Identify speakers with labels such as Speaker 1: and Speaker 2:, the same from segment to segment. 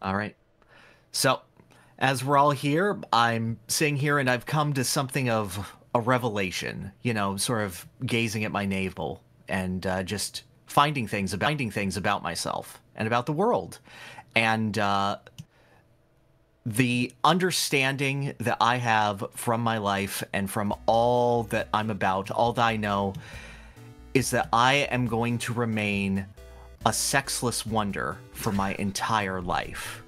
Speaker 1: All right. So, as we're all here, I'm sitting here and I've come to something of a revelation, you know, sort of gazing at my navel and uh, just finding things about finding things about myself and about the world. And uh, the understanding that I have from my life and from all that I'm about, all that I know, is that I am going to remain a sexless wonder for my entire life.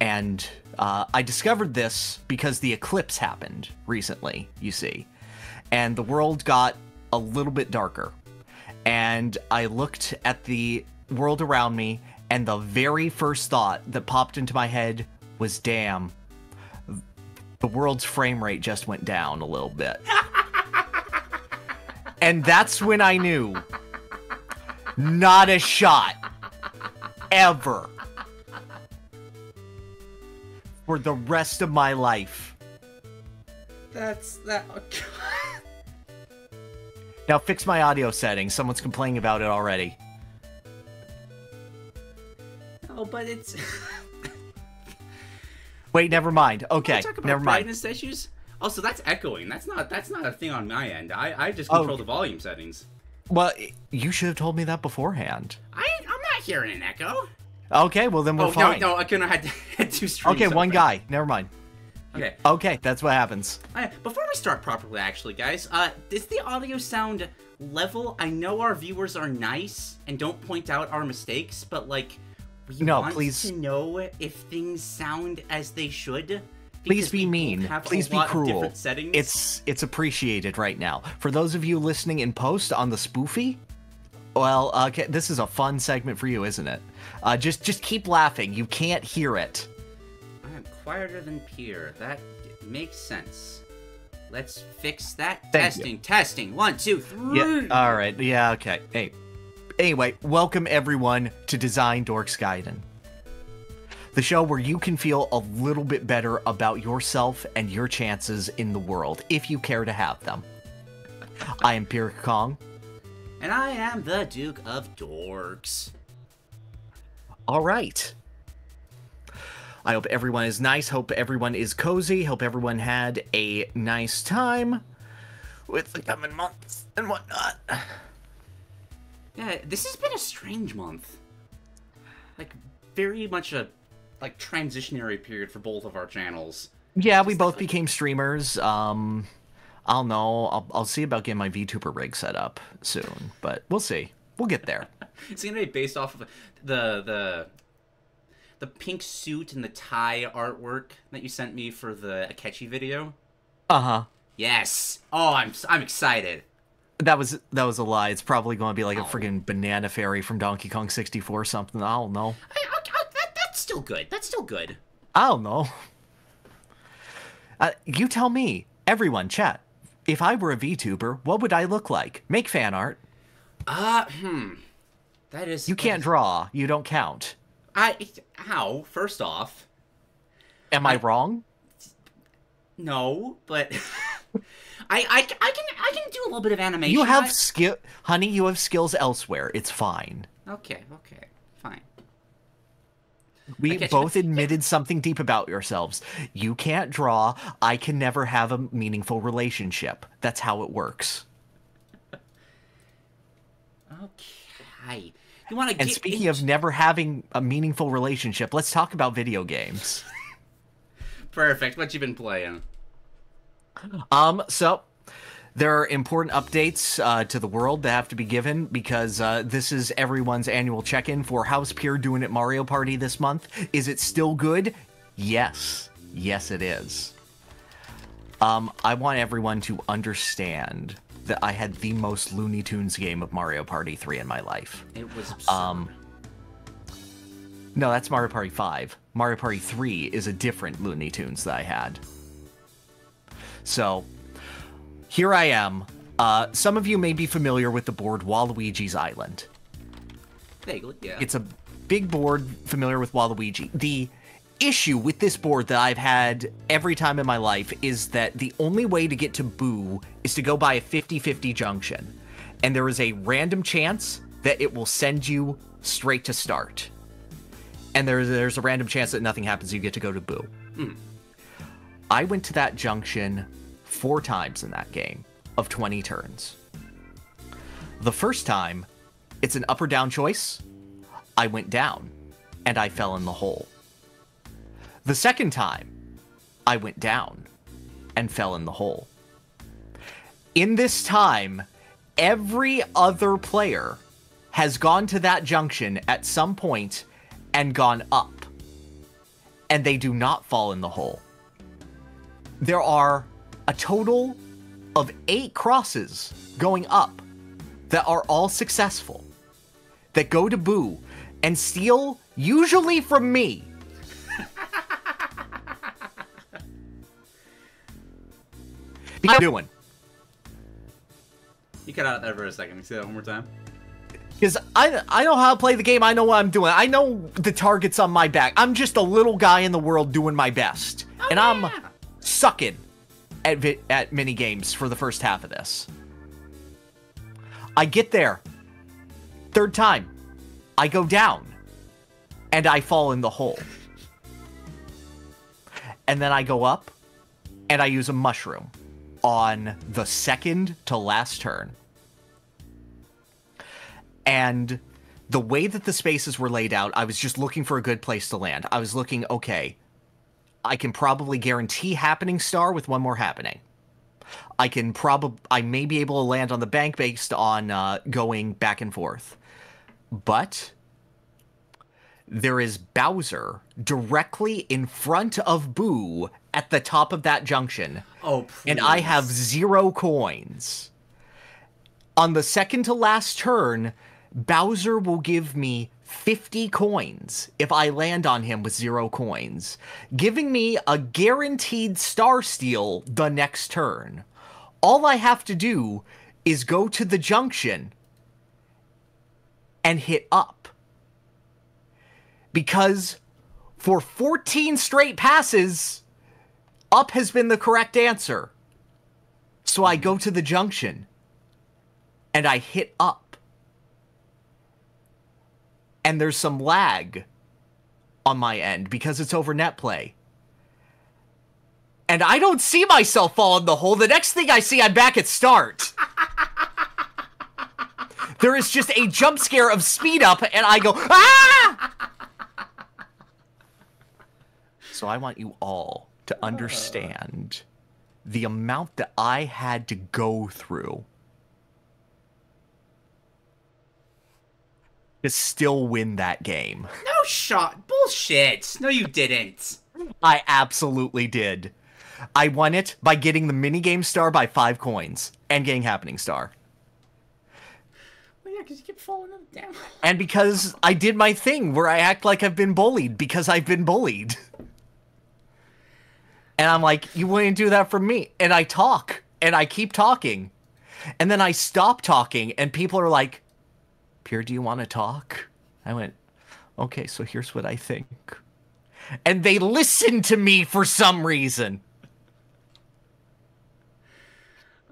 Speaker 1: And uh, I discovered this because the eclipse happened recently, you see. And the world got a little bit darker. And I looked at the world around me, and the very first thought that popped into my head was damn, the world's frame rate just went down a little bit. and that's when I knew not a shot ever for the rest of my life.
Speaker 2: That's that.
Speaker 1: Oh, now fix my audio settings. Someone's complaining about it already.
Speaker 2: oh, but it's.
Speaker 1: Wait, never mind. Okay, never mind.
Speaker 2: brightness issues. Oh, so that's echoing. That's not. That's not a thing on my end. I I just
Speaker 1: Oh.
Speaker 2: control the volume settings.
Speaker 1: Well, you should have told me that beforehand.
Speaker 2: I I'm not hearing an echo.
Speaker 1: Okay, well then we're
Speaker 2: oh
Speaker 1: fine.
Speaker 2: no, no, I couldn't have had, had two streams.
Speaker 1: okay, one guy. Never mind.
Speaker 2: Okay.
Speaker 1: Okay, that's what happens.
Speaker 2: Uh, before we start properly, actually, guys, uh, does the audio sound level? I know our viewers are nice and don't point out our mistakes, but like, we
Speaker 1: No,
Speaker 2: want
Speaker 1: please-
Speaker 2: to know if things sound as they should.
Speaker 1: Please be mean. Please be cruel. It's it's appreciated right now. For those of you listening in post on the spoofy, well, okay, this is a fun segment for you, isn't it? Uh, just just keep laughing. You can't hear it.
Speaker 2: I am quieter than Pyrr. That makes sense. Let's fix that.
Speaker 1: Thank you.
Speaker 2: testing, testing. One, two, three.
Speaker 1: Yeah. All right. Yeah. Okay. Hey. Anyway, welcome everyone to Design Dorks Gaiden, the show where you can feel a little bit better about yourself and your chances in the world, if you care to have them. I am Pyrr Kong.
Speaker 2: And I am the Duke of Dorks.
Speaker 1: All right. I hope everyone is nice. Hope everyone is cozy. Hope everyone had a nice time with the coming months and whatnot.
Speaker 2: Yeah, this has been a strange month. Like, very much a like transitionary period for both of our channels.
Speaker 1: Yeah, we both became streamers. Um, I'll know. I'll, I'll see about getting my VTuber rig set up soon, but we'll see. We'll get there.
Speaker 2: It's gonna be based off of the the the pink suit and the tie artwork that you sent me for the Akechi video.
Speaker 1: Uh huh.
Speaker 2: Yes. Oh, I'm I'm excited.
Speaker 1: That was that was a lie. It's probably going to be like a
Speaker 2: Oh.
Speaker 1: friggin' banana fairy from Donkey Kong 64 or something. I don't know.
Speaker 2: I, I, I, that, that's still good. That's still good.
Speaker 1: I don't know. Uh, you tell me. Everyone, chat. If I were a VTuber, what would I look like? Make fan art.
Speaker 2: Uh, hmm. That is.
Speaker 1: You can't draw. You don't count.
Speaker 2: I how? First off,
Speaker 1: Am I wrong?
Speaker 2: no, but I, I I can I can do a little bit of animation.
Speaker 1: You have
Speaker 2: I-
Speaker 1: skill, honey. You have skills elsewhere. It's fine.
Speaker 2: Okay, okay.
Speaker 1: We
Speaker 2: Okay.
Speaker 1: both admitted something deep about yourselves. You can't draw. I can never have a meaningful relationship. That's how it works.
Speaker 2: Okay. You want to
Speaker 1: And speaking of never having a meaningful relationship, let's talk about video games.
Speaker 2: perfect, what you been playing?
Speaker 1: Um, so there are important updates uh, to the world that have to be given because uh, this is everyone's annual check-in for how's Pyrr doing at Mario Party this month. Is it still good? Yes, yes, it is. Um, I want everyone to understand that I had the most Looney Tunes game of Mario Party 3 in my life.
Speaker 2: It was absurd.
Speaker 1: Um, No, that's Mario Party 5. Mario Party 3 is a different Looney Tunes that I had. So, here I am. Uh, some of you may be familiar with the board Waluigi's Island.
Speaker 2: vaguely, yeah.
Speaker 1: It's a big board familiar with Waluigi. The issue with this board that I've had every time in my life is that the only way to get to Boo is to go by a 50 50 junction. And there is a random chance that it will send you straight to start. and there's there's a random chance that nothing happens. You get to go to Boo. I went to that junction four times in that game of 20 turns. The first time, it's an up or down choice. I went down, and I fell in the hole. The second time, I went down and fell in the hole. In this time, every other player has gone to that junction at some point and gone up. And they do not fall in the hole. There are a total of eight crosses going up that are all successful, that go to Boo and steal, usually from me, What are you doing?
Speaker 2: You cut out there for a second. Can you say that one more time?
Speaker 1: Because I, I know how to play the game. I know what I'm doing. I know the target's on my back. I'm just a little guy in the world doing my best. Oh, and I'm sucking at, vi- at mini games for the first half of this. I get there. Third time. I go down. And I fall in the hole. And then I go up. And I use a mushroom on the second to last turn. And the way that the spaces were laid out, I was just looking for a good place to land. I was looking, okay, I can probably guarantee happening star with one more happening. I can probably, I may be able to land on the bank based on uh, going back and forth. But there is Bowser directly in front of Boo at the top of that junction
Speaker 2: Oh, please.
Speaker 1: and I have zero coins. On the second to last turn, Bowser will give me 50 coins if I land on him with zero coins, giving me a guaranteed star steal the next turn. All I have to do is go to the junction and hit up. Because for 14 straight passes, up has been the correct answer. So I go to the junction and I hit up. And there's some lag on my end because it's over net play. And I don't see myself fall in the hole. The next thing I see, I'm back at start. there is just a jump scare of speed up, and I go, ah! So I want you all to understand the amount that I had to go through to still win that game.
Speaker 2: No shot. Bullshit. No, you didn't.
Speaker 1: I absolutely did. I won it by getting the minigame star by five coins and getting happening star.
Speaker 2: Well, yeah, because you keep falling down.
Speaker 1: And because I did my thing where I act like I've been bullied because I've been bullied. And I'm like, you wouldn't do that for me. And I talk and I keep talking. And then I stop talking and people are like, Pyrr, do you want to talk? I went, okay, so here's what I think. And they listen to me for some reason.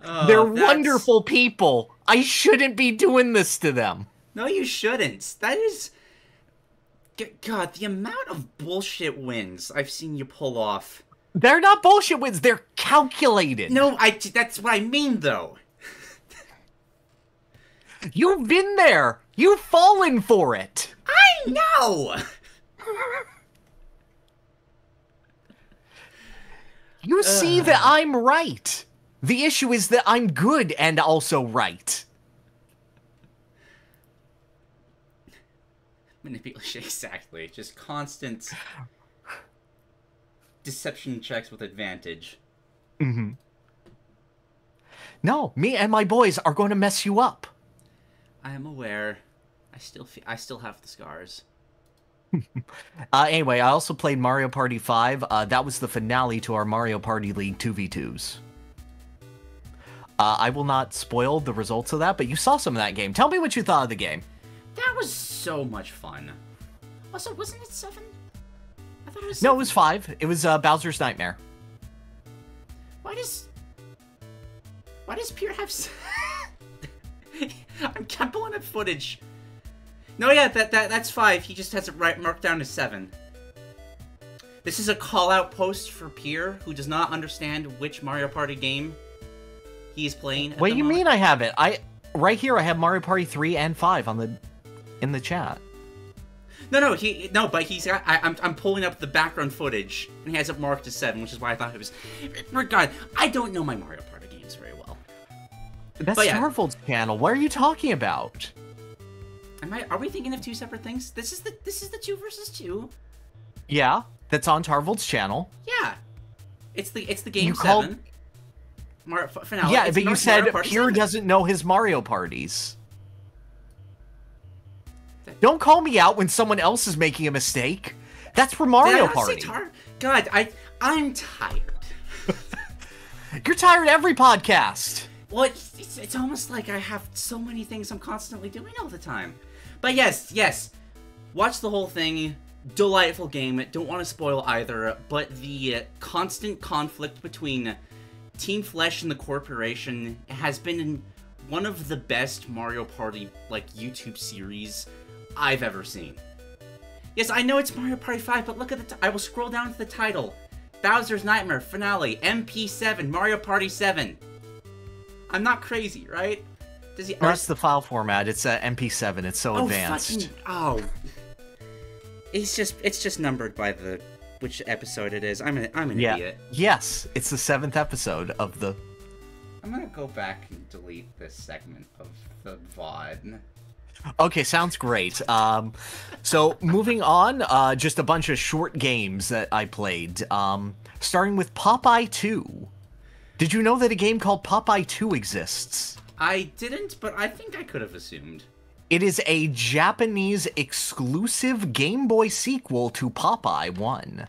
Speaker 2: Oh,
Speaker 1: They're
Speaker 2: that's-
Speaker 1: wonderful people. I shouldn't be doing this to them.
Speaker 2: No, you shouldn't. That is. God, the amount of bullshit wins I've seen you pull off.
Speaker 1: They're not bullshit wins. They're calculated.
Speaker 2: No, I. That's what I mean, though.
Speaker 1: You've been there. You've fallen for it.
Speaker 2: I know.
Speaker 1: You see that I'm right. The issue is that I'm good and also right.
Speaker 2: Manipulation, exactly. Just constant deception checks with advantage. Mm hmm.
Speaker 1: No, me and my boys are going to mess you up.
Speaker 2: I am aware. I still feel. I still have the scars.
Speaker 1: Uh, anyway, I also played Mario Party 5. Uh, that was the finale to our Mario Party League 2v2s. Uh, I will not spoil the results of that, but you saw some of that game. Tell me what you thought of the game.
Speaker 2: That was so much fun. Also, wasn't it seven? I thought it was.
Speaker 1: No, it was 5. It was uh, Bowser's Nightmare.
Speaker 2: Why does? Why does Pyrr have? I'm, I'm pulling up footage. No, yeah, that, that that's five. He just has it right marked down to seven. This is a call-out post for Pyrr, who does not understand which Mario Party game he is playing.
Speaker 1: What do you moment. mean I have it? I right here I have Mario Party 3 and 5 on the in the chat.
Speaker 2: No, no, he no, but he's got. I, I'm, I'm pulling up the background footage, and he has it marked as seven, which is why I thought it was. Regard, I don't know my Mario Party games very well.
Speaker 1: That's yeah. Starfold's channel. What are you talking about?
Speaker 2: Am I? Are we thinking of two separate things? This is the this is the two versus two.
Speaker 1: Yeah, that's on Tarvold's channel.
Speaker 2: Yeah, it's the it's the game you seven. Called...
Speaker 1: Mar- finale. Yeah, it's but you said Pyrr doesn't know his Mario parties. Don't call me out when someone else is making a mistake. That's for Mario Party.
Speaker 2: God, I I'm tired.
Speaker 1: You're tired every podcast.
Speaker 2: Well, it's, it's, it's almost like I have so many things I'm constantly doing all the time. But yes, yes, watch the whole thing. Delightful game. Don't want to spoil either, but the uh, constant conflict between Team Flesh and the corporation has been one of the best Mario Party like YouTube series I've ever seen. Yes, I know it's Mario Party 5, but look at the. I will scroll down to the title: Bowser's Nightmare Finale MP7 Mario Party 7. I'm not crazy, right?
Speaker 1: Does he? That's the file format. It's uh, MP7. It's so
Speaker 2: oh,
Speaker 1: advanced.
Speaker 2: Fucking, oh, it's just it's just numbered by the which episode it is. I'm an I'm an yeah. idiot.
Speaker 1: Yes, it's the seventh episode of the.
Speaker 2: I'm gonna go back and delete this segment of the VOD.
Speaker 1: Okay, sounds great. Um, so moving on, uh, just a bunch of short games that I played. Um, starting with Popeye 2. Did you know that a game called Popeye 2 exists?
Speaker 2: I didn't, but I think I could have assumed.
Speaker 1: It is a Japanese exclusive Game Boy sequel to Popeye 1.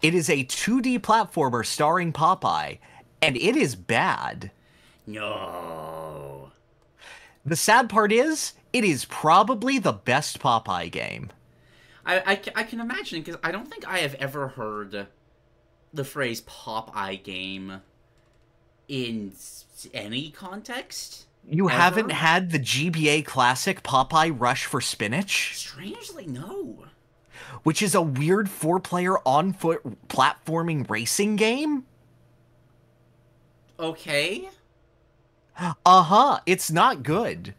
Speaker 1: It is a 2D platformer starring Popeye, and it is bad.
Speaker 2: No.
Speaker 1: The sad part is, it is probably the best Popeye game.
Speaker 2: I, I, I can imagine, because I don't think I have ever heard the phrase Popeye game in any context.
Speaker 1: You ever? haven't had the GBA classic Popeye Rush for Spinach?
Speaker 2: Strangely, no.
Speaker 1: Which is a weird four player on foot platforming racing game?
Speaker 2: Okay.
Speaker 1: Uh huh. It's not good.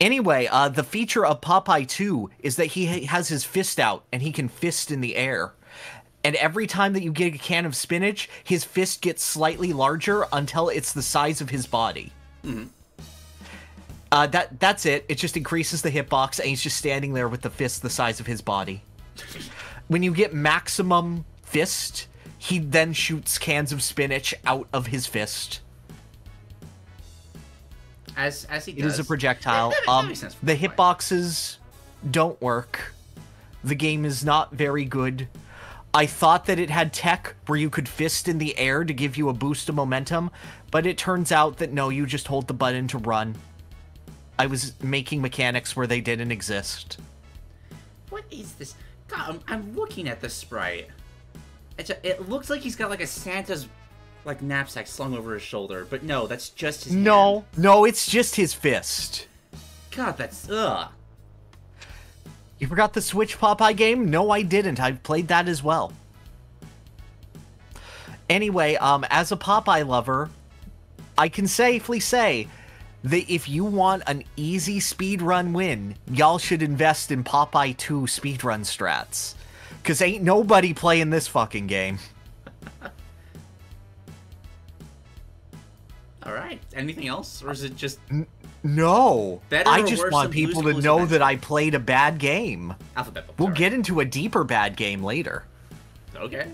Speaker 1: Anyway, uh, the feature of Popeye 2 is that he has his fist out and he can fist in the air. And every time that you get a can of spinach, his fist gets slightly larger until it's the size of his body. Mm-hmm. Uh, that that's it. It just increases the hitbox, and he's just standing there with the fist the size of his body. when you get maximum fist, he then shoots cans of spinach out of his fist
Speaker 2: as as he does.
Speaker 1: It is a projectile. That, that, um, the hitboxes don't work. The game is not very good. I thought that it had tech where you could fist in the air to give you a boost of momentum, but it turns out that no, you just hold the button to run. I was making mechanics where they didn't exist.
Speaker 2: What is this? God, I'm, I'm looking at the sprite. It, it looks like he's got like a Santa's like knapsack slung over his shoulder, but no, that's just his.
Speaker 1: No, hand. no, it's just his fist.
Speaker 2: God, that's ugh.
Speaker 1: You forgot the Switch Popeye game? No, I didn't. I've played that as well. Anyway, um, as a Popeye lover, I can safely say that if you want an easy speedrun win, y'all should invest in Popeye 2 speedrun strats. Cause ain't nobody playing this fucking game.
Speaker 2: All right. Anything else, or is it just
Speaker 1: no? Better I just want people to know that I played a bad game.
Speaker 2: Alphabet.
Speaker 1: We'll get into a deeper bad game later.
Speaker 2: Okay.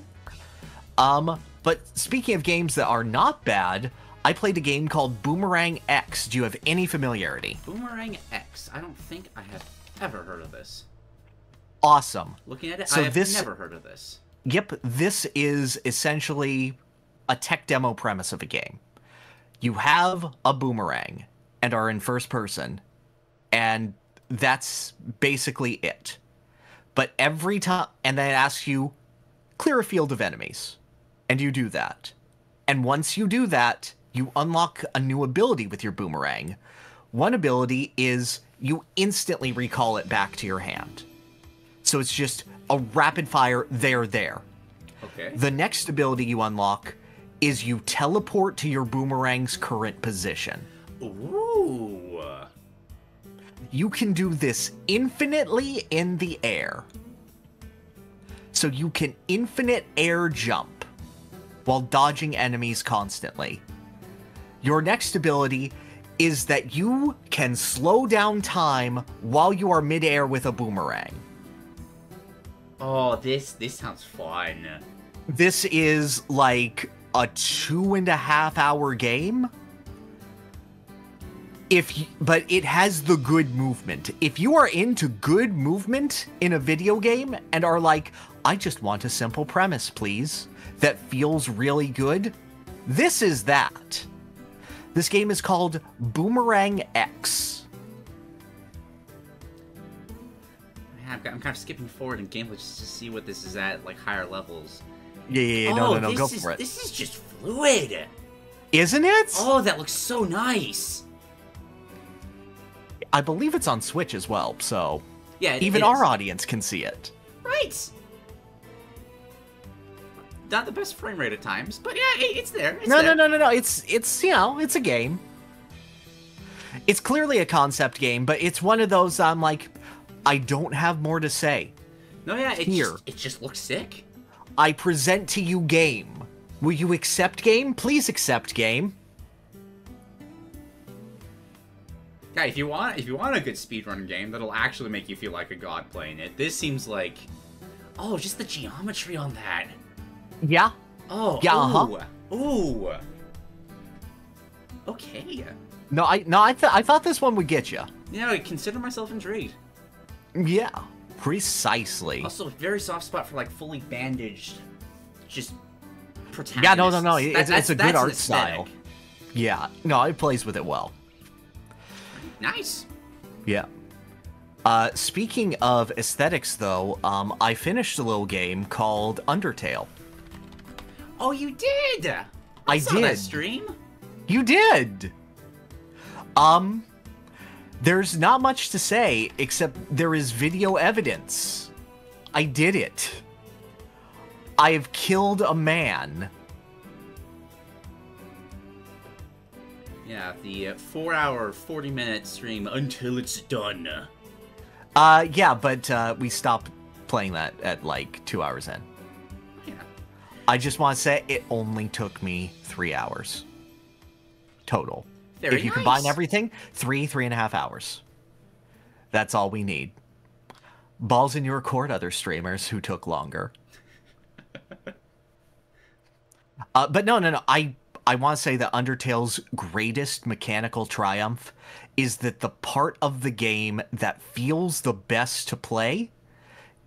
Speaker 1: Um, but speaking of games that are not bad, I played a game called Boomerang X. Do you have any familiarity?
Speaker 2: Boomerang X. I don't think I have ever heard of this.
Speaker 1: Awesome.
Speaker 2: Looking at it, so I have this, never heard of this.
Speaker 1: Yep, this is essentially a tech demo premise of a game you have a boomerang and are in first person, and that's basically it. But every time, and then it asks you, clear a field of enemies. And you do that. And once you do that, you unlock a new ability with your boomerang. One ability is you instantly recall it back to your hand. So it's just a rapid fire there, there.
Speaker 2: Okay.
Speaker 1: The next ability you unlock is you teleport to your boomerang's current position.
Speaker 2: Ooh.
Speaker 1: You can do this infinitely in the air. So you can infinite air jump while dodging enemies constantly. Your next ability is that you can slow down time while you are midair with a boomerang.
Speaker 2: Oh, this this sounds fun.
Speaker 1: This is like a two and a half hour game. If but it has the good movement. If you are into good movement in a video game and are like, I just want a simple premise, please, that feels really good, this is that. This game is called Boomerang X.
Speaker 2: I'm, kind of skipping forward in gameplay just to see what this is at, like higher levels.
Speaker 1: Yeah, yeah, yeah. No,
Speaker 2: oh,
Speaker 1: no, no.
Speaker 2: this
Speaker 1: Go
Speaker 2: is,
Speaker 1: for it.
Speaker 2: This is just fluid.
Speaker 1: Isn't it?
Speaker 2: Oh, that looks so nice.
Speaker 1: I believe it's on Switch as well, so
Speaker 2: Yeah, it-
Speaker 1: even
Speaker 2: it
Speaker 1: our audience can see it.
Speaker 2: Right. Not the best frame rate at times, but yeah, it, it's there. It's
Speaker 1: No,
Speaker 2: there.
Speaker 1: no, no, no, no. It's it's you know, it's a game. It's clearly a concept game, but it's one of those I'm like, I don't have more to say.
Speaker 2: No, yeah, it
Speaker 1: Here.
Speaker 2: just, it just looks sick.
Speaker 1: I present to you game. Will you accept game? Please accept game.
Speaker 2: Yeah, if you want, if you want a good speedrun game that'll actually make you feel like a god playing it, this seems like, oh, just the geometry on that.
Speaker 1: Yeah.
Speaker 2: Oh,
Speaker 1: Yeah,
Speaker 2: ooh,
Speaker 1: uh-huh.
Speaker 2: ooh. Okay.
Speaker 1: No, I no, I th- I thought this one would get you.
Speaker 2: Yeah, I consider myself intrigued.
Speaker 1: Yeah, precisely.
Speaker 2: Also, a very soft spot for like fully bandaged, just protagonists.
Speaker 1: Yeah, no, no, no.
Speaker 2: That-
Speaker 1: It's, it's a good art style. Yeah. No, it plays with it well.
Speaker 2: Nice.
Speaker 1: Yeah. Uh, speaking of aesthetics, though, um, I finished a little game called Undertale.
Speaker 2: Oh, you did. I,
Speaker 1: I
Speaker 2: saw that
Speaker 1: did.
Speaker 2: stream.
Speaker 1: You did. Um, there's not much to say except there is video evidence. I did it. I have killed a man.
Speaker 2: Yeah, the uh, four-hour, forty-minute stream until it's done.
Speaker 1: Uh, yeah, but uh, we stopped playing that at like two hours in.
Speaker 2: Yeah.
Speaker 1: I just want to say it only took me three hours total.
Speaker 2: Very
Speaker 1: if you combine everything, three, three and a half hours. That's all we need. Balls in your court, other streamers who took longer. uh, but no, no, no. I I want to say that Undertale's greatest mechanical triumph is that the part of the game that feels the best to play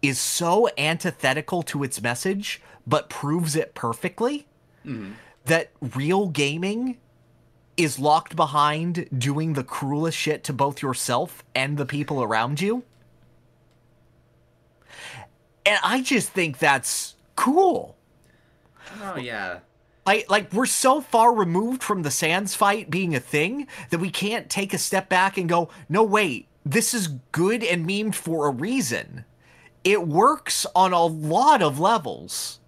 Speaker 1: is so antithetical to its message, but proves it perfectly mm-hmm. that real gaming is locked behind doing the cruelest shit to both yourself and the people around you. And I just think that's cool.
Speaker 2: Oh yeah.
Speaker 1: Like, like we're so far removed from the Sans fight being a thing that we can't take a step back and go, no, wait, this is good and memed for a reason. It works on a lot of levels.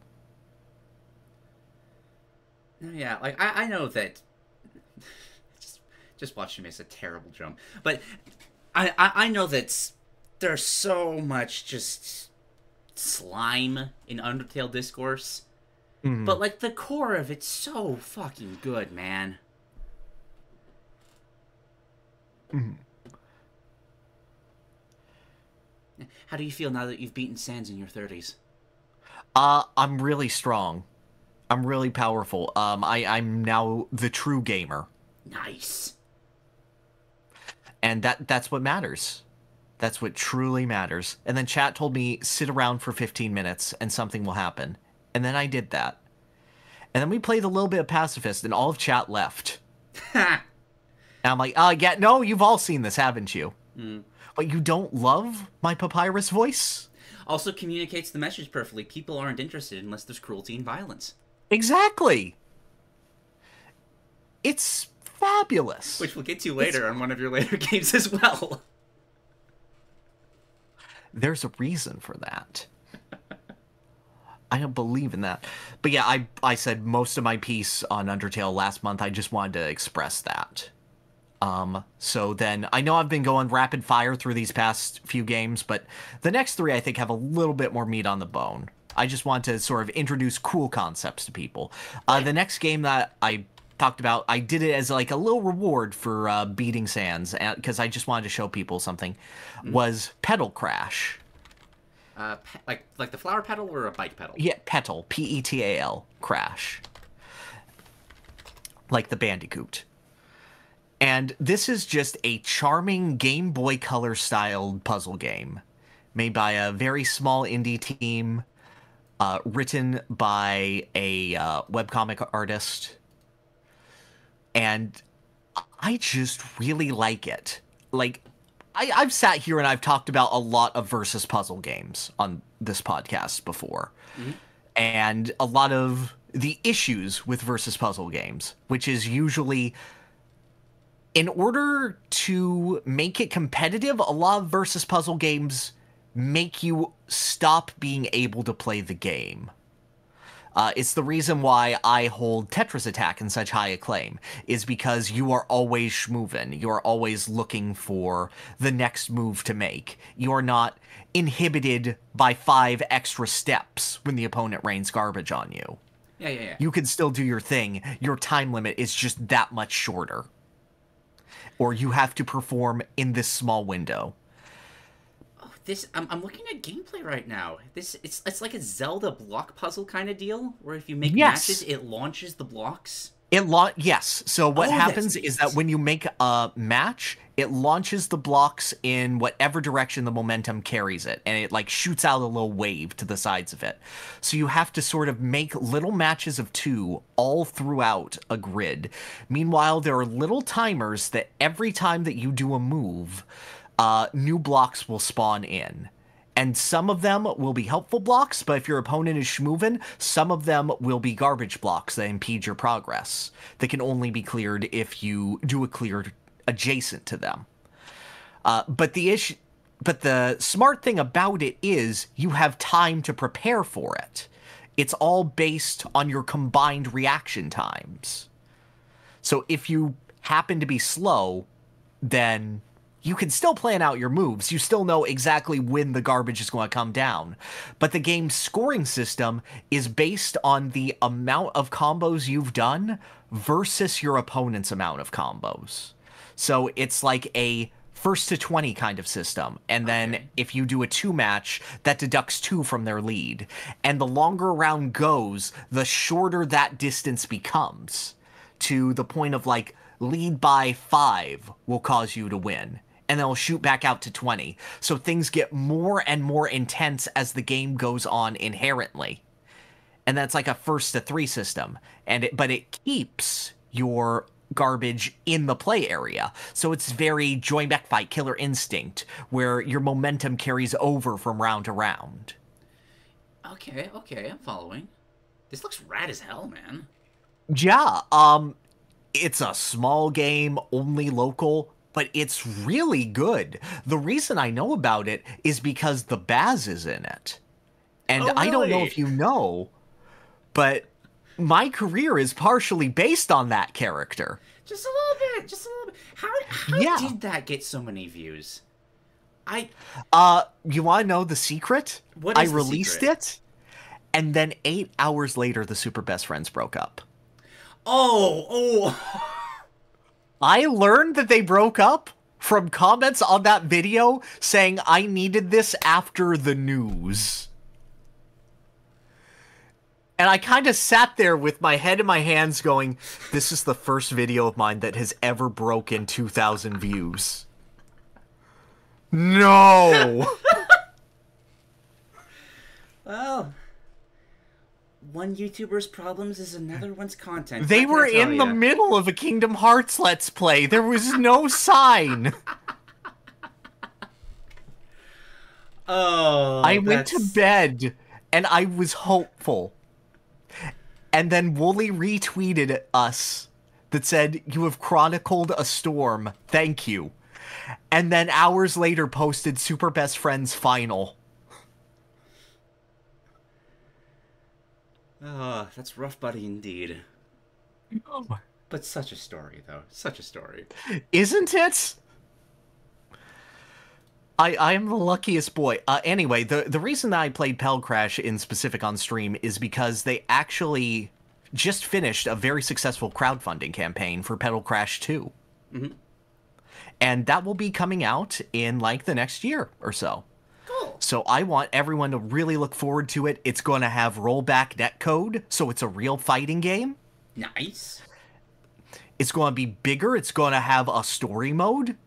Speaker 2: Yeah. Like I, I know that. just, just watching me is a terrible jump, but I, I, I know that there's so much just slime in Undertale discourse, but like the core of it's so fucking good, man. How do you feel now that you've beaten Sans in your 30s?
Speaker 1: Uh, I'm really strong. I'm really powerful. Um, I, I'm now the true gamer.
Speaker 2: Nice.
Speaker 1: and that that's what matters that's what truly matters and then chat told me sit around for 15 minutes and something will happen and then i did that and then we played a little bit of pacifist and all of chat left and i'm like uh yeah no you've all seen this haven't you but you don't love my papyrus voice
Speaker 2: also communicates the message perfectly. People aren't interested unless there's cruelty and violence.
Speaker 1: exactly it's fabulous
Speaker 2: Which we'll get to later on one of your later games as well.
Speaker 1: There's a reason for that. I don't believe in that. But yeah, I I said most of my piece on Undertale last month. I just wanted to express that. Um, so then I know I've been going rapid fire through these past few games, but the next three I think have a little bit more meat on the bone. I just want to sort of introduce cool concepts to people. Uh, the next game that I talked about, I did it as like a little reward for uh, beating Sans because I just wanted to show people something. Was Petal Crash?
Speaker 2: Uh, pe- like like the flower petal or a bike pedal?
Speaker 1: Yeah, Petal, P E T A L, Crash. Like the Bandicoot. And this is just a charming Game Boy Color styled puzzle game made by a very small indie team, uh, written by a uh, webcomic artist. And I just really like it. Like, I, I've sat here and I've talked about a lot of versus puzzle games on this podcast before. And a lot of the issues with versus puzzle games, which is usually in order to make it competitive, a lot of versus puzzle games make you stop being able to play the game. Uh, it's the reason why I hold Tetris Attack in such high acclaim, is because you are always schmovin'. You are always looking for the next move to make. You are not inhibited by five extra steps when the opponent rains garbage on you.
Speaker 2: Yeah, yeah, yeah.
Speaker 1: You can still do your thing. Your time limit is just that much shorter. Or you have to perform in this small window.
Speaker 2: This I'm, I'm looking at gameplay right now. This it's it's like a Zelda block puzzle kind of deal, where if you make
Speaker 1: Yes.
Speaker 2: matches, it launches the blocks.
Speaker 1: It la- yes. So what
Speaker 2: Oh,
Speaker 1: happens is that when you make a match, it launches the blocks in whatever direction the momentum carries it, and it like shoots out a little wave to the sides of it. So you have to sort of make little matches of two all throughout a grid. Meanwhile, there are little timers that every time that you do a move, uh, new blocks will spawn in. And some of them will be helpful blocks, but if your opponent is schmovin', some of them will be garbage blocks that impede your progress. That can only be cleared if you do a clear adjacent to them. Uh, but the issue, but the smart thing about it is you have time to prepare for it. It's all based on your combined reaction times. So if you happen to be slow, then you can still plan out your moves. You still know exactly when the garbage is going to come down. But the game's scoring system is based on the amount of combos you've done versus your opponent's amount of combos. So it's like a first to 20 kind of system. And then
Speaker 2: Okay.
Speaker 1: if you do a two match, that deducts two from their lead. And the longer a round goes, the shorter that distance becomes to the point of like lead by five will cause you to win. And then it'll shoot back out to 20. So things get more and more intense as the game goes on inherently. And that's like a first to three system. And it, but it keeps your garbage in the play area. So it's very join back fight, killer instinct, where your momentum carries over from round to round.
Speaker 2: Okay, okay, I'm following. This looks rad as hell, man.
Speaker 1: Yeah, um it's a small game, only local, but it's really good. The reason I know about it is because the Baz is in it. And
Speaker 2: Oh,
Speaker 1: I don't know if you know, but my career is partially based on that character.
Speaker 2: Just a little bit, just a little bit. How how
Speaker 1: Yeah.
Speaker 2: did that get so many views? I
Speaker 1: Uh, you want to know the secret?
Speaker 2: What
Speaker 1: I released
Speaker 2: secret?
Speaker 1: it, and then eight hours later, the Super Best Friends broke up.
Speaker 2: oh oh.
Speaker 1: I learned that they broke up from comments on that video saying I needed this after the news. And I kind of sat there with my head in my hands going, this is the first video of mine that has ever broken 2,000 views. No!
Speaker 2: Well, one YouTuber's problems is another one's content.
Speaker 1: they were in the middle of a Kingdom Hearts Let's Play. There was no sign.
Speaker 2: Oh,
Speaker 1: I went to bed and I was hopeful. And then Woolie retweeted us that said, You have chronicled a storm. Thank you. and then hours later posted Super Best Friends Final.
Speaker 2: Oh, that's rough, buddy, indeed. But such a story, though. Such a story.
Speaker 1: Isn't it? I I am the luckiest boy. Uh, anyway, the the reason that I played Petal Crash in specific on stream is because they actually just finished a very successful crowdfunding campaign for Petal Crash 2.
Speaker 2: Mhm.
Speaker 1: And that will be coming out in like the next year or so.
Speaker 2: Cool.
Speaker 1: So I want everyone to really look forward to it. It's going to have rollback netcode, so it's a real fighting game.
Speaker 2: Nice.
Speaker 1: It's going to be bigger. It's going to have a story mode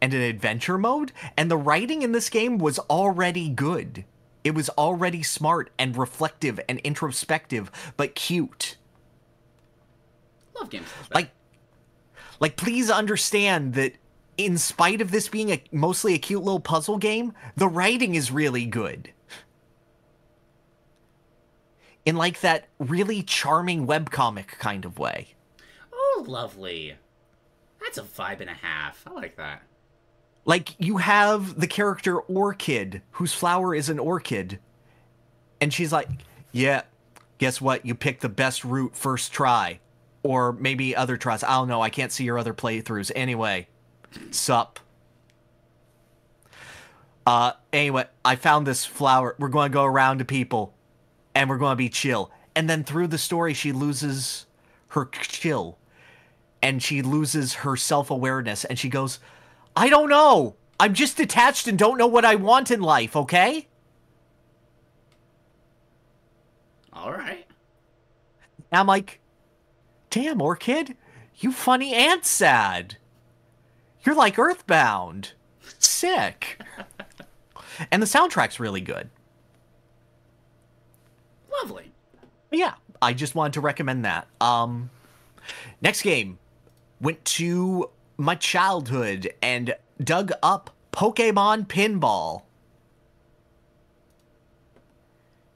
Speaker 1: and an adventure mode. And the writing in this game was already good. It was already smart and reflective and introspective, but cute.
Speaker 2: Love games like.
Speaker 1: Like, like please understand that in spite of this being a mostly a cute little puzzle game, the writing is really good. In like that really charming webcomic kind of way.
Speaker 2: Oh, lovely. That's a vibe and a half. I like that.
Speaker 1: Like you have the character Orchid, whose flower is an orchid, and she's like, "Yeah, guess what? You picked the best route first try, or maybe other tries. I don't know. I can't see your other playthroughs. Anyway, sup." Uh, anyway, I found this flower. We're going to go around to people, and we're going to be chill. And then through the story, she loses her chill, and she loses her self awareness, and she goes, I don't know. I'm just detached and don't know what I want in life, okay?
Speaker 2: All right.
Speaker 1: And I'm like, damn, Orchid, you funny and sad. You're like Earthbound. Sick. and the soundtrack's really good.
Speaker 2: Lovely.
Speaker 1: Yeah, I just wanted to recommend that. Um, next game went to my childhood and dug up Pokemon Pinball.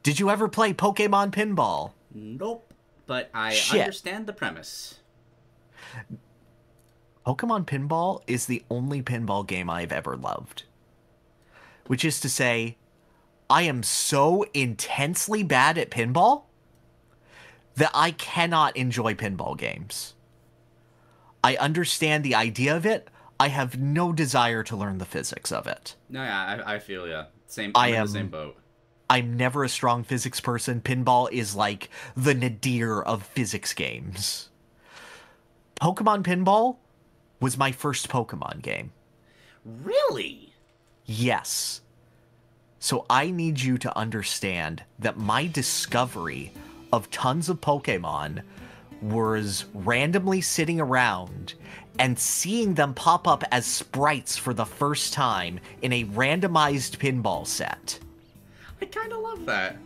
Speaker 1: Did you ever play Pokemon Pinball?
Speaker 2: Nope. But I
Speaker 1: Shit.
Speaker 2: understand the premise.
Speaker 1: Pokemon Pinball is the only pinball game I've ever loved. Which is to say, I am so intensely bad at pinball that I cannot enjoy pinball games. I understand the idea of it. I have no desire to learn the physics of it.
Speaker 2: No, yeah, I, I feel yeah. Same.
Speaker 1: I
Speaker 2: I'm in the same boat.
Speaker 1: I'm never a strong physics person. Pinball is like the nadir of physics games. Pokemon Pinball was my first Pokemon game.
Speaker 2: Really?
Speaker 1: Yes. So I need you to understand that my discovery of tons of Pokemon was randomly sitting around and seeing them pop up as sprites for the first time in a randomized pinball set.
Speaker 2: I kind of love that.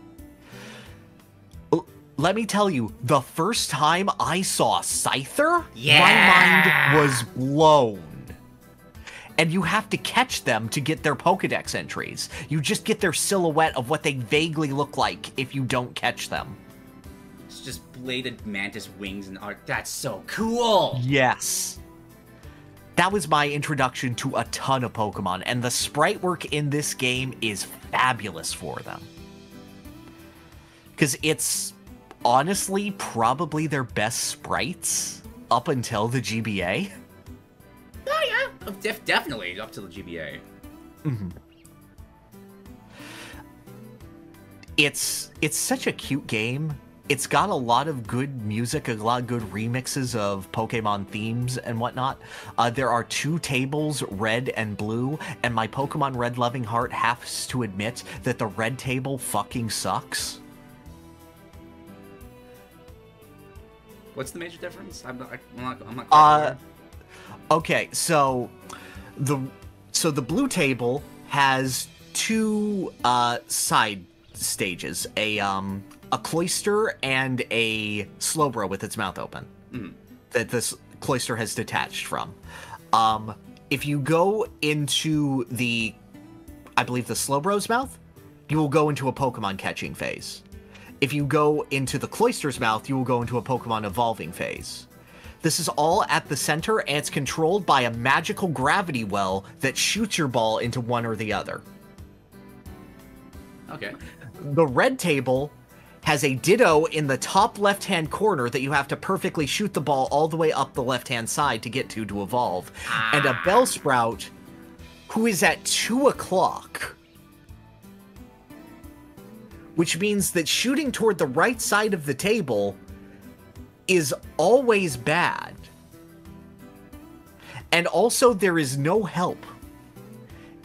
Speaker 1: Let me tell you, the first time I saw Scyther,
Speaker 2: Yeah!
Speaker 1: my mind was blown. And you have to catch them to get their Pokedex entries. You just get their silhouette of what they vaguely look like if you don't catch them.
Speaker 2: It's just bladed mantis wings and art. That's so cool.
Speaker 1: Yes. That was my introduction to a ton of Pokemon, and the sprite work in this game is fabulous for them. Because it's honestly probably their best sprites up until the GBA.
Speaker 2: Oh yeah, Oh, def- definitely up to the GBA.
Speaker 1: It's it's such a cute game. It's got a lot of good music, a lot of good remixes of Pokemon themes and whatnot. Uh, there are two tables, red and blue, and my Pokemon Red loving heart has to admit that the red table fucking sucks.
Speaker 2: What's the major difference? I'm not. I'm not. I'm not
Speaker 1: Uh. Okay, so the so the blue table has two uh side stages, a um a Cloyster and a slowbro with its mouth open. That this Cloyster has detached from. Um if you go into the I believe the slowbro's mouth, you will go into a Pokemon catching phase. If you go into the Cloyster's mouth, you will go into a Pokemon evolving phase. This is all at the center, and it's controlled by a magical gravity well that shoots your ball into one or the other.
Speaker 2: Okay.
Speaker 1: The red table has a ditto in the top left hand corner that you have to perfectly shoot the ball all the way up the left hand side to get to to evolve. And a ah. Bellsprout who is at 2 o'clock. Which means that shooting toward the right side of the table is always bad. And also, there is no help.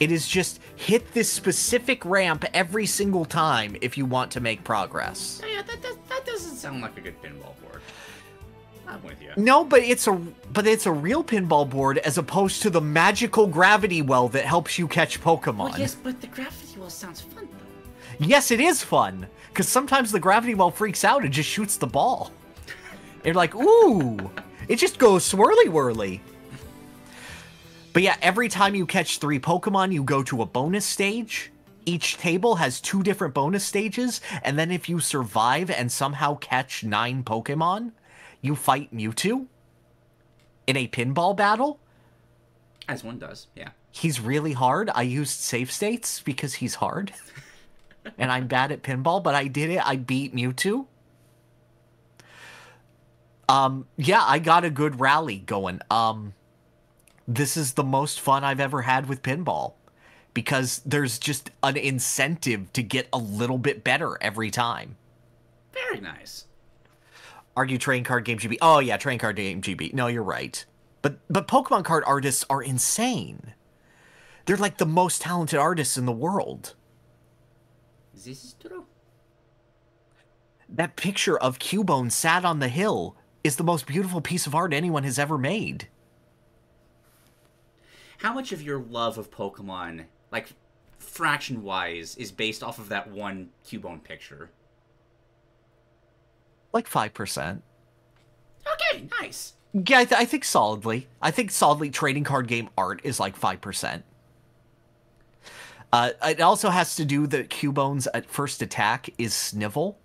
Speaker 1: It is just hit this specific ramp every single time if you want to make progress.
Speaker 2: Oh, yeah, that, that, that doesn't sound like a good pinball board. I'm with you.
Speaker 1: No, but it's a but it's a real pinball board as opposed to the magical gravity well that helps you catch Pokemon.
Speaker 2: Well, yes, but the gravity well sounds fun.
Speaker 1: Yes, it is fun. Because sometimes the gravity well freaks out and just shoots the ball. You're like, ooh, it just goes swirly whirly. But yeah, every time you catch three Pokemon, you go to a bonus stage. Each table has two different bonus stages, and then if you survive and somehow catch nine Pokemon, you fight Mewtwo in a pinball battle.
Speaker 2: As one does, yeah.
Speaker 1: He's really hard. I used save states because he's hard. and I'm bad at pinball, but I did it. I beat Mewtwo. Um, yeah, I got a good rally going. Um, this is the most fun I've ever had with pinball because there's just an incentive to get a little bit better every time.
Speaker 2: Very nice.
Speaker 1: Argue Train Card Game GB. Oh yeah, Train Card Game GB. No, you're right. But but Pokemon card artists are insane. They're like the most talented artists in the world.
Speaker 2: This is true.
Speaker 1: That picture of Cubone sat on the hill is the most beautiful piece of art anyone has ever made.
Speaker 2: How much of your love of Pokemon, like fraction wise, is based off of that one Cubone picture?
Speaker 1: Like 5%.
Speaker 2: Okay, nice.
Speaker 1: Yeah, I, th- I think solidly. I think solidly trading card game art is like 5%. Uh, it also has to do that Cubone's at first attack is Snivel,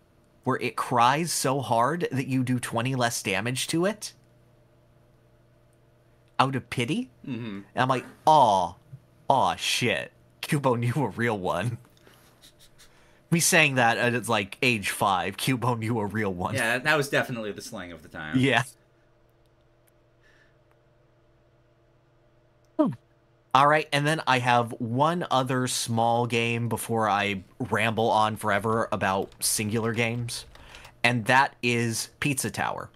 Speaker 1: where it cries so hard that you do 20 less damage to it out of pity.
Speaker 2: Mm-hmm.
Speaker 1: And I'm like, aw, aw, shit. Cubone knew a real one. Me saying that at like age five, Cubone knew a real one.
Speaker 2: Yeah, that was definitely the slang of the time.
Speaker 1: Yeah. All right, and then I have one other small game before I ramble on forever about singular games, and that is Pizza Tower.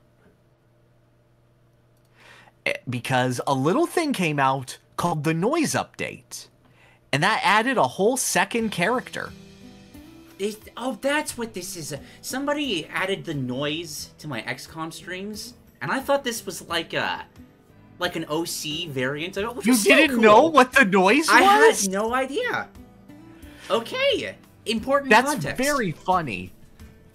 Speaker 1: Eh, Because a little thing came out called the Noise Update, and that added a whole second character.
Speaker 2: Is- oh, that's what this is. Somebody added the noise to my XCOM streams, and I thought this was like a like an OC variant of it.
Speaker 1: You didn't
Speaker 2: cool.
Speaker 1: know what the noise
Speaker 2: I
Speaker 1: was?
Speaker 2: had no idea. Okay, important
Speaker 1: That's
Speaker 2: context.
Speaker 1: very funny.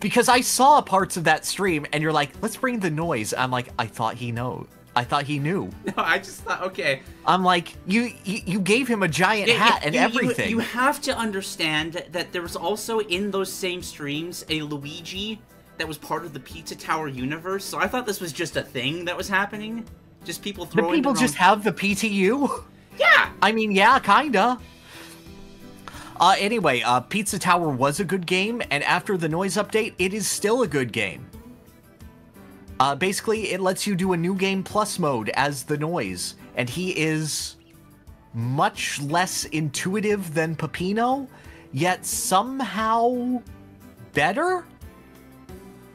Speaker 1: Because I saw parts of that stream and you're like, let's bring the noise. I'm like, I thought he know. I thought he knew.
Speaker 2: No, I just thought, okay.
Speaker 1: I'm like, you you, you gave him a giant
Speaker 2: Yeah,
Speaker 1: hat
Speaker 2: yeah,
Speaker 1: and
Speaker 2: you- you-
Speaker 1: everything.
Speaker 2: You, have to understand that there was also in those same streams a Luigi that was part of the Pizza Tower universe. So I thought this was just a thing that was happening. Just people throwing.
Speaker 1: people
Speaker 2: their
Speaker 1: just have the PTU?
Speaker 2: Yeah.
Speaker 1: I mean, yeah, kinda. Uh, anyway, uh, Pizza Tower was a good game, and after the noise update, it is still a good game. Uh, basically, it lets you do a new game plus mode as the noise, and he is much less intuitive than Peppino, yet somehow better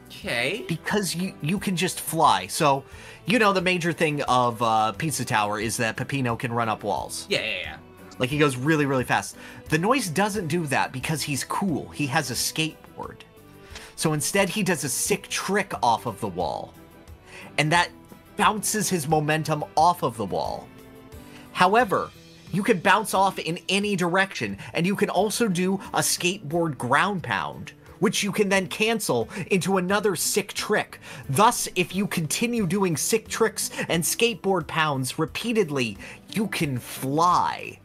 Speaker 2: Okay.
Speaker 1: because you you can just fly. So, you know, the major thing of uh, Pizza Tower is that Peppino can run up walls.
Speaker 2: Yeah, yeah, yeah.
Speaker 1: Like he goes really, really fast. The noise doesn't do that because he's cool. He has a skateboard. So instead, he does a sick trick off of the wall. And that bounces his momentum off of the wall. However, you can bounce off in any direction, and you can also do a skateboard ground pound, which you can then cancel into another sick trick. Thus, if you continue doing sick tricks and skateboard pounds repeatedly, you can fly.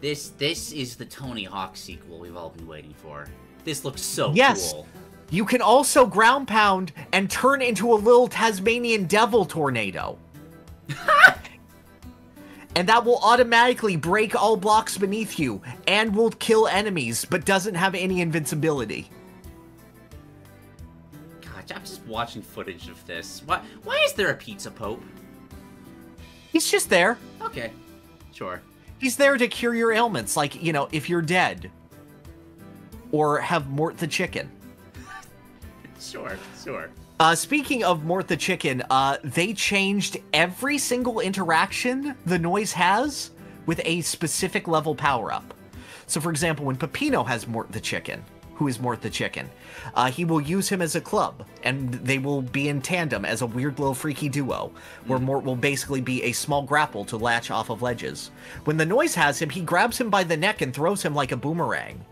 Speaker 2: This this is the Tony Hawk sequel we've all been waiting for. This looks so
Speaker 1: Yes.
Speaker 2: cool.
Speaker 1: You can also ground pound and turn into a little Tasmanian devil tornado. and that will automatically break all blocks beneath you and will kill enemies, but doesn't have any invincibility.
Speaker 2: God, I'm just watching footage of this. Why, why is there a pizza pope?
Speaker 1: He's just there.
Speaker 2: Okay, sure.
Speaker 1: He's there to cure your ailments, like, you know, if you're dead. Or have Mort the chicken.
Speaker 2: Sure, sure.
Speaker 1: Uh, speaking of Mort the chicken, uh, they changed every single interaction the noise has with a specific level power up. So, for example, when Peppino has Mort the chicken, who is Mort the chicken, uh, he will use him as a club, and they will be in tandem as a weird little freaky duo, where Mort will basically be a small grapple to latch off of ledges. When the noise has him, he grabs him by the neck and throws him like a boomerang.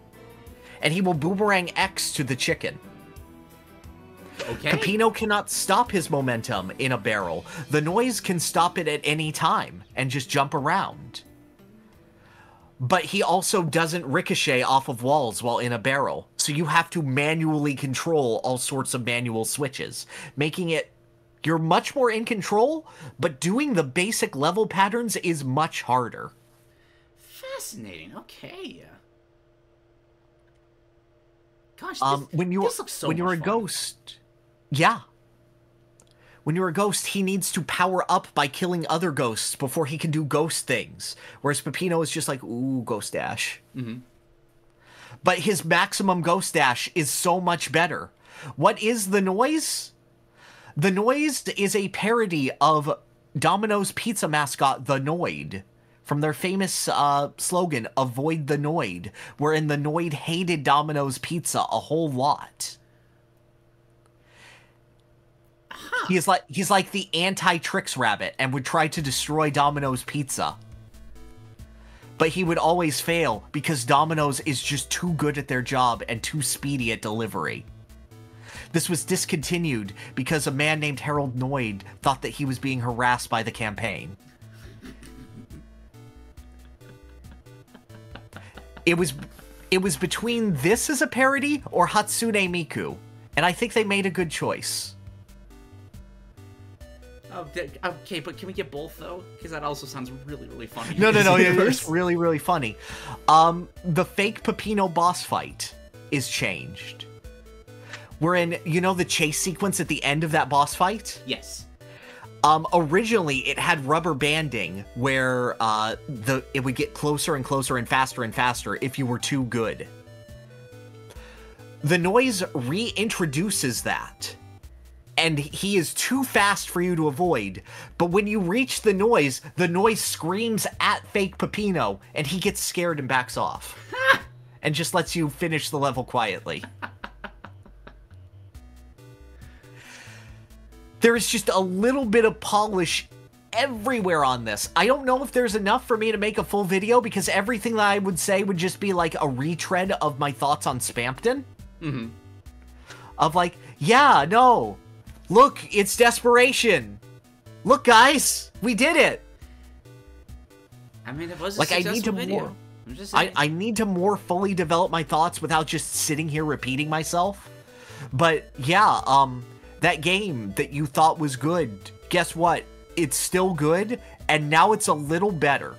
Speaker 1: And he will boomerang X to the chicken.
Speaker 2: Okay.
Speaker 1: Peppino cannot stop his momentum in a barrel. The noise can stop it at any time and just jump around. But he also doesn't ricochet off of walls while in a barrel, so you have to manually control all sorts of manual switches, making it you're much more in control, but doing the basic level patterns is much harder.
Speaker 2: Fascinating. Okay. Gosh,
Speaker 1: Um,
Speaker 2: this,
Speaker 1: when you
Speaker 2: this looks so
Speaker 1: when you're a
Speaker 2: fun.
Speaker 1: ghost, yeah. When you're a ghost, he needs to power up by killing other ghosts before he can do ghost things. Whereas Peppino is just like, ooh, ghost dash.
Speaker 2: Mm-hmm.
Speaker 1: But his maximum ghost dash is so much better. What is the noise? The noise is a parody of Domino's pizza mascot, the Noid, from their famous uh, slogan, Avoid the Noid, wherein the Noid hated Domino's pizza a whole lot. He's like he's like the anti-Trix rabbit and would try to destroy Domino's pizza. But he would always fail because Domino's is just too good at their job and too speedy at delivery. This was discontinued because a man named Harold Noid thought that he was being harassed by the campaign. It was it was between this as a parody or Hatsune Miku, and I think they made a good choice.
Speaker 2: Oh, okay, but can we get both though? Because that also sounds really, really funny.
Speaker 1: No, no, no,
Speaker 2: universe.
Speaker 1: it's really, really funny. Um, the fake Peppino boss fight is changed. We're in, you know the chase sequence at the end of that boss fight?
Speaker 2: Yes.
Speaker 1: Um, originally it had rubber banding where uh the it would get closer and closer and faster and faster if you were too good. The noise reintroduces that. And he is too fast for you to avoid. But when you reach the noise, the noise screams at fake Peppino and he gets scared and backs off. and just lets you finish the level quietly. there is just a little bit of polish everywhere on this. I don't know if there's enough for me to make a full video because everything that I would say would just be like a retread of my thoughts on Spamton.
Speaker 2: Mm-hmm.
Speaker 1: Of like, yeah, no, look, it's desperation. Look, guys, we did it.
Speaker 2: I mean, it was a
Speaker 1: Like, I need to
Speaker 2: video.
Speaker 1: more-
Speaker 2: I'm
Speaker 1: I, need to more fully develop my thoughts without just sitting here repeating myself. But yeah, um, that game that you thought was good, guess what? It's still good, and now it's a little better.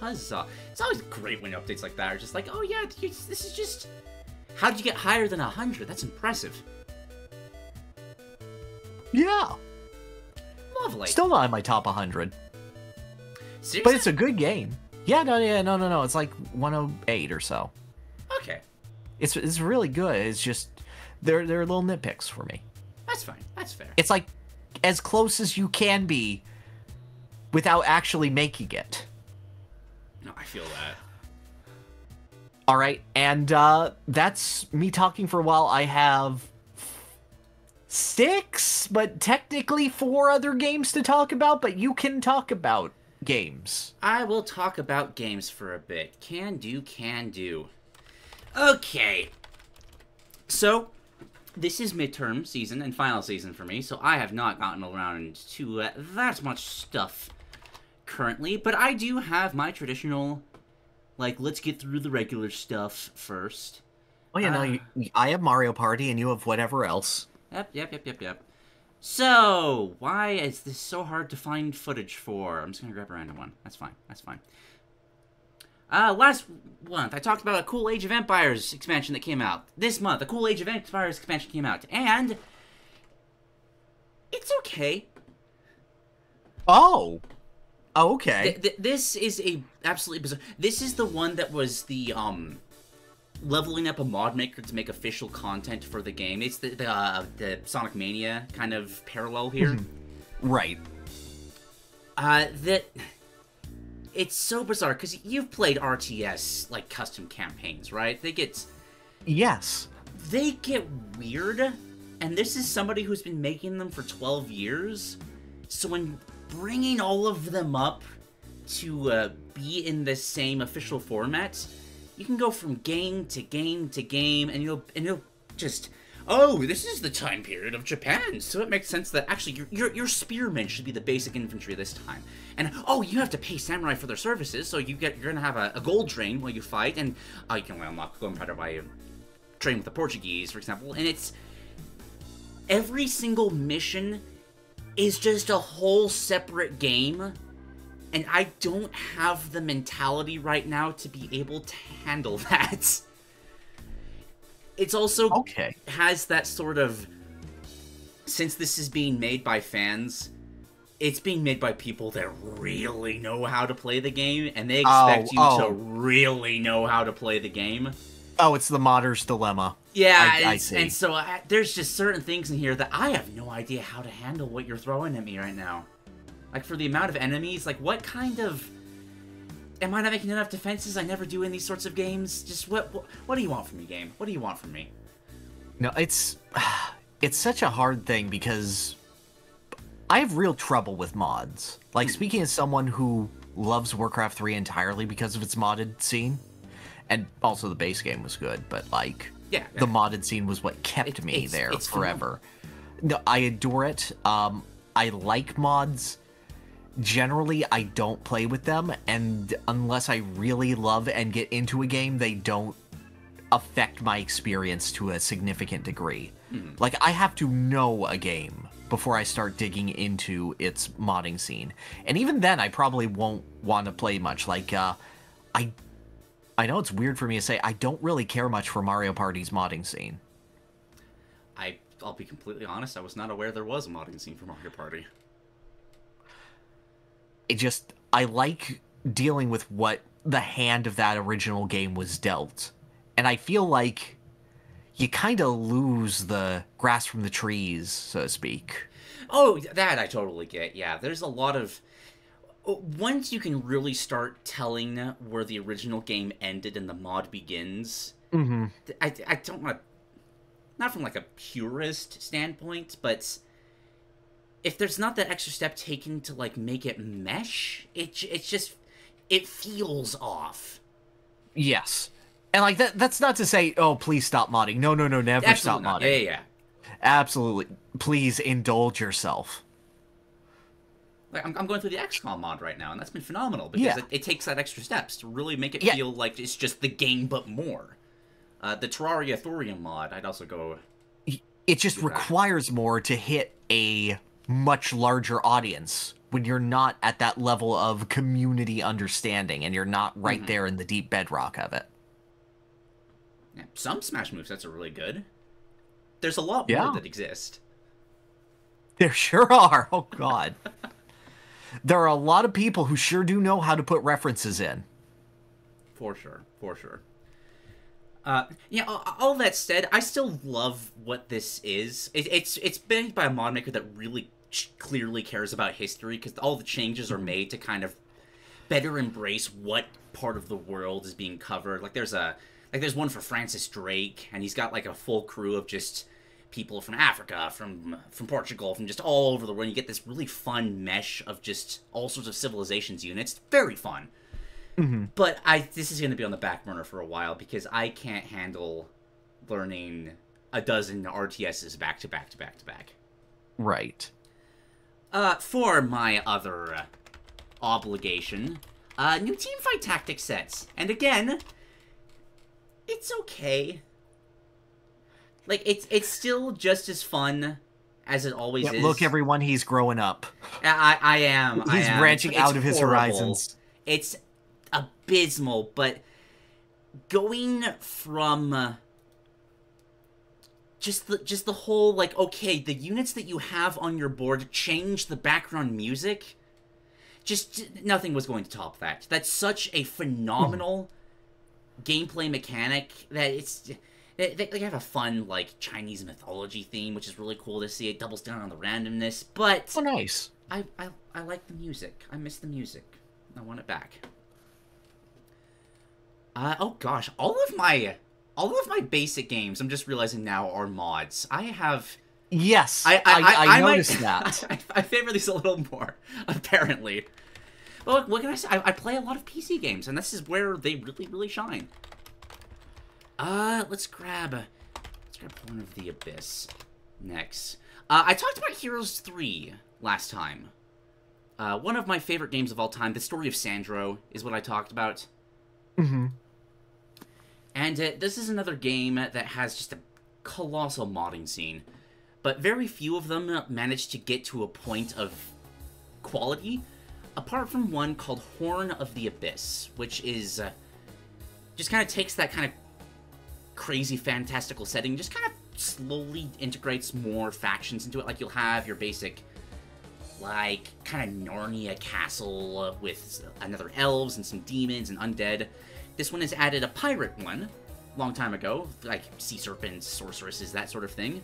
Speaker 2: Huzzah. It's always great when updates like that are just like, oh yeah, this is just. How did you get higher than 100? That's impressive.
Speaker 1: Yeah,
Speaker 2: Lovely.
Speaker 1: still not in my top 100,
Speaker 2: Seriously?
Speaker 1: but it's a good game. Yeah, no, yeah, no, no, no. It's like 108 or so.
Speaker 2: Okay.
Speaker 1: It's it's really good. It's just they're they're little nitpicks for me.
Speaker 2: That's fine. That's fair.
Speaker 1: It's like as close as you can be without actually making it.
Speaker 2: No, I feel that.
Speaker 1: All right, and uh, that's me talking for a while. I have six, but technically four other games to talk about. But you can talk about games.
Speaker 2: I will talk about games for a bit. Can do, can do. Okay. So, this is midterm season and final season for me, so I have not gotten around to uh, that much stuff currently, but I do have my traditional, like, let's get through the regular stuff first.
Speaker 1: Oh yeah, no,
Speaker 2: Uh,
Speaker 1: you, I have Mario Party, and you have whatever else.
Speaker 2: Yep, yep, yep, yep, yep. So, why is this so hard to find footage for? I'm just gonna grab a random one. That's fine. That's fine. Uh, last month I talked about a Cool Age of Empires expansion that came out. This month, a Cool Age of Empires expansion came out, and it's okay.
Speaker 1: Oh, okay.
Speaker 2: Th- th- this is a absolutely bizarre. This is the one that was the um leveling up a mod maker to make official content for the game. It's the the, uh, the Sonic Mania kind of parallel here.
Speaker 1: right.
Speaker 2: uh, that it's so bizarre because you've played RTS like custom campaigns, right? They get
Speaker 1: Yes.
Speaker 2: they get weird, and this is somebody who's been making them for 12 years. So when bringing all of them up to uh, be in the same official format, you can go from game to game to game, and you'll and you'll just oh, this is the time period of Japan, so it makes sense that actually your your, your spearmen should be the basic infantry this time. And oh, you have to pay samurai for their services, so you get you're gonna have a, a gold drain while you fight, and uh, you can unlock gunpowder by train with the Portuguese, for example, and it's every single mission is just a whole separate game. And I don't have the mentality right now to be able to handle that. It's also
Speaker 1: Okay.
Speaker 2: has that sort of since this is being made by fans, it's being made by people that really know how to play the game and they oh, expect
Speaker 1: Oh,
Speaker 2: you
Speaker 1: oh.
Speaker 2: to really know how to play the game.
Speaker 1: Oh, it's the modder's dilemma.
Speaker 2: Yeah,
Speaker 1: I- I
Speaker 2: and,
Speaker 1: see.
Speaker 2: and so I, there's just certain things in here that I have no idea how to handle what you're throwing at me right now. Like for the amount of enemies, like what kind of am I not making enough defenses? I never do in these sorts of games. Just what what, what do you want from me, game? What do you want from me?
Speaker 1: No, it's it's such a hard thing because I have real trouble with mods. Like speaking as someone who loves Warcraft 3 entirely because of its modded scene, and also the base game was good, but like
Speaker 2: Yeah,
Speaker 1: the modded scene was what kept
Speaker 2: It-
Speaker 1: me
Speaker 2: it's-
Speaker 1: there
Speaker 2: it's
Speaker 1: forever. No, I adore it. Um, I like mods. Generally, I don't play with them, and unless I really love and get into a game, they don't affect my experience to a significant degree. Like, I have to know a game before I start digging into its modding scene. And even then, I probably won't want to play much. Like, uh, I. I know it's weird for me to say, I don't really care much for Mario Party's modding scene.
Speaker 2: I I'll be completely honest. I was not aware there was a modding scene for Mario Party.
Speaker 1: It just I like dealing with what the hand of that original game was dealt. And I feel like you kind of lose the grass from the trees, so to speak.
Speaker 2: Oh, that I totally get. Yeah, there's a lot of once you can really start telling where the original game ended and the mod begins.
Speaker 1: Mm-hmm.
Speaker 2: I, I don't want to not from like a purist standpoint, but if there's not that extra step taken to like make it mesh, it it's just it feels off.
Speaker 1: Yes. And like that that's not to say, oh please stop modding. No, no, no, never stop
Speaker 2: Absolutely not.
Speaker 1: modding.
Speaker 2: Yeah, yeah, yeah.
Speaker 1: Absolutely. Please indulge yourself.
Speaker 2: Like I'm, I'm going through the XCOM mod right now, and that's been phenomenal because
Speaker 1: Yeah.
Speaker 2: it, it takes that extra steps to really make it
Speaker 1: Yeah.
Speaker 2: feel like it's just the game but more. Uh, the Terraria Thorium mod, I'd also go.
Speaker 1: It just requires more to hit a much larger audience when you're not at that level of community understanding and you're not right
Speaker 2: Mhm.
Speaker 1: there in the deep bedrock of it.
Speaker 2: Yeah, some Smash moves that's are really good. There's a lot
Speaker 1: Yeah.
Speaker 2: more that exist.
Speaker 1: There sure are. Oh god. there are a lot of people who sure do know how to put references in.
Speaker 2: For sure, for sure. Uh, yeah. All, that said, I still love what this is. It, it's it's made by a mod maker that really clearly cares about history because all the changes are made to kind of better embrace what part of the world is being covered. Like there's a like there's one for Francis Drake, and he's got like a full crew of just people from Africa, from from Portugal, from just all over the world. You get this really fun mesh of just all sorts of civilizations units. Very fun. Mm-hmm. But I this is going to be on the back burner for a while because I can't handle learning a dozen RTSs back to back to back to back.
Speaker 1: Right.
Speaker 2: Uh, for my other obligation, uh, new team fight tactic sets, and again, it's okay. like it's it's still just as fun as it always
Speaker 1: Yeah,
Speaker 2: is.
Speaker 1: look, everyone, he's growing up.
Speaker 2: I I am. I
Speaker 1: He's
Speaker 2: am.
Speaker 1: branching
Speaker 2: It's
Speaker 1: out of his
Speaker 2: horrible.
Speaker 1: horizons.
Speaker 2: It's abysmal, but going from just the just the whole like okay, the units that you have on your board change the background music. Just nothing was going to top that. That's such a phenomenal gameplay mechanic that it's they, they, have a fun like Chinese mythology theme, which is really cool to see. It doubles down on the randomness, but
Speaker 1: Oh, nice.
Speaker 2: I, I I like the music. I miss the music. I want it back. Uh oh gosh, all of my all of my basic games I'm just realizing now are mods. I have
Speaker 1: Yes,
Speaker 2: I I, I, I
Speaker 1: noticed
Speaker 2: might,
Speaker 1: that.
Speaker 2: I, I favor these a little more, apparently. Well, what can I say? I, I play a lot of PC games, and this is where they really, really shine. Uh, let's grab, let's grab Horn of the Abyss next. Uh, I talked about Heroes 3 last time. Uh, one of my favorite games of all time, The Story of Sandro, is what I talked about.
Speaker 1: hmm
Speaker 2: And uh, this is another game that has just a colossal modding scene. But very few of them manage to get to a point of quality, apart from one called Horn of the Abyss, which is uh, just kind of takes that kind of crazy fantastical setting, just kind of slowly integrates more factions into it. Like you'll have your basic, like kind of Narnia castle uh, with another elves and some demons and undead. This one has added a pirate one, long time ago, like sea serpents, sorceresses, that sort of thing.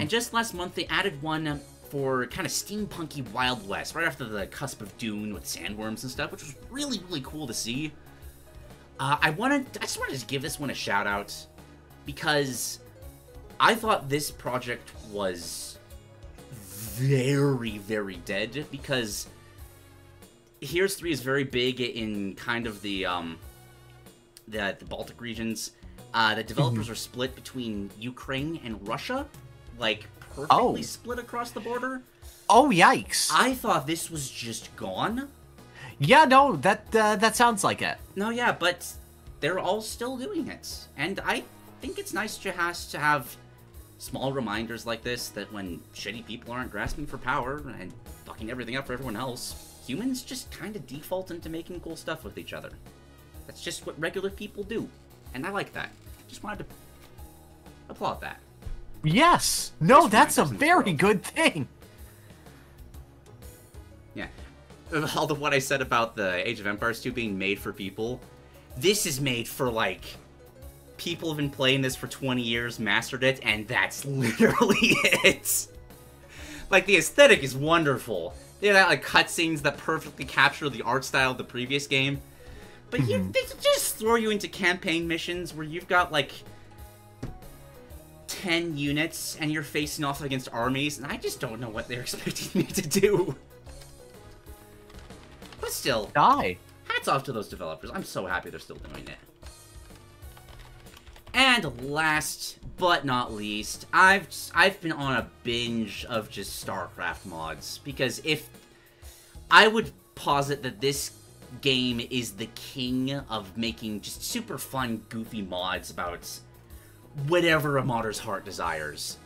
Speaker 2: And just last month, they added one for kind of steampunky Wild West, right after the cusp of Dune with sandworms and stuff, which was really, really cool to see. Uh, I wanted, I just wanted to give this one a shout out because I thought this project was very, very dead because Heroes 3 is very big in kind of the um the, the Baltic regions. Uh, the developers are split between Ukraine and Russia, like perfectly
Speaker 1: Oh.
Speaker 2: split across the border.
Speaker 1: Oh, yikes.
Speaker 2: I thought this was just gone.
Speaker 1: yeah, no, that uh, that sounds like it.
Speaker 2: No, yeah, but they're all still doing it, and I think it's nice to has to have small reminders like this that when shitty people aren't grasping for power and fucking everything up for everyone else, humans just kind of default into making cool stuff with each other. That's just what regular people do, and I like that. Just wanted to applaud that.
Speaker 1: Yes. No, that's a
Speaker 2: reminders in the
Speaker 1: very good thing.
Speaker 2: Yeah. All of what I said about the Age of Empires 2 being made for people, this is made for like people have been playing this for 20 years, mastered it, and that's literally it. Like the aesthetic is wonderful. They have like cutscenes that perfectly capture the art style of the previous game. But you mm-hmm. they just throw you into campaign missions where you've got like 10 units and you're facing off against armies, and I just don't know what they're expecting me to do. But still,
Speaker 1: Die.
Speaker 2: hats off to those developers. I'm so happy they're still doing it. And last but not least, I've I've been on a binge of just StarCraft mods because if I would posit that this game is the king of making just super fun, goofy mods about whatever a modder's heart desires.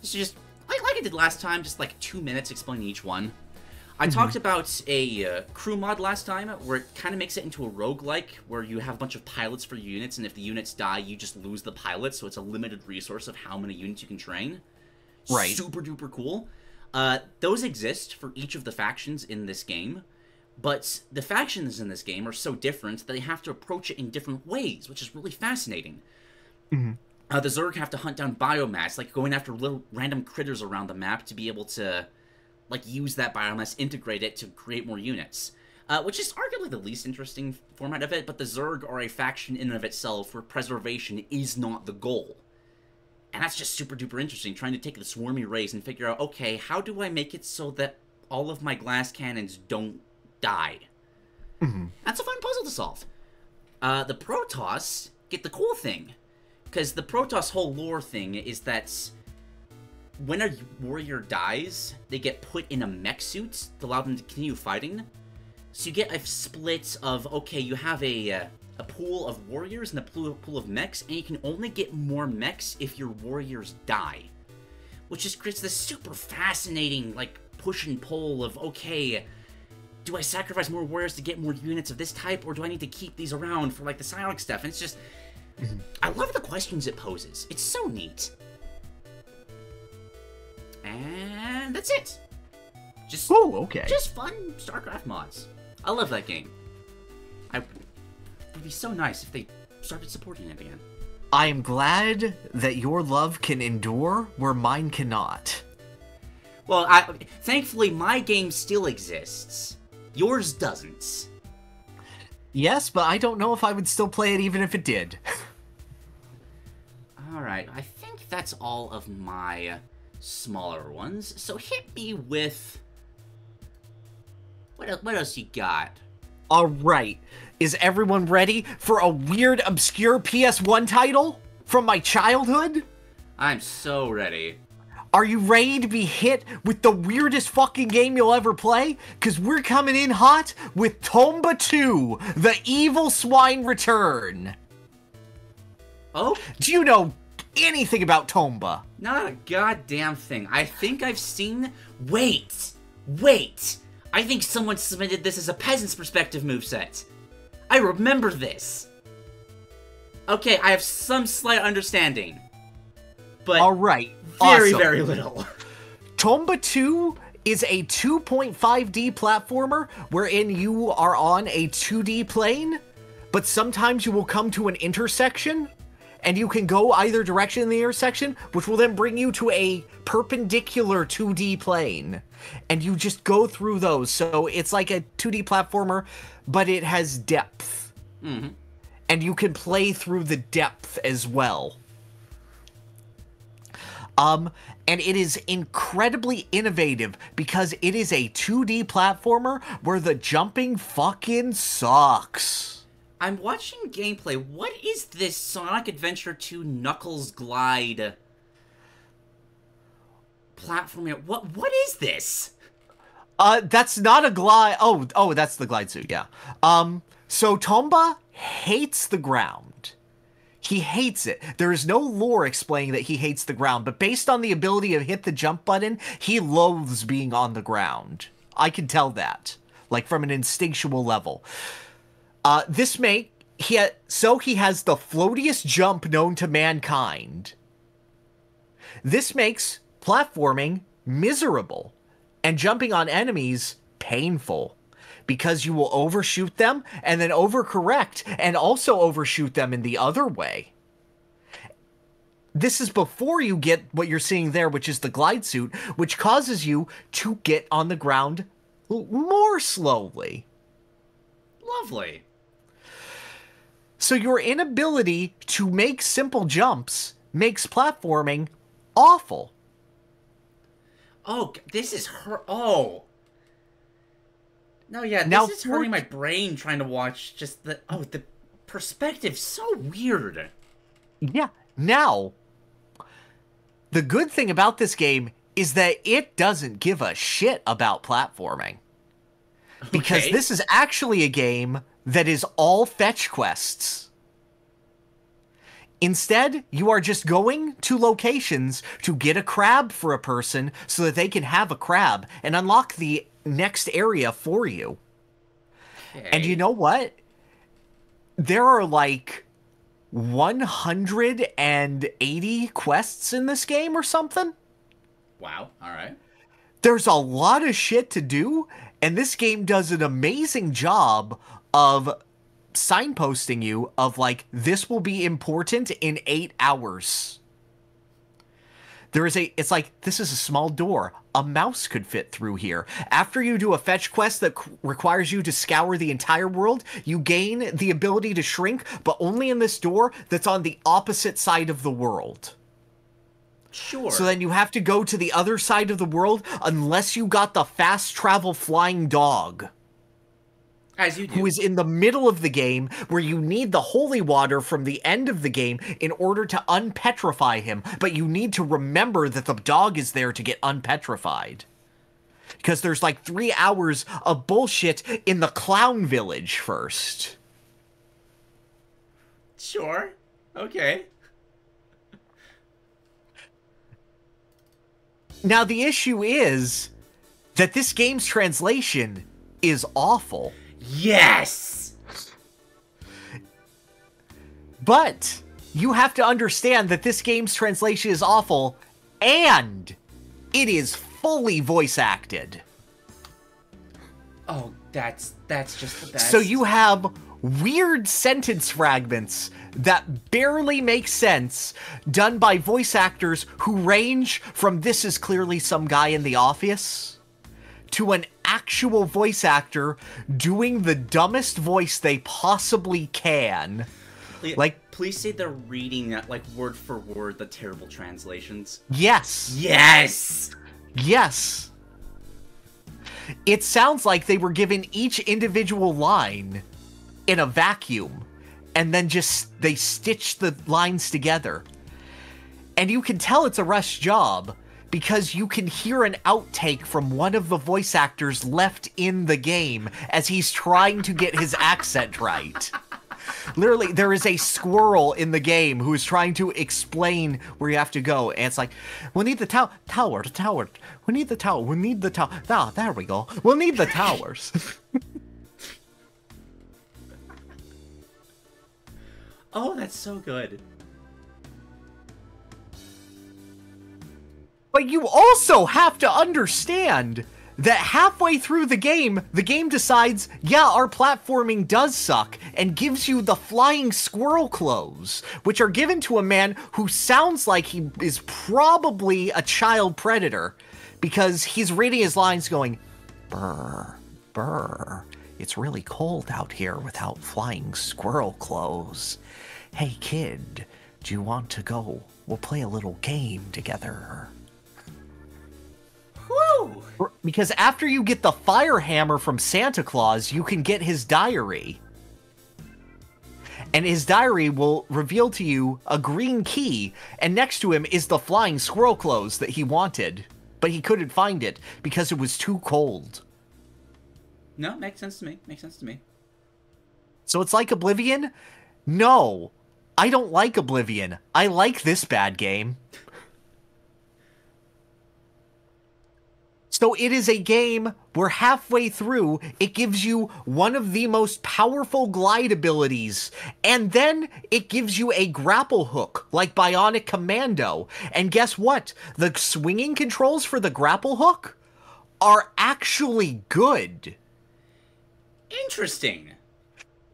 Speaker 2: It's just like, like I did last time, just like two minutes explaining each one. I talked about a uh, crew mod last time where it kind of makes it into a roguelike where you have a bunch of pilots for your units, and if the units die, you just lose the pilots, so it's a limited resource of how many units you can train.
Speaker 1: Right.
Speaker 2: Super duper cool. Uh, those exist for each of the factions in this game, but the factions in this game are so different that they have to approach it in different ways, which is really fascinating. Uh, the Zerg have to hunt down biomass, like going after little random critters around the map to be able to, like, use that biomass, integrate it to create more units. Uh, which is arguably the least interesting format of it, but the Zerg are a faction in and of itself where preservation is not the goal. And that's just super duper interesting, trying to take the swarmy race and figure out, okay, how do I make it so that all of my glass cannons don't die? That's a fun puzzle to solve. Uh, the Protoss get the cool thing. Because the Protoss whole lore thing is that when a warrior dies, they get put in a mech suit to allow them to continue fighting. So you get a split of, okay, you have a uh, a pool of warriors and a pool, pool of mechs, and you can only get more mechs if your warriors die. Which just creates this super fascinating, like, push and pull of, okay, do I sacrifice more warriors to get more units of this type, or do I need to keep these around for, like, the Psionic stuff? And it's just... Mm-hmm. I love the questions it poses. It's so neat. And that's it. Just
Speaker 1: Oh, okay.
Speaker 2: just fun StarCraft mods. I love that game. I it would be so nice if they started supporting it again.
Speaker 1: I am glad that your love can endure where mine cannot.
Speaker 2: Well, I, thankfully my game still exists. Yours doesn't.
Speaker 1: Yes, but I don't know if I would still play it even if it did.
Speaker 2: All right, I think that's all of my smaller ones. So hit me with what? What else you got?
Speaker 1: All right. Is everyone ready for a weird, obscure PS1 title from my childhood?
Speaker 2: I'm so ready.
Speaker 1: Are you ready to be hit with the weirdest fucking game you'll ever play? Because we're coming in hot with Tomba 2 The Evil Swine Return.
Speaker 2: Oh,
Speaker 1: Do you know anything about Tomba?
Speaker 2: Not a goddamn thing. I think I've seen. Wait! Wait! I think someone submitted this as a peasant's perspective moveset. I remember this. Okay, I have some slight understanding. But
Speaker 1: All right.
Speaker 2: very,
Speaker 1: awesome.
Speaker 2: very little.
Speaker 1: Tomba 2 is a 2.5D platformer wherein you are on a 2D plane, but sometimes you will come to an intersection and you can go either direction in the intersection, which will then bring you to a perpendicular 2D plane. And you just go through those. So it's like a 2D platformer, but it has depth. Mm-hmm. And you can play through the depth as well. Um, and it is incredibly innovative because it is a 2D platformer where the jumping fucking sucks.
Speaker 2: I'm watching gameplay. What is this Sonic Adventure 2 Knuckles Glide platforming? What what is this?
Speaker 1: Uh, that's not a glide. Oh, oh, that's the glide suit. Yeah. Um, so Tomba hates the ground. He hates it. There is no lore explaining that he hates the ground, but based on the ability to hit the jump button, he loathes being on the ground. I can tell that, like from an instinctual level. Uh, this make he ha- so he has the floatiest jump known to mankind. This makes platforming miserable and jumping on enemies painful because you will overshoot them and then overcorrect and also overshoot them in the other way. This is before you get what you're seeing there, which is the glide suit, which causes you to get on the ground more slowly.
Speaker 2: Lovely.
Speaker 1: So your inability to make simple jumps makes platforming awful.
Speaker 2: Oh, this is her. Oh. No, yeah, this
Speaker 1: Now,
Speaker 2: is hurting my brain trying to watch just the. Oh, the perspective so weird.
Speaker 1: Yeah. Now, the good thing about this game is that it doesn't give a shit about platforming. Because
Speaker 2: Okay.
Speaker 1: this is actually a game that is all fetch quests. Instead, you are just going to locations to get a crab for a person so that they can have a crab and unlock the next area for you. And you know what? There are like 180 quests in this game or something.
Speaker 2: Wow. All right.
Speaker 1: There's a lot of shit to do, and this game does an amazing job of signposting you of like this will be important in 8 hours. There is a it's like this is a small door. A mouse could fit through here. After you do a fetch quest that requires you to scour the entire world, you gain the ability to shrink, but only in this door that's on the opposite side of the world.
Speaker 2: Sure.
Speaker 1: So then you have to go to the other side of the world unless you got the fast travel flying dog,
Speaker 2: As you do.
Speaker 1: Who is in the middle of the game where you need the holy water from the end of the game in order to unpetrify him, but you need to remember that the dog is there to get unpetrified. Because there's like three hours of bullshit in the clown village first.
Speaker 2: Sure. Okay.
Speaker 1: Now, the issue is that this game's translation is awful.
Speaker 2: Yes!
Speaker 1: But you have to understand that this game's translation is awful and it is fully voice acted.
Speaker 2: Oh, that's that's just the best.
Speaker 1: So you have weird sentence fragments that barely make sense done by voice actors who range from this is clearly some guy in the office to an actual voice actor doing the dumbest voice they possibly can.
Speaker 2: like, please say they're reading uh, like word for word the terrible translations.
Speaker 1: Yes.
Speaker 2: Yes.
Speaker 1: Yes. It sounds like they were given each individual line in a vacuum and then just they stitched the lines together. And you can tell it's a rush job because you can hear an outtake from one of the voice actors left in the game as he's trying to get his accent right. Literally, there is a squirrel in the game who is trying to explain where you have to go, and it's like, we need the tower, tower, tower. We need the tower. We need the tower. Ah, there we go. We'll need the towers.
Speaker 2: Oh, that's so good.
Speaker 1: But you also have to understand that halfway through the game, the game decides, yeah, our platforming does suck, and gives you the flying squirrel clothes, which are given to a man who sounds like he is probably a child predator, because he's reading his lines going, Brr, brr, it's really cold out here without flying squirrel clothes. Hey kid, do you want to go? We'll play a little game together.
Speaker 2: Woo!
Speaker 1: Because after you get the fire hammer from Santa Claus, you can get his diary. And his diary will reveal to you a green key, and next to him is the flying squirrel clothes that he wanted, but he couldn't find it because it was too cold.
Speaker 2: No, makes sense to me. Makes sense to me.
Speaker 1: So it's like Oblivion? No, I don't like Oblivion. I like this bad game. So it is a game where halfway through it gives you one of the most powerful glide abilities, and then it gives you a grapple hook like Bionic Commando. And guess what? The swinging controls for the grapple hook are actually good.
Speaker 2: Interesting.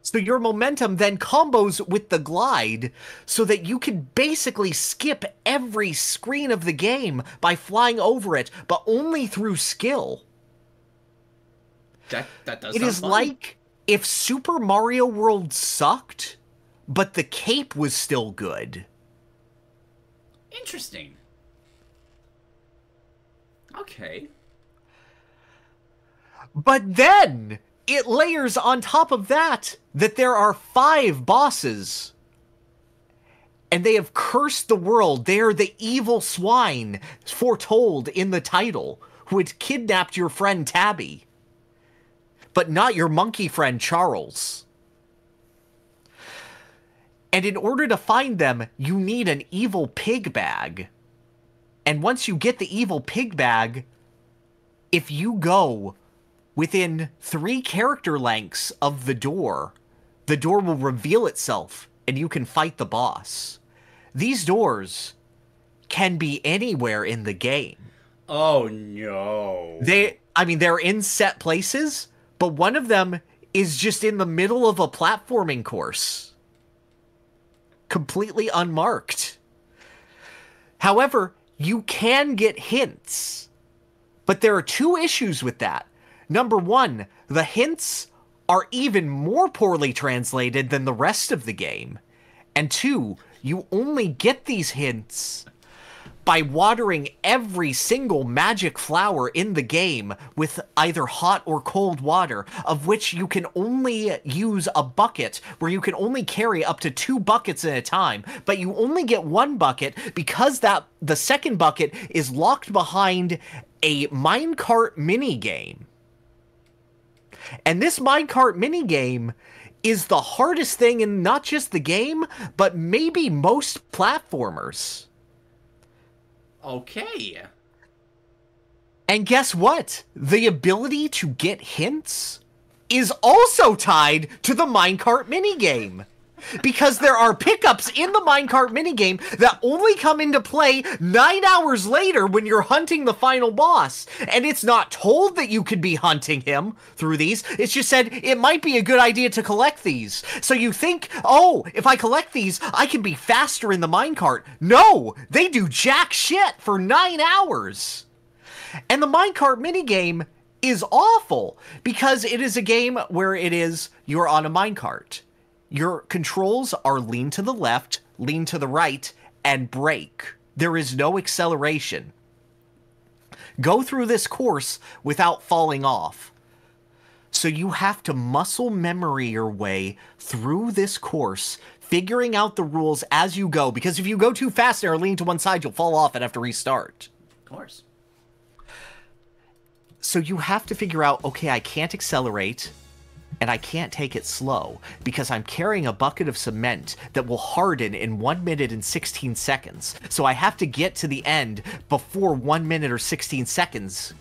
Speaker 1: So your momentum then combos with the glide so that you can basically skip every screen of the game by flying over it, but only through skill.
Speaker 2: That that does.
Speaker 1: It is
Speaker 2: fun.
Speaker 1: like if Super Mario World sucked, but the cape was still good.
Speaker 2: interesting. Okay.
Speaker 1: But then it layers on top of that that there are five bosses. And they have cursed the world. They are the evil swine foretold in the title who had kidnapped your friend Tabby. But not your monkey friend Charles. And in order to find them, you need an evil pig bag. And once you get the evil pig bag, if you go within three character lengths of the door, the door will reveal itself and you can fight the boss. These doors can be anywhere in the game.
Speaker 2: Oh no.
Speaker 1: They, I mean, they're in set places, but one of them is just in the middle of a platforming course, completely unmarked. However, you can get hints, but there are two issues with that. Number one, the hints are even more poorly translated than the rest of the game. And two, you only get these hints by watering every single magic flower in the game with either hot or cold water, of which you can only use a bucket where you can only carry up to two buckets at a time, but you only get one bucket because that the second bucket is locked behind a minecart mini game. And this minecart mini game is the hardest thing in not just the game, but maybe most platformers.
Speaker 2: Okay.
Speaker 1: And guess what? The ability to get hints is also tied to the minecart minigame because there are pickups in the minecart minigame that only come into play nine hours later when you're hunting the final boss. And it's not told that you could be hunting him through these. It's just said it might be a good idea to collect these. So you think, oh, if I collect these, I can be faster in the minecart. No, they do jack shit for nine hours. And the minecart minigame is awful because it is a game where it is you're on a minecart your controls are lean to the left, lean to the right, and brake. There is no acceleration. Go through this course without falling off. So you have to muscle memory your way through this course, figuring out the rules as you go, because if you go too fast or lean to one side, you'll fall off and have to restart.
Speaker 2: Of course.
Speaker 1: So you have to figure out, okay, I can't accelerate and I can't take it slow because I'm carrying a bucket of cement that will harden in 1 minute and 16 seconds. So I have to get to the end before 1 minute or 16 seconds.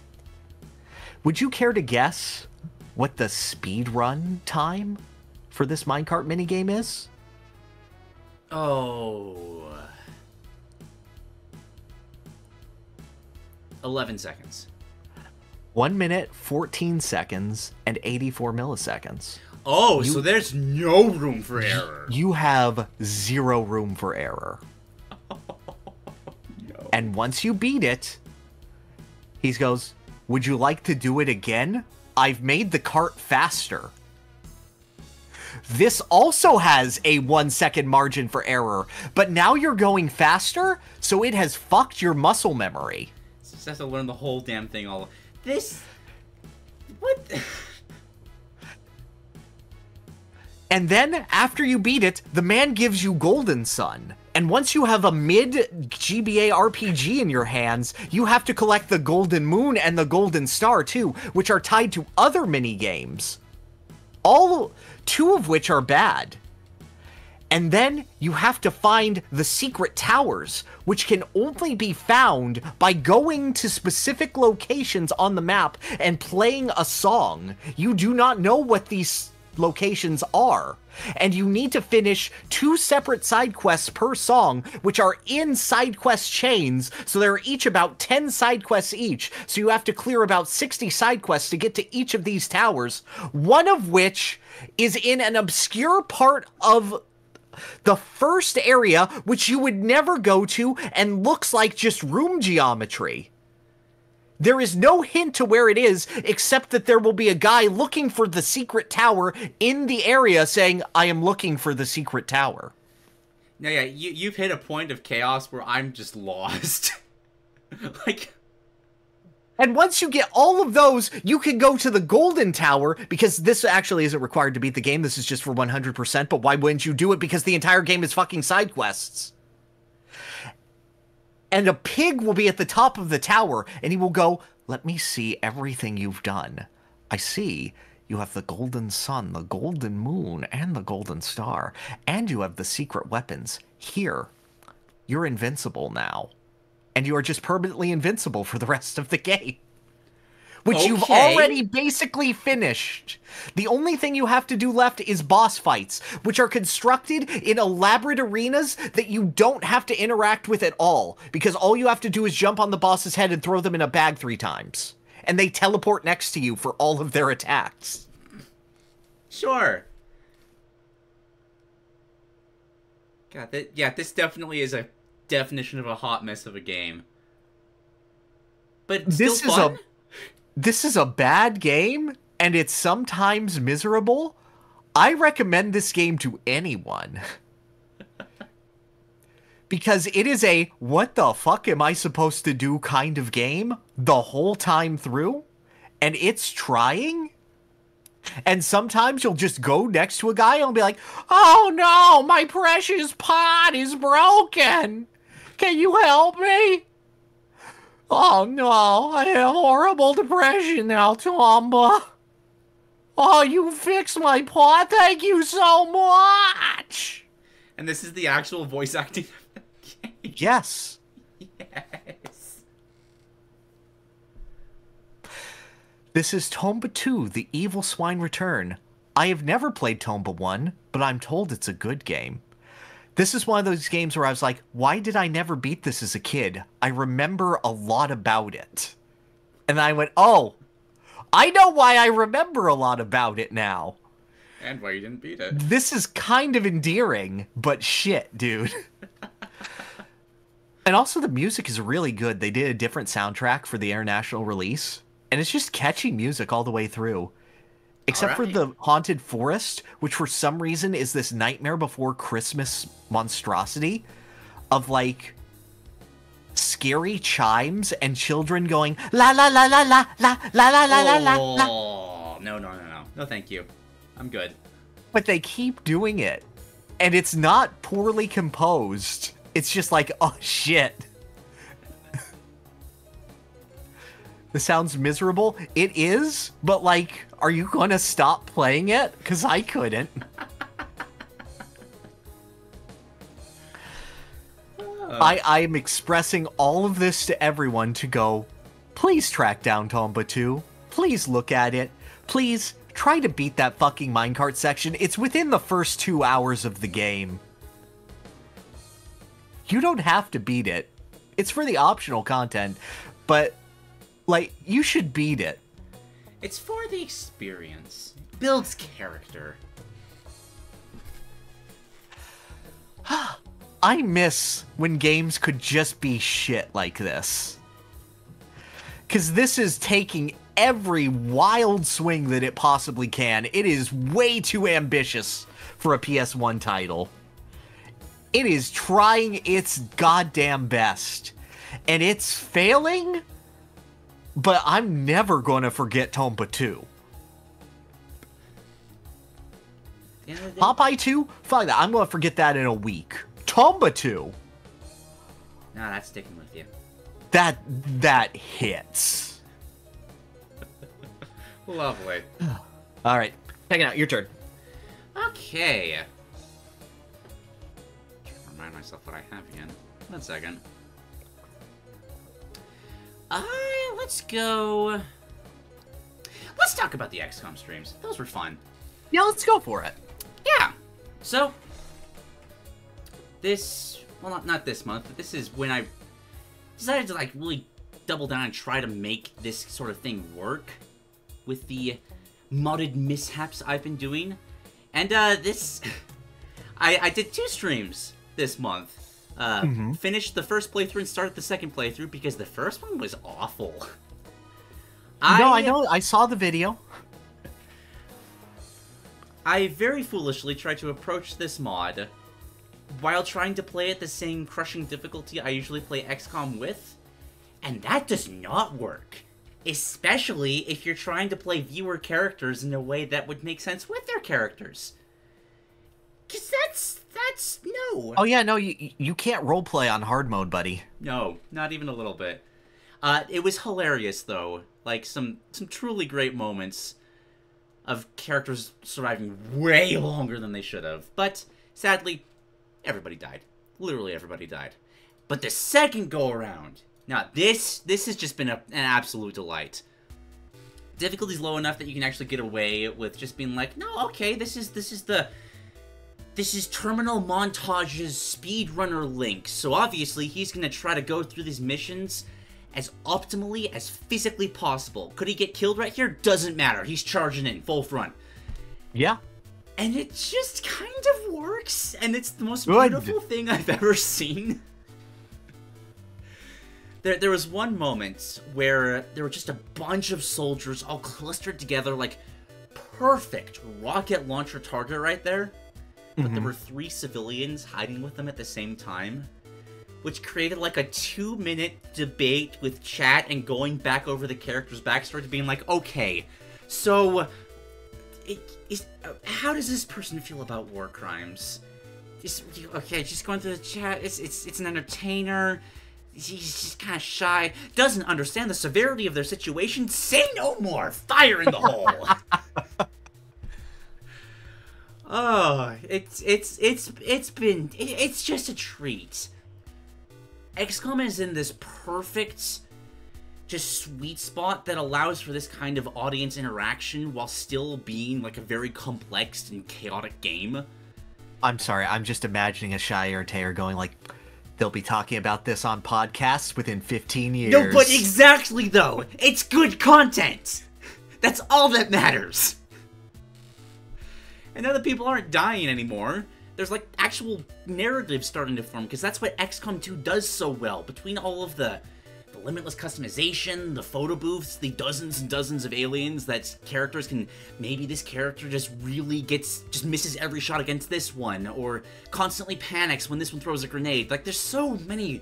Speaker 1: Would you care to guess what the speed run time for this minecart minigame is?
Speaker 2: Oh. 11 seconds.
Speaker 1: 1 minute, 14 seconds, and 84 milliseconds.
Speaker 2: Oh, you, so there's no room for error.
Speaker 1: You have zero room for error. no. And once you beat it, he goes, Would you like to do it again? I've made the cart faster. This also has a one second margin for error, but now you're going faster, so it has fucked your muscle memory.
Speaker 2: Just has to learn the whole damn thing all. This. What?
Speaker 1: and then, after you beat it, the man gives you Golden Sun. And once you have a mid GBA RPG in your hands, you have to collect the Golden Moon and the Golden Star too, which are tied to other mini games. All two of which are bad. And then you have to find the secret towers, which can only be found by going to specific locations on the map and playing a song. You do not know what these locations are. And you need to finish two separate side quests per song, which are in side quest chains. So there are each about 10 side quests each. So you have to clear about 60 side quests to get to each of these towers, one of which is in an obscure part of the first area, which you would never go to and looks like just room geometry. There is no hint to where it is, except that there will be a guy looking for the secret tower in the area saying, I am looking for the secret tower.
Speaker 2: No, yeah, you, you've hit a point of chaos where I'm just lost. like,
Speaker 1: and once you get all of those, you can go to the Golden Tower because this actually isn't required to beat the game. This is just for 100%. But why wouldn't you do it? Because the entire game is fucking side quests. And a pig will be at the top of the tower and he will go, Let me see everything you've done. I see you have the golden sun, the golden moon, and the golden star. And you have the secret weapons. Here, you're invincible now and you are just permanently invincible for the rest of the game. Which okay. you've already basically finished. The only thing you have to do left is boss fights, which are constructed in elaborate arenas that you don't have to interact with at all, because all you have to do is jump on the boss's head and throw them in a bag three times. And they teleport next to you for all of their attacks.
Speaker 2: Sure. God, that, yeah, this definitely is a definition of a hot mess of a game. But this is a
Speaker 1: this is a bad game and it's sometimes miserable. I recommend this game to anyone. because it is a what the fuck am I supposed to do kind of game the whole time through. And it's trying. And sometimes you'll just go next to a guy and be like, oh no, my precious pot is broken. Can you help me? Oh no, I have horrible depression now, Tomba. Oh, you fixed my paw. Thank you so much.
Speaker 2: And this is the actual voice acting.
Speaker 1: Yes.
Speaker 2: yes.
Speaker 1: This is Tomba 2, The Evil Swine Return. I have never played Tomba 1, but I'm told it's a good game. This is one of those games where I was like, why did I never beat this as a kid? I remember a lot about it. And I went, oh, I know why I remember a lot about it now.
Speaker 2: And why you didn't beat it.
Speaker 1: This is kind of endearing, but shit, dude. and also, the music is really good. They did a different soundtrack for the international release, and it's just catchy music all the way through. Except for the Haunted Forest, which for some reason is this Nightmare Before Christmas monstrosity of like scary chimes and children going la la la la la la la la la la la la.
Speaker 2: Oh, no, no, no, no. No, thank you. I'm good.
Speaker 1: But they keep doing it. And it's not poorly composed. It's just like, oh shit. this sounds miserable. It is, but like, are you gonna stop playing it? Because I couldn't. I, I am expressing all of this to everyone to go, please track down Tomba 2. Please look at it. Please try to beat that fucking minecart section. It's within the first two hours of the game. You don't have to beat it. It's for the optional content, but like you should beat it.
Speaker 2: It's for the experience. Builds character.
Speaker 1: I miss when games could just be shit like this. Cause this is taking every wild swing that it possibly can. It is way too ambitious for a PS1 title. It is trying its goddamn best. And it's failing, but I'm never going to forget Tomba 2.
Speaker 2: At the end of the day,
Speaker 1: Popeye 2? Fuck that. I'm going to forget that in a week. Tomba 2?
Speaker 2: Nah, that's sticking with you.
Speaker 1: That that hits.
Speaker 2: Lovely.
Speaker 1: All right, check it out. Your turn.
Speaker 2: Okay. To remind myself what I have again. One second. Uh, let's go. Let's talk about the XCOM streams. Those were fun.
Speaker 1: Yeah, let's go for it.
Speaker 2: Yeah. So, this, well, not, not this month, but this is when I decided to, like, really double down and try to make this sort of thing work with the modded mishaps I've been doing. And, uh, this, I, I did two streams this month. Uh, finished the first playthrough and started the second playthrough because the first one was awful.
Speaker 1: I, no, I know. I saw the video.
Speaker 2: I very foolishly tried to approach this mod while trying to play at the same crushing difficulty I usually play XCOM with, and that does not work. Especially if you're trying to play viewer characters in a way that would make sense with their characters. Cause that's that's no.
Speaker 1: Oh yeah, no, you you can't roleplay on hard mode, buddy.
Speaker 2: No, not even a little bit. Uh, it was hilarious though. Like some some truly great moments of characters surviving way longer than they should have. But sadly, everybody died. Literally everybody died. But the second go around, now this this has just been a, an absolute delight. Difficulty's low enough that you can actually get away with just being like, no, okay, this is this is the this is Terminal Montage's speedrunner Link, so obviously he's gonna try to go through these missions as optimally as physically possible. Could he get killed right here? Doesn't matter. He's charging in full front.
Speaker 1: Yeah.
Speaker 2: And it just kind of works, and it's the most
Speaker 1: Good.
Speaker 2: beautiful thing I've ever seen. There, there was one moment where there were just a bunch of soldiers all clustered together, like perfect rocket launcher target right there. But there were three civilians hiding with them at the same time, which created like a two minute debate with chat and going back over the character's backstory to being like, okay, so it, is, uh, how does this person feel about war crimes? Just, okay, just going through the chat. It's it's it's an entertainer. He's just kind of shy. Doesn't understand the severity of their situation. Say no more. Fire in the hole. Oh, it's it's it's it's been it's just a treat. XCOM is in this perfect just sweet spot that allows for this kind of audience interaction while still being like a very complex and chaotic game.
Speaker 1: I'm sorry, I'm just imagining a Shire Taylor going like they'll be talking about this on podcasts within 15 years.
Speaker 2: No, but exactly though. It's good content. That's all that matters. And now that people aren't dying anymore, there's like actual narrative starting to form because that's what XCOM 2 does so well. Between all of the the limitless customization, the photo booths, the dozens and dozens of aliens that characters can maybe this character just really gets just misses every shot against this one or constantly panics when this one throws a grenade. Like there's so many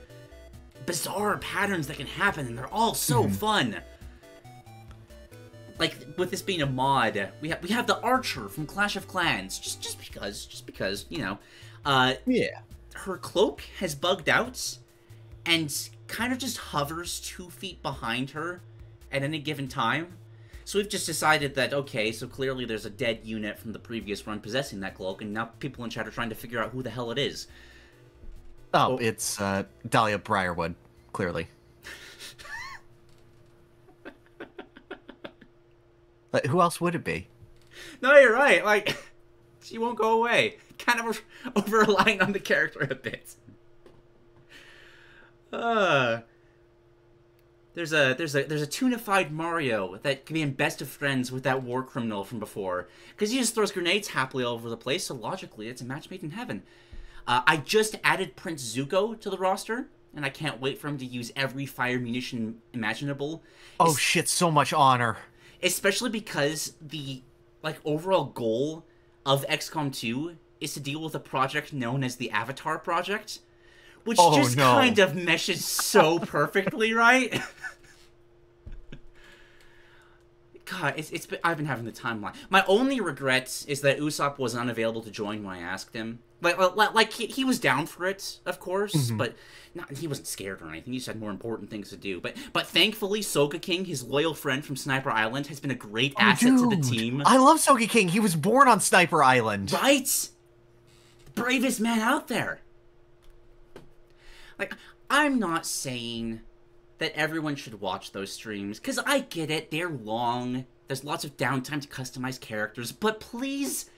Speaker 2: bizarre patterns that can happen and they're all so mm-hmm. fun like with this being a mod, we have we have the archer from Clash of Clans, just just because, just because you know, uh,
Speaker 1: yeah,
Speaker 2: her cloak has bugged out, and kind of just hovers two feet behind her at any given time. So we've just decided that okay, so clearly there's a dead unit from the previous run possessing that cloak, and now people in chat are trying to figure out who the hell it is.
Speaker 1: Oh, oh. it's uh, Dahlia Briarwood, clearly. Like, who else would it be?
Speaker 2: No, you're right. Like, she won't go away. Kind of over relying on the character a bit. Uh, there's a there's a there's a tunified Mario that can be in best of friends with that war criminal from before because he just throws grenades happily all over the place. So logically, it's a match made in heaven. Uh, I just added Prince Zuko to the roster, and I can't wait for him to use every fire munition imaginable.
Speaker 1: Oh it's, shit! So much honor
Speaker 2: especially because the like overall goal of XCOM 2 is to deal with a project known as the Avatar Project, which oh, just no. kind of meshes so perfectly, right? God, it's, it's been, I've been having the timeline. My only regret is that Usopp was unavailable to join when I asked him. Like, like, like he, he was down for it, of course, mm-hmm. but not, he wasn't scared or anything. He just had more important things to do. But but thankfully, king his loyal friend from Sniper Island, has been a great oh, asset dude. to the team.
Speaker 1: I love Sogeking. He was born on Sniper Island.
Speaker 2: Right? The bravest man out there. Like, I'm not saying that everyone should watch those streams, because I get it, they're long. There's lots of downtime to customize characters, but please,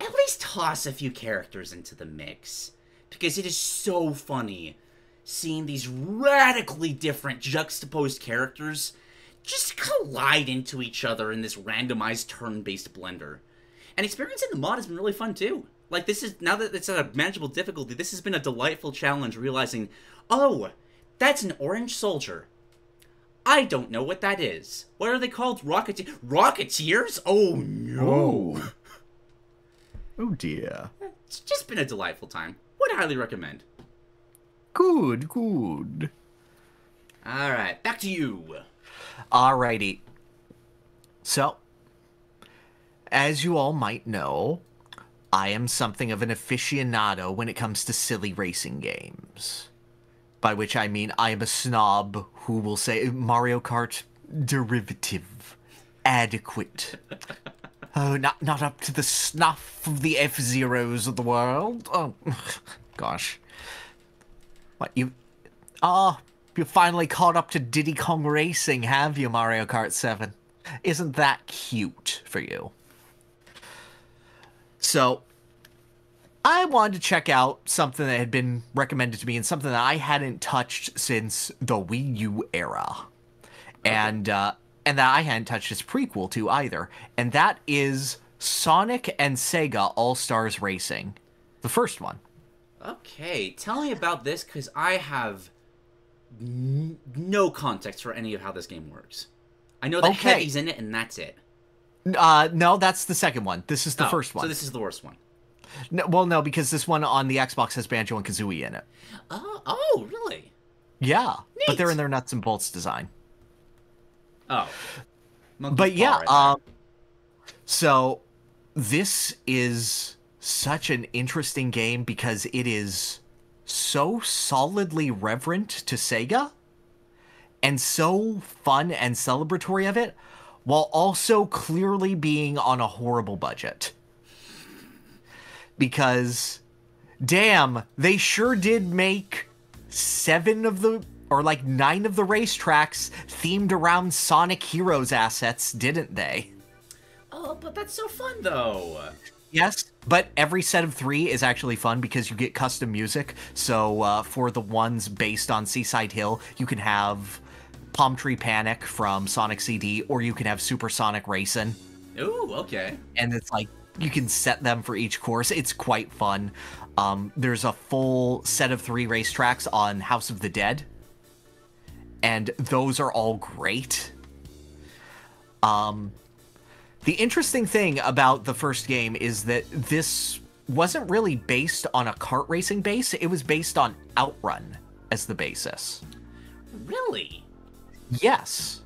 Speaker 2: at least toss a few characters into the mix. Because it is so funny seeing these radically different juxtaposed characters just collide into each other in this randomized turn-based blender. And experiencing the mod has been really fun too. Like this is now that it's at a manageable difficulty, this has been a delightful challenge realizing, oh, that's an orange soldier. I don't know what that is. What are they called? Rocketeers? Rocketeers? Oh no.
Speaker 1: Oh Oh, dear.
Speaker 2: It's just been a delightful time. Would highly recommend.
Speaker 1: Good, good.
Speaker 2: All right, back to you.
Speaker 1: Alrighty. So, as you all might know, I am something of an aficionado when it comes to silly racing games. By which I mean I am a snob who will say Mario Kart derivative, adequate. oh, not not up to the snuff of the F Zeros of the world. Oh, gosh. What, you... Ah, oh, you finally caught up to Diddy Kong Racing, have you, Mario Kart 7? Isn't that cute for you? So, I wanted to check out something that had been recommended to me and something that I hadn't touched since the Wii U era. And, uh, and that I hadn't touched its prequel to either. And that is Sonic and Sega All-Stars Racing. The first one.
Speaker 2: Okay, tell me about this because I have n- no context for any of how this game works. I know the okay. heavy's in it, and that's it.
Speaker 1: Uh, no, that's the second one. This is the oh, first one.
Speaker 2: So this is the worst one.
Speaker 1: No, well, no, because this one on the Xbox has Banjo and Kazooie in it.
Speaker 2: Oh, oh, really?
Speaker 1: Yeah, Neat. but they're in their nuts and bolts design.
Speaker 2: Oh,
Speaker 1: Monkey's but yeah, right um, so this is such an interesting game because it is so solidly reverent to Sega and so fun and celebratory of it while also clearly being on a horrible budget. because damn, they sure did make seven of the or like nine of the racetracks themed around Sonic Heroes assets, didn't they?
Speaker 2: Oh, but that's so fun though.
Speaker 1: Yes, but every set of three is actually fun because you get custom music. So uh, for the ones based on Seaside Hill, you can have Palm Tree Panic from Sonic CD, or you can have Supersonic Racing.
Speaker 2: Ooh, okay.
Speaker 1: And it's like you can set them for each course. It's quite fun. Um, there's a full set of three racetracks on House of the Dead, and those are all great. Um, the interesting thing about the first game is that this wasn't really based on a kart racing base, it was based on Outrun as the basis.
Speaker 2: Really?
Speaker 1: Yes.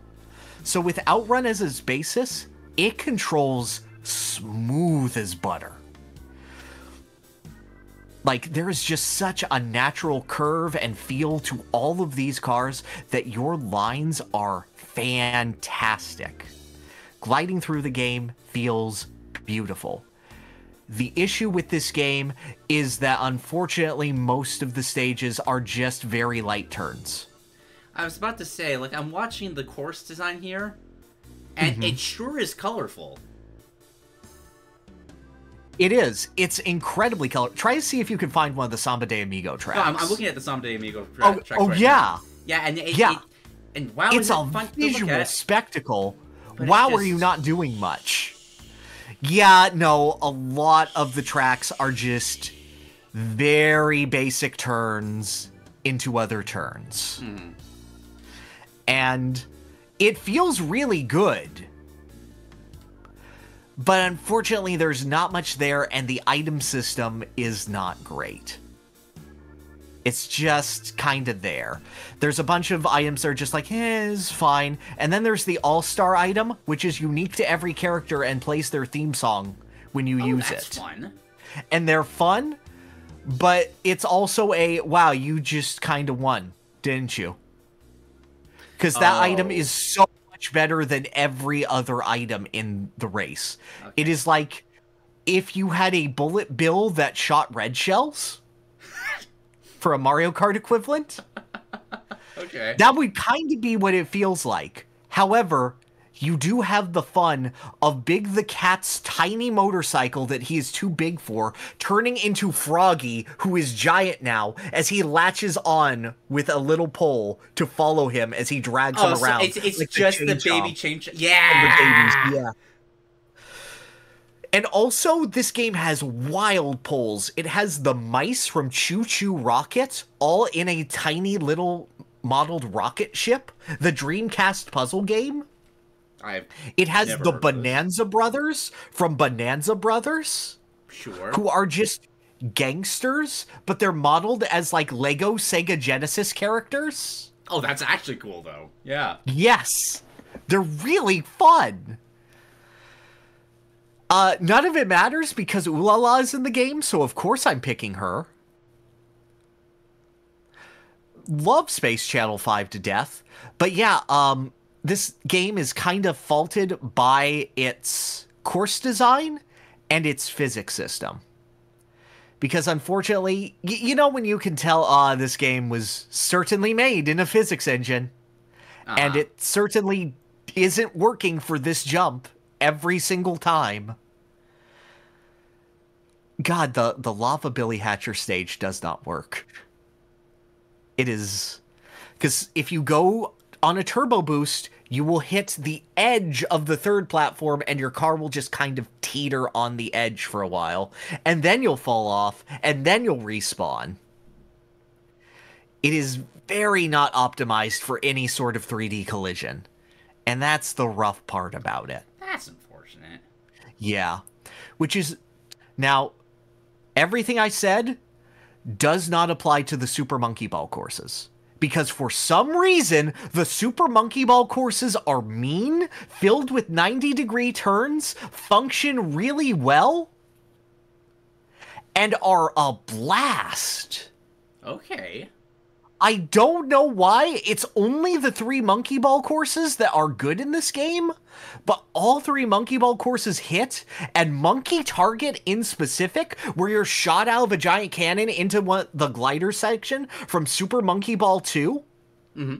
Speaker 1: So with Outrun as its basis, it controls smooth as butter. Like, there is just such a natural curve and feel to all of these cars that your lines are fantastic. Gliding through the game feels beautiful. The issue with this game is that unfortunately, most of the stages are just very light turns.
Speaker 2: I was about to say, like, I'm watching the course design here, and
Speaker 1: Mm-hmm.
Speaker 2: it sure is colorful.
Speaker 1: It is. It's incredibly colorful. Try to see if you can find one of the Samba de Amigo tracks.
Speaker 2: No, I'm, I'm looking at the Samba de Amigo tra-
Speaker 1: Oh,
Speaker 2: tracks
Speaker 1: oh
Speaker 2: right
Speaker 1: yeah.
Speaker 2: now. Yeah, and it,
Speaker 1: Yeah.
Speaker 2: it- and wow,
Speaker 1: it's
Speaker 2: it
Speaker 1: a
Speaker 2: fun to look
Speaker 1: visual spectacle.
Speaker 2: But
Speaker 1: Wow,
Speaker 2: it's
Speaker 1: are you not doing much? Yeah, no, a lot of the tracks are just very basic turns into other turns.
Speaker 2: Hmm.
Speaker 1: And it feels really good. But unfortunately, there's not much there, and the item system is not great. It's just kind of there. There's a bunch of items that are just like, eh, it's fine. And then there's the All Star item, which is unique to every character and plays their theme song when you
Speaker 2: Oh,
Speaker 1: use
Speaker 2: that's
Speaker 1: it.
Speaker 2: fun.
Speaker 1: And they're fun, but it's also a wow, you just kind of won, didn't you? Because that item
Speaker 2: Oh.
Speaker 1: is so much better than every other item in the race. It is like if you had a bullet bill that shot red shells for a Mario Kart equivalent.
Speaker 2: Okay.
Speaker 1: That would kind of be what it feels like. However, you do have the fun of Big the Cat's tiny motorcycle that he is too big for turning into Froggy, who is giant now, as he latches on with a little pole to follow him as he drags
Speaker 2: oh,
Speaker 1: him
Speaker 2: so
Speaker 1: around.
Speaker 2: it's, it's
Speaker 1: like
Speaker 2: just the,
Speaker 1: chainsaw
Speaker 2: baby change. Yeah.
Speaker 1: the. Yeah. And also, this game has wild poles. It has the mice from ChuChu Rocket all in a tiny little modeled rocket ship. The Dreamcast puzzle game.
Speaker 2: I've
Speaker 1: It has the
Speaker 2: heard of this.
Speaker 1: Bonanza Brothers from Bonanza Brothers,
Speaker 2: sure.
Speaker 1: who are just gangsters, but they're modeled as like Lego Sega Genesis characters.
Speaker 2: Oh, that's actually cool though. Yeah.
Speaker 1: Yes, they're really fun. Uh, none of it matters because Ulala is in the game, so of course I'm picking her. Love Space Channel 5 to death. But yeah, um, this game is kind of faulted by its course design and its physics system. Because unfortunately, y- you know when you can tell, ah, this game was certainly made in a physics engine and
Speaker 2: Uh-huh.
Speaker 1: it certainly isn't working for this jump every single time. God, the the lava Billy Hatcher stage does not work. It is because if you go on a turbo boost, you will hit the edge of the third platform and your car will just kind of teeter on the edge for a while, and then you'll fall off, and then you'll respawn. It is very not optimized for any sort of 3D collision. And that's the rough part about it.
Speaker 2: That's unfortunate.
Speaker 1: Yeah. Which is now everything I said does not apply to the Super Monkey Ball courses. Because for some reason, the Super Monkey Ball courses are mean, filled with 90 degree turns, function really well, and are a blast.
Speaker 2: Okay.
Speaker 1: I don't know why. It's only the three monkey ball courses that are good in this game, but all three monkey ball courses hit, and monkey target in specific, where you're shot out of a giant cannon into one, the glider section from Super Monkey Ball 2. Mm-hmm.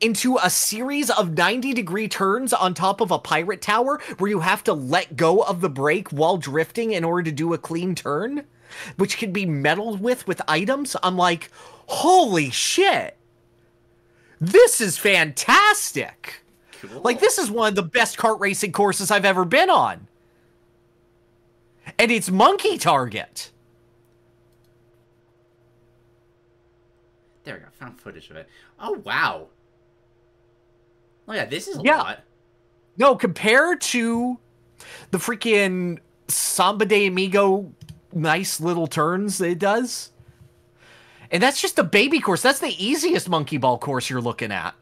Speaker 1: Into a series of 90 degree turns on top of a pirate tower where you have to let go of the brake while drifting in order to do a clean turn, which can be meddled with with items. I'm like, holy shit. This is fantastic.
Speaker 2: Cool.
Speaker 1: Like, this is one of the best kart racing courses I've ever been on. And it's Monkey Target.
Speaker 2: There we go. Found footage of it. Oh wow. Oh yeah, this is a
Speaker 1: Yeah.
Speaker 2: lot.
Speaker 1: No, compared to the freaking Samba de Amigo nice little turns that it does. And that's just a baby course. That's the easiest monkey ball course you're looking at.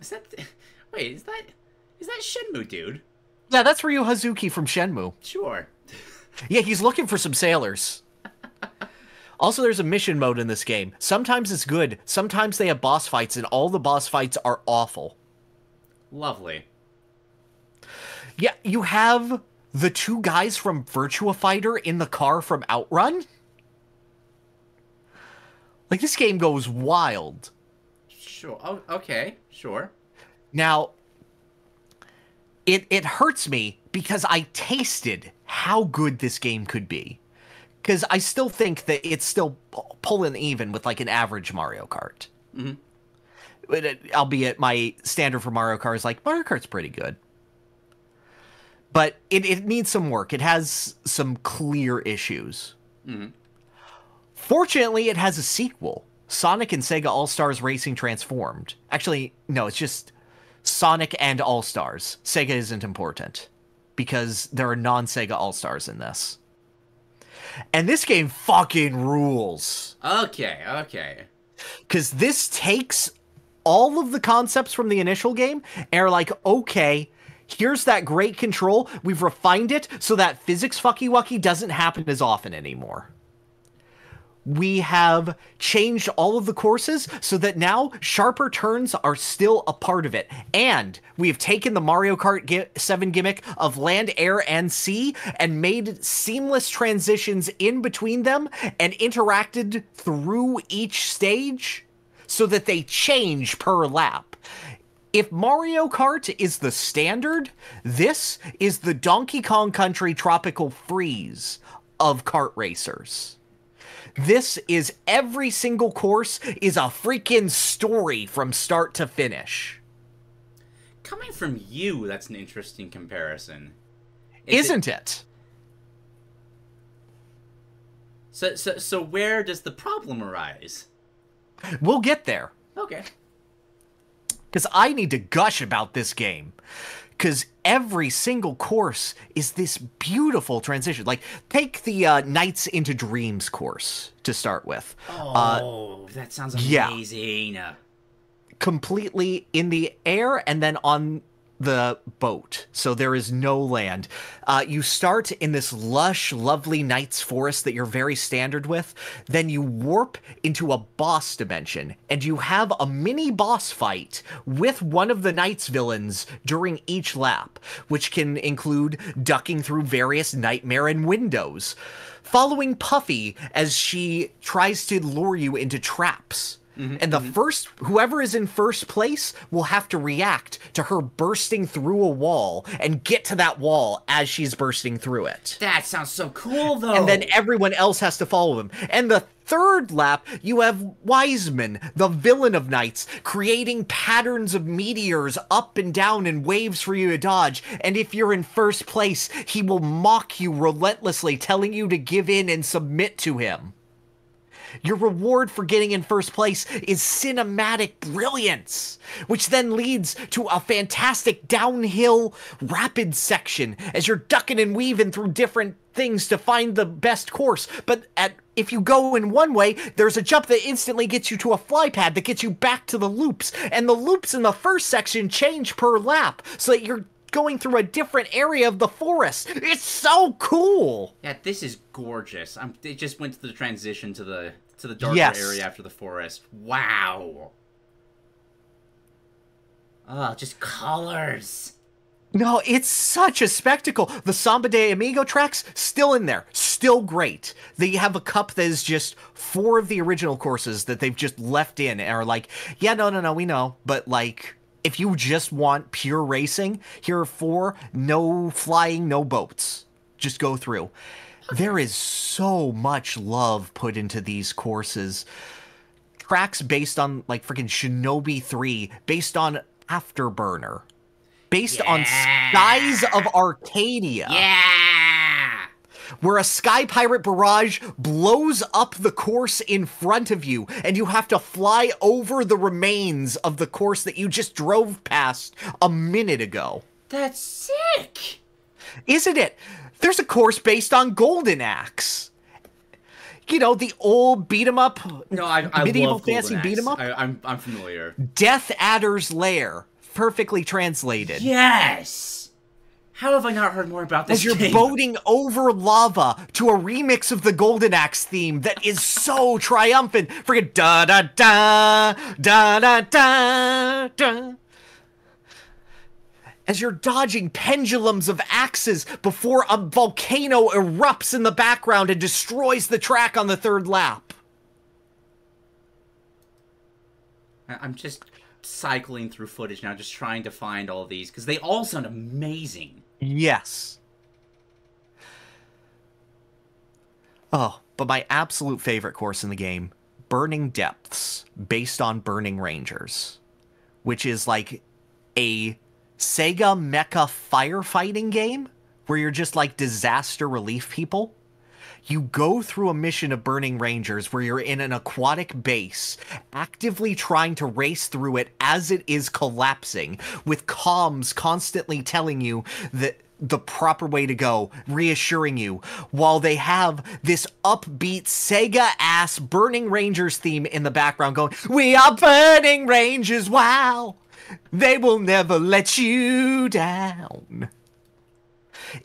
Speaker 2: Is that? Wait, is that? Is that Shenmue, dude?
Speaker 1: Yeah, that's Ryu Hazuki from Shenmue.
Speaker 2: Sure.
Speaker 1: Yeah, he's looking for some sailors. Also, there's a mission mode in this game. Sometimes it's good, sometimes they have boss fights, and all the boss fights are awful.
Speaker 2: Lovely.
Speaker 1: Yeah, you have the two guys from Virtua Fighter in the car from Outrun. Like, this game goes wild.
Speaker 2: Sure. Oh, okay. Sure.
Speaker 1: Now, it it hurts me because I tasted how good this game could be. Because I still think that it's still pulling even with like an average Mario Kart.
Speaker 2: Mhm.
Speaker 1: But it- albeit my standard for Mario Kart is like Mario Kart's pretty good. But it, it needs some work. It has some clear issues.
Speaker 2: Mhm.
Speaker 1: Fortunately, it has a sequel Sonic and Sega All Stars Racing Transformed. Actually, no, it's just Sonic and All Stars. Sega isn't important because there are non Sega All Stars in this. And this game fucking rules.
Speaker 2: Okay. Okay.
Speaker 1: Because this takes all of the concepts from the initial game and are like, okay, here's that great control. We've refined it so that physics fucky wucky doesn't happen as often anymore. We have changed all of the courses so that now sharper turns are still a part of it. And we have taken the Mario Kart gi- 7 gimmick of land, air, and sea and made seamless transitions in between them and interacted through each stage so that they change per lap. If Mario Kart is the standard, this is the Donkey Kong Country Tropical Freeze of kart racers. This is every single course is a freaking story from start to finish.
Speaker 2: Coming from you, that's an interesting comparison. Is it-
Speaker 1: Isn't it?
Speaker 2: So, so, so where does the problem arise?
Speaker 1: We'll get there.
Speaker 2: Okay.
Speaker 1: Because I need to gush about this game. Because every single course is this beautiful transition. Like, take the uh, Nights into Dreams course to start with.
Speaker 2: Oh, that sounds amazing.
Speaker 1: yeah.
Speaker 2: amazing.
Speaker 1: completely in the air and then on the boat. So there is no land. Uh, you start in this lush, lovely night's forest that you're very standard with. Then you warp into a boss dimension and you have a mini boss fight with one of the night's villains during each lap, which can include ducking through various nightmare and windows, following Puffy as she tries to lure you into traps. Mm-hmm. And the mm-hmm. first, whoever is in first place will have to react to her bursting through a wall and get to that wall as she's bursting through it.
Speaker 2: That sounds so cool, though.
Speaker 1: And then everyone else has to follow him. And the third lap, you have Wiseman, the villain of Nights, creating patterns of meteors up and down and waves for you to dodge. And if you're in first place, he will mock you relentlessly, telling you to give in and submit to him. Your reward for getting in first place is cinematic brilliance, which then leads to a fantastic downhill rapid section as you're ducking and weaving through different things to find the best course. But at if you go in one way, there's a jump that instantly gets you to a fly pad that gets you back to the loops. And the loops in the first section change per lap so that you're going through a different area of the forest. It's so cool.
Speaker 2: Yeah, this is gorgeous. I'm, it just went to the transition to the to the darker
Speaker 1: Yes.
Speaker 2: area after the forest. Wow. Oh, just colors.
Speaker 1: No, it's such a spectacle. The Samba de Amigo tracks still in there, still great. They have a cup that is just four of the original courses that they've just left in and are like, yeah, no, no, no, we know, but like. If you just want pure racing, here are four. No flying, no boats. Just go through. There is so much love put into these courses. Tracks based on like freaking Shinobi 3, based on Afterburner, based on Skies of Arcadia,
Speaker 2: Yeah.
Speaker 1: Where a Sky Pirate barrage blows up the course in front of you, and you have to fly over the remains of the course that you just drove past a minute ago.
Speaker 2: That's sick.
Speaker 1: Isn't it? There's a course based on Golden Axe. You know, the old beat 'em up,
Speaker 2: No, I, I
Speaker 1: medieval fancy beat 'em up.
Speaker 2: I, I'm I'm familiar.
Speaker 1: Death Adder's Lair, perfectly translated.
Speaker 2: Yes. How have I not heard more about this
Speaker 1: As you're
Speaker 2: game?
Speaker 1: boating over lava to a remix of the Golden Axe theme that is so triumphant. Forget da da da da da da da. As you're dodging pendulums of axes before a volcano erupts in the background and destroys the track on the third lap.
Speaker 2: I- I'm just cycling through footage now, just trying to find all these because they all sound amazing.
Speaker 1: Yes. Oh, but my absolute favorite course in the game, Burning Depths, based on Burning Rangers, which is like a Sega mecha firefighting game where you're just like disaster relief people. You go through a mission of Burning Rangers where you're in an aquatic base, actively trying to race through it as it is collapsing, with comms constantly telling you that the proper way to go, reassuring you, while they have this upbeat Sega ass Burning Rangers theme in the background going, We are Burning Rangers, wow! They will never let you down.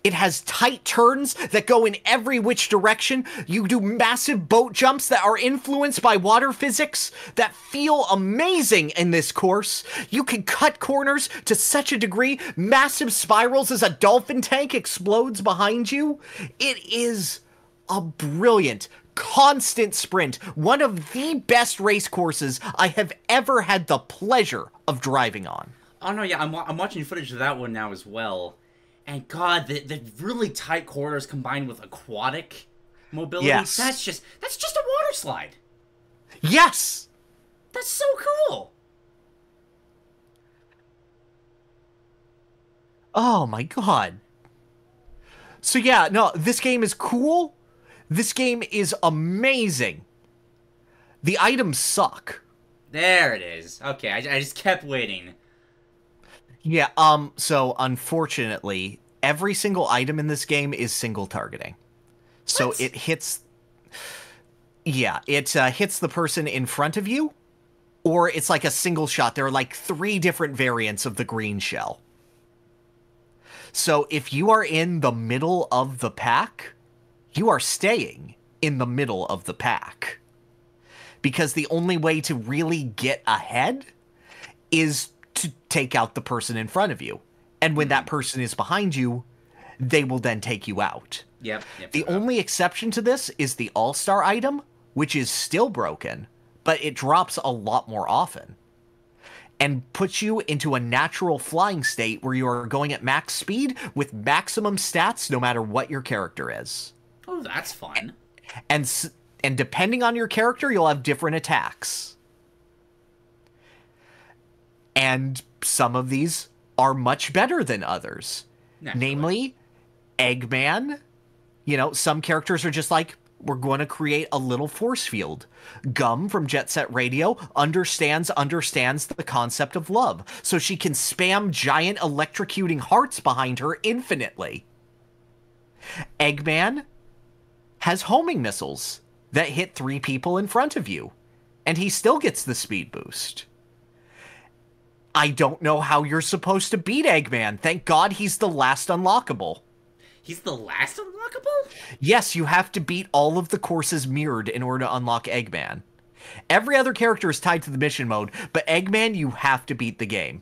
Speaker 1: It has tight turns that go in every which direction. You do massive boat jumps that are influenced by water physics that feel amazing in this course. You can cut corners to such a degree, massive spirals as a dolphin tank explodes behind you. It is a brilliant, constant sprint. One of the best race courses I have ever had the pleasure of driving on.
Speaker 2: Oh no, yeah, I'm, I'm watching footage of that one now as well. And God, the, the really tight corners combined with aquatic mobility.
Speaker 1: Yes.
Speaker 2: That's just that's just a water slide.
Speaker 1: Yes!
Speaker 2: That's so cool.
Speaker 1: Oh my god. So yeah, no, this game is cool. This game is amazing. The items suck.
Speaker 2: There it is. Okay, I, I just kept waiting.
Speaker 1: Yeah, um so unfortunately, every single item in this game is single targeting. So
Speaker 2: What?
Speaker 1: it hits Yeah, it uh, hits the person in front of you or it's like a single shot. There are like three different variants of the green shell. So if you are in the middle of the pack, you are staying in the middle of the pack. Because the only way to really get ahead is to take out the person in front of you. And when that hmm. person is behind you, they will then take you out.
Speaker 2: Yep. yep
Speaker 1: The
Speaker 2: yep.
Speaker 1: only exception to this is the All Star item, which is still broken, but it drops a lot more often and puts you into a natural flying state where you are going at max speed with maximum stats no matter what your character is.
Speaker 2: Oh, that's fun.
Speaker 1: And s- and depending on your character, you'll have different attacks. And some of these are much better than others.
Speaker 2: Naturally.
Speaker 1: Namely, Eggman. You know, some characters are just like, we're going to create a little force field. Gum from Jet Set Radio understands understands the concept of love, so she can spam giant electrocuting hearts behind her infinitely. Eggman has homing missiles that hit three people in front of you, and he still gets the speed boost. I don't know how you're supposed to beat Eggman. Thank God he's the last unlockable.
Speaker 2: He's the last unlockable?
Speaker 1: Yes, you have to beat all of the courses mirrored in order to unlock Eggman. Every other character is tied to the mission mode, but Eggman, you have to beat the game.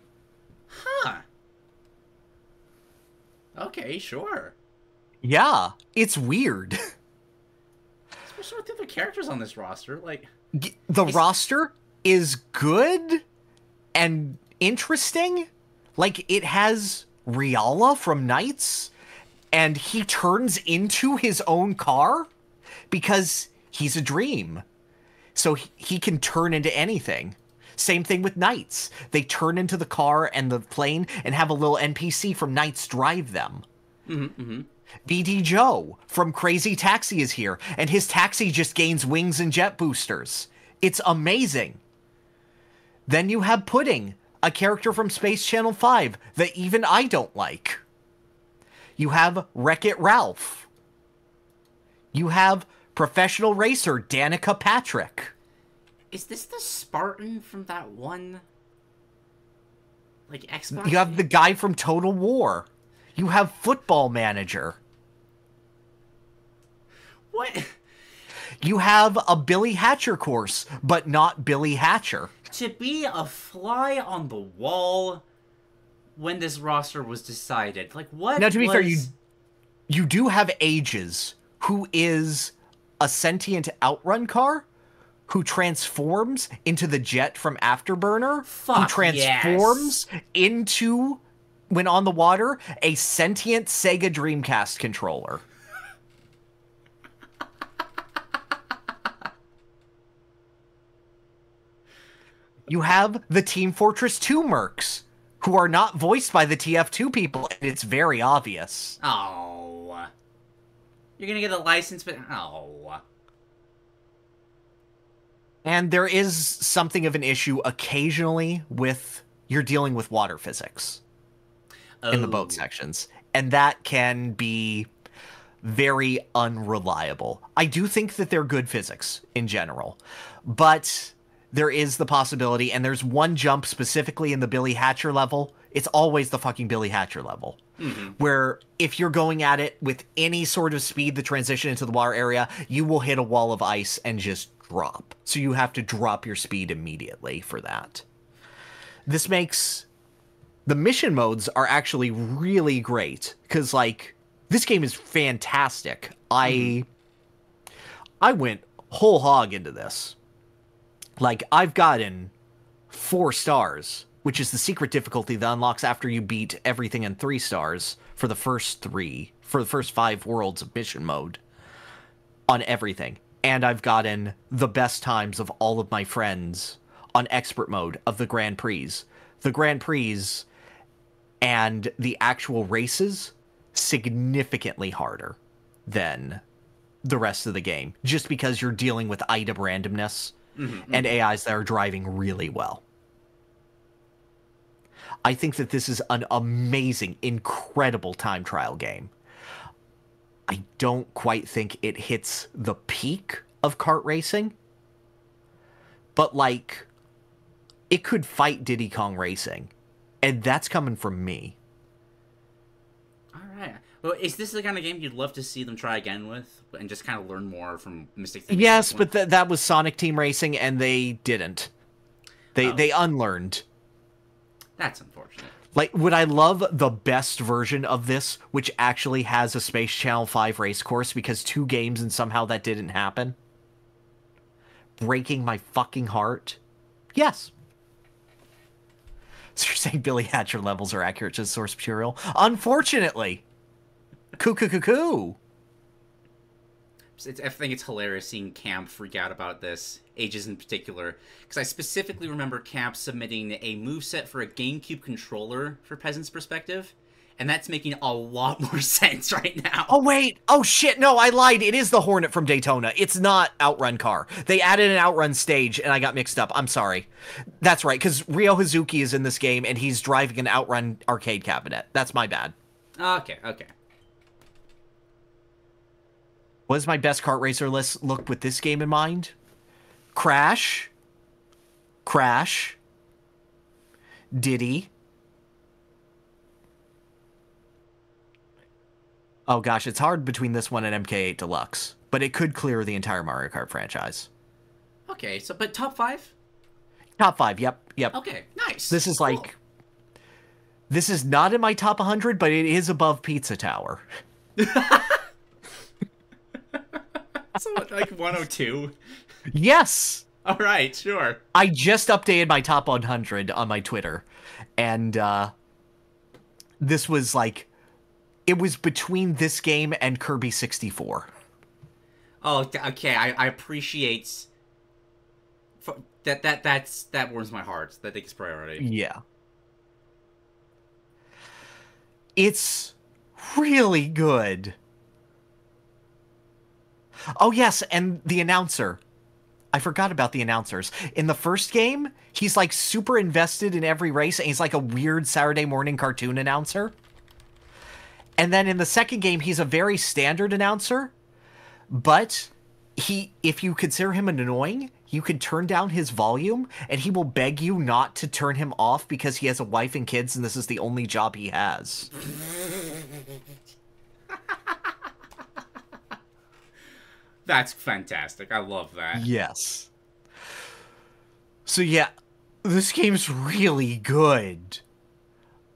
Speaker 2: Huh. Okay, sure.
Speaker 1: Yeah, it's weird.
Speaker 2: Especially with the other characters on this roster. Like,
Speaker 1: the roster is good and interesting. Like, it has Reala from Nights, and he turns into his own car because he's a dream. So he, he can turn into anything. Same thing with Nights. They turn into the car and the plane and have a little NPC from Nights drive them.
Speaker 2: mm-hmm, mm-hmm.
Speaker 1: BD Joe from Crazy Taxi is here, and his taxi just gains wings and jet boosters. It's amazing. Then you have Pudding, a character from Space Channel 5 that even I don't like. You have Wreck It Ralph. You have professional racer Danica Patrick.
Speaker 2: Is this the Spartan from that one? Like Xbox?
Speaker 1: You have the guy from Total War. You have Football Manager.
Speaker 2: What?
Speaker 1: You have a Billy Hatcher course, but not Billy Hatcher.
Speaker 2: To be a fly on the wall when this roster was decided. Like what?
Speaker 1: Now to be
Speaker 2: was...
Speaker 1: fair, you you do have Ages, who is a sentient outrun car who transforms into the jet from Afterburner,
Speaker 2: Fuck
Speaker 1: who transforms
Speaker 2: yes.
Speaker 1: into when on the water a sentient Sega Dreamcast controller. You have the Team Fortress 2 mercs who are not voiced by the TF2 people, and it's very obvious.
Speaker 2: Oh. You're gonna get a license, but oh.
Speaker 1: And there is something of an issue occasionally with you're dealing with water physics
Speaker 2: oh.
Speaker 1: in the boat oh. sections, and that can be very unreliable. I do think that they're good physics in general, but there is the possibility, and there's one jump specifically in the Billy Hatcher level. It's always the fucking Billy Hatcher level.
Speaker 2: Mm-hmm.
Speaker 1: Where if you're going at it with any sort of speed, the transition into the water area, you will hit a wall of ice and just drop. So you have to drop your speed immediately for that. This makes the mission modes are actually really great because like this game is fantastic. I I went whole hog into this. Like I've gotten 4 stars, which is the secret difficulty that unlocks after you beat everything in 3 stars for the first 3 for the first 5 worlds of mission mode on everything. And I've gotten the best times of all of my friends on expert mode of the Grand Prix. The Grand Prix and the actual races significantly harder than the rest of the game just because you're dealing with item randomness
Speaker 2: mm-hmm,
Speaker 1: and AIs that are driving really well. I think that this is an amazing, incredible time trial game. I don't quite think it hits the peak of kart racing, but like it could fight Diddy Kong Racing, and that's coming from me.
Speaker 2: Well, is this the kind of game you'd love to see them try again with, and just kind of learn more from Mystic? Things
Speaker 1: yes, but th- that was Sonic Team Racing, and they didn't. They
Speaker 2: Oh.
Speaker 1: they unlearned.
Speaker 2: That's unfortunate.
Speaker 1: Like, would I love the best version of this, which actually has a Space Channel 5 race course because two games and somehow that didn't happen? Breaking my fucking heart? Yes. So you're saying Billy Hatcher levels are accurate to source material? Unfortunately. Coo coo coo coo.
Speaker 2: It's, I think it's hilarious seeing Camp freak out about this, Ages in particular, because I specifically remember Camp submitting a moveset for a GameCube controller for Peasant's Perspective, and that's making a lot more sense right now.
Speaker 1: Oh wait! Oh shit! No, I lied. It is the Hornet from Daytona. It's not Outrun car. They added an Outrun stage, and I got mixed up. I'm sorry. That's right, because Ryo Hazuki is in this game, and he's driving an Outrun arcade cabinet. That's my bad.
Speaker 2: Okay, okay.
Speaker 1: What does my best kart racer list look with this game in mind? Crash, Crash, Diddy. Oh gosh, it's hard between this one and MK8 Deluxe, but it could clear the entire Mario Kart franchise.
Speaker 2: Okay, so but top five?
Speaker 1: Top five, yep, yep.
Speaker 2: Okay, nice.
Speaker 1: This is
Speaker 2: Cool.
Speaker 1: like. This is not in my top 100, but it is above Pizza Tower.
Speaker 2: so like 102.
Speaker 1: Yes!
Speaker 2: All right, sure.
Speaker 1: I just updated my top 100 on my Twitter, and uh, this was like, it was between this game and Kirby 64.
Speaker 2: Oh, okay. I, I appreciate that. That that's that warms my heart. That takes priority.
Speaker 1: Yeah, it's really good. Oh yes, and the announcer. I forgot about the announcers. In the first game, he's like super invested in every race, and he's like a weird Saturday morning cartoon announcer. And then in the second game, he's a very standard announcer, but he if you consider him annoying, you can turn down his volume and he will beg you not to turn him off because he has a wife and kids and this is the only job he has.
Speaker 2: That's fantastic. I love that.
Speaker 1: Yes. So yeah, this game's really good.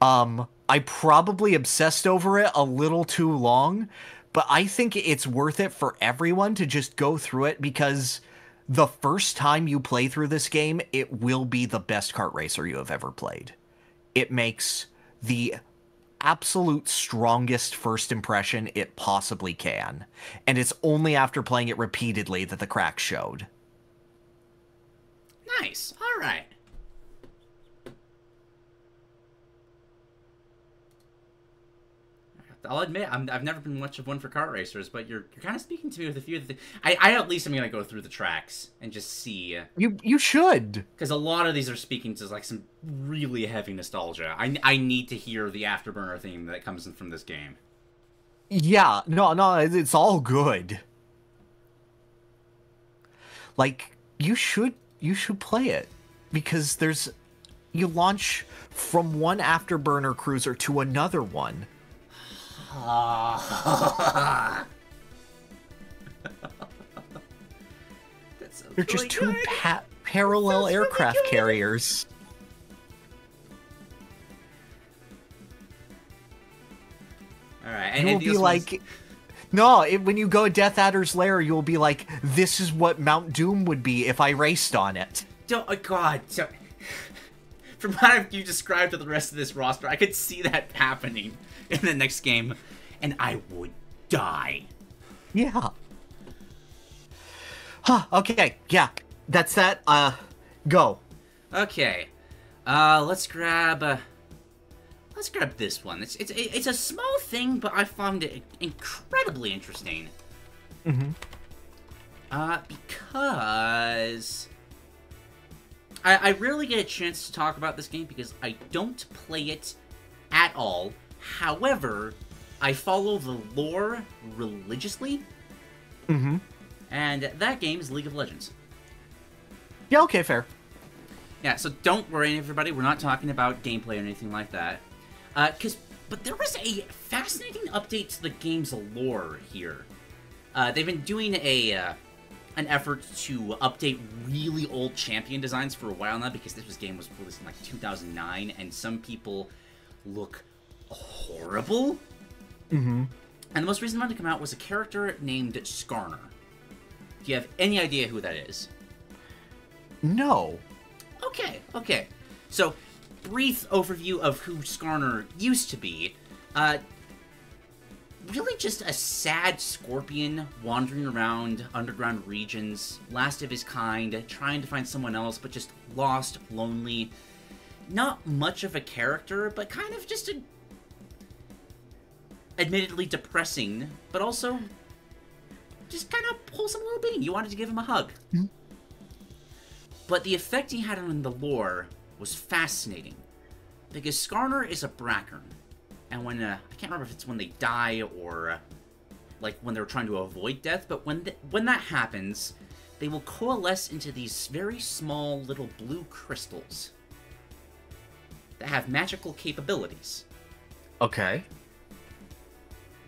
Speaker 1: Um, I probably obsessed over it a little too long, but I think it's worth it for everyone to just go through it because the first time you play through this game, it will be the best kart racer you have ever played. It makes the absolute strongest first impression it possibly can. And it's only after playing it repeatedly that the cracks showed.
Speaker 2: Nice. All right. I'll admit I'm, I've never been much of one for kart racers, but you're you're kind of speaking to me with a few of the. I, I at least I'm gonna go through the tracks and just see
Speaker 1: You you should.
Speaker 2: because a lot of these are speaking to like some really heavy nostalgia. I, I need to hear the afterburner theme that comes in from this game.
Speaker 1: Yeah, no, no, it's all good. Like you should you should play it because there's you launch from one afterburner cruiser to another one. They're just two pa- parallel
Speaker 2: That's
Speaker 1: aircraft
Speaker 2: good.
Speaker 1: carriers.
Speaker 2: All right, and,
Speaker 1: You'll be
Speaker 2: these ones-
Speaker 1: like, no, it, when you go to Death Adder's lair, you'll be like, this is what Mount Doom would be if I raced on it.
Speaker 2: Don't, oh God. So, from what you described to the rest of this roster, I could see that happening in the next game, and I would die.
Speaker 1: Yeah. Huh, okay, yeah. That's that. Uh, go.
Speaker 2: Okay, uh, let's grab. Uh, let's grab this one. It's it's it's a small thing, but I found it incredibly interesting.
Speaker 1: Mm-hmm.
Speaker 2: Uh, because I, I rarely get a chance to talk about this game because I don't play it at all. However, I follow the lore religiously,
Speaker 1: Mm-hmm.
Speaker 2: and that game is League of Legends.
Speaker 1: Yeah, okay, fair.
Speaker 2: Yeah, so don't worry, everybody. We're not talking about gameplay or anything like that. Uh, cause, but there was a fascinating update to the game's lore here. Uh, they've been doing a uh, an effort to update really old champion designs for a while now because this was game was released in like 2009, and some people look horrible.
Speaker 1: Mm-hmm.
Speaker 2: And the most recent one to come out was a character named Skarner. Do you have any idea who that is?
Speaker 1: No.
Speaker 2: Okay, okay. So, brief overview of who Skarner used to be. Uh, really just a sad scorpion wandering around underground regions, last of his kind, trying to find someone else, but just lost, lonely. Not much of a character, but kind of just a. admittedly depressing, but also just kind of wholesome little being. You wanted to give him a hug. But the effect he had on the lore was fascinating. Because Skarner is a Brackern. And when, uh, I can't remember if it's when they die or, uh, like, when they're trying to avoid death, but when, th- when that happens, they will coalesce into these very small little blue crystals. that have magical capabilities.
Speaker 1: Okay.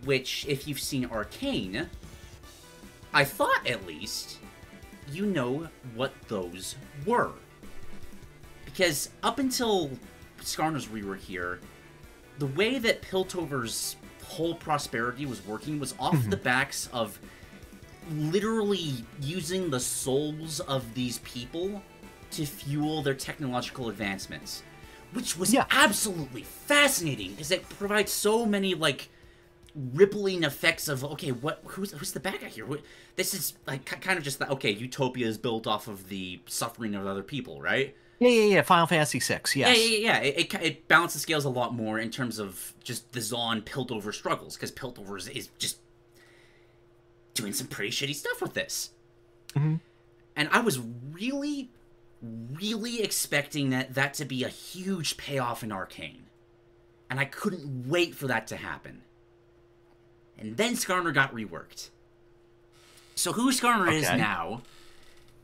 Speaker 2: Which, if you've seen Arcane, I thought at least you know what those were. Because up until Skarner's were here, the way that Piltover's whole prosperity was working was off mm-hmm. the backs of literally using the souls of these people to fuel their technological advancements. Which was
Speaker 1: Yeah.
Speaker 2: absolutely fascinating because it provides so many like rippling effects of okay, what who's who's the bad guy here? What, this is like ki- kind of just that okay, utopia is built off of the suffering of other people, right?
Speaker 1: Yeah, yeah, yeah. Final Fantasy VI. Yes.
Speaker 2: Yeah, yeah, yeah. It, it, it balances scales a lot more in terms of just the Zaun Piltover struggles because Piltover is, is just doing some pretty shitty stuff with this.
Speaker 1: Mhm.
Speaker 2: And I was really, really expecting that that to be a huge payoff in Arcane, and I couldn't wait for that to happen. And then Skarner got reworked. So who Skarner is now?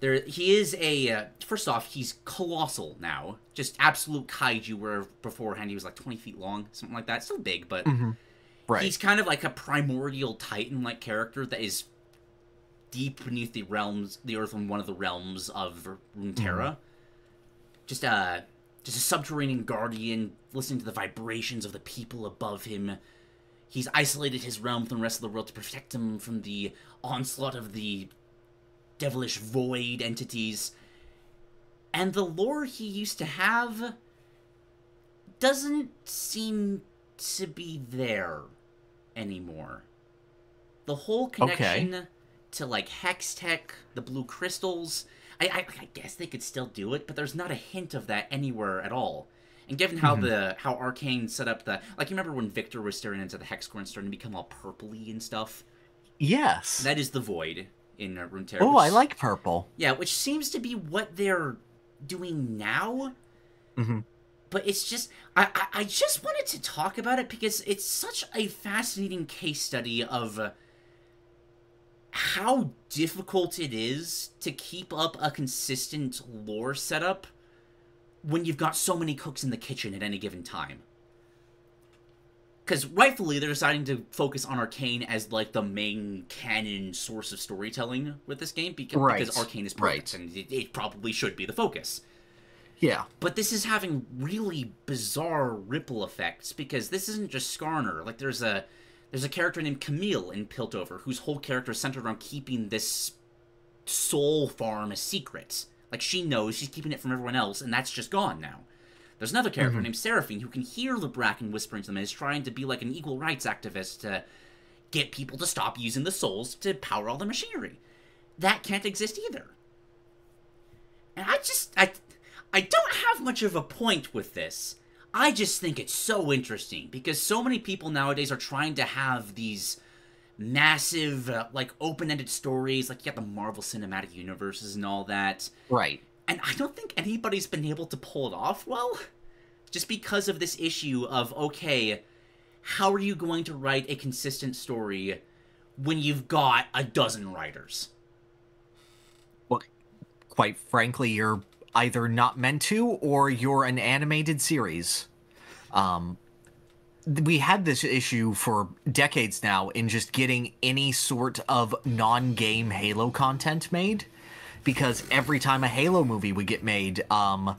Speaker 2: There, he is a. Uh, first off, he's colossal now. Just absolute kaiju. Where beforehand he was like twenty feet long, something like that. Still big, but
Speaker 1: Right.
Speaker 2: he's kind of like a primordial titan-like character that is deep beneath the realms, the earth, in one of the realms of Runeterra. Just a, just a subterranean guardian, listening to the vibrations of the people above him. He's isolated his realm from the rest of the world to protect him from the onslaught of the devilish void entities. And the lore he used to have doesn't seem to be there anymore. The whole connection to like hex tech, the blue crystals, I, I I guess they could still do it, but there's not a hint of that anywhere at all. And given how the how Arcane set up the like, you remember when Viktor was staring into the hex core and starting to become all purpley and stuff?
Speaker 1: yes.
Speaker 2: That is the void in uh, Runeterra.
Speaker 1: oh, I like purple.
Speaker 2: yeah, which seems to be what they're doing now.
Speaker 1: Mhm.
Speaker 2: But it's just, I, I, I just wanted to talk about it because it's such a fascinating case study of uh, how difficult it is to keep up a consistent lore setup when you've got so many cooks in the kitchen at any given time. Because rightfully, they're deciding to focus on Arcane as like the main canon source of storytelling with this game because,
Speaker 1: Right,
Speaker 2: because Arcane is perfect
Speaker 1: right.
Speaker 2: and it, it probably should be the focus.
Speaker 1: Yeah.
Speaker 2: But this is having really bizarre ripple effects because this isn't just Skarner. Like there's a there's a character named Camille in Piltover whose whole character is centered around keeping this soul farm a secret. Like she knows she's keeping it from everyone else, and that's just gone now. There's another character mm-hmm. named Seraphine who can hear the Brackern whispering to them and is trying to be like an equal rights activist to get people to stop using the souls to power all the machinery. That can't exist either. And I just I I don't have much of a point with this. I just think it's so interesting because so many people nowadays are trying to have these massive uh, like open-ended stories like you got the Marvel Cinematic Universes and all that.
Speaker 1: Right.
Speaker 2: And I don't think anybody's been able to pull it off well just because of this issue of okay, how are you going to write a consistent story when you've got a dozen writers?
Speaker 1: Well, quite frankly, you're either not meant to or you're an animated series. Um, we had this issue for decades now in just getting any sort of non-game Halo content made because every time a Halo movie would get made, um,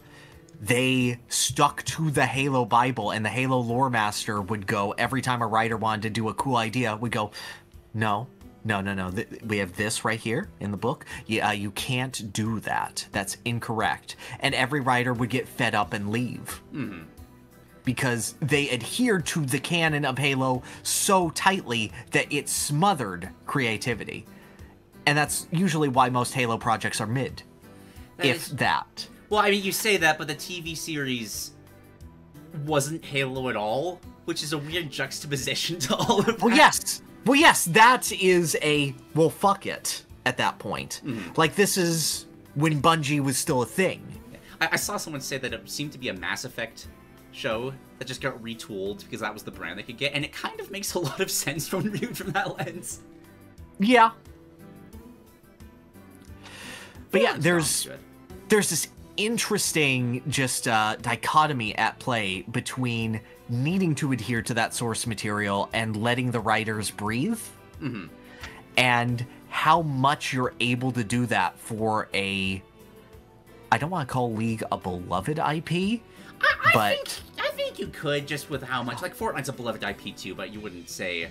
Speaker 1: they stuck to the Halo Bible, and the Halo lore master would go every time a writer wanted to do a cool idea, would go, no, no, no, no. Th- we have this right here in the book. Yeah, uh, you can't do that. That's incorrect. And every writer would get fed up and leave. Because they adhered to the canon of Halo so tightly that it smothered creativity. And that's usually why most Halo projects are mid.
Speaker 2: That
Speaker 1: if
Speaker 2: is-
Speaker 1: that.
Speaker 2: Well, I mean, you say that, but the TV series wasn't Halo at all, which is a weird juxtaposition to all of
Speaker 1: Well,
Speaker 2: that.
Speaker 1: yes. Well, yes, that is a well, fuck it at that point. Mm-hmm. Like this is when Bungie was still a thing.
Speaker 2: I, I saw someone say that it seemed to be a Mass Effect show that just got retooled because that was the brand they could get, and it kind of makes a lot of sense from viewed from that lens.
Speaker 1: Yeah. But yeah, there's there's this interesting just uh, dichotomy at play between needing to adhere to that source material and letting the writers breathe, and how much you're able to do that for a. I don't want to call League a beloved IP,
Speaker 2: I, I
Speaker 1: but
Speaker 2: think I think you could just with how much like Fortnite's a beloved IP too, but you wouldn't say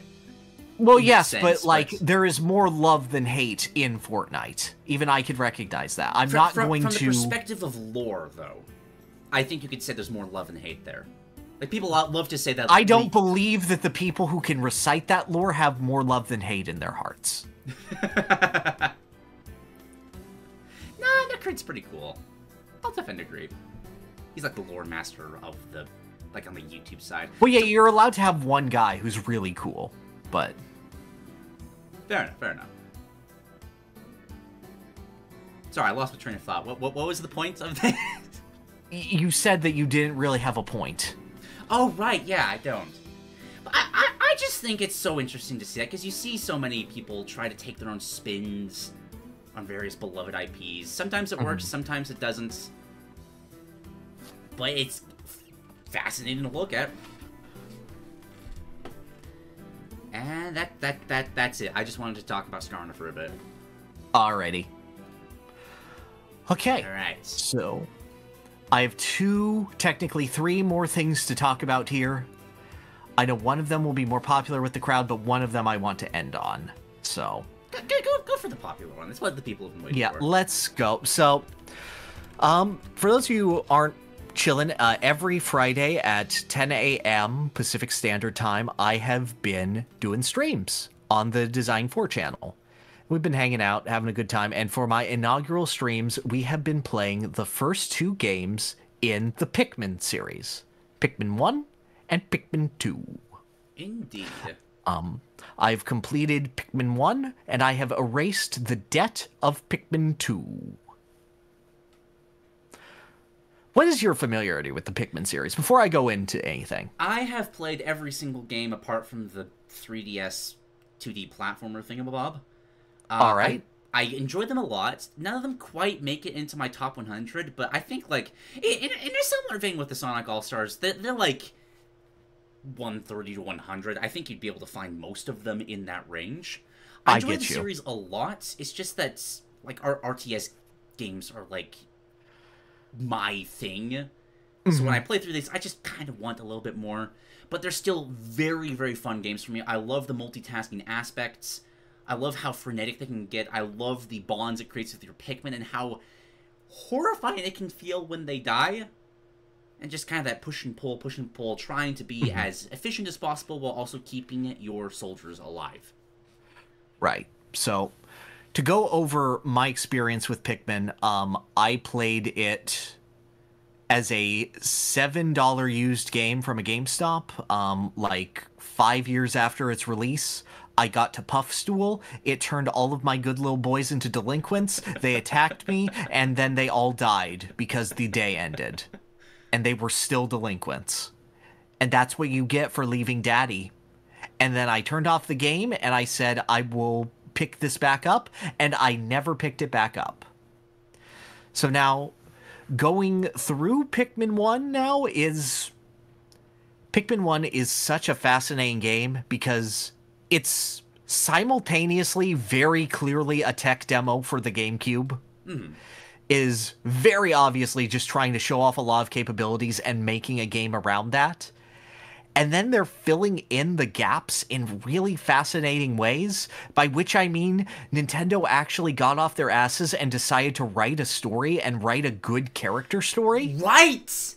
Speaker 1: well, yes,
Speaker 2: sense,
Speaker 1: but like
Speaker 2: but-
Speaker 1: there is more love than hate in Fortnite. Even I could recognize that. I'm
Speaker 2: From-
Speaker 1: not
Speaker 2: from,
Speaker 1: going
Speaker 2: from
Speaker 1: to.
Speaker 2: the perspective of lore, though. I think you could say there's more love and hate there. Like people love to say that.
Speaker 1: I don't
Speaker 2: League-
Speaker 1: believe that the people who can recite that lore have more love than hate in their hearts.
Speaker 2: Nah, Necrit's pretty cool. I'll defend agree. He's like the lore master of the, like on the YouTube side.
Speaker 1: Well, yeah, you're allowed to have one guy who's really cool, but
Speaker 2: Fair enough. Fair enough. Sorry, I lost my train of thought. What what, what was the point of that?
Speaker 1: you said that you didn't really have a point.
Speaker 2: oh right, yeah, I don't. But I, I I just think it's so interesting to see that because you see so many people try to take their own spins on various beloved IPs. Sometimes it works, mm-hmm. sometimes it doesn't. But it's fascinating to look at. And that that that that's it. I just wanted to talk about Skarner for a bit.
Speaker 1: Alrighty. Okay.
Speaker 2: All right.
Speaker 1: So, I have two, technically three more things to talk about here. I know one of them will be more popular with the crowd, but one of them I want to end on. So,
Speaker 2: Go, go, go, go for the popular one. That's what the people have been waiting
Speaker 1: yeah,
Speaker 2: for.
Speaker 1: Yeah, let's go. So, um, for those of you who aren't chilling, uh, every Friday at 10 a.m. Pacific Standard Time, I have been doing streams on the Design 4 channel. We've been hanging out, having a good time, and for my inaugural streams, we have been playing the first two games in the Pikmin series Pikmin 1 and Pikmin 2.
Speaker 2: Indeed.
Speaker 1: Um, I've completed Pikmin 1, and I have erased the debt of Pikmin 2. What is your familiarity with the Pikmin series before I go into anything?
Speaker 2: I have played every single game apart from the 3DS 2D platformer thingamabob. Uh,
Speaker 1: All right.
Speaker 2: I, I enjoy them a lot. None of them quite make it into my top 100, but I think like in, in, a similar vein with the Sonic All Stars, they're, they're like 130 to 100. I think you'd be able to find most of them in that range. I
Speaker 1: I
Speaker 2: enjoy
Speaker 1: get
Speaker 2: the
Speaker 1: you.
Speaker 2: series a lot. It's just that like our RTS games are like my thing. So when I mm-hmm. play through these, I just kind of want a little bit more. But they're still very, very fun games for me. I love the multitasking aspects. I love how frenetic they can get. I love the bonds it creates with your Pikmin and how horrifying it can feel when they die. And just kind of that push and pull, push and pull, trying to be mm-hmm. as efficient as possible while also keeping your soldiers alive.
Speaker 1: Right. So, to go over my experience with Pikmin, um, I played it as a seven dollar used game from a GameStop. Um, like five years after its release, I got to Puffstool. It turned all of my good little boys into delinquents. They attacked me, and then they all died because the day ended, and they were still delinquents. And that's what you get for leaving Daddy and then I turned off the game and I said I will pick this back up and I never picked it back up. So now going through Pikmin 1 now is Pikmin 1 is such a fascinating game because it's simultaneously very clearly a tech demo for the GameCube. Mm-hmm. Is very obviously just trying to show off a lot of capabilities and making a game around that and then they're filling in the gaps in really fascinating ways by which i mean nintendo actually got off their asses and decided to write a story and write a good character story
Speaker 2: Right!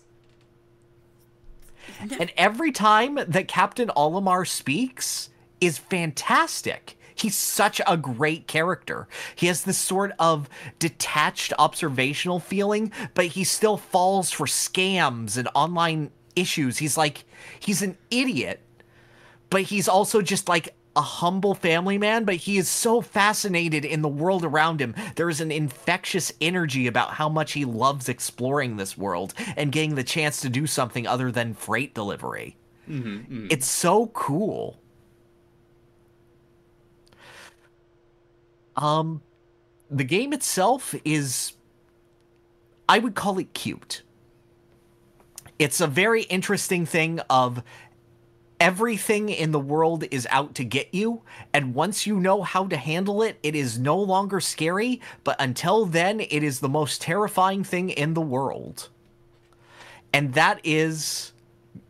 Speaker 1: and every time that captain olimar speaks is fantastic He's such a great character. He has this sort of detached observational feeling, but he still falls for scams and online issues. He's like, he's an idiot, but he's also just like a humble family man, but he is so fascinated in the world around him. There is an infectious energy about how much he loves exploring this world and getting the chance to do something other than freight delivery. It's so cool. Um, the game itself is I would call it cute. It's a very interesting thing of everything in the world is out to get you and once you know how to handle it it is no longer scary but until then it is the most terrifying thing in the world. And that is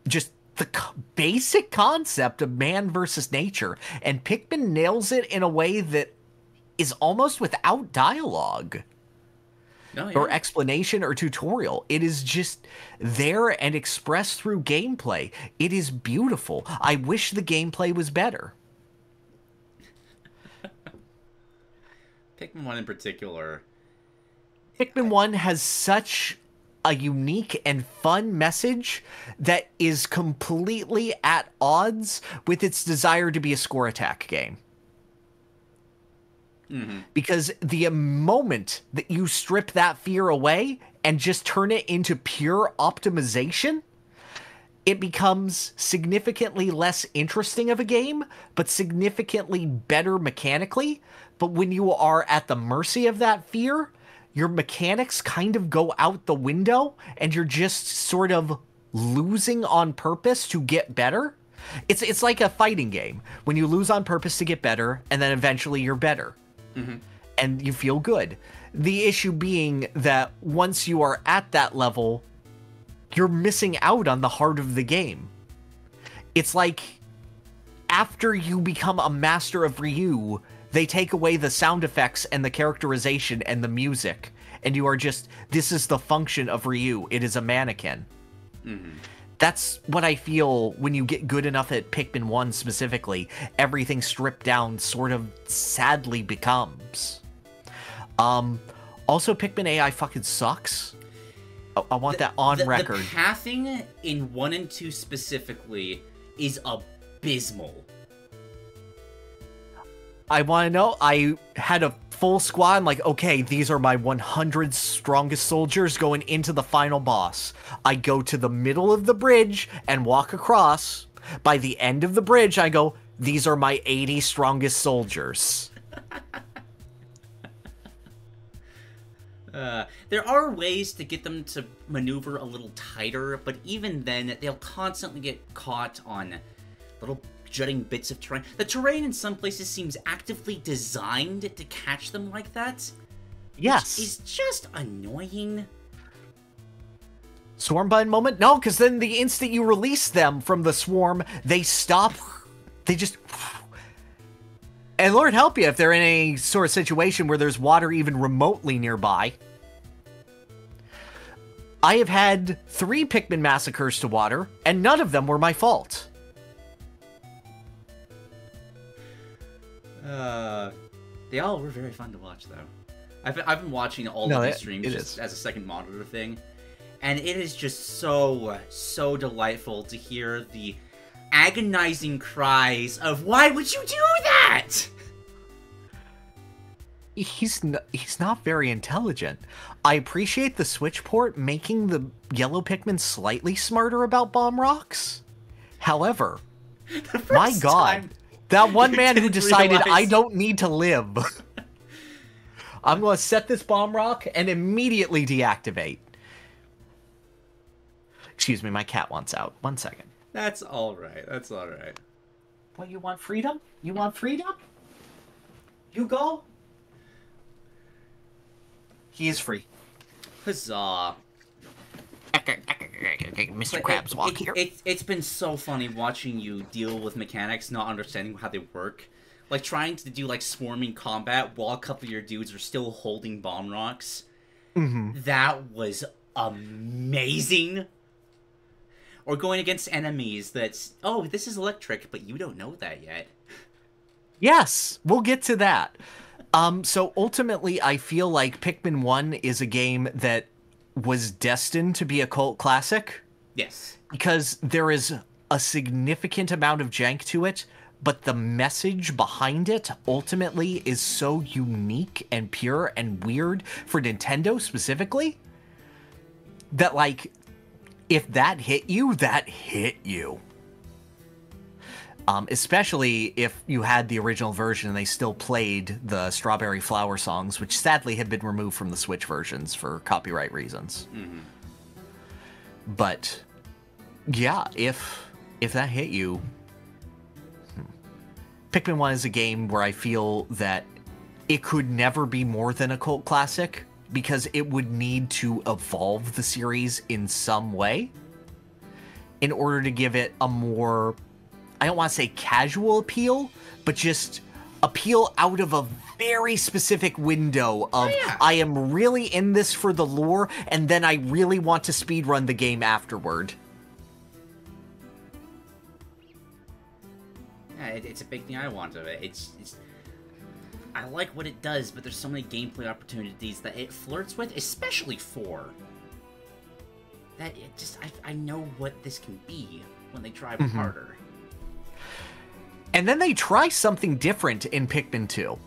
Speaker 1: just the basic concept of man versus nature and pikmin nails it in a way that is almost without dialogue Oh,
Speaker 2: no, yeah.
Speaker 1: or explanation or tutorial. It is just there and expressed through gameplay. It is beautiful. I wish the gameplay was better.
Speaker 2: Pikmin 1 in particular.
Speaker 1: Pikmin 1 has such a unique and fun message that is completely at odds with its desire to be a score attack game. Mm-hmm. Because the moment that you strip that fear away and just turn it into pure optimization, it becomes significantly less interesting of a game, but significantly better mechanically. But when you are at the mercy of that fear, your mechanics kind of go out the window and you're just sort of losing on purpose to get better. It's it's like a fighting game. When you lose on purpose to get better and then eventually you're better. Mm-hmm. And you feel good. The issue being that once you are at that level, you're missing out on the heart of the game. It's like after you become a master of Ryu, they take away the sound effects and the characterization and the music, and you are just this is the function of Ryu. It is a mannequin. Mm-hmm. That's what I feel when you get good enough at Pikmin 1 specifically. Everything stripped down sort of sadly becomes. Um also Pikmin AI fucking sucks. I, I want that on
Speaker 2: the,
Speaker 1: record.
Speaker 2: The pathing in 1 and 2 specifically is abysmal.
Speaker 1: I want to know. I had a full squad. I'm like, okay, these are my 100 strongest soldiers going into the final boss. I go to the middle of the bridge and walk across. By the end of the bridge, I go, these are my 80 strongest soldiers.
Speaker 2: Uh, there are ways to get them to maneuver a little tighter, but even then, they'll constantly get caught on little jutting bits of terrain. The terrain in some places seems actively designed to catch them like that.
Speaker 1: Yes.
Speaker 2: Is just annoying.
Speaker 1: Swarm bind moment? No, because then the instant you release them from the swarm, they stop. They just. And Lord help you if they're in a sort of situation where there's water even remotely nearby. I have had three Pikmin massacres to water, and none of them were my fault.
Speaker 2: Uh, they all were very fun to watch, though. I've been, I've been watching all
Speaker 1: No,
Speaker 2: of these
Speaker 1: it-
Speaker 2: streams
Speaker 1: it
Speaker 2: just
Speaker 1: is.
Speaker 2: as a second monitor thing, and it is just so so delightful to hear the agonizing cries of "Why would you do that?"
Speaker 1: He's n- he's not very intelligent. I appreciate the switch port making the yellow Pikmin slightly smarter about bomb rocks. However, my god,
Speaker 2: time
Speaker 1: that one man who decided I don't need to live. I'm going to set this bomb rock and immediately deactivate. Excuse me, my cat wants out. One second.
Speaker 2: That's all right. That's all right.
Speaker 1: What, you want freedom? You want freedom? You go? He is free.
Speaker 2: Huzzah!
Speaker 1: Mr.
Speaker 2: But
Speaker 1: Krabs,
Speaker 2: it,
Speaker 1: walk
Speaker 2: it,
Speaker 1: here.
Speaker 2: It, it's been so funny watching you deal with mechanics, not understanding how they work. Like trying to do like swarming combat while a couple of your dudes are still holding bomb rocks.
Speaker 1: Mm-hmm.
Speaker 2: That was amazing. Or going against enemies that's oh this is electric, but you don't know that yet.
Speaker 1: Yes, we'll get to that. Um, so ultimately, I feel like Pikmin 1 is a game that was destined to be a cult classic
Speaker 2: Yes.
Speaker 1: because there is a significant amount of jank to it, but the message behind it ultimately is so unique and pure and weird for Nintendo specifically that, like, if that hit you, that hit you. Um, especially if you had the original version and they still played the Strawberry Flower songs, which sadly had been removed from the Switch versions for copyright reasons. But yeah, if if that hit you, hmm. Pikmin 1 is a game where I feel that it could never be more than a cult classic because it would need to evolve the series in some way in order to give it a more I don't want to say casual appeal, but just appeal out of a very specific window of oh,
Speaker 2: yeah.
Speaker 1: I am really in this for the lore and then I really want to speedrun the game afterward.
Speaker 2: Yeah, it, it's a big thing I want of it. It's, it's I like what it does, but there's so many gameplay opportunities that it flirts with, especially four. That it just I, I know what this can be when they try mm-hmm. harder.
Speaker 1: And then they try something different in Pikmin 2.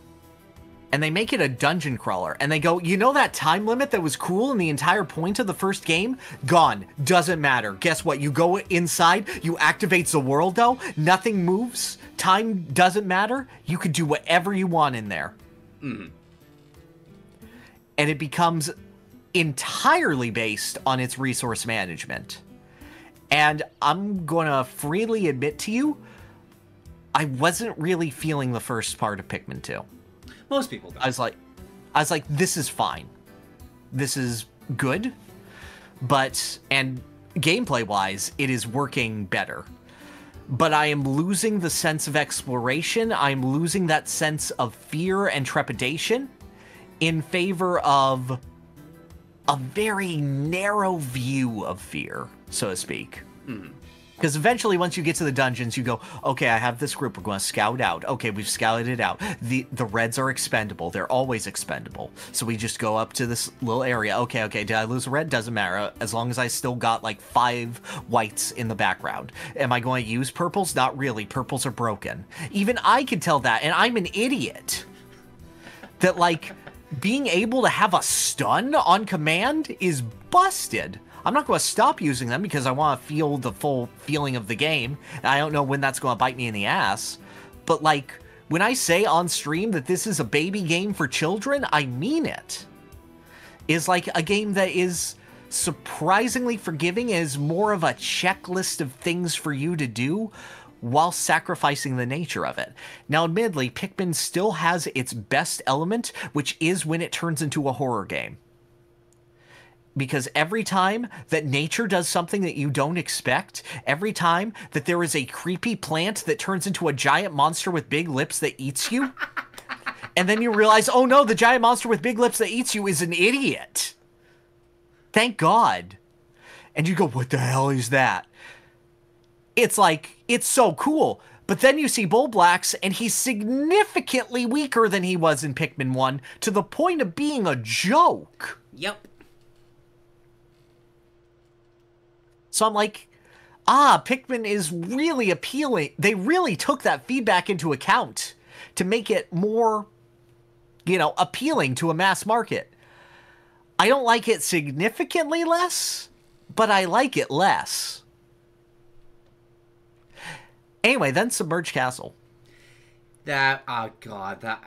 Speaker 1: And they make it a dungeon crawler. And they go, you know that time limit that was cool and the entire point of the first game? Gone. Doesn't matter. Guess what? You go inside, you activate the world though, nothing moves, time doesn't matter. You could do whatever you want in there. Mm-hmm. And it becomes entirely based on its resource management. And I'm going to freely admit to you, I wasn't really feeling the first part of Pikmin 2.
Speaker 2: Most people do.
Speaker 1: I was like, I was like, this is fine. This is good, but and gameplay wise, it is working better. But I am losing the sense of exploration. I'm losing that sense of fear and trepidation in favor of a very narrow view of fear, so to speak. Mm-hmm. Because eventually, once you get to the dungeons, you go, okay, I have this group. We're going to scout out. Okay, we've scouted it out. The the reds are expendable. They're always expendable. So we just go up to this little area. Okay, okay. Did I lose a red? Doesn't matter. As long as I still got like five whites in the background. Am I going to use purples? Not really. Purples are broken. Even I can tell that, and I'm an idiot. That like being able to have a stun on command is busted. I'm not going to stop using them because I want to feel the full feeling of the game. I don't know when that's going to bite me in the ass. But like when I say on stream that this is a baby game for children, I mean it. Is like a game that is surprisingly forgiving is more of a checklist of things for you to do while sacrificing the nature of it. Now, admittedly, Pikmin still has its best element, which is when it turns into a horror game because every time that nature does something that you don't expect, every time that there is a creepy plant that turns into a giant monster with big lips that eats you, and then you realize, oh no, the giant monster with big lips that eats you is an idiot. Thank God. And you go, what the hell is that? It's like, it's so cool. But then you see Bulblax, and he's significantly weaker than he was in Pikmin 1 to the point of being a joke.
Speaker 2: Yep.
Speaker 1: So I'm like, ah, Pikmin is really appealing. They really took that feedback into account to make it more, you know, appealing to a mass market. I don't like it significantly less, but I like it less. Anyway, then Submerged Castle.
Speaker 2: That oh god, that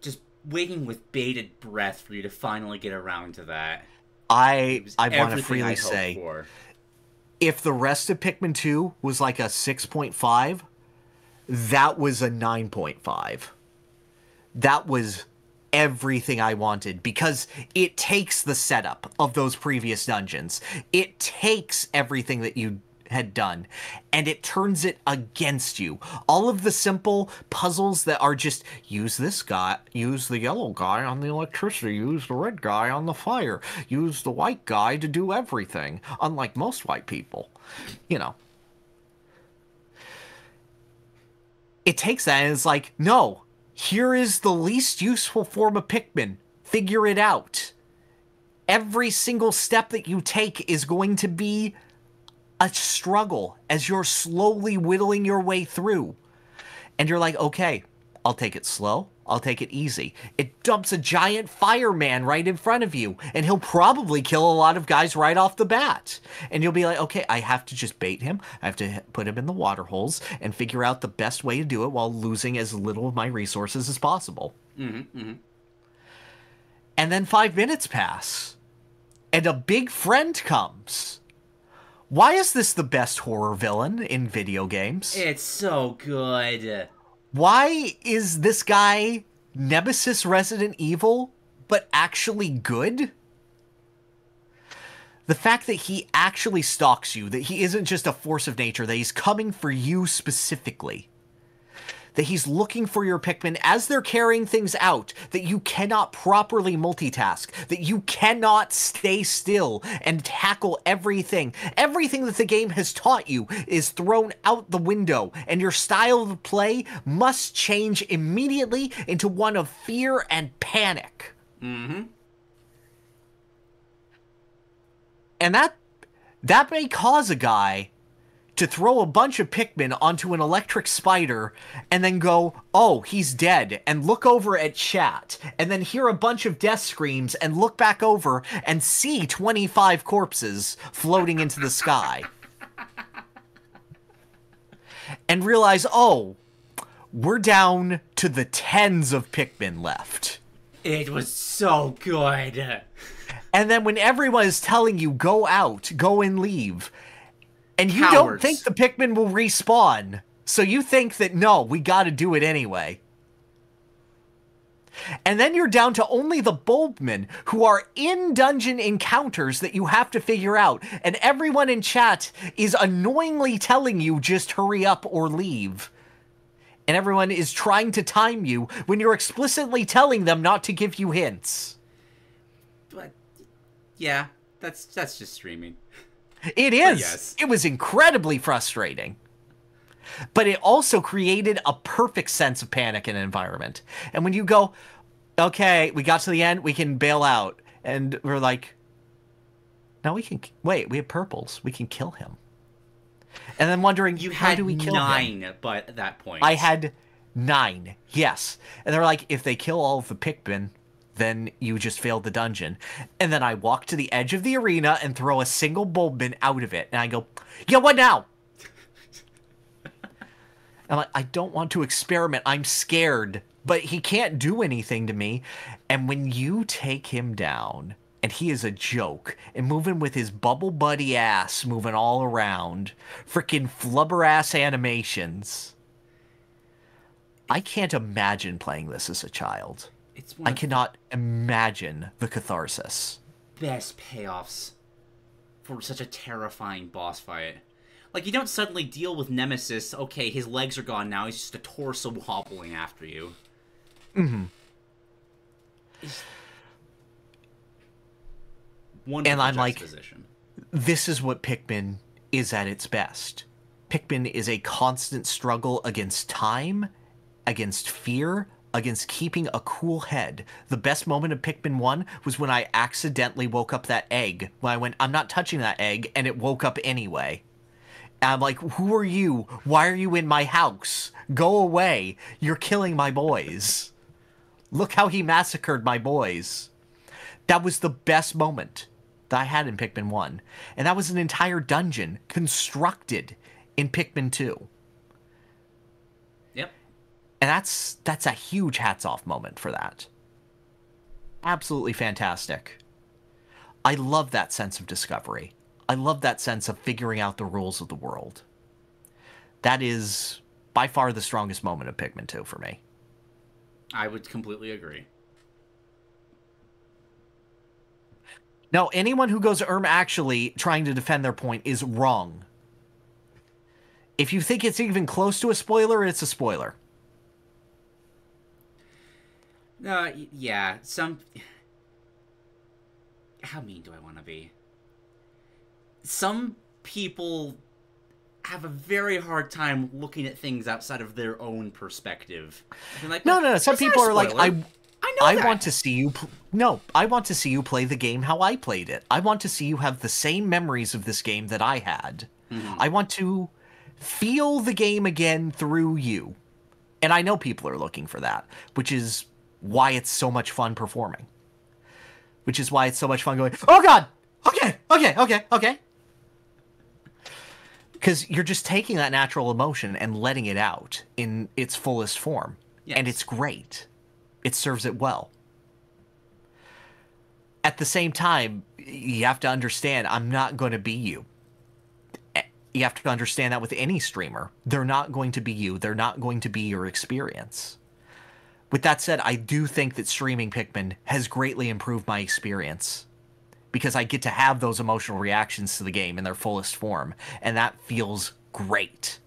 Speaker 2: just waiting with bated breath for you to finally get around to that.
Speaker 1: I I want to freely say
Speaker 2: for.
Speaker 1: if the rest of Pikmin 2 was like a 6.5, that was a 9.5. That was everything I wanted because it takes the setup of those previous dungeons. It takes everything that you had done and it turns it against you. All of the simple puzzles that are just use this guy, use the yellow guy on the electricity, use the red guy on the fire, use the white guy to do everything, unlike most white people. You know. It takes that and it's like, no, here is the least useful form of Pikmin. Figure it out. Every single step that you take is going to be a struggle as you're slowly whittling your way through. And you're like, okay, I'll take it slow. I'll take it easy. It dumps a giant fireman right in front of you, and he'll probably kill a lot of guys right off the bat. And you'll be like, okay, I have to just bait him. I have to put him in the water holes and figure out the best way to do it while losing as little of my resources as possible.
Speaker 2: Mm-hmm, mm-hmm.
Speaker 1: And then five minutes pass, and a big friend comes. Why is this the best horror villain in video games?
Speaker 2: It's so good.
Speaker 1: Why is this guy Nemesis Resident Evil, but actually good? The fact that he actually stalks you, that he isn't just a force of nature, that he's coming for you specifically that he's looking for your Pikmin as they're carrying things out, that you cannot properly multitask, that you cannot stay still and tackle everything. Everything that the game has taught you is thrown out the window, and your style of play must change immediately into one of fear and panic.
Speaker 2: Mm-hmm.
Speaker 1: And that that may cause a guy to throw a bunch of Pikmin onto an electric spider and then go, oh, he's dead, and look over at chat, and then hear a bunch of death screams and look back over and see 25 corpses floating into the sky. and realize, oh, we're down to the tens of Pikmin left.
Speaker 2: It was so good.
Speaker 1: And then when everyone is telling you, go out, go and leave, and you
Speaker 2: Cowards.
Speaker 1: don't think the Pikmin will respawn. So you think that no, we got to do it anyway. And then you're down to only the Bulbmin who are in dungeon encounters that you have to figure out. And everyone in chat is annoyingly telling you just hurry up or leave. And everyone is trying to time you when you're explicitly telling them not to give you hints.
Speaker 2: But yeah, that's that's just streaming.
Speaker 1: It is.
Speaker 2: yes.
Speaker 1: It was incredibly frustrating. But it also created a perfect sense of panic in an environment. And when you go, okay, we got to the end, we can bail out. And we're like, now we can, wait, we have purples. We can kill him. And then wondering,
Speaker 2: You
Speaker 1: how do we kill
Speaker 2: nine,
Speaker 1: him?
Speaker 2: but at that point,
Speaker 1: I had nine, yes. And they're like, if they kill all of the Pikmin, then you just failed the dungeon. And then I walk to the edge of the arena and throw a single Bulbmin out of it. And I go, yeah, what now? I'm like, I don't want to experiment. I'm scared. But he can't do anything to me. And when you take him down, and he is a joke, and moving with his bubble buddy ass moving all around, freaking flubber ass animations. I can't imagine playing this as a child.
Speaker 2: It's one
Speaker 1: I cannot imagine the catharsis.
Speaker 2: best payoffs for such a terrifying boss fight. Like you don't suddenly deal with Nemesis. Okay, his legs are gone now. He's just a torso hobbling after you.
Speaker 1: Mm-hmm.
Speaker 2: Wonderful
Speaker 1: And I'm like- This is what Pikmin is at its best. Pikmin is a constant struggle against time, against fear, against keeping a cool head. The best moment of Pikmin 1 was when I accidentally woke up that egg. When I went, I'm not touching that egg, and it woke up anyway. And I'm like, who are you? Why are you in my house? Go away. You're killing my boys. Look how he massacred my boys. That was the best moment that I had in Pikmin 1. And that was an entire dungeon constructed in Pikmin 2. And that's that's a huge hats off moment for that. Absolutely fantastic. I love that sense of discovery. I love that sense of figuring out the rules of the world. That is by far the strongest moment of Pikmin 2 for me.
Speaker 2: I would completely agree.
Speaker 1: Now, anyone who goes Erm actually trying to defend their point is wrong. If you think it's even close to a spoiler, it's a spoiler.
Speaker 2: Uh, yeah, some. How mean do I want to be? Some people have a very hard time looking at things outside of their own perspective. Like,
Speaker 1: No, no, no. Some
Speaker 2: "That's not a
Speaker 1: people are like. I,
Speaker 2: I know
Speaker 1: I want to see you. No, I want to see you play the game how I played it. I want to see you have the same memories of this game that I had.
Speaker 2: Mm-hmm.
Speaker 1: I want to feel the game again through you. And I know people are looking for that, which is why it's so much fun performing. Which is why it's so much fun going, oh god! Okay, okay, okay, okay. Because you're just taking that natural emotion and letting it out in its fullest form.
Speaker 2: Yes.
Speaker 1: And it's great. It serves it well. At the same time, you have to understand I'm not going to be you. You have to understand that with any streamer. They're not going to be you, they're not going to be your experience. With that said, I do think that streaming Pikmin has greatly improved my experience because I get to have those emotional reactions to the game in their fullest form, and that feels great.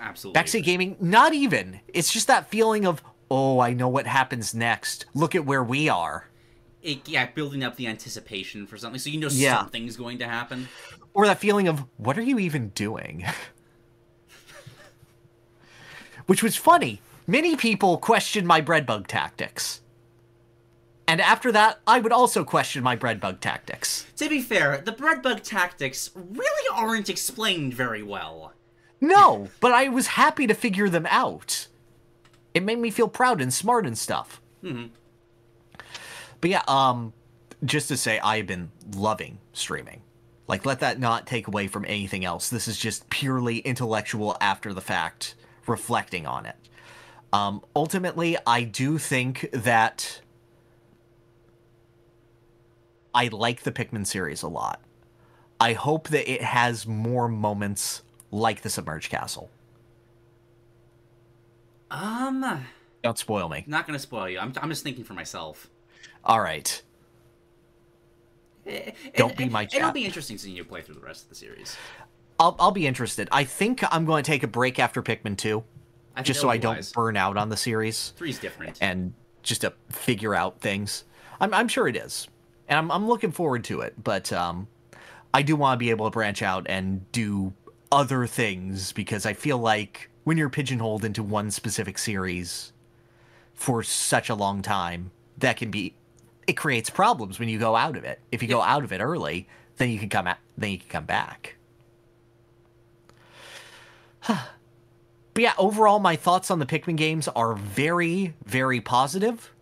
Speaker 2: Absolutely.
Speaker 1: Backseat gaming, not even. It's just that feeling of, oh, I know what happens next. Look at where we are.
Speaker 2: It, yeah, building up the anticipation for something, so you know
Speaker 1: Yeah.
Speaker 2: something's going to happen.
Speaker 1: Or that feeling of, what are you even doing? Which was funny. Many people question my breadbug tactics. And after that, I would also question my breadbug tactics.
Speaker 2: To be fair, the breadbug tactics really aren't explained very well.
Speaker 1: No, but I was happy to figure them out. It made me feel proud and smart and stuff.
Speaker 2: Mhm.
Speaker 1: But yeah, um, just to say, I've been loving streaming. Like, let that not take away from anything else. This is just purely intellectual after the fact, reflecting on it. Um, ultimately, I do think that I like the Pikmin series a lot. I hope that it has more moments like the Submerged Castle.
Speaker 2: Um,
Speaker 1: Don't spoil me.
Speaker 2: not gonna spoil you. I'm, I'm just thinking for myself.
Speaker 1: All right.
Speaker 2: It-
Speaker 1: Don't
Speaker 2: it-
Speaker 1: be my
Speaker 2: It'll be interesting seeing you play through the rest of the series.
Speaker 1: I'll, I'll be interested. I think I'm going to take a break after Pikmin 2,
Speaker 2: I think
Speaker 1: just so I don't
Speaker 2: wise.
Speaker 1: burn out on the series
Speaker 2: Three's different.
Speaker 1: and just to figure out things. I'm, I'm sure it is. And I'm, I'm looking forward to it, but um, I do want to be able to branch out and do other things because I feel like when you're pigeonholed into one specific series for such a long time, that can be it creates problems when you go out of it. If you go out of it early, then you can come out, then you can come back. but yeah, overall, my thoughts on the Pikmin games are very, very positive.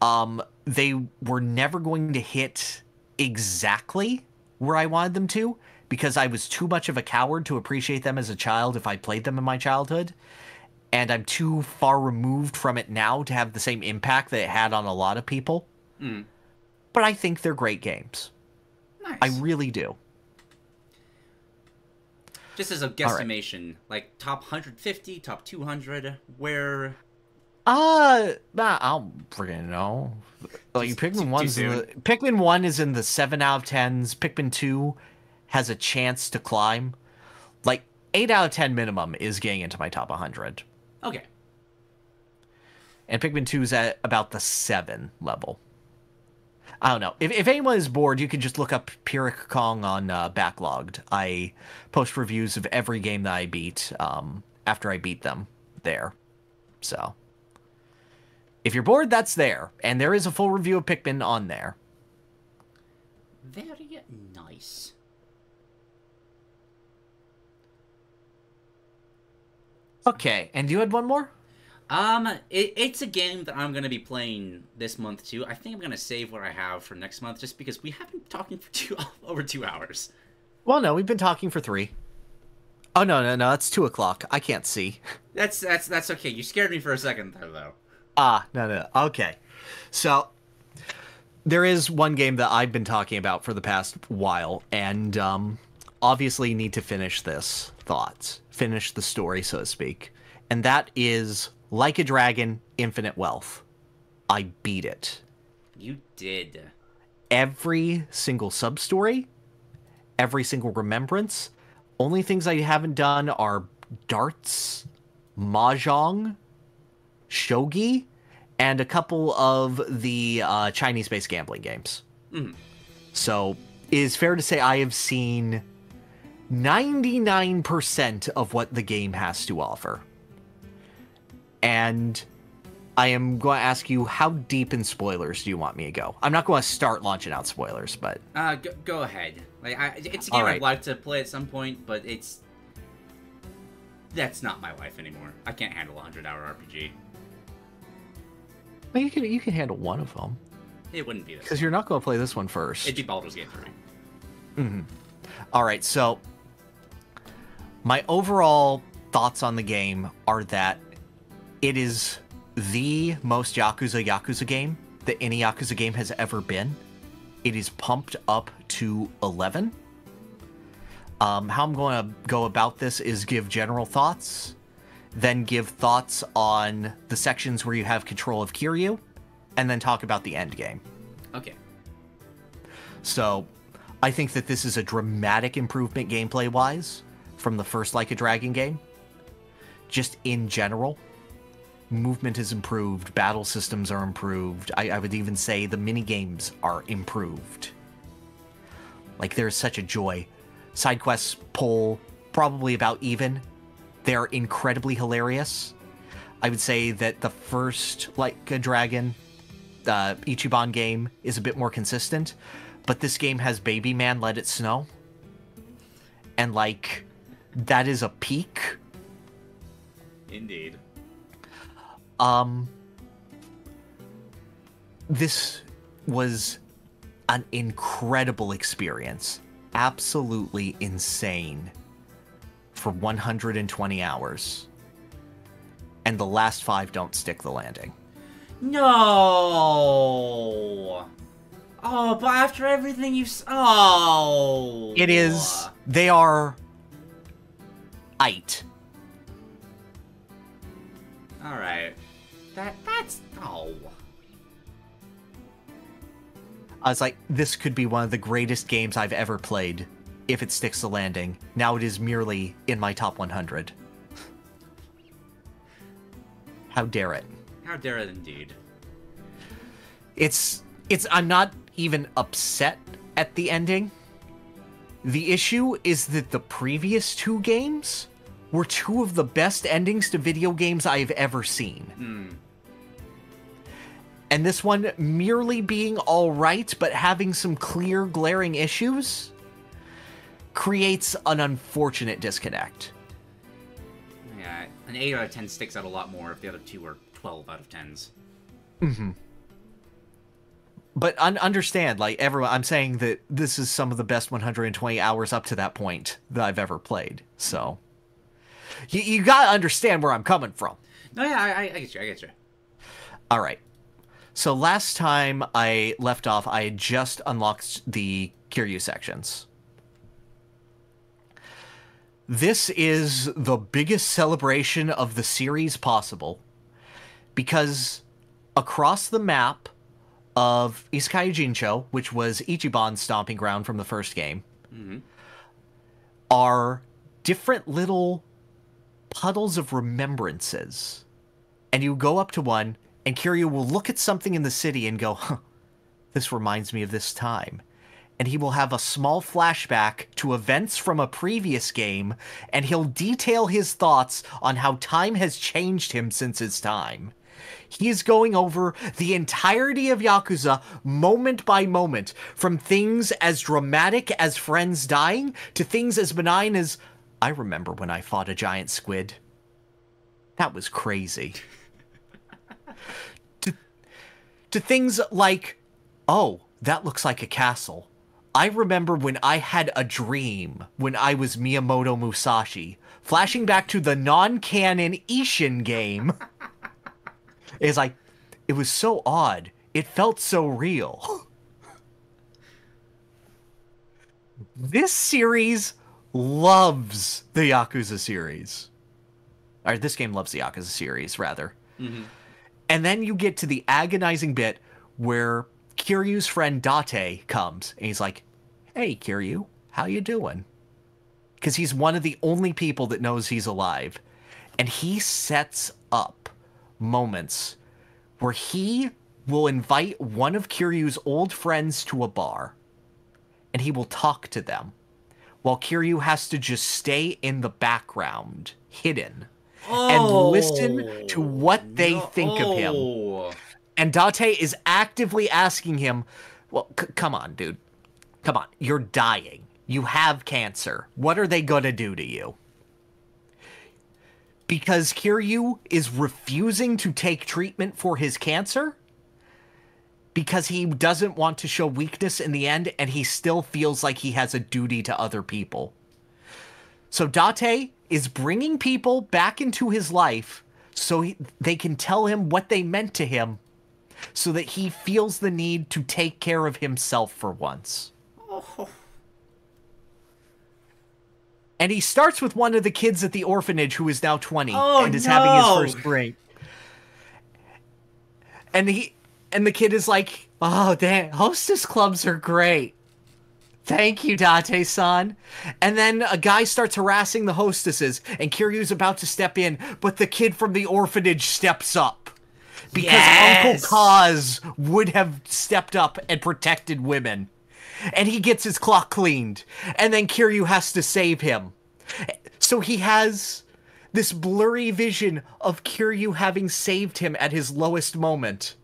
Speaker 1: Um, they were never going to hit exactly where I wanted them to because I was too much of a coward to appreciate them as a child if I played them in my childhood. And I'm too far removed from it now to have the same impact that it had on a lot of people.
Speaker 2: Mm.
Speaker 1: But I think they're great games.
Speaker 2: Nice.
Speaker 1: I really do.
Speaker 2: Just as a guesstimation, like top 150, top 200, where
Speaker 1: Uh, nah, I don't freaking know. Like
Speaker 2: Too-
Speaker 1: Pikmin
Speaker 2: too- too
Speaker 1: one's in the, Pikmin one is in the seven out of tens. Pikmin two has a chance to climb. Like eight out of ten minimum is getting into my top 100,
Speaker 2: okay,
Speaker 1: and Pikmin two is at about the seven level. I don't know. If, if anyone is bored, you can just look up Pyrrhic Kong on uh, Backloggd. I post reviews of every game that I beat um, after I beat them there. So, if you're bored, that's there. And there is a full review of Pikmin on there.
Speaker 2: very nice.
Speaker 1: Okay, and you had one more?
Speaker 2: Um, it, it's a game that I'm gonna be playing this month too. I think I'm gonna save what I have for next month, just because we have been talking for two over two hours.
Speaker 1: Well, no, we've been talking for three. Oh, no, no, no, it's two o'clock. I can't see.
Speaker 2: That's that's that's okay. You scared me for a second there, though.
Speaker 1: Ah, no, no. Okay. So there is one game that I've been talking about for the past while, and um, obviously need to finish this thought, finish the story, so to speak. And that is Like a Dragon Infinite Wealth. I beat it.
Speaker 2: You did.
Speaker 1: Every single sub story, every single remembrance. Only things I haven't done are darts, mahjong, shogi, and a couple of the uh, Chinese-based gambling games.
Speaker 2: Mhm.
Speaker 1: So it is fair to say I have seen 99% of what the game has to offer. And I am going to ask you, how deep in spoilers do you want me to go? I'm not going to start launching out spoilers, but
Speaker 2: Uh, go, go ahead. Like, I, it's a game
Speaker 1: right.
Speaker 2: I'd like to play at some point, but it's that's not my life anymore. I can't handle a hundred hour RPG.
Speaker 1: Well, you can you can handle one of them
Speaker 2: It wouldn't be this.
Speaker 1: because you're not going to play this one first.
Speaker 2: It'd be Baldur's Gate 3.
Speaker 1: All right, so my overall thoughts on the game are that it is the most Yakuza Yakuza game that any Yakuza game has ever been. It is pumped up to 11. Um, how I'm going to go about this is give general thoughts, then give thoughts on the sections where you have control of Kiryu, and then talk about the end game.
Speaker 2: Okay.
Speaker 1: So, I think that this is a dramatic improvement gameplay wise from the first Like a Dragon game. Just in general, movement is improved, battle systems are improved. I, I would even say the mini games are improved. Like, there's such a joy. Side quests pull probably about even. They're incredibly hilarious. I would say that the first Like a Dragon uh, Ichiban game is a bit more consistent, but this game has Baby Man Let It Snow. And, like, that is a peak.
Speaker 2: Indeed.
Speaker 1: Um, this was an incredible experience. Absolutely insane for 120 hours. And the last five don't stick the landing.
Speaker 2: No. Oh, but after everything you've oh.
Speaker 1: It is. They are. It.
Speaker 2: All right. That that's oh.
Speaker 1: I was like, this could be one of the greatest games I've ever played if it sticks the landing. Now it is merely in my top 100. How dare it?
Speaker 2: How dare it indeed.
Speaker 1: It's it's I'm not even upset at the ending. The issue is that the previous two games were two of the best endings to video games I've ever seen. Hmm. And this one merely being alright, but having some clear, glaring issues, creates an unfortunate disconnect.
Speaker 2: Yeah, an eight out of ten sticks out a lot more if the other two are twelve out of tens. Mm-hmm.
Speaker 1: But un- understand, like everyone, I'm saying that this is some of the best 120 hours up to that point that I've ever played. So you, you gotta understand where I'm coming from.
Speaker 2: No, yeah, I, I, I get you. I get you.
Speaker 1: All right. So last time I left off, I had just unlocked the Kiryu sections. This is the biggest celebration of the series possible because across the map of Isezaki Ijincho, which was Ichiban's stomping ground from the first game, mm-hmm. are different little puddles of remembrances and you go up to one, and Kiryu will look at something in the city and go, huh, this reminds me of this time. And he will have a small flashback to events from a previous game, and he'll detail his thoughts on how time has changed him since his time. He is going over the entirety of Yakuza moment by moment, from things as dramatic as friends dying to things as benign as, I remember when I fought a giant squid. That was crazy to to things like, oh, that looks like a castle. I remember when I had a dream when I was Miyamoto Musashi, flashing back to the non canon Ishin game. It's like, it was so odd. It felt so real. this series loves the Yakuza series. Or this game loves the Yakuza series, rather. Mm-hmm. And then you get to the agonizing bit where Kiryu's friend Date comes and he's like, "Hey Kiryu, how you doing?" Cuz he's one of the only people that knows he's alive. And he sets up moments where he will invite one of Kiryu's old friends to a bar and he will talk to them while Kiryu has to just stay in the background, hidden, and listen to oh, what they think of him.
Speaker 2: Oh.
Speaker 1: And Date is actively asking him, "Well, c- come on, dude. Come on. You're dying. You have cancer. What are they going to do to you?" because Kiryu is refusing to take treatment for his cancer because he doesn't want to show weakness in the end and he still feels like he has a duty to other people. So Date is bringing people back into his life so he, they can tell him what they meant to him so that he feels the need to take care of himself for once.
Speaker 2: Oh.
Speaker 1: And he starts with one of the kids at the orphanage who is now 20
Speaker 2: Oh,
Speaker 1: and is having his first break. And he and the kid is like, "Oh, damn, hostess clubs are great. Thank you, Date-san." And then a guy starts harassing the hostesses and Kiryu's about to step in, but the kid from the orphanage steps up. Because
Speaker 2: Yes!
Speaker 1: Uncle Kaz would have stepped up and protected women and he gets his clock cleaned, and then Kiryu has to save him. So he has this blurry vision of Kiryu having saved him at his lowest moment.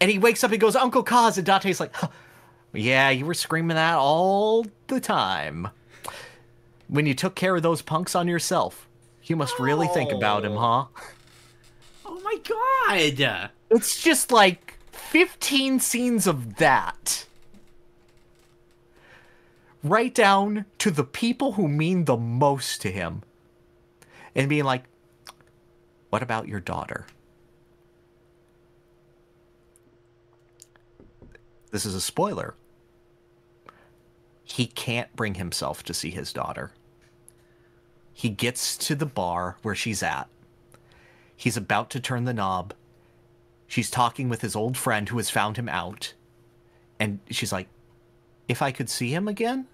Speaker 1: And he wakes up and goes, Uncle Kaz, and Date's like, "Huh, Yeah, you were screaming that all the time. When you took care of those punks on yourself. You must really think about him, huh? Oh.
Speaker 2: oh my god!
Speaker 1: It's just like 15 scenes of that. Right down to the people who mean the most to him. And being like, what about your daughter? This is a spoiler. He can't bring himself to see his daughter. He gets to the bar where she's at. He's about to turn the knob. She's talking with his old friend who has found him out. And she's like, if I could see him again?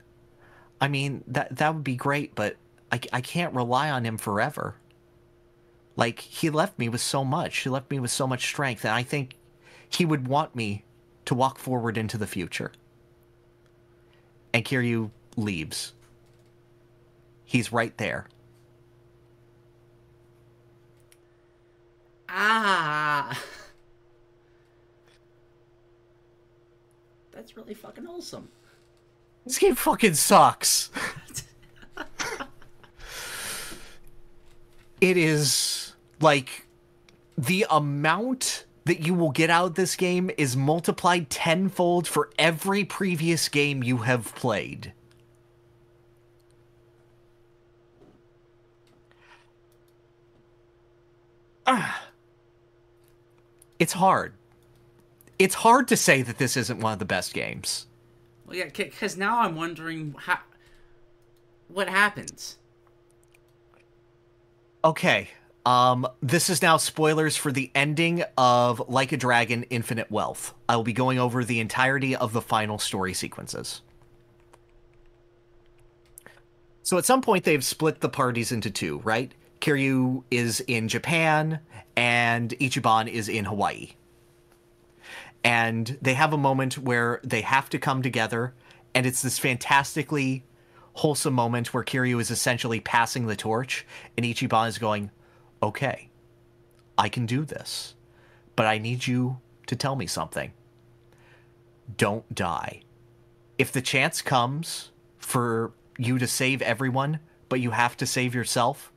Speaker 1: I mean, that that would be great, but I, I can't rely on him forever. Like, he left me with so much. He left me with so much strength, and I think he would want me to walk forward into the future. And Kiryu leaves. He's right there.
Speaker 2: Ah. That's really fucking wholesome.
Speaker 1: This game fucking sucks. it is like the amount that you will get out of this game is multiplied tenfold for every previous game you have played. Ah. It's hard. It's hard to say that this isn't one of the best games.
Speaker 2: Well, yeah, because now I'm wondering how. What happens?
Speaker 1: Okay. Um, this is now spoilers for the ending of Like a Dragon Infinite Wealth. I will be going over the entirety of the final story sequences. So at some point they've split the parties into two, right? Kiryu is in Japan and Ichiban is in Hawaii. And they have a moment where they have to come together and it's this fantastically wholesome moment where Kiryu is essentially passing the torch and Ichiban is going, "Okay, I can do this, but I need you to tell me something. Don't die. If the chance comes for you to save everyone, but you have to save yourself,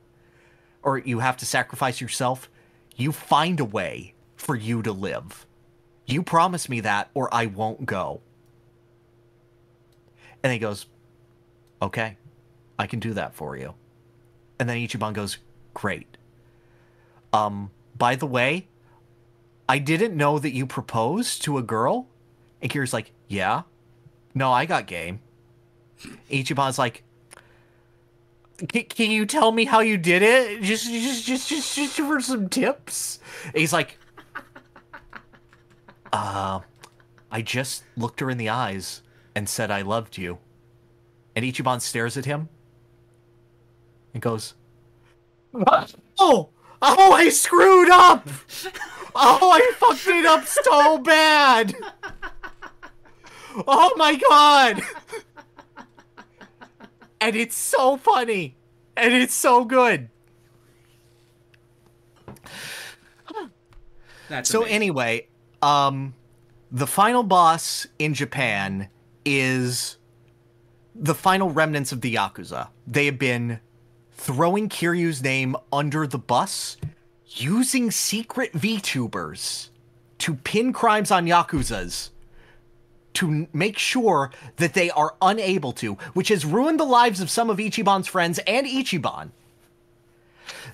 Speaker 1: or you have to sacrifice yourself, you find a way for you to live. You promise me that, or I won't go. And he goes, Okay, I can do that for you. And then Ichiban goes, Great. Um, by the way, I didn't know that you proposed to a girl. And Kiryu's like, Yeah. No, I got game. Ichiban's like, "Can- you tell me how you did it? Just, just, just, just, just for some tips. And he's like, Uh, I just looked her in the eyes and said I loved you. And Ichiban stares at him and goes, What? Oh, oh, I screwed up. Oh, I fucked it up so bad. Oh my god. And it's so funny. And it's so good.
Speaker 2: That's
Speaker 1: So
Speaker 2: amazing.
Speaker 1: anyway, um the final boss in Japan is the final remnants of the Yakuza. They have been throwing Kiryu's name under the bus, using secret VTubers to pin crimes on Yakuzas to make sure that they are unable to, which has ruined the lives of some of Ichiban's friends and Ichiban.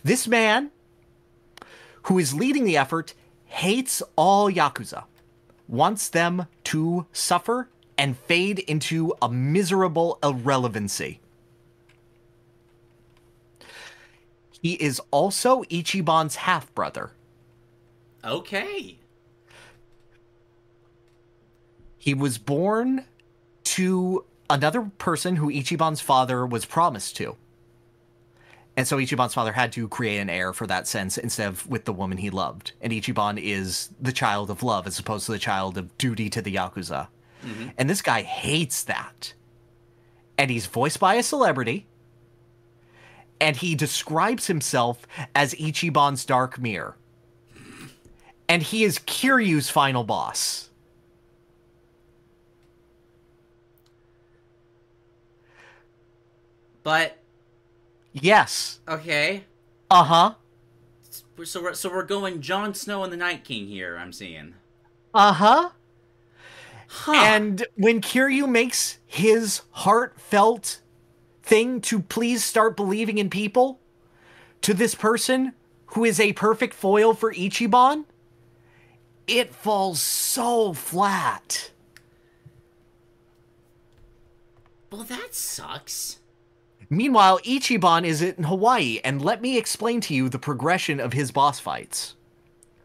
Speaker 1: This man, who is leading the effort, hates all Yakuza, wants them to suffer and fade into a miserable irrelevancy. He is also Ichiban's half brother.
Speaker 2: Okay.
Speaker 1: He was born to another person who Ichiban's father was promised to. And so Ichiban's father had to create an heir for that sense instead of with the woman he loved. And Ichiban is the child of love as opposed to the child of duty to the Yakuza. Mm-hmm. And this guy hates that. And he's voiced by a celebrity. And he describes himself as Ichiban's dark mirror. And he is Kiryu's final boss.
Speaker 2: But
Speaker 1: Yes.
Speaker 2: okay.
Speaker 1: Uh huh.
Speaker 2: So we're, so we're going Jon Snow and the Night King here. I'm seeing.
Speaker 1: Uh huh.
Speaker 2: Huh.
Speaker 1: And when Kiryu makes his heartfelt thing to please start believing in people to this person who is a perfect foil for Ichiban, it falls so flat.
Speaker 2: well, that sucks.
Speaker 1: Meanwhile, Ichiban is in Hawaii, and let me explain to you the progression of his boss fights.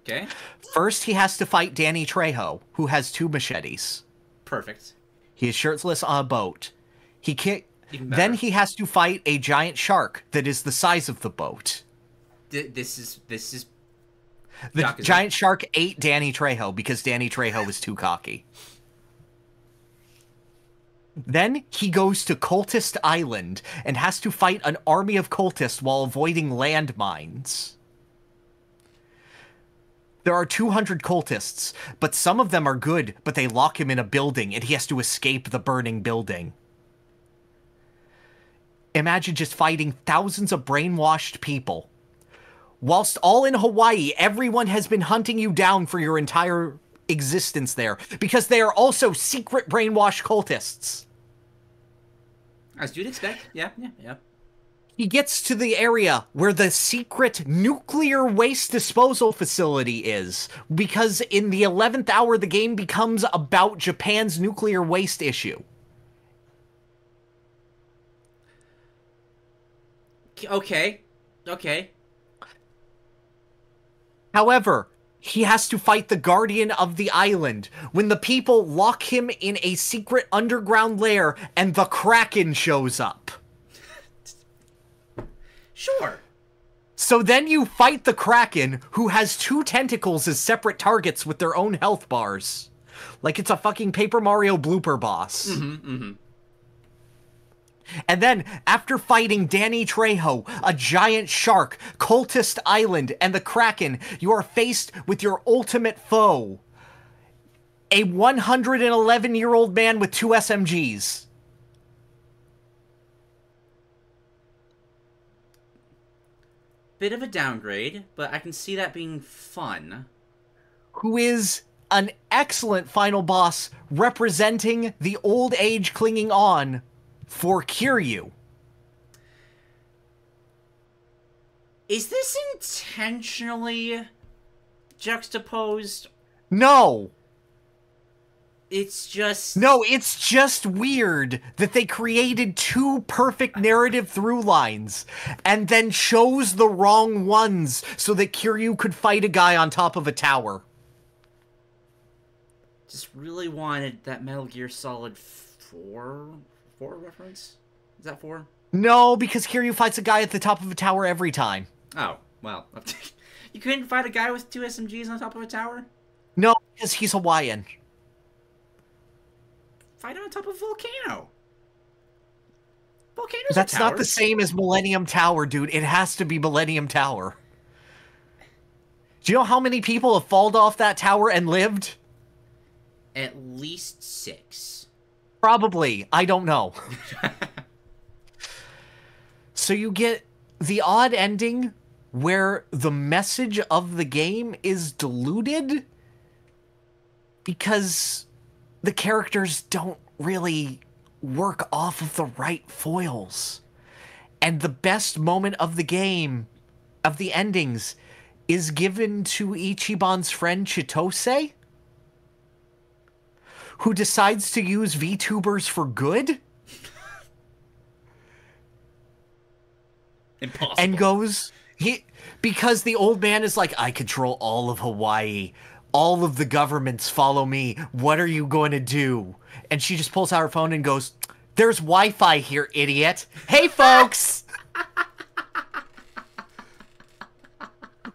Speaker 2: Okay.
Speaker 1: First, he has to fight Danny Trejo, who has two machetes.
Speaker 2: Perfect.
Speaker 1: He is shirtless on a boat. He
Speaker 2: better.
Speaker 1: Then he has to fight a giant shark that is the size of the boat.
Speaker 2: Th- this is this is
Speaker 1: The
Speaker 2: Yakuza.
Speaker 1: giant shark ate Danny Trejo because Danny Trejo was too cocky. Then he goes to Cultist Island and has to fight an army of cultists while avoiding landmines. There are 200 cultists, but some of them are good, but they lock him in a building and he has to escape the burning building. Imagine just fighting thousands of brainwashed people. Whilst all in Hawaii, everyone has been hunting you down for your entire existence there because they are also secret brainwashed cultists.
Speaker 2: as you'd expect. Yeah, yeah, yeah.
Speaker 1: He gets to the area where the secret nuclear waste disposal facility is because in the 11th hour, the game becomes about Japan's nuclear waste issue.
Speaker 2: Okay. Okay.
Speaker 1: However, he has to fight the guardian of the island when the people lock him in a secret underground lair and the Kraken shows up.
Speaker 2: Sure.
Speaker 1: So then you fight the Kraken, who has two tentacles as separate targets with their own health bars. Like it's a fucking Paper Mario blooper boss. Mm-hmm, mm-hmm. And then, after fighting Danny Trejo, a giant shark, Cultist Island, and the Kraken, you are faced with your ultimate foe. A 111 year old man with two SMGs.
Speaker 2: Bit of a downgrade, but I can see that being fun.
Speaker 1: who is an excellent final boss representing the old age clinging on for Kiryu.
Speaker 2: Is this intentionally juxtaposed?
Speaker 1: No,
Speaker 2: It's just
Speaker 1: no, it's just weird that they created two perfect narrative through lines and then chose the wrong ones so that Kiryu could fight a guy on top of a tower.
Speaker 2: just really wanted that Metal Gear Solid 4 4 reference. Is that 4?
Speaker 1: No, because Kiryu fights a guy at the top of a tower every time.
Speaker 2: Oh, well. you couldn't fight a guy with two SMGs on top of a tower?
Speaker 1: No, because he's Hawaiian.
Speaker 2: Fight on top of a volcano. Volcanoes
Speaker 1: That's not the same as Millennium Tower, dude. It has to be Millennium Tower. Do you know how many people have fallen off that tower and lived?
Speaker 2: At least six.
Speaker 1: Probably. I don't know. so you get the odd ending where the message of the game is diluted because the characters don't really work off of the right foils. And the best moment of the game, of the endings, is given to Ichiban's friend Chitose, who decides to use VTubers for good.
Speaker 2: Impossible.
Speaker 1: and goes he because the old man is like I control all of Hawaii. All of the governments follow me. What are you going to do? And she just pulls out her phone and goes, "There's Wi-Fi here, idiot. Hey folks."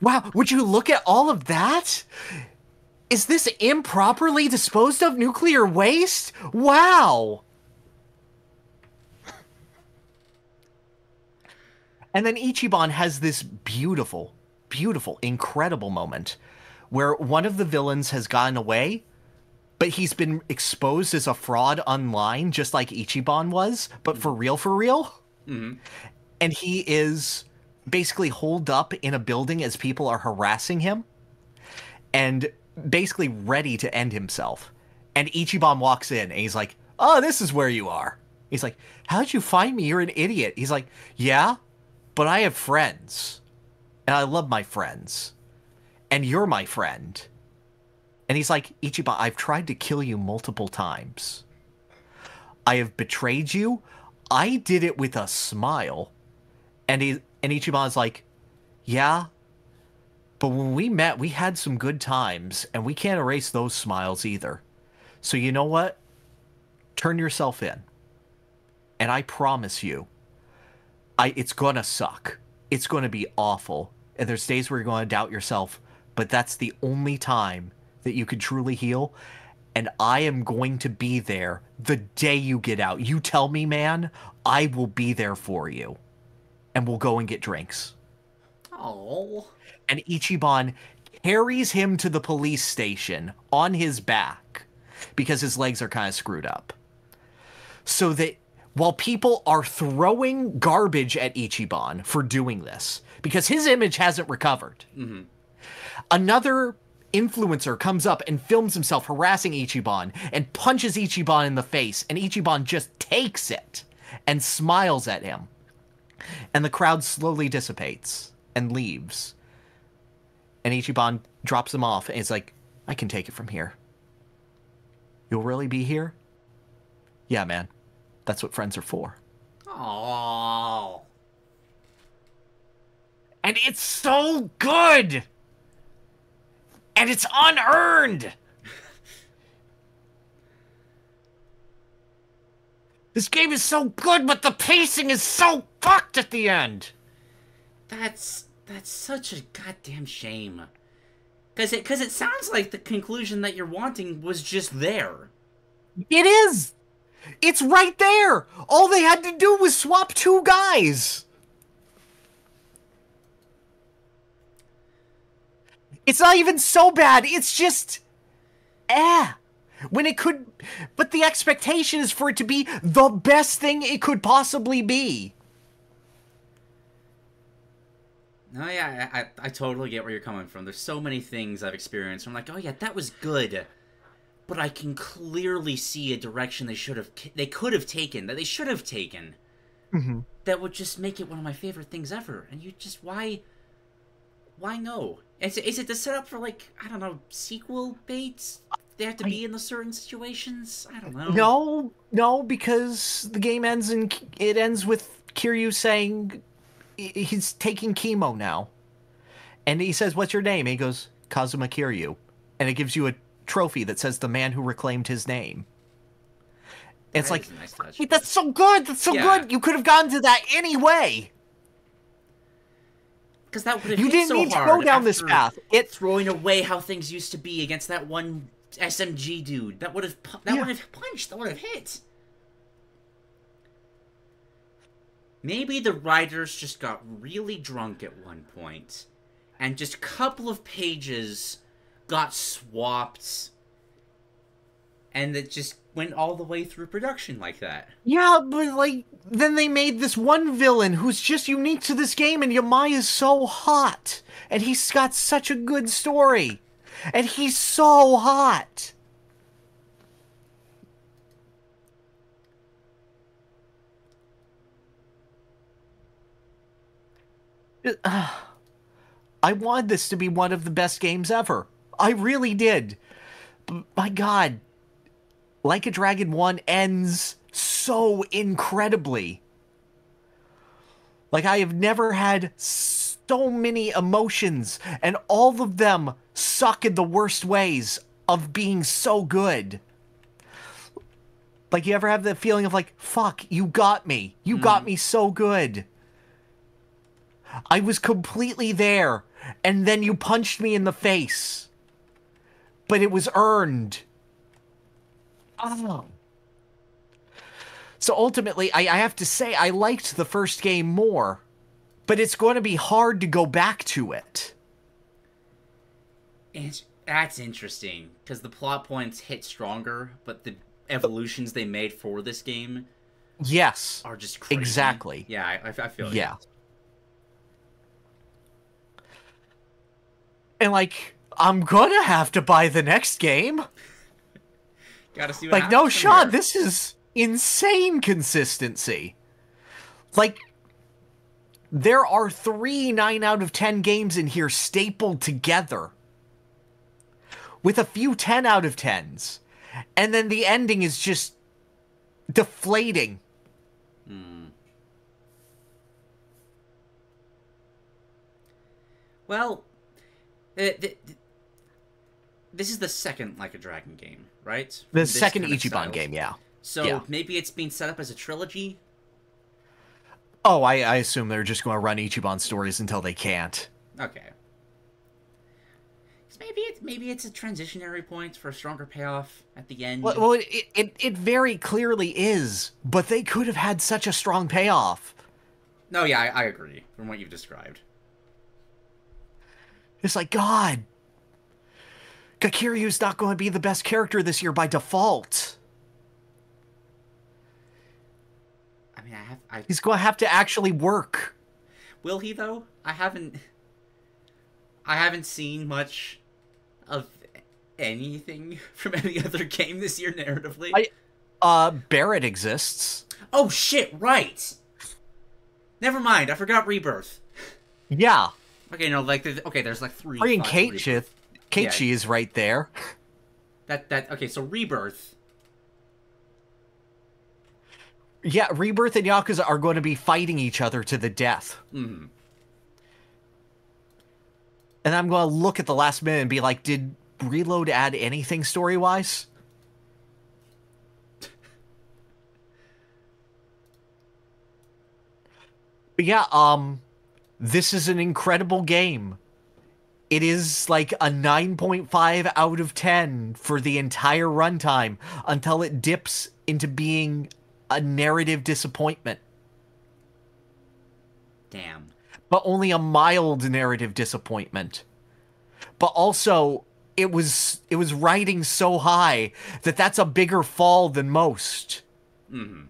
Speaker 1: wow, would you look at all of that? Is this improperly disposed of nuclear waste? Wow. And then Ichiban has this beautiful, beautiful, incredible moment where one of the villains has gotten away, but he's been exposed as a fraud online, just like Ichiban was, but for real, for real. Mm-hmm. And he is basically holed up in a building as people are harassing him and basically ready to end himself. And Ichiban walks in and he's like, Oh, this is where you are. He's like, How'd you find me? You're an idiot. He's like, Yeah, but I have friends. And I love my friends. And you're my friend. And he's like, Ichiban, I've tried to kill you multiple times. I have betrayed you. I did it with a smile. And he and Ichiban's like, Yeah, but when we met, we had some good times, and we can't erase those smiles either. So you know what? Turn yourself in. And I promise you, I it's gonna suck. It's gonna be awful. And there's days where you're gonna doubt yourself, but that's the only time that you can truly heal. And I am going to be there the day you get out. You tell me, man, I will be there for you. And we'll go and get drinks
Speaker 2: Oh.
Speaker 1: And Ichiban carries him to the police station on his back because his legs are kind of screwed up. So that while people are throwing garbage at Ichiban for doing this, because his image hasn't recovered, mm-hmm. another influencer comes up and films himself harassing Ichiban and punches Ichiban in the face, and Ichiban just takes it and smiles at him. And the crowd slowly dissipates and leaves. And Ichiban drops him off and is like, I can take it from here. You'll really be here? Yeah, man. That's what friends are for.
Speaker 2: Oh.
Speaker 1: And it's so good! And it's unearned! this game is so good, but the pacing is so fucked at the end!
Speaker 2: That's that's such a goddamn shame. Cause it cause it sounds like the conclusion that you're wanting was just there.
Speaker 1: It is! It's right there! All they had to do was swap two guys! It's not even so bad, it's just. Eh. When it could. But the expectation is for it to be the best thing it could possibly be.
Speaker 2: No, yeah, I, I, totally get where you're coming from. There's so many things I've experienced. I'm like, oh yeah, that was good, but I can clearly see a direction they should have, they could have taken, that they should have taken, mm-hmm. that would just make it one of my favorite things ever. And you just why, why no? Is it, is it the setup for like I don't know sequel baits? They have to be in the certain situations. I don't know.
Speaker 1: No, no, because the game ends and it ends with Kiryu saying he's taking chemo now. And he says, What's your name? And he goes, Kazuma Kiryu. And it gives you a trophy that says the man who reclaimed his name. It's like,
Speaker 2: nice touch.
Speaker 1: That's so good. That's so
Speaker 2: Yeah.
Speaker 1: good. You could have gotten to that anyway.
Speaker 2: Because that would have
Speaker 1: You didn't
Speaker 2: so
Speaker 1: need to go down this path. It
Speaker 2: throwing away how things used to be against that one SMG dude. That would have that
Speaker 1: Yeah.
Speaker 2: would have punched. That would have hit. Maybe the writers just got really drunk at one point, and just a couple of pages got swapped and it just went all the way through production like that.
Speaker 1: Yeah, but like then they made this one villain who's just unique to this game, and Yamai is so hot, and he's got such a good story, and he's so hot. I wanted this to be one of the best games ever. I really did. But my God, Like a Dragon 1 ends so incredibly. Like, I have never had so many emotions, and all of them suck in the worst ways of being so good. Like, you ever have that feeling of, like, fuck, you got me. You got hmm. me so good. I was completely there, and then you punched me in the face. But it was earned. Oh. So ultimately, I, I have to say, I liked the first game more, but it's going to be hard to go back to it.
Speaker 2: It's, that's interesting because the plot points hit stronger, but the evolutions they made for this game
Speaker 1: Yes.
Speaker 2: are just crazy.
Speaker 1: Exactly.
Speaker 2: Yeah, I, I feel.
Speaker 1: Yeah. And like, I'm gonna have to buy the next game.
Speaker 2: Gotta see what
Speaker 1: Like, no shot.
Speaker 2: here.
Speaker 1: This is insane consistency. Like, there are three 9 out of 10 games in here stapled together with a few 10 out of 10s. And then the ending is just deflating. Hmm.
Speaker 2: Well, th- th- Uh, this is the second Like a Dragon game, right?
Speaker 1: The second Ichiban
Speaker 2: style.
Speaker 1: game, yeah.
Speaker 2: So
Speaker 1: Yeah.
Speaker 2: maybe it's being set up as a trilogy.
Speaker 1: Oh, I, I assume they're just going to run Ichiban stories until they can't.
Speaker 2: Okay. maybe it's maybe it's a transitionary point for a stronger payoff at the end.
Speaker 1: Well, well it, it, it very clearly is, but they could have had such a strong payoff.
Speaker 2: no, yeah, I, I agree from what you've described.
Speaker 1: It's like, God, Kakiryu's not going to be the best character this year by default.
Speaker 2: I mean, I have. I
Speaker 1: He's going to have to actually work.
Speaker 2: will he though? I haven't. I haven't seen much of anything from any other game this year narratively.
Speaker 1: I- Uh, Barrett exists.
Speaker 2: Oh shit! Right. Never mind. I forgot Rebirth.
Speaker 1: Yeah.
Speaker 2: Okay, no, like okay, there's like three.
Speaker 1: Freaking
Speaker 2: of Rebirth.
Speaker 1: Keiichi, Keiichi is right there.
Speaker 2: That that okay. So Rebirth.
Speaker 1: Yeah, Rebirth and Yakuza are going to be fighting each other to the death.
Speaker 2: hmm
Speaker 1: And I'm going to look at the last minute and be like, did Reload add anything story wise? But yeah, um, this is an incredible game. It is like a 9.5 out of 10 for the entire runtime until it dips into being a narrative disappointment,
Speaker 2: Damn.
Speaker 1: but only a mild narrative disappointment. But also, it was it was riding so high that that's a bigger fall than most.
Speaker 2: hmm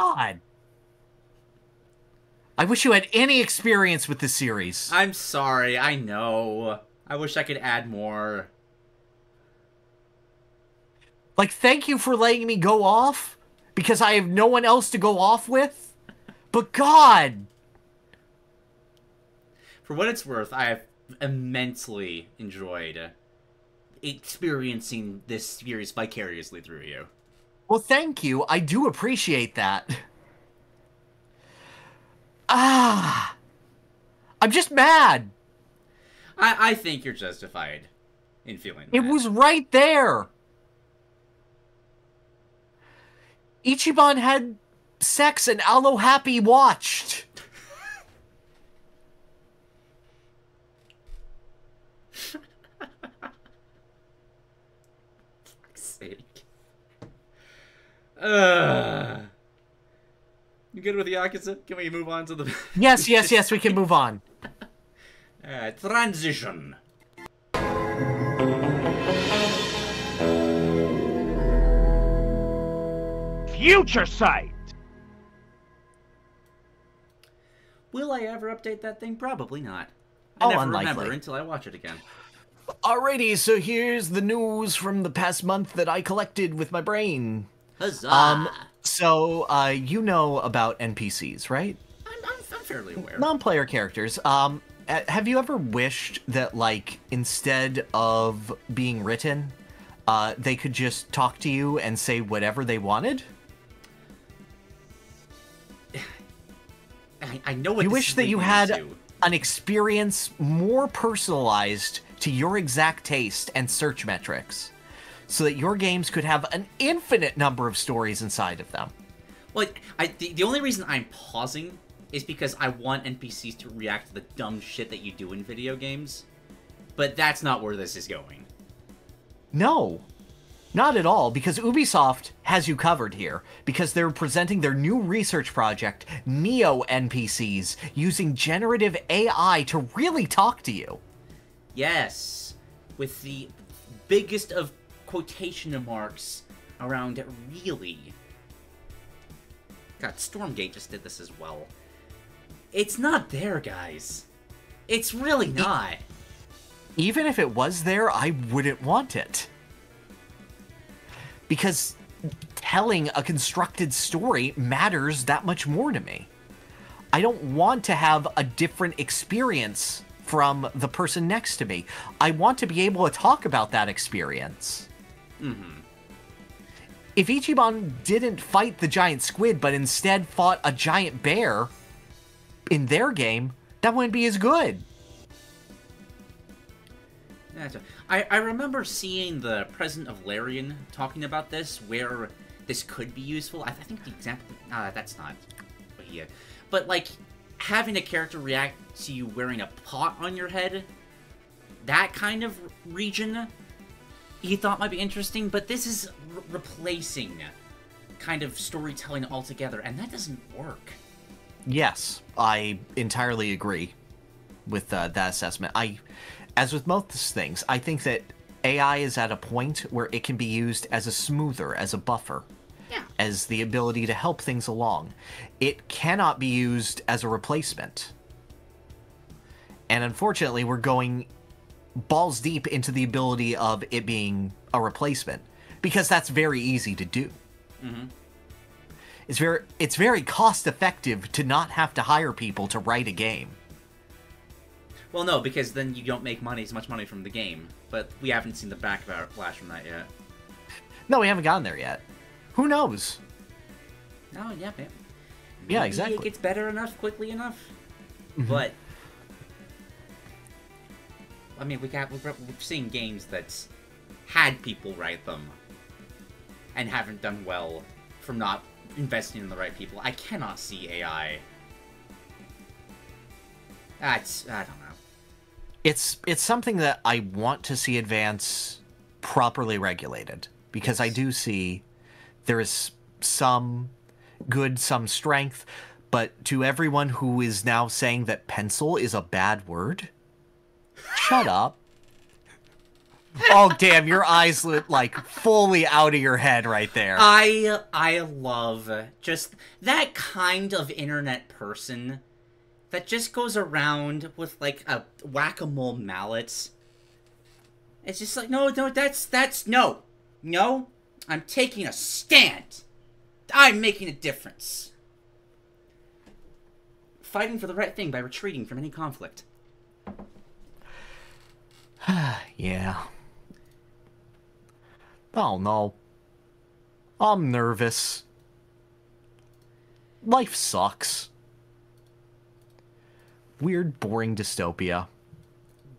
Speaker 2: Oh.
Speaker 1: God. I wish you had any experience with the series.
Speaker 2: I'm sorry. I know. I wish I could add more.
Speaker 1: Like, thank you for letting me go off because I have no one else to go off with. But God,
Speaker 2: For what it's worth, I have immensely enjoyed experiencing this series vicariously through you.
Speaker 1: Well, thank you. I do appreciate that. Ah, I'm just mad.
Speaker 2: I I think you're justified in feeling.
Speaker 1: It was right there. Ichiban had sex and Aloe Happy watched.
Speaker 2: sake. Uh, you good with the Yakuza? Can we move on to the?
Speaker 1: Yes, yes, yes, we can move on.
Speaker 2: Uh, transition.
Speaker 3: Future Sight!
Speaker 2: Will I ever update that thing? Probably not. I
Speaker 1: Oh,
Speaker 2: never
Speaker 1: unlikely.
Speaker 2: remember until I watch it again.
Speaker 1: Alrighty, so here's the news from the past month that I collected with my brain.
Speaker 2: Huzzah!
Speaker 1: Um, so uh, you know about NPCs, right?
Speaker 2: I'm, I'm, I'm fairly aware.
Speaker 1: Non-player characters. Um, have you ever wished that, like, instead of being written, uh, they could just talk to you and say whatever they wanted?
Speaker 2: I, I know what
Speaker 1: you wish that you had
Speaker 2: to.
Speaker 1: an experience more personalized to your exact taste and search metrics, so that your games could have an infinite number of stories inside of them.
Speaker 2: Well, I, the, the only reason I'm pausing is because I want NPCs to react to the dumb shit that you do in video games. But that's not where this is going.
Speaker 1: No, not at all, because Ubisoft has you covered here, because they're presenting their new research project, Neo NPCs, using generative AI to really talk to you.
Speaker 2: Yes, with the biggest of quotation marks around it, really. God, Stormgate just did this as well. It's not there, guys. It's really not.
Speaker 1: Even if it was there, I wouldn't want it. Because telling a constructed story matters that much more to me. I don't want to have a different experience from the person next to me. I want to be able to talk about that experience. If Ichiban didn't fight the giant squid, but instead fought a giant bear in their game, that wouldn't be as good.
Speaker 2: I, I, remember seeing the president of Larian talking about this, where this could be useful. I, think the example. Uh, that's not he had. But, like, having a character react to you wearing a pot on your head, that kind of region, he thought might be interesting, but this is re- replacing kind of storytelling altogether, and that doesn't work.
Speaker 1: Yes, I entirely agree with uh, that assessment. I, as with most things, I think that AI is at a point where it can be used as a smoother, as a buffer,
Speaker 2: Yeah.
Speaker 1: as the ability to help things along. It cannot be used as a replacement. And unfortunately, we're going balls deep into the ability of it being a replacement because that's very easy to do. It's very it's very cost effective to not have to hire people to write a game.
Speaker 2: Well, no, because then you don't make money as much money from the game. But we haven't seen the backlash from that yet.
Speaker 1: No, we haven't gotten there yet. Who knows?
Speaker 2: No, yeah, man.
Speaker 1: Yeah, exactly.
Speaker 2: It gets better enough quickly enough,
Speaker 1: Mm-hmm.
Speaker 2: but I mean, we got we've, we've seen games that's had people write them and haven't done well from not investing in the right people. I cannot see AI. That's I don't know.
Speaker 1: It's it's something that I want to see advance properly regulated because I do see there is some good, some strength, but to everyone who is now saying that pencil is a bad word, shut up. Oh damn, your eyes look like fully out of your head right there.
Speaker 2: I I love just that kind of internet person that just goes around with like a whack-a-mole mallet. It's just like no, no, that's that's no, no. I'm taking a stand. I'm making a difference. Fighting for the right thing by retreating from any conflict.
Speaker 1: Yeah. Oh no. I'm nervous. Life sucks. Weird, boring dystopia.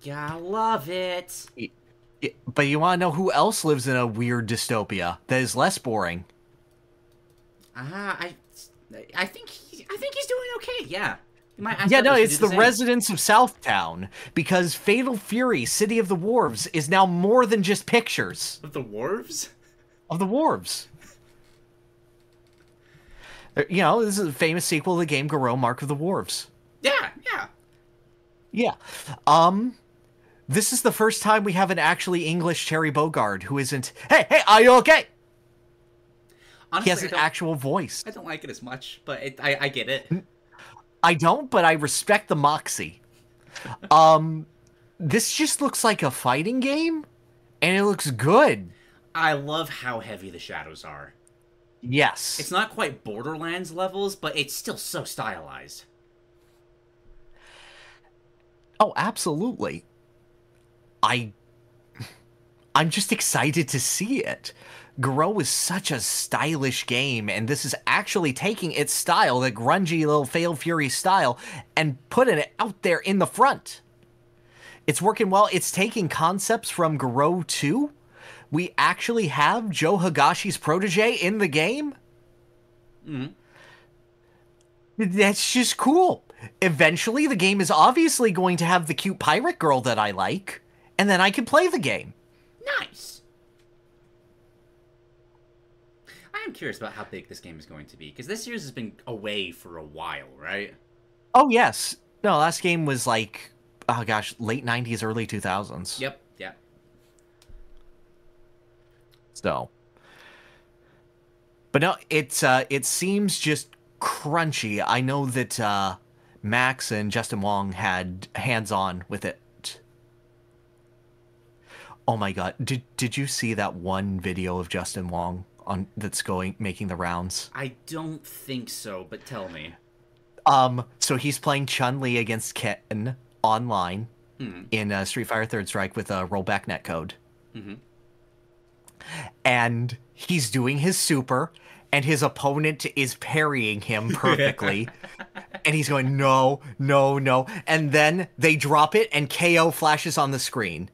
Speaker 2: Yeah, I love it.
Speaker 1: Y- y- But you want to know who else lives in a weird dystopia that is less boring?
Speaker 2: Ah, I, I think he, I think he's doing okay. Yeah. You might ask
Speaker 1: Yeah, no, it's
Speaker 2: do
Speaker 1: the
Speaker 2: same.
Speaker 1: residents of Southtown because Fatal Fury: City of the Wolves is now more than just pictures
Speaker 2: of the wolves.
Speaker 1: of the wolves. Uh, You know, this is a famous sequel to the game Garou Mark of the Wolves.
Speaker 2: Yeah, yeah.
Speaker 1: Yeah. Um this is the first time we have an actually English Terry Bogard who isn't Hey, hey, are you okay?
Speaker 2: Honestly,
Speaker 1: He has
Speaker 2: I
Speaker 1: an
Speaker 2: don't-
Speaker 1: actual voice.
Speaker 2: I don't like it as much, but it, I, I get it.
Speaker 1: I don't, but I respect the moxie. Um this just looks like a fighting game and it looks good.
Speaker 2: I love how heavy the shadows are.
Speaker 1: Yes.
Speaker 2: It's not quite Borderlands levels, but it's still so stylized.
Speaker 1: Oh, absolutely. I I'm just excited to see it. Garou is such a stylish game, and this is actually taking its style, the grungy little Fatal Fury style, and putting it out there in the front. It's working well. It's taking concepts from Garou 2. We actually have Joe Higashi's protege in the game. Mm-hmm. That's just cool. Eventually, the game is obviously going to have the cute pirate girl that I like, and then I can play the game.
Speaker 2: Nice. I am curious about how big this game is going to be because this series has been away for a while, right?
Speaker 1: Oh, yes. No, last game was like, oh gosh, late 90s, early 2000s.
Speaker 2: Yep. Yep.
Speaker 1: So. But no, it's uh it seems just crunchy. I know that uh Max and Justin Wong had hands on with it. Oh my god. Did did you see that one video of Justin Wong on that's going making the rounds?
Speaker 2: I don't think so, but tell me.
Speaker 1: Um so he's playing Chun-Li against Ken online in uh, Street Fighter Third Strike with a rollback netcode. Mhm and he's doing his super and his opponent is parrying him perfectly and he's going no no no and then they drop it and ko flashes on the screen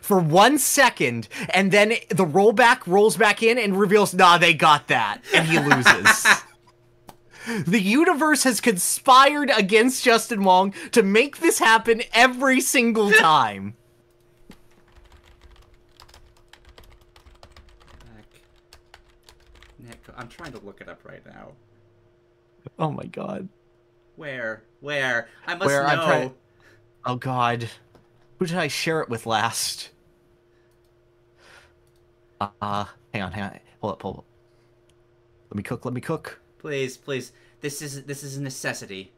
Speaker 1: for one second and then the rollback rolls back in and reveals nah they got that and he loses the universe has conspired against justin wong to make this happen every single time
Speaker 2: I'm trying to look it up right now.
Speaker 1: oh my god
Speaker 2: Where? Where? I must
Speaker 1: Where?
Speaker 2: know.
Speaker 1: Oh god. Who did I share it with last? Uh, hang on, hang on. Hold up, hold up. Let me cook, let me cook.
Speaker 2: Please, please. This is this is a necessity.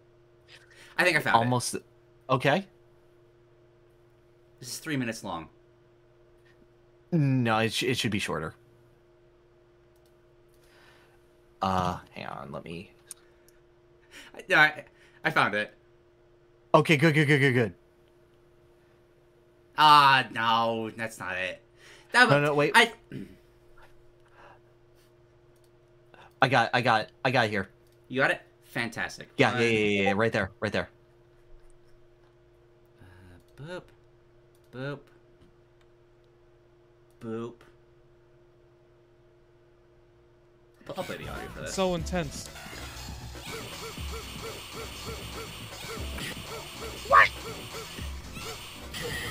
Speaker 2: I think I found it.
Speaker 1: Almost. Okay.
Speaker 2: This is three minutes long.
Speaker 1: No, it, sh- it should be shorter. Uh, hang on, let me.
Speaker 2: I, I, I found it.
Speaker 1: Okay, good, good, good, good, good.
Speaker 2: Ah, no, that's not it. That
Speaker 1: No, no, wait.
Speaker 2: I
Speaker 1: I got, I got, I got it here.
Speaker 2: you got it. Fantastic.
Speaker 1: Yeah,
Speaker 2: One,
Speaker 1: yeah, yeah, yeah, yeah, right there, right there.
Speaker 2: Boop. Boop. Boop. I'll- I'll play the audio for this.
Speaker 4: So intense. What?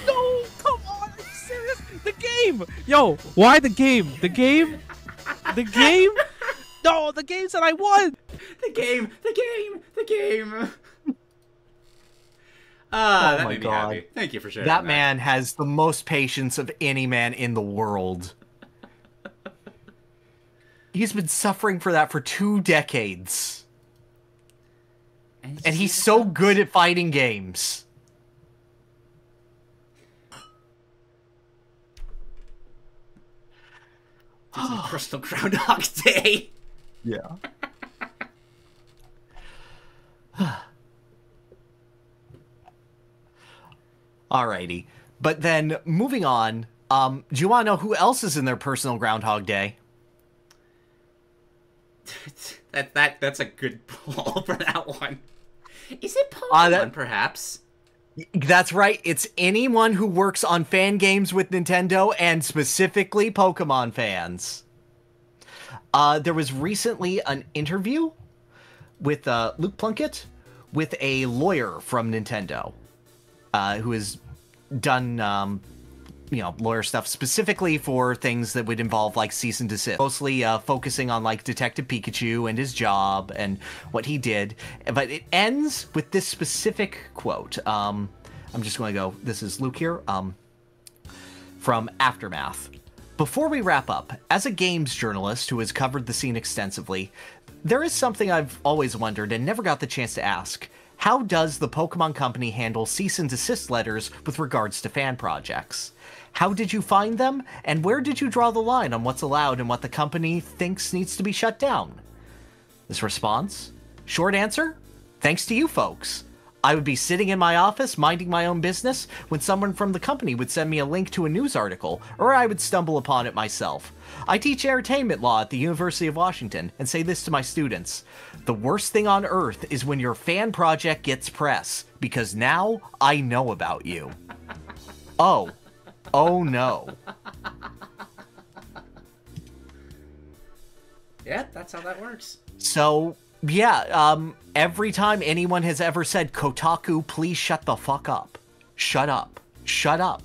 Speaker 4: No, come on, are you serious? The game! Yo, why the game? The game? The game? No, the games that I won!
Speaker 2: the game, the game, the game. Ah,
Speaker 1: Oh
Speaker 2: that
Speaker 1: my
Speaker 2: made me
Speaker 1: God.
Speaker 2: happy. Thank you for sharing
Speaker 1: That man has the most patience of any man in the world. He's been suffering for that for two decades.
Speaker 2: And,
Speaker 1: And he's so good at fighting games.
Speaker 2: It's a personal Groundhog Day.
Speaker 1: Yeah. Alrighty. But then moving on, um, do you want to know who else is in their personal Groundhog Day?
Speaker 2: that that that's a good pull for that one. Is it Pokemon,
Speaker 1: Uh, that-
Speaker 2: perhaps?
Speaker 1: That's right. It's anyone who works on fan games with Nintendo and specifically Pokemon fans. Uh, there was recently an interview with uh, Luke Plunkett with a lawyer from Nintendo uh, who has done, um, you know, lawyer stuff specifically for things that would involve like cease and desist, mostly uh, focusing on like Detective Pikachu and his job and what he did. But it ends with this specific quote. Um, I'm just going to go. This is Luke here. Um, from Aftermath. Before we wrap up, as a games journalist who has covered the scene extensively, there is something I've always wondered and never got the chance to ask. How does the Pokemon Company handle cease and desist letters with regards to fan projects? How did you find them, and where did you draw the line on what's allowed and what the company thinks needs to be shut down? This response? Short answer? Thanks to you folks. I would be sitting in my office minding my own business when someone from the company would send me a link to a news article, or I would stumble upon it myself. I teach entertainment law at the University of Washington and say this to my students The worst thing on earth is when your fan project gets press, because now I know about you. Oh, oh no.
Speaker 2: Yeah, that's how that works.
Speaker 1: So, yeah, um, every time anyone has ever said, Kotaku, please shut the fuck up. Shut up. Shut up.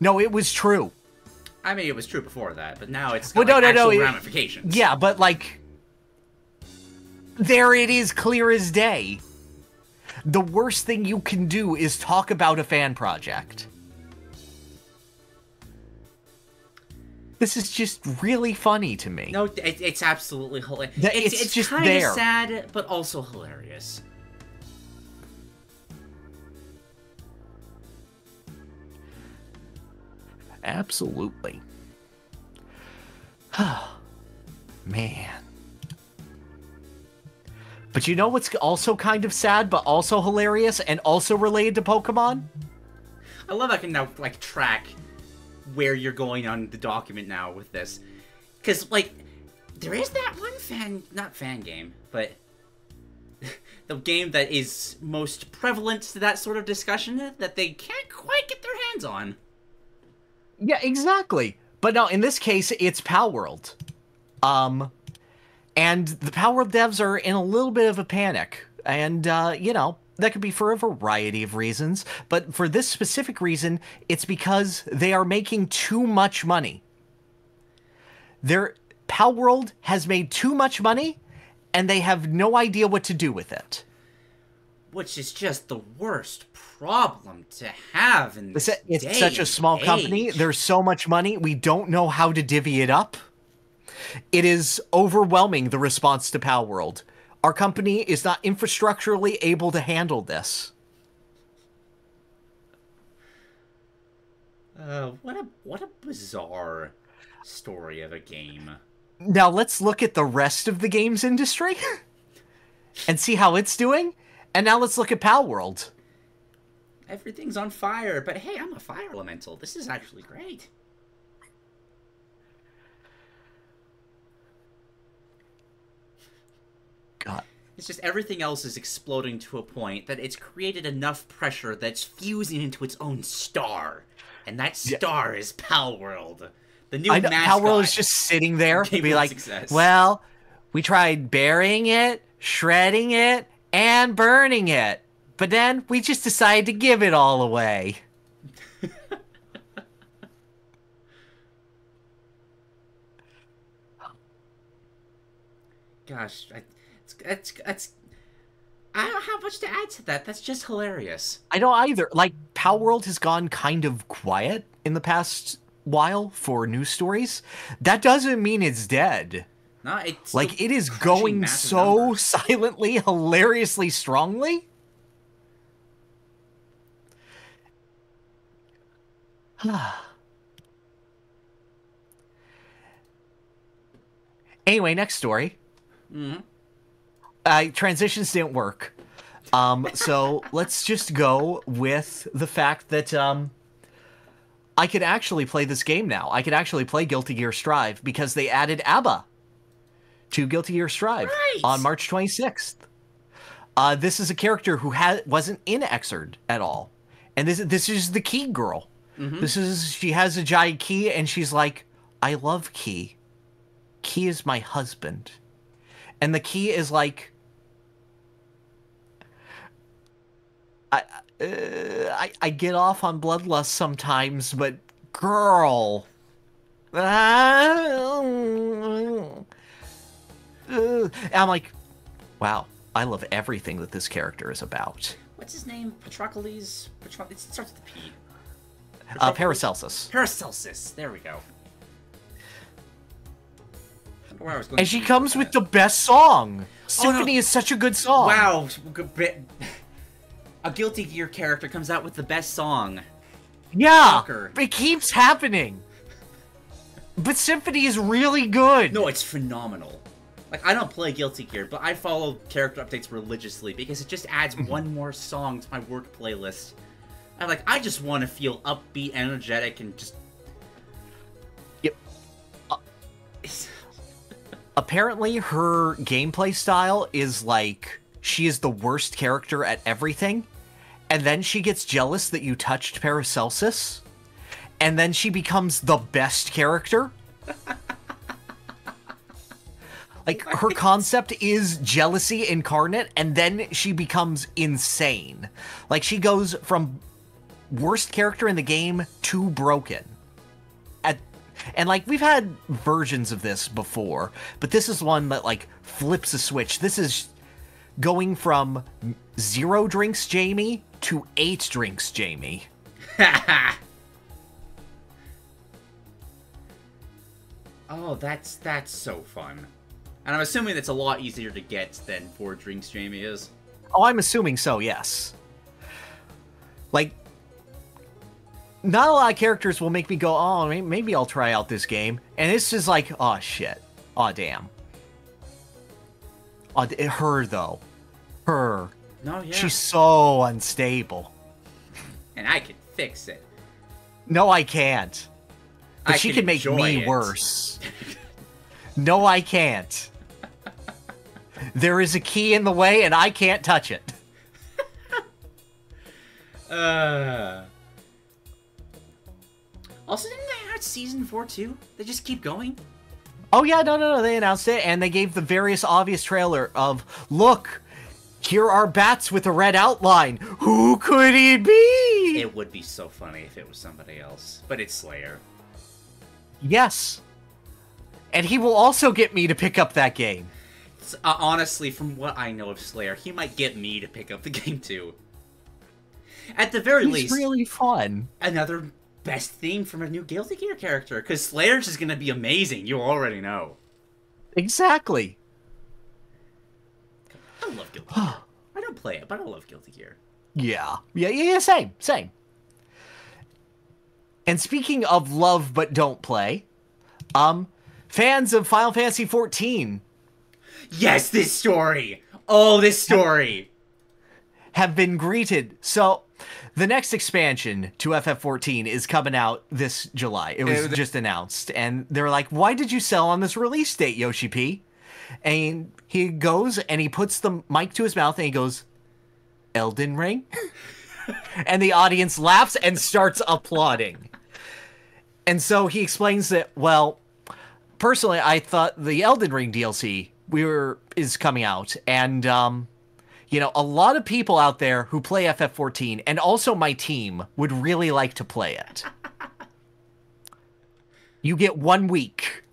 Speaker 1: No, it was true.
Speaker 2: I mean, it was true before that, but now it's
Speaker 1: Well,
Speaker 2: got
Speaker 1: no,
Speaker 2: like,
Speaker 1: no, no, it-
Speaker 2: ramifications.
Speaker 1: Yeah, but like, there it is, clear as day. The worst thing you can do is talk about a fan project. This is just really funny to me.
Speaker 2: No, it, it's absolutely hilarious. It's,
Speaker 1: it's
Speaker 2: it's
Speaker 1: just
Speaker 2: kind of sad, but also hilarious.
Speaker 1: Absolutely. Man. But you know what's also kind of sad, but also hilarious, and also related to Pokemon?
Speaker 2: I love I can now like track where you're going on the document now with this, because like there is that one fan, not fan game, but the game that is most prevalent to that sort of discussion that they can't quite get their hands on.
Speaker 1: Yeah, exactly. But no, in this case, it's Palworld. Um, and the Palworld devs are in a little bit of a panic. And, uh, you know, that could be for a variety of reasons. But for this specific reason, it's because they are making too much money. Their Palworld has made too much money, and they have no idea what to do with it.
Speaker 2: Which is just the worst problem to have in this
Speaker 1: It's, it's such a small company. There's so much money. We don't know how to divvy it up. It is overwhelming the response to Palworld. Our company is not infrastructurally able to handle this.
Speaker 2: Uh, what a what a bizarre story of a game.
Speaker 1: Now let's look at the rest of the games industry and see how it's doing. And now let's look at Palworld.
Speaker 2: Everything's on fire, but hey, I'm a fire elemental. This is actually great.
Speaker 1: God.
Speaker 2: It's just everything else is exploding to a point that it's created enough pressure that's fusing into its own star. And that
Speaker 1: Yeah.
Speaker 2: star is Palworld. The new
Speaker 1: I know
Speaker 2: mascot.
Speaker 1: Palworld is just sitting there,
Speaker 2: Game
Speaker 1: be like,
Speaker 2: success.
Speaker 1: well, we tried burying it, shredding it, and burning it. But then we just decided to give it all away.
Speaker 2: Gosh, I, it's, it's, it's, I don't have much to add to that. That's just hilarious.
Speaker 1: I don't either. Like, Palworld has gone kind of quiet in the past while for news stories. That doesn't mean it's dead.
Speaker 2: No, it's
Speaker 1: Like, it is going so
Speaker 2: numbers.
Speaker 1: silently, hilariously strongly. anyway, next story.
Speaker 2: Mm-hmm.
Speaker 1: Uh, transitions didn't work. Um, so let's just go with the fact that um, I could actually play this game now. I could actually play Guilty Gear Strive because they added ABA to Guilty Gear Strive
Speaker 2: Right.
Speaker 1: on March 26th. Uh, this is a character who had wasn't in Xrd at all, and this this is the Key girl. This is she has a giant key, and she's like, "I love Key. Key is my husband," and the Key is like, I, uh, I I get off on bloodlust sometimes, but girl, uh, I'm like, wow, I love everything that this character is about.
Speaker 2: what's his name? Patrocles. Patro- it starts with a P.
Speaker 1: Uh, Paracelsus.
Speaker 2: Paracelsus. There we go. I don't know where I was going
Speaker 1: And she comes with the best song. Symphony
Speaker 2: no.
Speaker 1: is such a good song.
Speaker 2: Wow. A Guilty Gear character comes out with the best song.
Speaker 1: Yeah.
Speaker 2: Shocker.
Speaker 1: It keeps happening. But Symphony is really good.
Speaker 2: No, it's phenomenal. Like I don't play Guilty Gear, but I follow character updates religiously because it just adds mm-hmm. one more song to my work playlist. I'm like, I just want to feel upbeat, energetic, and just.
Speaker 1: Yep.
Speaker 2: It's-
Speaker 1: Apparently, her gameplay style is like she is the worst character at everything, and then she gets jealous that you touched Paracelsus, and then she becomes the best character. like her concept is jealousy incarnate, and then she becomes insane. Like she goes from worst character in the game to broken. At and like we've had versions of this before, but this is one that like flips a switch. This is going from zero drinks Jamie to eight drinks Jamie.
Speaker 2: oh, that's that's so fun. And I'm assuming that's a lot easier to get than four drinks Jamie is.
Speaker 1: Oh, I'm assuming so, yes. Like, not a lot of characters will make me go, oh, maybe I'll try out this game. And it's just like, oh, shit. Oh, damn. Oh, d- her, though. Her.
Speaker 2: No, yeah.
Speaker 1: She's so unstable.
Speaker 2: And I can fix it.
Speaker 1: No, I can't. But
Speaker 2: I
Speaker 1: she
Speaker 2: can
Speaker 1: can make me
Speaker 2: it.
Speaker 1: worse. no, I can't. There is a key in the way, and I can't touch it.
Speaker 2: Uh. Also, didn't they announce season four too? They just keep going.
Speaker 1: Oh yeah, no, no, no. They announced it, and they gave the various obvious trailer of, look, here are bats with a red outline. Who could he be?
Speaker 2: It would be so funny if it was somebody else, but it's Slayer.
Speaker 1: yes. And he will also get me to pick up that game.
Speaker 2: Uh, honestly, from what I know of Slayer, he might get me to pick up the game too. At the very
Speaker 1: It's
Speaker 2: least,
Speaker 1: really fun.
Speaker 2: another best theme from a new Guilty Gear character, because Slayer's is gonna be amazing. You already know.
Speaker 1: Exactly.
Speaker 2: I love Guilty Gear. I don't play it, but I love Guilty Gear.
Speaker 1: Yeah. Yeah, yeah, yeah, same, same. And speaking of love but don't play, um, fans of Final Fantasy XIV
Speaker 2: Yes, this story. Oh, this story.
Speaker 1: have been greeted. So, the next expansion to FF14 is coming out this July. It was just announced, and they're like, "Why did you sell on this release date, Yoshi P?" And he goes and he puts the mic to his mouth and he goes, "Elden Ring," and the audience laughs and starts applauding. And so he explains that, well, personally, I thought the Elden Ring DLC we were is coming out, and um, you know, a lot of people out there who play FF14, and also my team, would really like to play it. you get one week.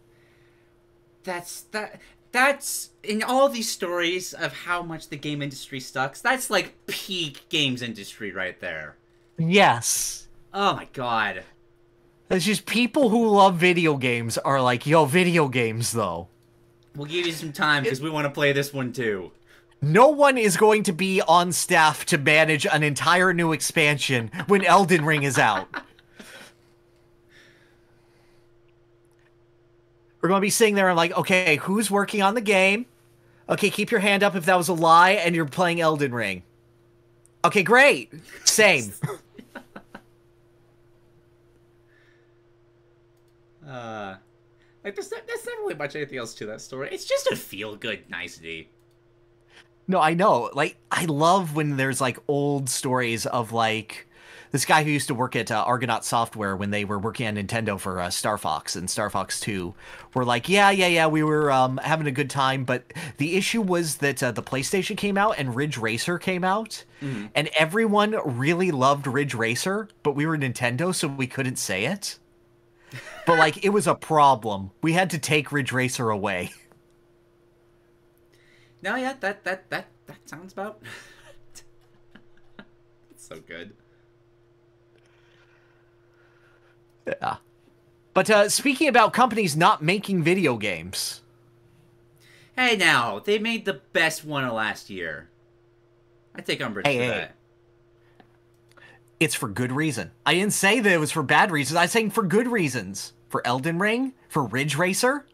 Speaker 2: That's that. That's in all these stories of how much the game industry sucks. That's like peak games industry right there.
Speaker 1: Yes.
Speaker 2: Oh my god.
Speaker 1: It's just people who love video games are like, yo, video games though.
Speaker 2: We'll give you some time because we want to play this one too.
Speaker 1: No one is going to be on staff to manage an entire new expansion when Elden Ring is out. We're going to be sitting there and like, okay, who's working on the game? Okay, keep your hand up if that was a lie and you're playing Elden Ring. Okay, great. Same.
Speaker 2: Uh, like there's not, there's not really much anything else to that story. It's just a feel good nicety.
Speaker 1: No, I know. Like, I love when there's like old stories of like this guy who used to work at uh, Argonaut Software when they were working on Nintendo for uh, Star Fox and Star Fox 2 were like, yeah, yeah, yeah, we were um, having a good time, but the issue was that uh, the PlayStation came out and Ridge Racer came out, and everyone really loved Ridge Racer, but we were Nintendo, so we couldn't say it. But like, it was a problem. We had to take Ridge Racer away.
Speaker 2: No, yeah, that that that that sounds about. so good.
Speaker 1: Yeah. But uh, speaking about companies not making video games,
Speaker 2: Hey, now they made the best one of last year. I take umbrage
Speaker 1: Hey,
Speaker 2: to
Speaker 1: hey.
Speaker 2: that.
Speaker 1: it's for good reason. I didn't say that it was for bad reasons. I was saying for good reasons. For Elden Ring, for Ridge Racer.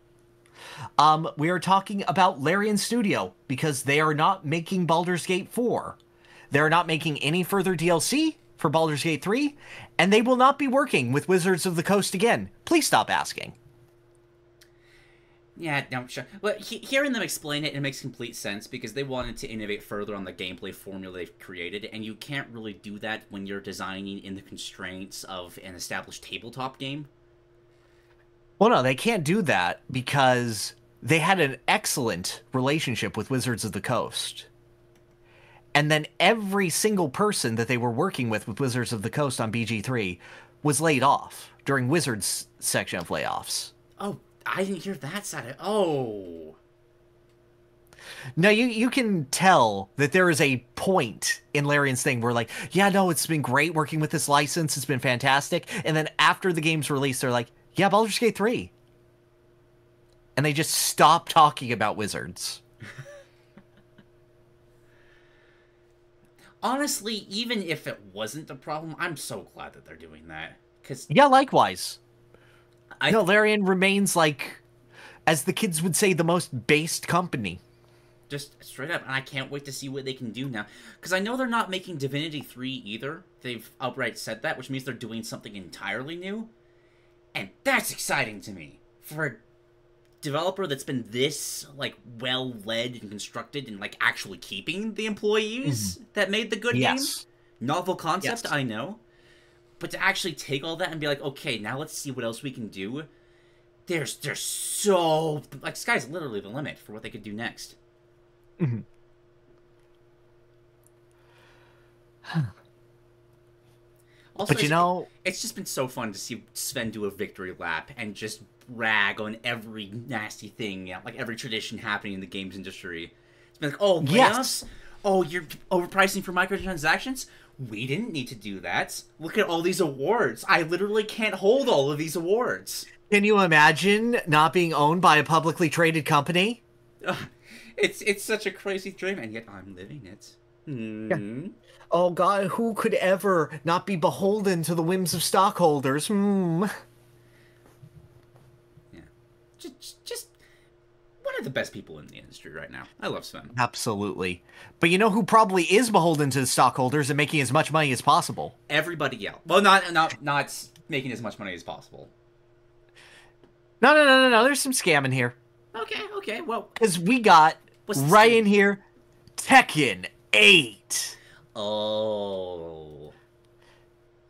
Speaker 1: Um, we are talking about Larian Studio because they are not making Baldur's Gate 4. They're not making any further DLC for Baldur's Gate 3, and they will not be working with Wizards of the Coast again. Please stop asking.
Speaker 2: Yeah, no, sure. But he- hearing them explain it, it makes complete sense because they wanted to innovate further on the gameplay formula they've created, and you can't really do that when you're designing in the constraints of an established tabletop game.
Speaker 1: Well, no, they can't do that because they had an excellent relationship with Wizards of the Coast. And then every single person that they were working with with Wizards of the Coast on BG3 was laid off during Wizards section of layoffs.
Speaker 2: Oh, I didn't hear that side of Oh.
Speaker 1: Now you you can tell that there is a point in Larian's thing where like, yeah, no, it's been great working with this license, it's been fantastic. And then after the game's released, they're like, yeah, Baldur's Gate 3. And they just stop talking about Wizards.
Speaker 2: Honestly, even if it wasn't the problem, I'm so glad that they're doing that. Because
Speaker 1: Yeah, likewise.
Speaker 2: I
Speaker 1: no, Larian remains like, as the kids would say, the most based company.
Speaker 2: just straight up, and I can't wait to see what they can do now. Because I know they're not making Divinity 3 either. They've outright said that, which means they're doing something entirely new. And that's exciting to me. For a developer that's been this, like, well led and constructed and, like, actually keeping the employees that made the good
Speaker 1: Yes.
Speaker 2: game. Novel concept,
Speaker 1: Yes.
Speaker 2: I know. But to actually take all that and be like, okay, now let's see what else we can do. There's, there's so like sky's literally the limit for what they could do next. Also,
Speaker 1: But you know,
Speaker 2: it's just been so fun to see Swen do a victory lap and just rag on every nasty thing, yeah, like every tradition happening in the games industry. It's been like, oh,
Speaker 1: Yes.
Speaker 2: Oh, you're overpricing for microtransactions? We didn't need to do that. Look at all these awards. I literally can't hold all of these awards.
Speaker 1: can you imagine not being owned by a publicly traded company?
Speaker 2: Ugh, it's it's such a crazy dream, and yet I'm living it. Hmm.
Speaker 1: Oh God, who could ever not be beholden to the whims of stockholders? Hmm.
Speaker 2: Yeah, Just, just one of the best people in the industry right now. I love Swen.
Speaker 1: Absolutely. But you know who probably is beholden to the stockholders and making as much money as possible?
Speaker 2: Everybody else. Well, not not not making as much money as possible.
Speaker 1: No, no, no, no, no. There's some scamming here.
Speaker 2: Okay, okay. Well,
Speaker 1: Because we got right in here Tekken 8.
Speaker 2: Oh,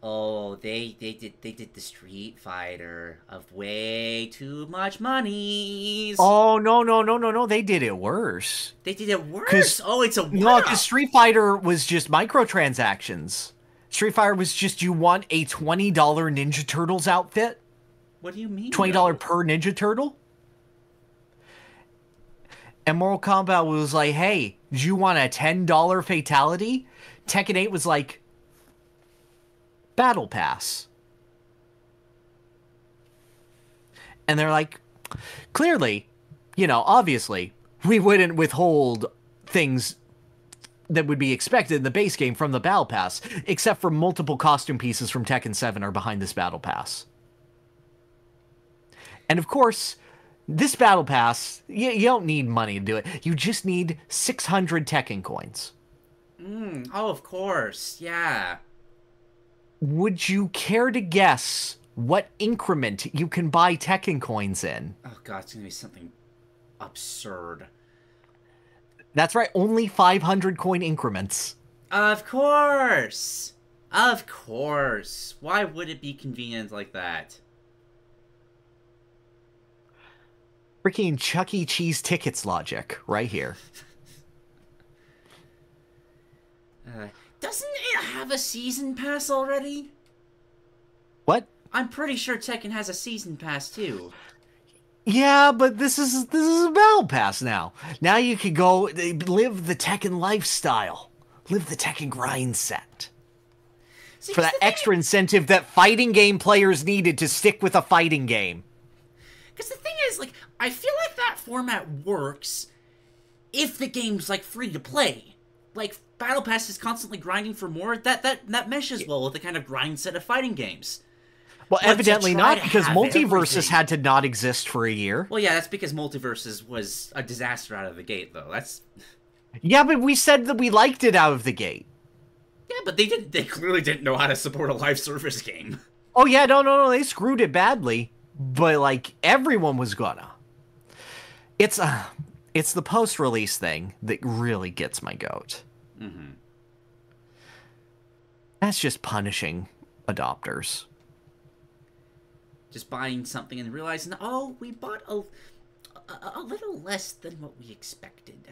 Speaker 2: oh, they they did they did the Street Fighter of way too much money.
Speaker 1: Oh, no, no, no, no, no. They did it worse.
Speaker 2: they did it worse. Oh, it's a
Speaker 1: No, because Street Fighter was just microtransactions. Street Fighter was just you want a $20 Ninja Turtles outfit?
Speaker 2: What do you mean?
Speaker 1: $20 per Ninja Turtle? And Mortal Kombat was like, hey, do you want a $10 fatality? Tekken 8 was like, Battle Pass. And they're like, clearly, you know, obviously, we wouldn't withhold things that would be expected in the base game from the Battle Pass, except for multiple costume pieces from Tekken 7 are behind this Battle Pass. And of course, this Battle Pass, you, you don't need money to do it. You just need 600 Tekken coins.
Speaker 2: Mm, oh, of course. Yeah.
Speaker 1: Would you care to guess what increment you can buy Tekken coins in?
Speaker 2: Oh god, it's gonna be something absurd.
Speaker 1: That's right, only 500 coin increments.
Speaker 2: Of course. Of course. Why would it be convenient like that?
Speaker 1: Freaking Chuck E. Cheese tickets logic right here.
Speaker 2: Uh, doesn't it have a season pass already?
Speaker 1: What?
Speaker 2: I'm pretty sure Tekken has a season pass too.
Speaker 1: Yeah, but this is this is a battle pass now. Now you can go live the Tekken lifestyle, live the Tekken grind set.
Speaker 2: See,
Speaker 1: for that
Speaker 2: the thing-
Speaker 1: extra incentive that fighting game players needed to stick with a fighting game.
Speaker 2: Because the thing is, like, I feel like that format works if the game's like free to play. Like, Battle Pass is constantly grinding for more. That that that meshes well with the kind of grind set of fighting games.
Speaker 1: Well,
Speaker 2: But
Speaker 1: evidently not because MultiVersus
Speaker 2: everything-
Speaker 1: had to not exist for a year.
Speaker 2: Well, yeah, that's because MultiVersus was a disaster out of the gate, though. That's
Speaker 1: Yeah, but we said that we liked it out of the gate.
Speaker 2: yeah, but they didn't. They clearly didn't know how to support a live service game.
Speaker 1: Oh yeah, no, no, no, they screwed it badly, but like everyone was gonna. It's uh, it's the post-release thing that really gets my goat.
Speaker 2: Mm-hmm.
Speaker 1: That's just punishing adopters.
Speaker 2: Just buying something and realizing, oh, we bought a, a a little less than what we expected.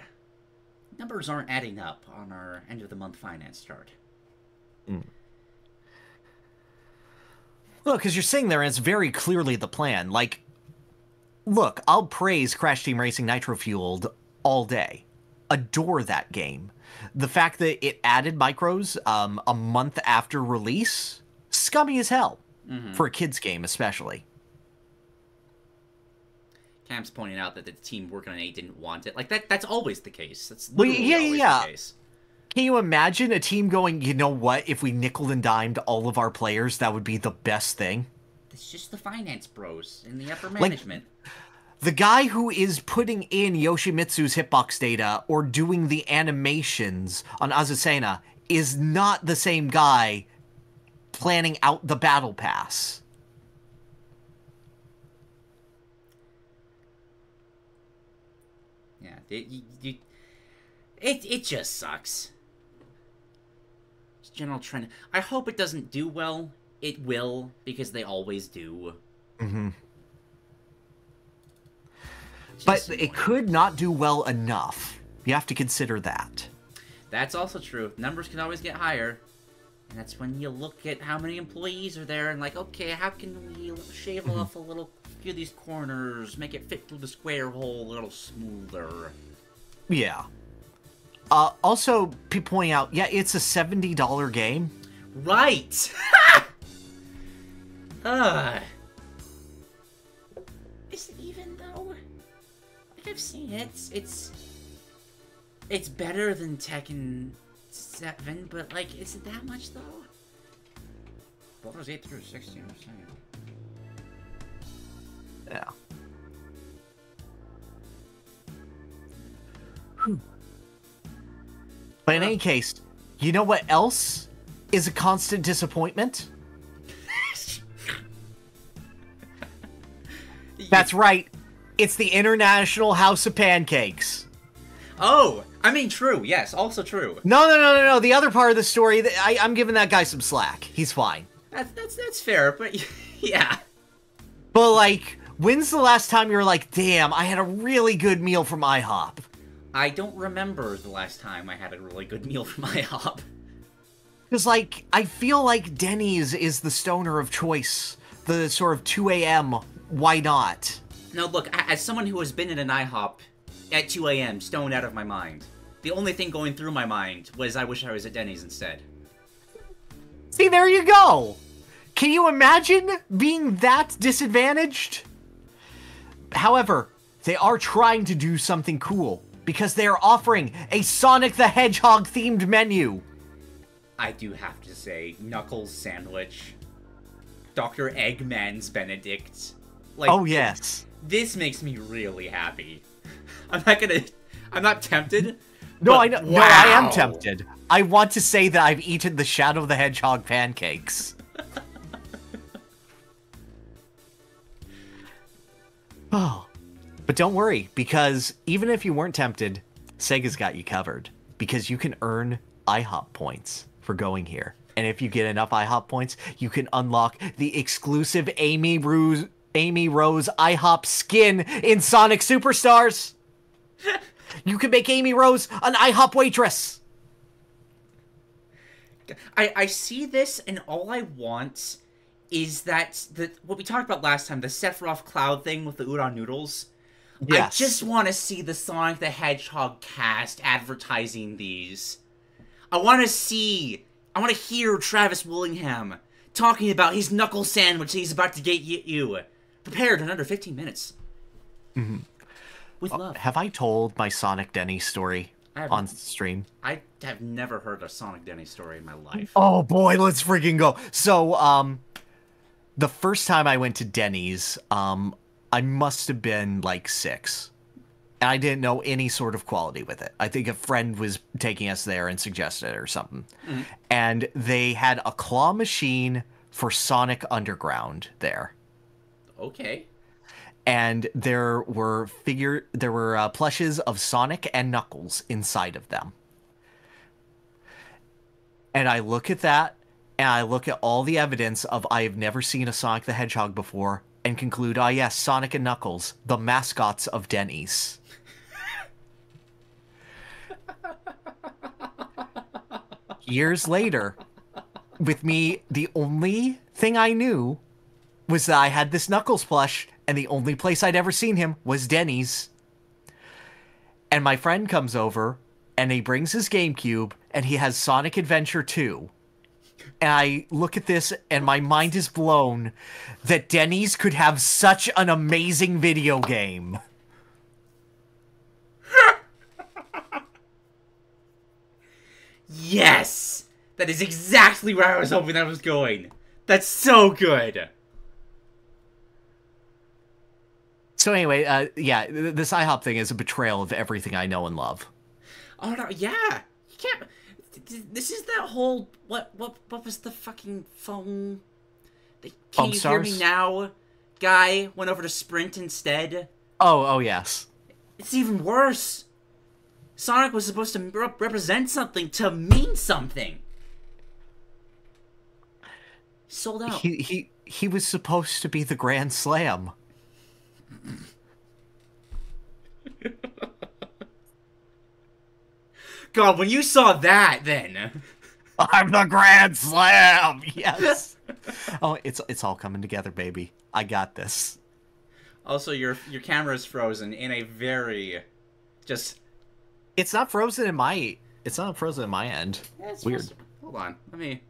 Speaker 2: Numbers aren't adding up on our end of the month finance chart.
Speaker 1: Well, because you're sitting there and it's very clearly the plan. Like, look, I'll praise Crash Team Racing Nitro Fueled all day. Adore that game. The fact that it added micros um, a month after release, scummy as hell. For a kid's game, especially.
Speaker 2: Cam's pointing out that the team working on eight didn't want it. Like that. That's always the case. That's
Speaker 1: Well, yeah,
Speaker 2: always
Speaker 1: yeah.
Speaker 2: the case.
Speaker 1: Can you imagine a team going, you know what, if we nickel and dimed all of our players, that would be the best thing?
Speaker 2: It's just the finance bros in the upper management.
Speaker 1: The guy who is putting in Yoshimitsu's hitbox data or doing the animations on Azucena is not the same guy planning out the battle pass.
Speaker 2: yeah, it, you, you, it it just sucks. Just general trend. I hope it doesn't do well. It will because they always do.
Speaker 1: Mm-hmm. But it could not do well enough. You have to consider that.
Speaker 2: That's also true. Numbers can always get higher. And that's when you look at how many employees are there and like, okay, how can we shave off a little few of these corners, make it fit through the square hole a little smoother.
Speaker 1: Yeah. Uh, also, people pointing out, yeah, it's a $70 game.
Speaker 2: Right! Ugh. Like I've seen it. It's it's it's better than Tekken Seven, but like, is it that much though? Baldur's Eight through sixteen or something.
Speaker 1: Yeah. But in any case, you know what else is a constant disappointment? That's right. It's the International House of Pancakes.
Speaker 2: Oh, I mean, true. Yes, also true.
Speaker 1: No, no, no, no, no. The other part of the story, I, I'm giving that guy some slack. He's fine.
Speaker 2: That's that's that's fair, but yeah.
Speaker 1: But, like, when's the last time you were like, damn, I had a really good meal from IHOP?
Speaker 2: I don't remember the last time I had a really good meal from IHOP.
Speaker 1: Because, like, I feel like Denny's is the stoner of choice. The sort of 2 a.m. Why not?
Speaker 2: Now, look, as someone who has been in an IHOP at 2 a.m., stoned out of my mind, the only thing going through my mind was I wish I was at Denny's instead.
Speaker 1: See, there you go. Can you imagine being that disadvantaged? However, they are trying to do something cool because they are offering a Sonic the Hedgehog themed menu.
Speaker 2: I do have to say, Knuckles sandwich, Dr. Eggman's Benedict. Like,
Speaker 1: Oh, yes.
Speaker 2: This makes me really happy. I'm not gonna. I'm not tempted.
Speaker 1: No,
Speaker 2: but
Speaker 1: I know. No, I am tempted. I want to say that I've eaten the Shadow of the Hedgehog pancakes. oh. But don't worry, because even if you weren't tempted, Sega's got you covered. Because you can earn IHOP points for going here. And if you get enough IHOP points, you can unlock the exclusive Amy Rose, Amy Rose IHOP skin in Sonic Superstars. You can make Amy Rose an IHOP waitress.
Speaker 2: I, I see this and all I want is that the what we talked about last time, the Sephiroth Cloud thing with the udon noodles.
Speaker 1: Yes.
Speaker 2: I just want to see the Sonic the Hedgehog cast advertising these. I want to see I want to hear Travis Willingham talking about his knuckle sandwich he's about to get you. Prepared in under 15 minutes.
Speaker 1: Mm-hmm.
Speaker 2: With love.
Speaker 1: Have I told my Sonic Denny story on stream?
Speaker 2: I have never heard a Sonic Denny story in my life.
Speaker 1: Oh boy, let's freaking go. So, um, the first time I went to Denny's, um, I must have been like six. And I didn't know any sort of quality with it. I think a friend was taking us there and suggested it or something. And they had a claw machine for Sonic Underground there.
Speaker 2: Okay.
Speaker 1: And there were figure there were uh, plushes of Sonic and Knuckles inside of them. And I look at that and I look at all the evidence of I have never seen a Sonic the Hedgehog before and conclude, ah, yes, Sonic and Knuckles, the mascots of Denny's. Years later, with me, the only thing I knew was that I had this Knuckles plush, and the only place I'd ever seen him was Denny's. And my friend comes over, and he brings his GameCube, and he has Sonic Adventure 2. And I look at this, and my mind is blown that Denny's could have such an amazing video game.
Speaker 2: Yes! That is exactly where I was hoping that was going. That's so good.
Speaker 1: So anyway, uh, yeah, th- this IHOP thing is a betrayal of everything I know and love.
Speaker 2: Oh no, yeah. You can't. th- th- This is that whole what what what was the fucking phone? The, can you hear me now? Guy went over to Sprint instead.
Speaker 1: Oh, oh yes.
Speaker 2: It's even worse. Sonic was supposed to rep- represent something to mean something. Sold out.
Speaker 1: He he he was supposed to be the Grand Slam.
Speaker 2: God, when you saw that, then
Speaker 1: I'm the Grand Slam. Yes. oh, it's it's all coming together, baby. I got this.
Speaker 2: also your your camera is frozen in a very just
Speaker 1: It's not frozen in my. It's not frozen in my end.
Speaker 2: Yeah, it's
Speaker 1: Weird.
Speaker 2: supposed Hold on, let me.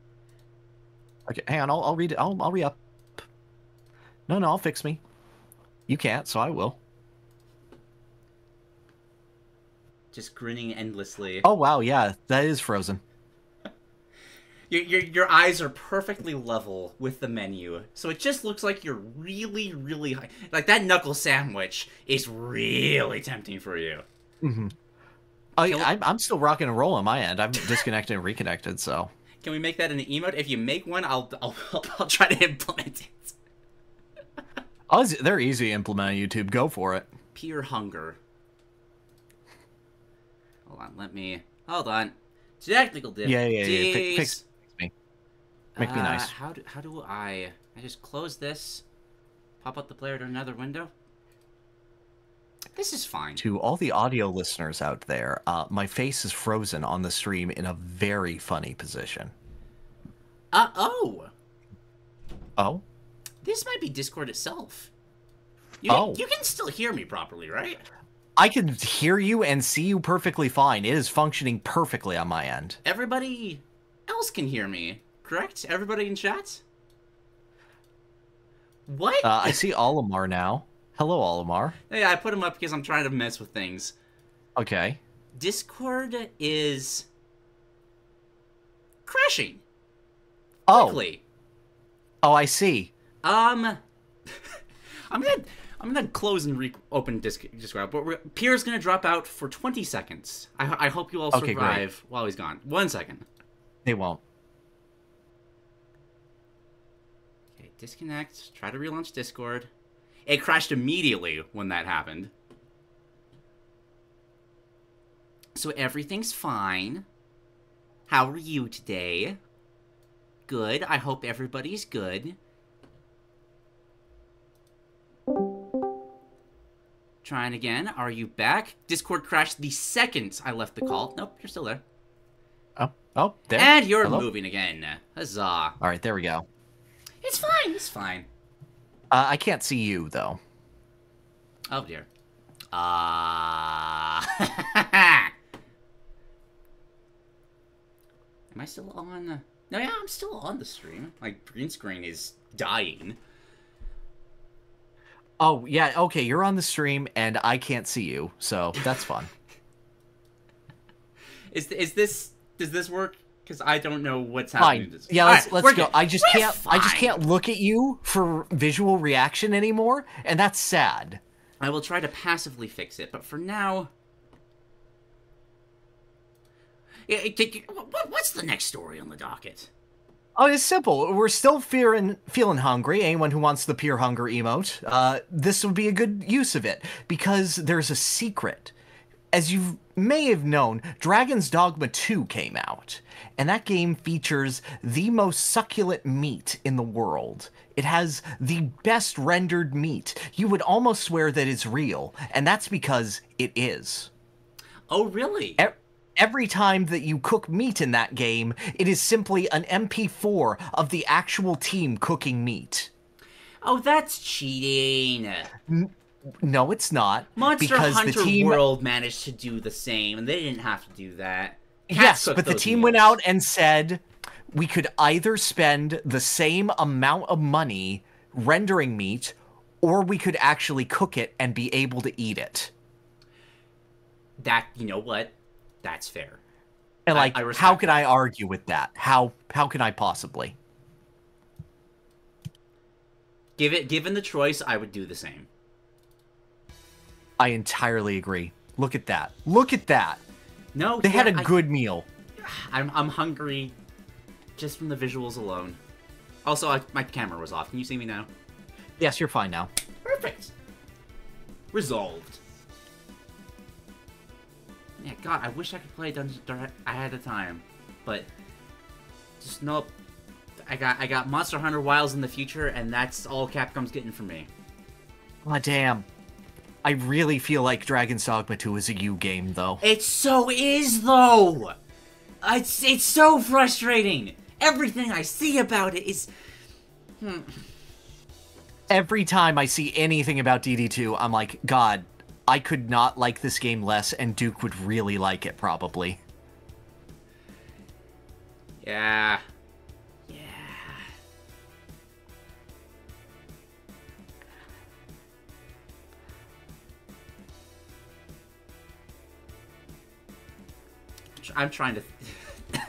Speaker 1: Okay, hang on. I'll I'll read it. I'll I'll re up. No, no, I'll fix me. You can't, so I will.
Speaker 2: Just grinning endlessly.
Speaker 1: Oh wow, yeah, that is frozen.
Speaker 2: Your, your, your eyes are perfectly level with the menu, so it just looks like you're really, really high. Like that knuckle sandwich is really tempting for you.
Speaker 1: Mm-hmm.
Speaker 2: Kill-
Speaker 1: yeah, I'm I'm still rocking and rolling on my end. I'm disconnected and reconnected, so.
Speaker 2: Can we make that an emote? If you make one, I'll I'll, I'll try to implement it.
Speaker 1: Oh, they're easy to implement on YouTube. Go for it.
Speaker 2: Pure hunger. Hold on, let me. Hold on. Technical
Speaker 1: difficulties. Yeah,
Speaker 2: yeah,
Speaker 1: yeah. Fix, fix, fix me. Make me
Speaker 2: Uh,
Speaker 1: nice.
Speaker 2: How do how do I? I just close this. Pop up the player to another window. This is fine.
Speaker 1: To all the audio listeners out there, uh, my face is frozen on the stream in a very funny position.
Speaker 2: Uh oh.
Speaker 1: Oh,
Speaker 2: This might be Discord itself. You,
Speaker 1: Oh.
Speaker 2: you can still hear me properly, right?
Speaker 1: I can hear you and see you perfectly fine. It is functioning perfectly on my end.
Speaker 2: Everybody else can hear me, correct? Everybody in chat? What?
Speaker 1: Uh, I see Olimar now. Hello, Olimar.
Speaker 2: yeah, I put him up because I'm trying to mess with things.
Speaker 1: Okay.
Speaker 2: Discord is crashing
Speaker 1: Oh,
Speaker 2: quickly.
Speaker 1: oh, I see.
Speaker 2: Um, I'm gonna I'm gonna close and reopen Disc- Discord, but Pyrr's gonna drop out for 20 seconds. I, I hope you all
Speaker 1: Okay, great.
Speaker 2: survive while he's gone. One second.
Speaker 1: They won't.
Speaker 2: Okay, disconnect. Try to relaunch Discord. It crashed immediately when that happened. So everything's fine. How are you today? Good. I hope everybody's good. Trying again. Are you back? Discord crashed the second I left the call. Nope, you're still there.
Speaker 1: Oh, oh, there.
Speaker 2: And you're
Speaker 1: Hello?
Speaker 2: moving again. Huzzah.
Speaker 1: All right, there we go.
Speaker 2: It's fine. It's fine.
Speaker 1: Uh, I can't see you though.
Speaker 2: Oh dear. Uh... Am I still on? No, yeah, I'm still on the stream. Like green screen is dying.
Speaker 1: Oh yeah, okay, you're on the stream and I can't see you, so that's fun.
Speaker 2: Is is this does this work? Because I don't know what's happening. this-
Speaker 1: Yeah, let's,
Speaker 2: Alright,
Speaker 1: let's go.
Speaker 2: good.
Speaker 1: I just
Speaker 2: We're
Speaker 1: can't. I just can't look at you for visual reaction anymore, and that's sad.
Speaker 2: I will try to passively fix it, but for now. Yeah, it- it- what's the next story on the docket?
Speaker 1: Oh, it's simple. We're still fearing, feeling hungry. Anyone who wants the pure hunger emote, uh, this would be a good use of it because there's a secret. As you may have known, Dragon's Dogma 2 came out, and that game features the most succulent meat in the world. It has the best rendered meat. You would almost swear that it's real, and that's because it is.
Speaker 2: Oh, really?
Speaker 1: E- Every time that you cook meat in that game, it is simply an MP4 of the actual team cooking meat.
Speaker 2: Oh, that's cheating.
Speaker 1: No, it's not.
Speaker 2: Monster
Speaker 1: because
Speaker 2: Hunter
Speaker 1: the team,
Speaker 2: World managed to do the same, and they didn't have to do that. Cats
Speaker 1: Yes, but the team went out and said we could either spend the same amount of money rendering meat, or we could actually cook it and be able to eat it.
Speaker 2: That you know what? That's fair.
Speaker 1: And like,
Speaker 2: I
Speaker 1: how
Speaker 2: respect
Speaker 1: could I argue with that? How how can I possibly?
Speaker 2: Give it, given the choice, I would do the same.
Speaker 1: I entirely agree. Look at that. Look at that.
Speaker 2: No,
Speaker 1: They had
Speaker 2: yeah,
Speaker 1: a
Speaker 2: I-
Speaker 1: good meal.
Speaker 2: I'm I'm hungry, just from the visuals alone. Also, I, my camera was off. Can you see me now?
Speaker 1: Yes, you're fine now.
Speaker 2: Perfect. Resolved. Yeah, God, I wish I could play Dungeons Dra- ahead of time, but just nope. I got I got Monster Hunter Wilds in the future, and that's all Capcom's getting from me.
Speaker 1: Ah, damn. I really feel like Dragon's Dogma 2 is a U game, though.
Speaker 2: It so is though. It's it's so frustrating. Everything I see about it is
Speaker 1: Every time I see anything about DD2, I'm like, God, I could not like this game less, and Duke would really like it, probably.
Speaker 2: yeah. Yeah. I'm trying to.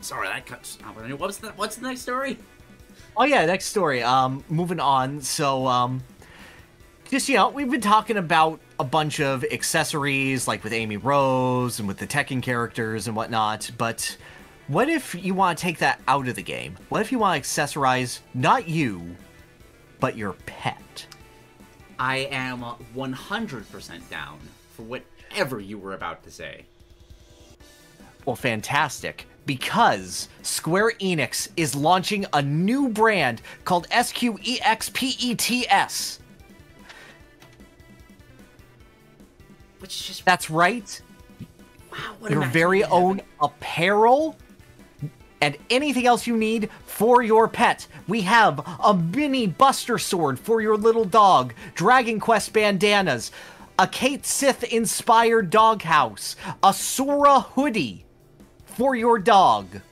Speaker 2: Sorry, that cuts. What was the What's the next story?
Speaker 1: Oh yeah, next story. Um, moving on. So, um, just you know, we've been talking about a bunch of accessories, like with Amy Rose and with the Tekken characters and whatnot. But what if you want to take that out of the game? What if you want to accessorize not you, but your pet?
Speaker 2: I am 100% down for whatever you were about to say.
Speaker 1: Well, fantastic. Because Square Enix is launching a new brand called E SQEXPETS.
Speaker 2: Which is just
Speaker 1: That's right.
Speaker 2: wow. What
Speaker 1: your very
Speaker 2: made
Speaker 1: own apparel and anything else you need for your pet. We have a mini Buster Sword for your little dog, Dragon Quest bandanas, a Cait Sith inspired doghouse, a Sora hoodie for your dog.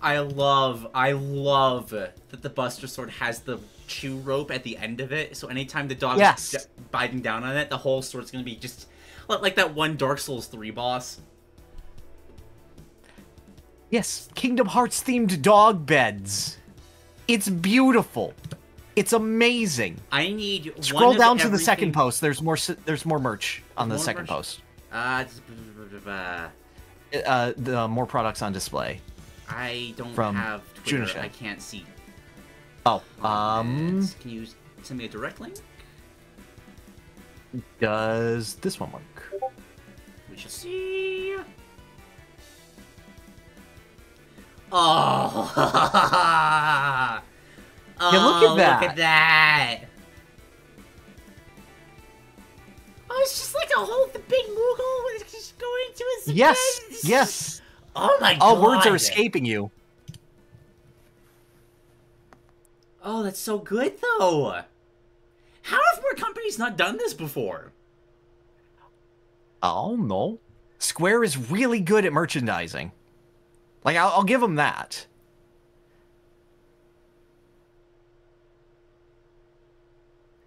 Speaker 2: I love, I love that the Buster Sword has the chew rope at the end of it. So anytime the dog's
Speaker 1: Yes.
Speaker 2: d- biting down on it, the whole sword's gonna be just li- like that one Dark Souls 3 boss.
Speaker 1: Yes, Kingdom Hearts themed dog beds. It's beautiful. It's amazing.
Speaker 2: I need
Speaker 1: Scroll down to the second post. There's more. There's more merch on the second
Speaker 2: merch?
Speaker 1: post.
Speaker 2: Uh, uh,
Speaker 1: Uh, the more products on display.
Speaker 2: I don't
Speaker 1: From
Speaker 2: have Twitter.
Speaker 1: Junisha.
Speaker 2: I can't see.
Speaker 1: Oh, um,
Speaker 2: comments. Can you send me a direct link?
Speaker 1: does this one work?
Speaker 2: We shall see. Oh. oh
Speaker 1: Yeah, look at that.
Speaker 2: Look at that. Oh, it's just like a whole the big Moogle is just going to his
Speaker 1: Yes,
Speaker 2: bed.
Speaker 1: yes.
Speaker 2: Oh my god.
Speaker 1: Oh, words are escaping you.
Speaker 2: Oh, that's so good though. How have more companies not done this before?
Speaker 1: Oh no. Square is really good at merchandising. Like, I'll, I'll give them that.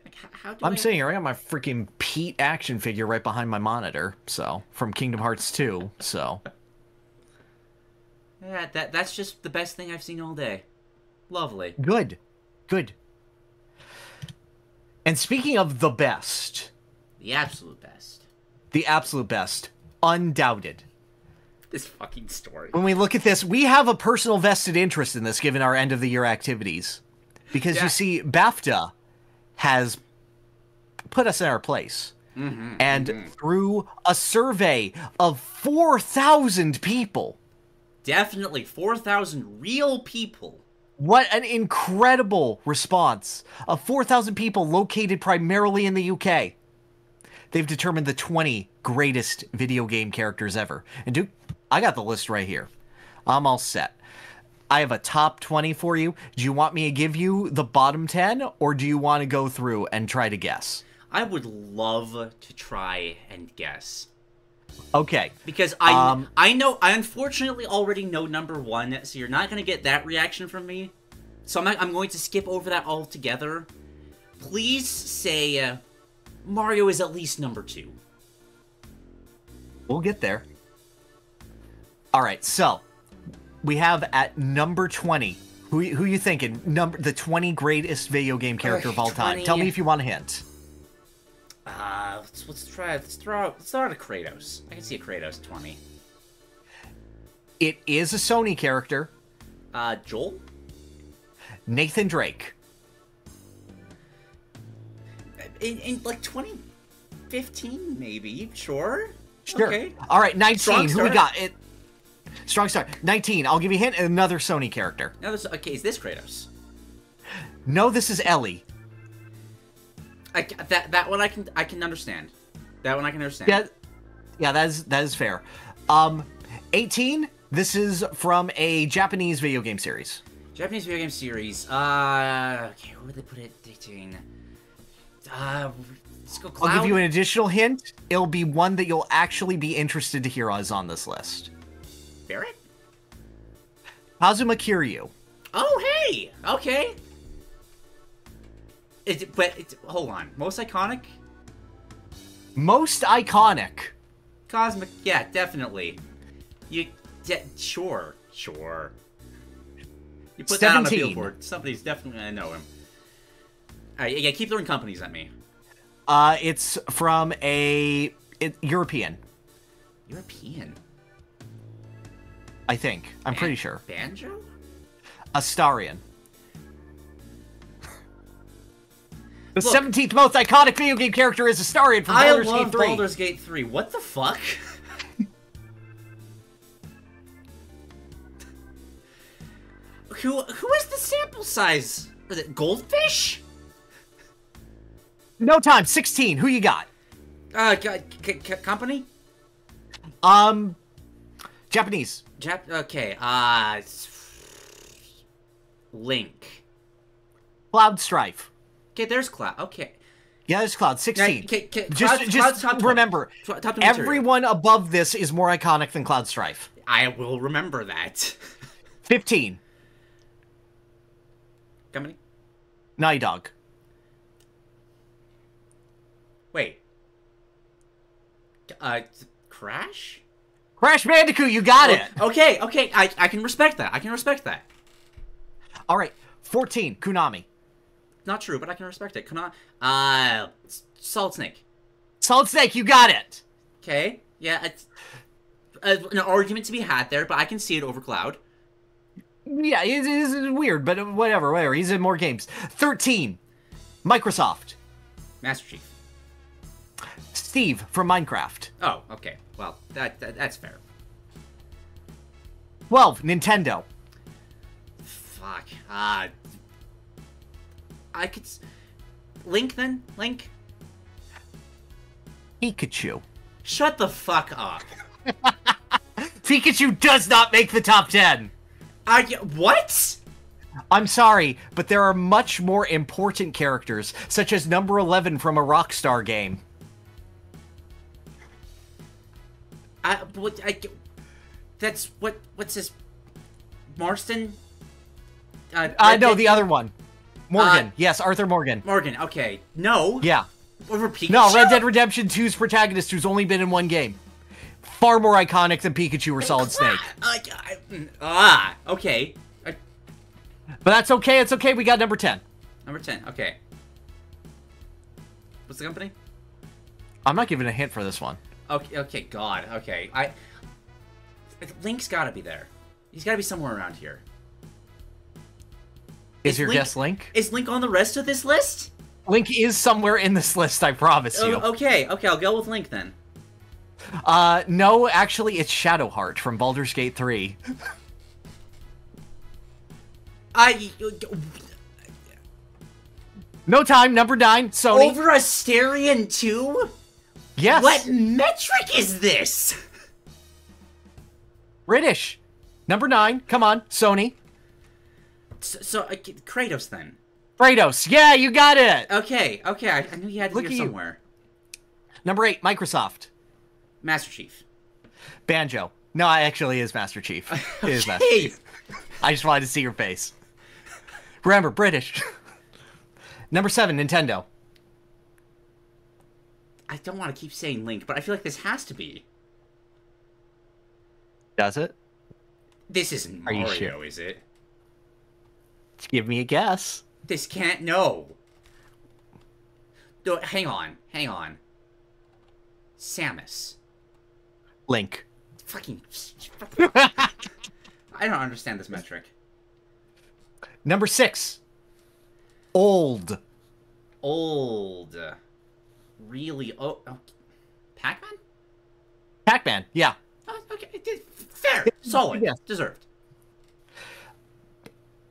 Speaker 2: Like, how do
Speaker 1: I'm
Speaker 2: I...
Speaker 1: sitting here, I got my freaking Pete action figure right behind my monitor, so, from Kingdom Hearts 2, so.
Speaker 2: Yeah, that that's just the best thing I've seen all day. Lovely.
Speaker 1: Good. Good. And speaking of the best,
Speaker 2: The absolute best.
Speaker 1: the absolute best, undoubted.
Speaker 2: This fucking story.
Speaker 1: When we look at this, we have a personal vested interest in this given our end of the year activities. Because
Speaker 2: Yeah.
Speaker 1: you see, BAFTA has put us in our place.
Speaker 2: Mm-hmm,
Speaker 1: and through a survey of 4,000 people,
Speaker 2: Definitely 4,000 real people.
Speaker 1: What an incredible response of 4,000 people located primarily in the UK. They've determined the 20 greatest video game characters ever. And Duke, I got the list right here. I'm all set. I have a top 20 for you. Do you want me to give you the bottom 10 or do you want to go through and try to guess?
Speaker 2: I would love to try and guess.
Speaker 1: Okay.
Speaker 2: Because I
Speaker 1: Um,
Speaker 2: I know I unfortunately already know number one, so you're not gonna get that reaction from me. So I'm not, I'm going to skip over that altogether. Please say uh, Mario is at least number two.
Speaker 1: We'll get there. All right, so we have at number 20. Who who you thinking? Number the 20 greatest video game character of all time.
Speaker 2: 20.
Speaker 1: Tell me if you want a hint.
Speaker 2: Uh, let's, let's try. Let's throw. out- Let's throw out a Kratos. I can see a Kratos twenty.
Speaker 1: It is a Sony character,
Speaker 2: Uh, Joel.
Speaker 1: Nathan Drake.
Speaker 2: In, in like 2015, maybe. Sure.
Speaker 1: Sure.
Speaker 2: Okay.
Speaker 1: All right, 19. Who we got? It Strong start. 19. I'll give you a hint. Another Sony character.
Speaker 2: This. Okay, is this Kratos?
Speaker 1: No, this is Ellie.
Speaker 2: I, that that one I can I can understand. That one I can understand.
Speaker 1: Yeah, yeah, that is that is fair. Um, 18. This is from a Japanese video game series.
Speaker 2: Japanese video game series. Uh, okay, where would they put it? 18. Uh, let's go Cloud.
Speaker 1: I'll give you an additional hint. It'll be one that you'll actually be interested to hear is on this list.
Speaker 2: Barrett.
Speaker 1: Kazuma Kiryu.
Speaker 2: Oh, hey. Okay. It, but it, hold on. Most iconic.
Speaker 1: Most iconic.
Speaker 2: Cosmic. Yeah, definitely. You. De- sure. Sure. You put that on a
Speaker 1: 17.
Speaker 2: billboard. Somebody's definitely gonna know him. Alright, yeah, keep throwing companies at me.
Speaker 1: Uh, it's from a it, European,
Speaker 2: European.
Speaker 1: I think. I'm
Speaker 2: Ban-
Speaker 1: pretty sure.
Speaker 2: Banjo?
Speaker 1: Astarion. The
Speaker 2: Look.
Speaker 1: 17th most iconic video game character is Astarion from
Speaker 2: I
Speaker 1: Baldur's Gate 3.
Speaker 2: Baldur's Gate 3. What the fuck? who who is the sample size? Is it goldfish?
Speaker 1: No time. 16. Who you got?
Speaker 2: Uh, company?
Speaker 1: Um, Japanese.
Speaker 2: Jap- okay, uh Link.
Speaker 1: Cloud Strife.
Speaker 2: Okay, there's Cloud. Okay.
Speaker 1: Yeah, there's Cloud. 16.
Speaker 2: okay, okay,
Speaker 1: just
Speaker 2: Cloud-
Speaker 1: just
Speaker 2: Cloud's
Speaker 1: remember,
Speaker 2: Tw- top 20 material.
Speaker 1: everyone above this is more iconic than Cloud Strife.
Speaker 2: I will remember that.
Speaker 1: 15.
Speaker 2: company?
Speaker 1: Naughty Dog.
Speaker 2: Wait. Uh, Crash?
Speaker 1: Crash Bandicoot, you got it.
Speaker 2: Okay, okay, I, I can respect that. I can respect that.
Speaker 1: All right. 14. Konami.
Speaker 2: Not true, but I can respect it. Kana- uh, S- Solid Snake.
Speaker 1: Solid Snake, you got it.
Speaker 2: Okay, yeah, it's uh, an argument to be had there, but I can see it over Cloud.
Speaker 1: Yeah, it is weird, but whatever, whatever. He's in more games. 13. Microsoft.
Speaker 2: Master Chief.
Speaker 1: Steve from Minecraft.
Speaker 2: Oh, okay. Well, that, that that's fair.
Speaker 1: 12. Nintendo.
Speaker 2: Fuck. Uh, I could. Link then? Link?
Speaker 1: Pikachu.
Speaker 2: Shut the fuck up.
Speaker 1: Pikachu does not make the top 10.
Speaker 2: I what?
Speaker 1: I'm sorry, but there are much more important characters, such as number 11 from a Rockstar game.
Speaker 2: I, what, I, that's what. What's this? Marston. Uh,
Speaker 1: Uh,
Speaker 2: Red
Speaker 1: no, the other one. Morgan.
Speaker 2: Uh,
Speaker 1: yes, Arthur Morgan.
Speaker 2: Morgan. Okay. No.
Speaker 1: Yeah.
Speaker 2: Over Pikachu.
Speaker 1: No, Red Dead Redemption 2's protagonist who's only been in one game. Far more iconic than Pikachu or Solid Snake.
Speaker 2: Uh, I- mm, ah. Okay. Uh,
Speaker 1: But that's okay, it's okay, we got number 10.
Speaker 2: number ten. Okay. What's the company?
Speaker 1: I'm not giving a hint for this one.
Speaker 2: Okay. Okay. God. Okay. I. Link's got to be there. He's got to be somewhere around here.
Speaker 1: Is
Speaker 2: Is
Speaker 1: your
Speaker 2: Link-
Speaker 1: guess Link?
Speaker 2: Is Link on the rest of this list?
Speaker 1: Link is somewhere in this list, I promise you.
Speaker 2: Oh, okay. Okay. I'll go with Link then.
Speaker 1: Uh, no, actually, it's Shadowheart from Baldur's Gate 3.
Speaker 2: I.
Speaker 1: No time, number 9, Sony.
Speaker 2: Over Astarion 2?
Speaker 1: yes.
Speaker 2: What metric is this?
Speaker 1: British. Number 9, come on, Sony.
Speaker 2: So, so uh, Kratos then.
Speaker 1: Kratos. Yeah, you got it.
Speaker 2: Okay, okay, I, I knew you had it
Speaker 1: Look
Speaker 2: here somewhere.
Speaker 1: Number 8, Microsoft.
Speaker 2: Master Chief.
Speaker 1: Banjo. No, I actually is Master Chief. It is Master Chief. I just wanted to see your face. Remember, British. Number seven, Nintendo.
Speaker 2: I don't want to keep saying Link, but I feel like this has to be.
Speaker 1: Does it?
Speaker 2: This isn't
Speaker 1: Are you
Speaker 2: Mario,
Speaker 1: sure?
Speaker 2: is it?
Speaker 1: Give me a guess.
Speaker 2: This can't. No. No, hang on, hang on. Samus.
Speaker 1: Link.
Speaker 2: Fucking. I don't understand this metric.
Speaker 1: Number six. Old.
Speaker 2: Old. Really? Oh, oh Pac-Man?
Speaker 1: Pac-Man. Yeah.
Speaker 2: Oh, okay, fair, solid,
Speaker 1: Yes.
Speaker 2: deserved.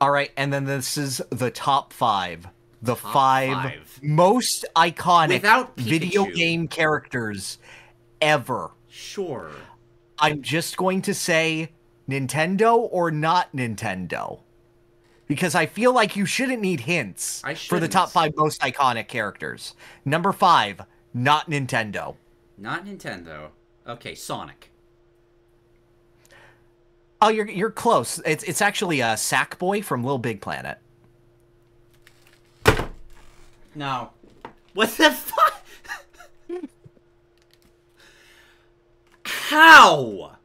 Speaker 1: All right, and then this is the top five. The
Speaker 2: Top
Speaker 1: five,
Speaker 2: five.
Speaker 1: most iconic
Speaker 2: Without
Speaker 1: video game characters ever.
Speaker 2: Sure.
Speaker 1: I'm just going to say Nintendo or not Nintendo. Because I feel like you shouldn't need hints
Speaker 2: I
Speaker 1: for the top five most iconic characters. Number five, not Nintendo.
Speaker 2: Not Nintendo. Okay, Sonic.
Speaker 1: Oh, you're you're close. It's it's actually a sack boy from Little Big Planet.
Speaker 2: No. What the fuck? How?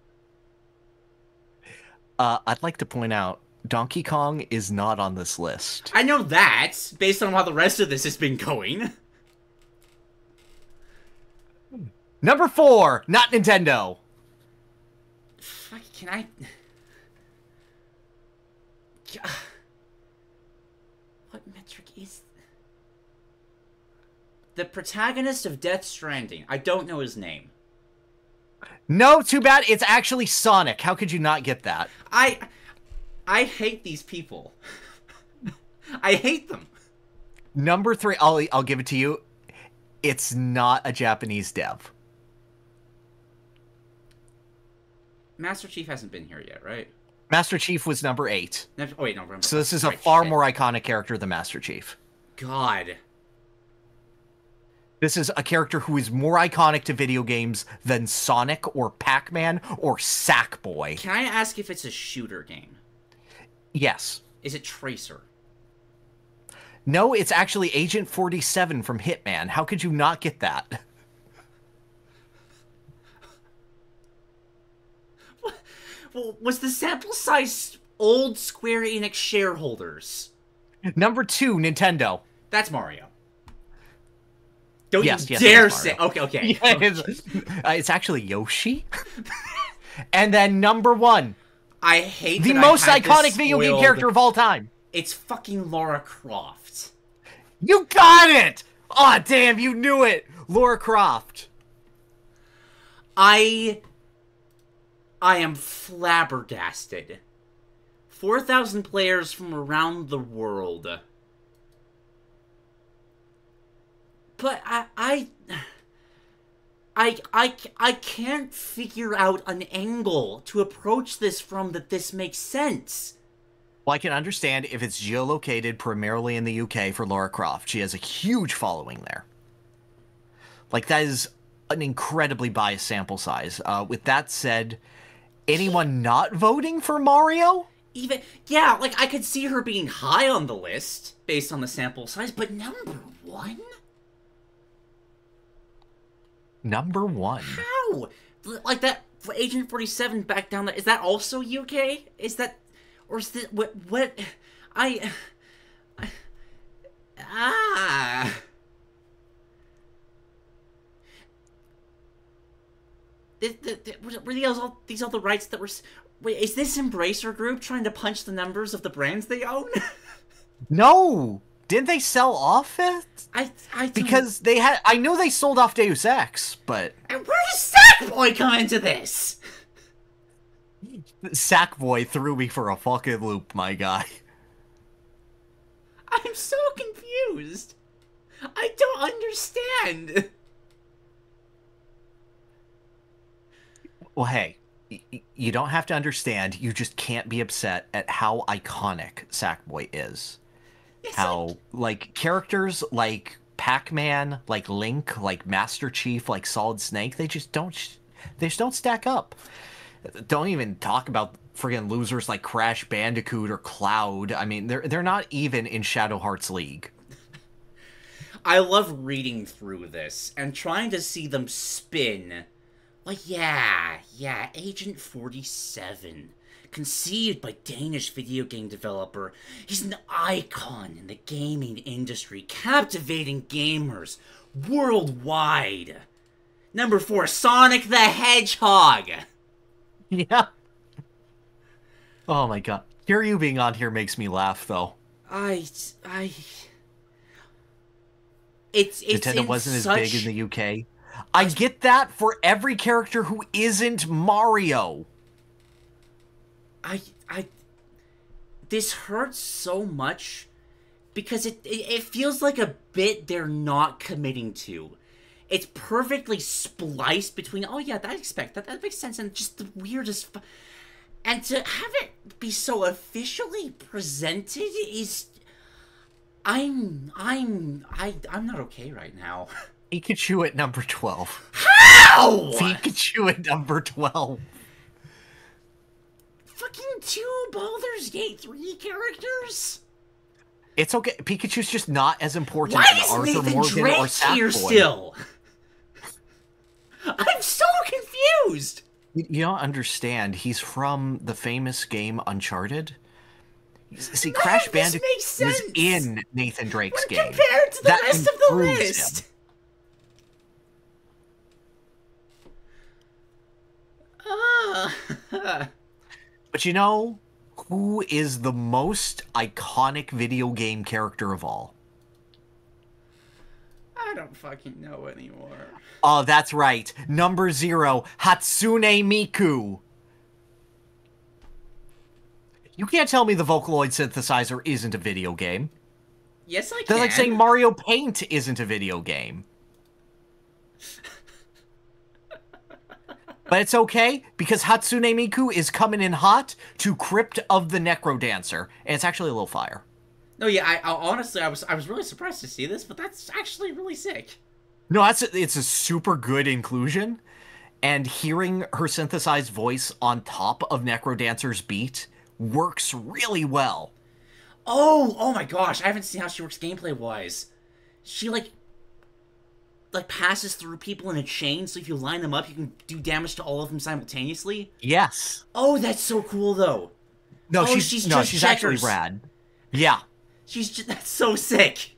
Speaker 1: Uh, I'd like to point out Donkey Kong is not on this list.
Speaker 2: I know that, based on how the rest of this has been going.
Speaker 1: Number four, not Nintendo.
Speaker 2: Fuck, can I... Yeah. What metric is... The protagonist of Death Stranding. I don't know his name.
Speaker 1: No, too bad. It's actually Sonic. How could you not get that?
Speaker 2: I... I hate these people. I hate them.
Speaker 1: Number three, I'll I'll give it to you. It's not a Japanese dev.
Speaker 2: Master Chief hasn't been here yet, right?
Speaker 1: Master Chief was number eight.
Speaker 2: No- Oh, wait, no. remember-
Speaker 1: So this is a far more iconic character than Master Chief.
Speaker 2: God.
Speaker 1: This is a character who is more iconic to video games than Sonic or Pac-Man or Sackboy.
Speaker 2: Can I ask if it's a shooter game?
Speaker 1: Yes.
Speaker 2: Is it Tracer?
Speaker 1: No, it's actually Agent 47 from Hitman. How could you not get that?
Speaker 2: Well, was the sample size old Square Enix shareholders?
Speaker 1: Number two, Nintendo.
Speaker 2: That's Mario. Don't
Speaker 1: Yes,
Speaker 2: you
Speaker 1: yes,
Speaker 2: dare say. Okay, okay.
Speaker 1: Yeah, it's, uh, it's actually Yoshi. and then number one,
Speaker 2: I hate
Speaker 1: the most iconic video game character of all time.
Speaker 2: It's fucking Lara Croft.
Speaker 1: You got it! Aw, oh, damn, you knew it! Laura Croft.
Speaker 2: I. I am flabbergasted. 4,000 players from around the world. But I. I. I, I, I can't figure out an angle to approach this from that this makes sense.
Speaker 1: Well, I can understand if it's geolocated primarily in the UK for Laura Croft. She has a huge following there. Like, that is an incredibly biased sample size. Uh, with that said, anyone not voting for Mario?
Speaker 2: Even yeah, like I could see her being high on the list based on the sample size, but number one?
Speaker 1: Number one.
Speaker 2: How? Like that Agent 47 back down there. Is that also UK? Is that or is that what what I, I ah Were these all these all the rights that were wait is this embracer group trying to punch the numbers of the brands they own
Speaker 1: No! Didn't they sell off it?
Speaker 2: i i
Speaker 1: Because they had. I know they sold off Deus Ex, but
Speaker 2: and where does sackboy come into this
Speaker 1: Sackboy threw me for a fucking loop, my guy.
Speaker 2: i'm so confused i don't understand
Speaker 1: Well, hey, you don't have to understand. You just can't be upset at how iconic Sackboy is.
Speaker 2: It's
Speaker 1: how like characters like Pac-Man, like Link, like Master Chief, like Solid Snake, they just don't sh- they just don't stack up. Don't even talk about friggin' losers like Crash Bandicoot or Cloud. I mean, they're they're not even in Shadowheart's League.
Speaker 2: I love reading through this and trying to see them spin. Like, yeah, yeah, Agent 47. Conceived by Danish video game developer. He's an icon in the gaming industry, captivating gamers worldwide. Number four, Sonic the Hedgehog.
Speaker 1: Yeah. Oh my god. Kiryu being on here makes me laugh though.
Speaker 2: I, I. It's it's
Speaker 1: Nintendo wasn't as big in the UK. I get that for every character who isn't Mario.
Speaker 2: I I this hurts so much because it, it it feels like a bit they're not committing to. It's perfectly spliced between oh yeah, that I expect that that makes sense and just the weirdest and to have it be so officially presented is I'm I'm I I'm not okay right now.
Speaker 1: Pikachu at number 12.
Speaker 2: How?
Speaker 1: Pikachu at number 12.
Speaker 2: Fucking two Baldur's Gate 3 characters?
Speaker 1: It's okay. Pikachu's just not as important
Speaker 2: Why
Speaker 1: as Arthur
Speaker 2: Nathan
Speaker 1: Morgan or
Speaker 2: Drake here still? I'm so confused.
Speaker 1: You you don't understand. He's from the famous game Uncharted. See,
Speaker 2: None
Speaker 1: Crash Bandicoot was in Nathan Drake's
Speaker 2: When
Speaker 1: game.
Speaker 2: compared to the
Speaker 1: That
Speaker 2: rest of the list.
Speaker 1: him.
Speaker 2: Ah.
Speaker 1: But you know who is the most iconic video game character of all?
Speaker 2: I don't fucking know anymore.
Speaker 1: Oh, that's right. Number zero, Hatsune Miku. You can't tell me the Vocaloid synthesizer isn't a video game.
Speaker 2: Yes, I can.
Speaker 1: That's like saying Mario Paint isn't a video game. but it's okay because Hatsune Miku is coming in hot to Crypt of the NecroDancer, and it's actually a little fire.
Speaker 2: No, yeah, I, I honestly, I was, I was really surprised to see this, but that's actually really sick.
Speaker 1: No, that's a, it's a super good inclusion, and hearing her synthesized voice on top of NecroDancer's beat works really well.
Speaker 2: Oh, oh my gosh, I haven't seen how she works gameplay wise. She like like passes through people in a chain, so if you line them up, you can do damage to all of them simultaneously.
Speaker 1: Yes.
Speaker 2: Oh, that's so cool though.
Speaker 1: No,
Speaker 2: Oh,
Speaker 1: she's,
Speaker 2: she's
Speaker 1: no,
Speaker 2: just
Speaker 1: she's
Speaker 2: checkers.
Speaker 1: actually rad. Yeah.
Speaker 2: She's just that's so sick.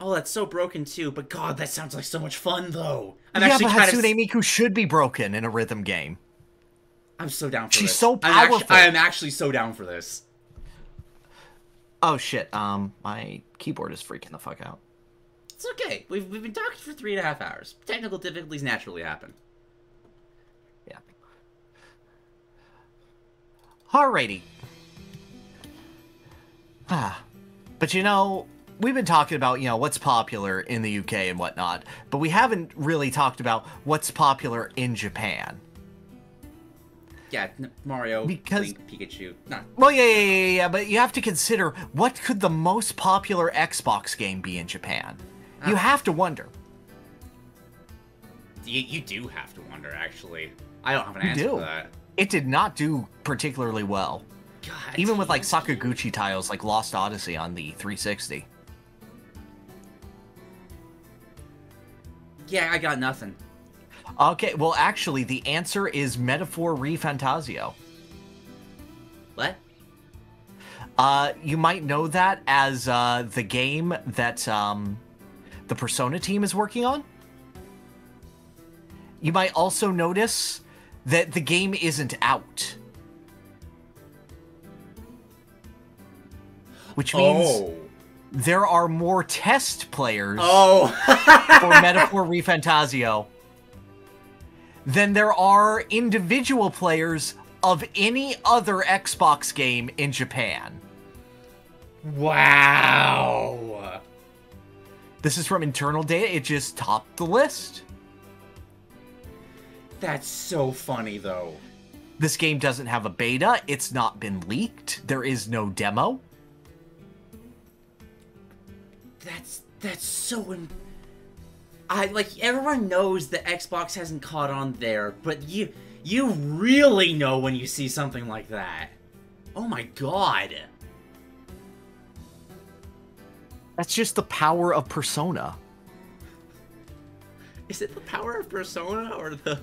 Speaker 2: Oh, that's so broken too. But God, that sounds like so much fun though. I'm
Speaker 1: yeah,
Speaker 2: actually
Speaker 1: but
Speaker 2: kind
Speaker 1: Hatsune
Speaker 2: of.
Speaker 1: Miku should be broken in a rhythm game.
Speaker 2: I'm so down for
Speaker 1: She's
Speaker 2: this.
Speaker 1: so
Speaker 2: I'm actu-
Speaker 1: powerful.
Speaker 2: I am actually so down for this.
Speaker 1: Oh shit, um, my keyboard is freaking the fuck out.
Speaker 2: It's okay. We've we've been talking for three and a half hours. Technical difficulties naturally happen.
Speaker 1: Yeah. Alrighty. Ah. But you know, we've been talking about, you know, what's popular in the UK and whatnot, but we haven't really talked about what's popular in Japan.
Speaker 2: Yeah, Mario,
Speaker 1: Because-
Speaker 2: Link, Pikachu. Nah,
Speaker 1: Well, yeah, yeah, yeah, yeah, but you have to consider what could the most popular Xbox game be in Japan? You
Speaker 2: Ah.
Speaker 1: have to wonder.
Speaker 2: you, you do have to wonder, actually. I don't have an
Speaker 1: You
Speaker 2: answer
Speaker 1: do.
Speaker 2: for that.
Speaker 1: It did not do particularly well.
Speaker 2: God,
Speaker 1: Even with like Sakaguchi titles like Lost Odyssey on the 360.
Speaker 2: Yeah, I got nothing.
Speaker 1: Okay, well, actually, the answer is Metaphor ReFantazio.
Speaker 2: What?
Speaker 1: Uh, you might know that as uh, the game that um, the Persona team is working on. You might also notice that the game isn't out. Which means
Speaker 2: Oh.
Speaker 1: there are more test players
Speaker 2: Oh.
Speaker 1: for Metaphor ReFantazio than there are individual players of any other Xbox game in Japan.
Speaker 2: wow.
Speaker 1: This is from internal data, it just topped the list.
Speaker 2: That's so funny, though.
Speaker 1: This game doesn't have a beta, it's not been leaked, there is no demo.
Speaker 2: That's that's so. I like everyone knows that Xbox hasn't caught on there, but you you really know when you see something like that. Oh my god.
Speaker 1: That's just the power of Persona.
Speaker 2: Is it the power of Persona or the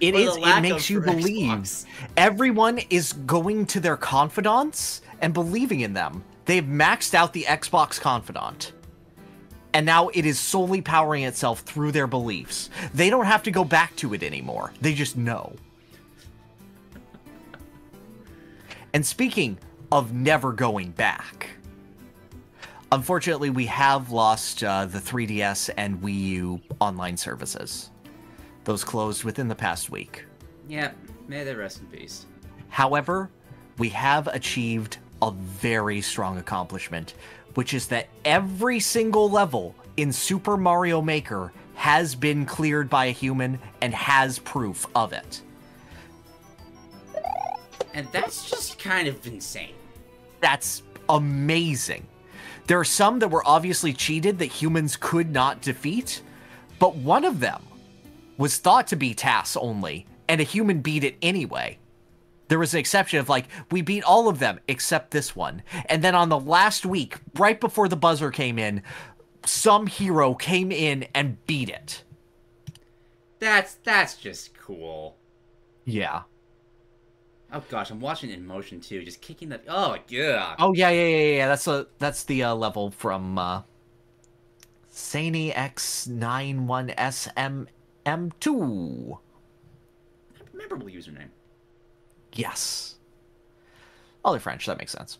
Speaker 1: It is. It makes you believe.
Speaker 2: Xbox?
Speaker 1: Everyone is going to their confidants and believing in them. They've maxed out the Xbox confidant. And now it is solely powering itself through their beliefs. They don't have to go back to it anymore. They just know. And speaking of never going back, unfortunately, we have lost uh, the 3DS and Wii U online services. Those closed within the past week.
Speaker 2: Yeah, may they rest in peace.
Speaker 1: However, we have achieved a very strong accomplishment, which is that every single level in Super Mario Maker has been cleared by a human and has proof of it.
Speaker 2: And that's just kind of insane.
Speaker 1: That's amazing. There are some that were obviously cheated that humans could not defeat, but one of them was thought to be TAS only, and a human beat it anyway. There was an exception of like, we beat all of them except this one. And then on the last week, right before the buzzer came in, some hero came in and beat it.
Speaker 2: That's that's just cool.
Speaker 1: Yeah.
Speaker 2: Oh gosh, I'm watching in motion too, just kicking the Oh yeah.
Speaker 1: Oh yeah, yeah, yeah, yeah. That's a that's the uh, level from uh Sany X91SMM2.
Speaker 2: Memorable username.
Speaker 1: Yes. Oh, they're French. That makes sense.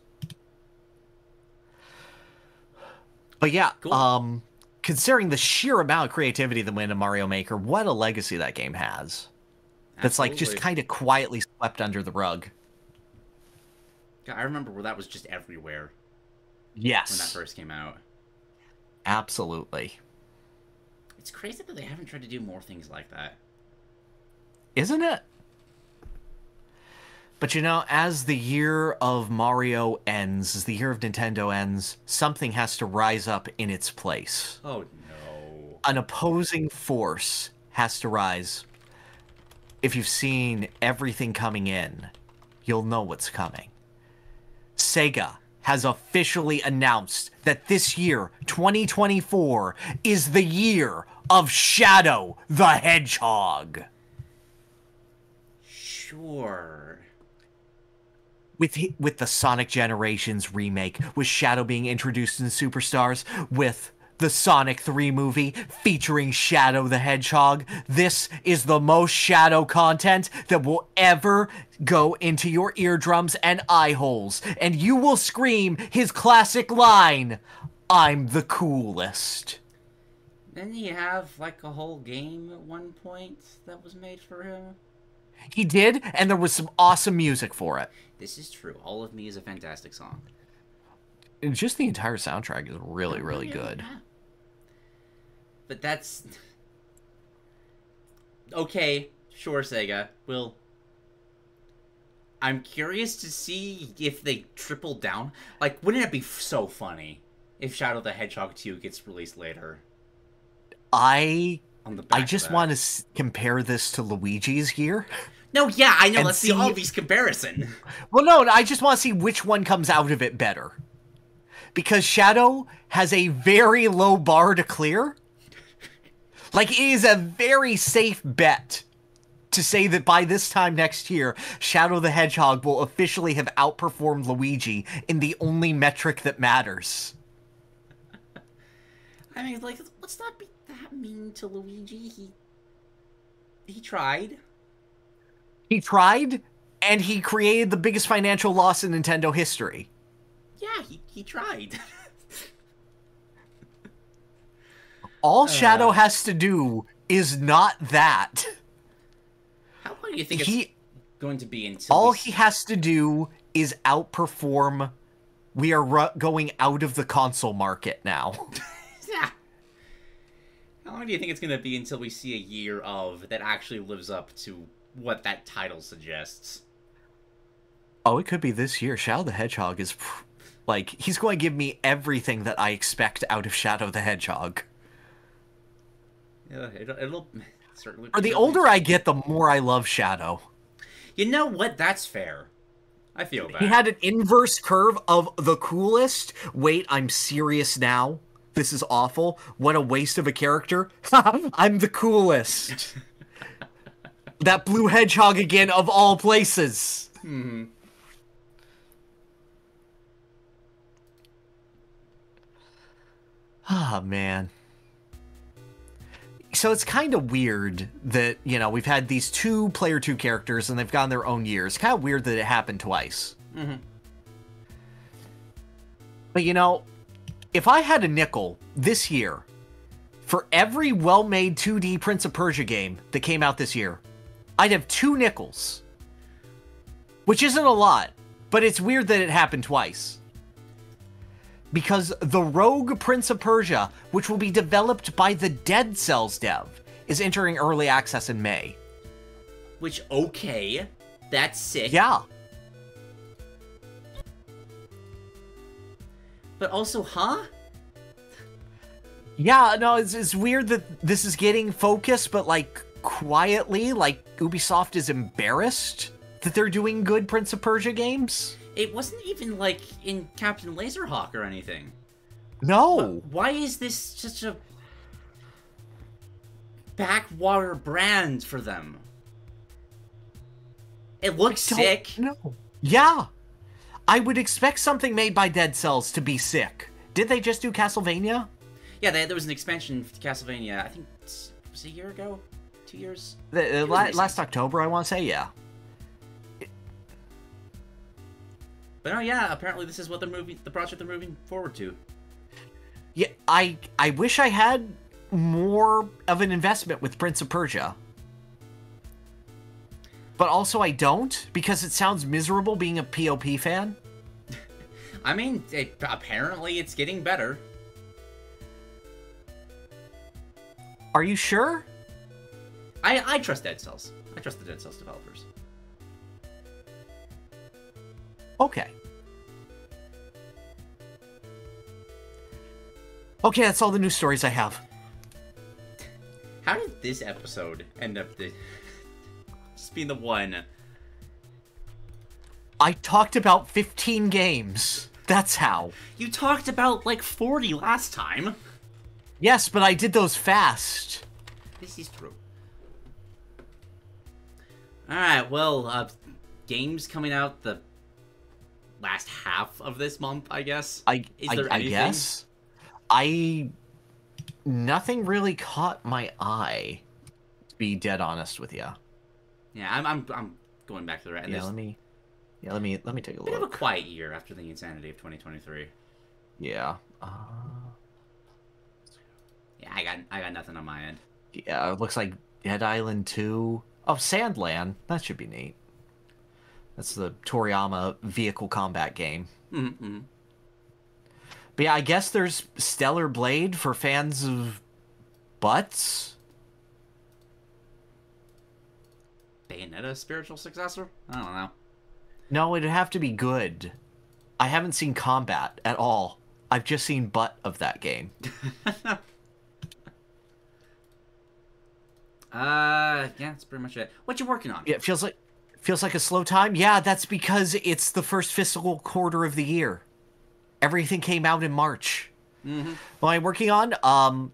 Speaker 1: But yeah,
Speaker 2: Cool.
Speaker 1: um, considering the sheer amount of creativity that went into Mario Maker, what a legacy that game has. That's like just kind of quietly swept under the rug.
Speaker 2: God, I remember where that was just everywhere Yes. when that first came out.
Speaker 1: absolutely.
Speaker 2: It's crazy that they haven't tried to do more things like that.
Speaker 1: Isn't it? But you know, as the year of Mario ends, as the year of Nintendo ends, something has to rise up in its place.
Speaker 2: Oh no.
Speaker 1: an opposing force has to rise. If you've seen everything coming in, you'll know what's coming. Sega has officially announced that this year, 2024, is the year of Shadow the Hedgehog.
Speaker 2: Sure.
Speaker 1: With with the Sonic Generations remake, with Shadow being introduced in Superstars, with the Sonic 3 movie featuring Shadow the Hedgehog, this is the most Shadow content that will ever go into your eardrums and eye holes, and you will scream his classic line, "I'm the coolest."
Speaker 2: Didn't he have like a whole game at one point that was made for him?
Speaker 1: He did, and there was some awesome music for it.
Speaker 2: This is true. All of Me is a fantastic song.
Speaker 1: And just the entire soundtrack is really, really good.
Speaker 2: But that's okay. Sure, Sega. We'll I'm curious to see if they triple down. Like, wouldn't it be so funny if Shadow the Hedgehog 2 gets released later?
Speaker 1: I
Speaker 2: On the back
Speaker 1: I just want to s- compare this to Luigi's here.
Speaker 2: No, yeah, I know. Let's see,
Speaker 1: see-
Speaker 2: obvious comparison.
Speaker 1: Well, no, I just want to see which one comes out of it better. Because Shadow has a very low bar to clear. Like, it is a very safe bet to say that by this time next year, Shadow the Hedgehog will officially have outperformed Luigi in the only metric that matters.
Speaker 2: I mean, like, let's not be that mean to Luigi. He he tried.
Speaker 1: He tried, and he created the biggest financial loss in Nintendo history.
Speaker 2: Yeah, he he tried.
Speaker 1: All Shadow
Speaker 2: Uh.
Speaker 1: has to do is not that.
Speaker 2: How long do you think it's
Speaker 1: He
Speaker 2: going to be until
Speaker 1: all he has to do is outperform we are ru- going out of the console market now
Speaker 2: Yeah. How long do you think it's going to be until we see a year of that actually lives up to what that title suggests?
Speaker 1: oh it could be this year shadow the hedgehog is pr- like he's going to give me everything that i expect out of shadow the hedgehog
Speaker 2: Yeah, it'll, it'll certainly.
Speaker 1: or the older i get the more i love shadow
Speaker 2: You know what? That's fair. I feel bad.
Speaker 1: he had an inverse curve of the coolest wait i'm serious now this is awful what a waste of a character i'm the coolest that blue hedgehog again of all places
Speaker 2: hmm
Speaker 1: Ah, man. So it's kind of weird that, you know, we've had these two player two characters and they've gone their own years. Kind of weird that it happened twice.
Speaker 2: Mhm.
Speaker 1: But, you know, if I had a nickel this year for every well made 2D Prince of Persia game that came out this year, I'd have two nickels. Which isn't a lot, but it's weird that it happened twice because the Rogue Prince of Persia, which will be developed by the Dead Cells dev, is entering early access in May.
Speaker 2: Which okay, that's sick.
Speaker 1: Yeah.
Speaker 2: But also, huh?
Speaker 1: Yeah, no, it's, it's weird that this is getting focused, but like quietly, like Ubisoft is embarrassed that they're doing good Prince of Persia games.
Speaker 2: It wasn't even like in Captain Laserhawk or anything.
Speaker 1: No.
Speaker 2: Why is this such a backwater brand for them? It looks sick.
Speaker 1: No. Yeah. I would expect something made by Dead Cells to be sick. Did they just do Castlevania?
Speaker 2: Yeah, they, there was an expansion to Castlevania. I think it's, was a year ago, two years.
Speaker 1: The, uh, la-
Speaker 2: recent.
Speaker 1: last October, I want to say, yeah.
Speaker 2: But oh yeah, apparently this is what the movie, the project they're moving forward to.
Speaker 1: Yeah, I I wish I had more of an investment with Prince of Persia. But also I don't because it sounds miserable being a POP fan.
Speaker 2: I mean, it, apparently it's getting better.
Speaker 1: Are you sure?
Speaker 2: I I trust Dead Cells. I trust the Dead Cells developers.
Speaker 1: Okay. Okay, that's all the news stories I have.
Speaker 2: How did this episode end up the just being the one?
Speaker 1: I talked about 15 games. That's how.
Speaker 2: You talked about like 40 last time.
Speaker 1: Yes, but I did those fast.
Speaker 2: This is true. Alright, well, uh, games coming out the last half of this month, I guess.
Speaker 1: I
Speaker 2: Is there
Speaker 1: I
Speaker 2: anything?
Speaker 1: guess I nothing really caught my eye. To be dead honest with you.
Speaker 2: Yeah, I'm, I'm, I'm going back to the right.
Speaker 1: Yeah, let me. Yeah, let me let me take a
Speaker 2: look. bit of a quiet year after the insanity of 2023.
Speaker 1: Yeah. Uh,
Speaker 2: Yeah, I got, I got nothing on my end.
Speaker 1: yeah, it looks like Dead Island 2. Oh, Sand Land. That should be neat. That's the Toriyama vehicle combat game.
Speaker 2: Mm-hmm.
Speaker 1: But yeah, I guess there's Stellar Blade for fans of butts.
Speaker 2: Bayonetta spiritual successor? I don't know.
Speaker 1: No, it'd have to be good. I haven't seen combat at all. I've just seen butt of that game.
Speaker 2: Uh, yeah, that's pretty much it. What you working on?
Speaker 1: Yeah, it feels like feels like a slow time. Yeah, that's because it's the first fiscal quarter of the year. Everything came out in March. Mm-hmm. What I'm working on, um,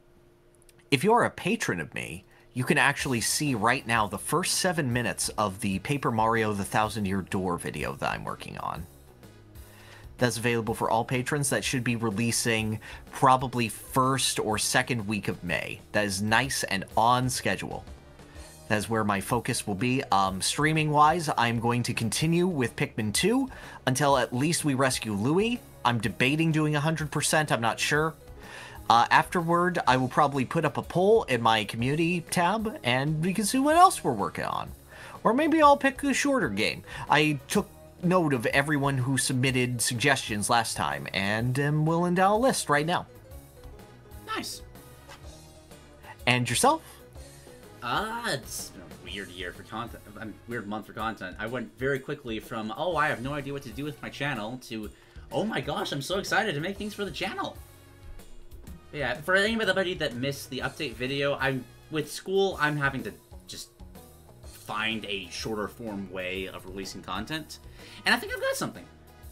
Speaker 1: if you're a patron of me, you can actually see right now the first seven minutes of the Paper Mario: The Thousand Year Door video that I'm working on. That's available for all patrons. That should be releasing probably first or second week of May. That is nice and on schedule. That is where my focus will be. Um, streaming wise, I'm going to continue with Pikmin 2 until at least we rescue Louie. I'm debating doing 100%, I'm not sure. Uh, afterward, I will probably put up a poll in my community tab and we can see what else we're working on. Or maybe I'll pick a shorter game. I took note of everyone who submitted suggestions last time and am willing down a list right now.
Speaker 2: Nice.
Speaker 1: And yourself?
Speaker 2: Ah, it's been a weird year for content. A weird month for content. I went very quickly from oh, I have no idea what to do with my channel to oh my gosh, I'm so excited to make things for the channel. Yeah, for anybody that missed the update video, I'm with school. I'm having to just find a shorter form way of releasing content, and I think I've got something.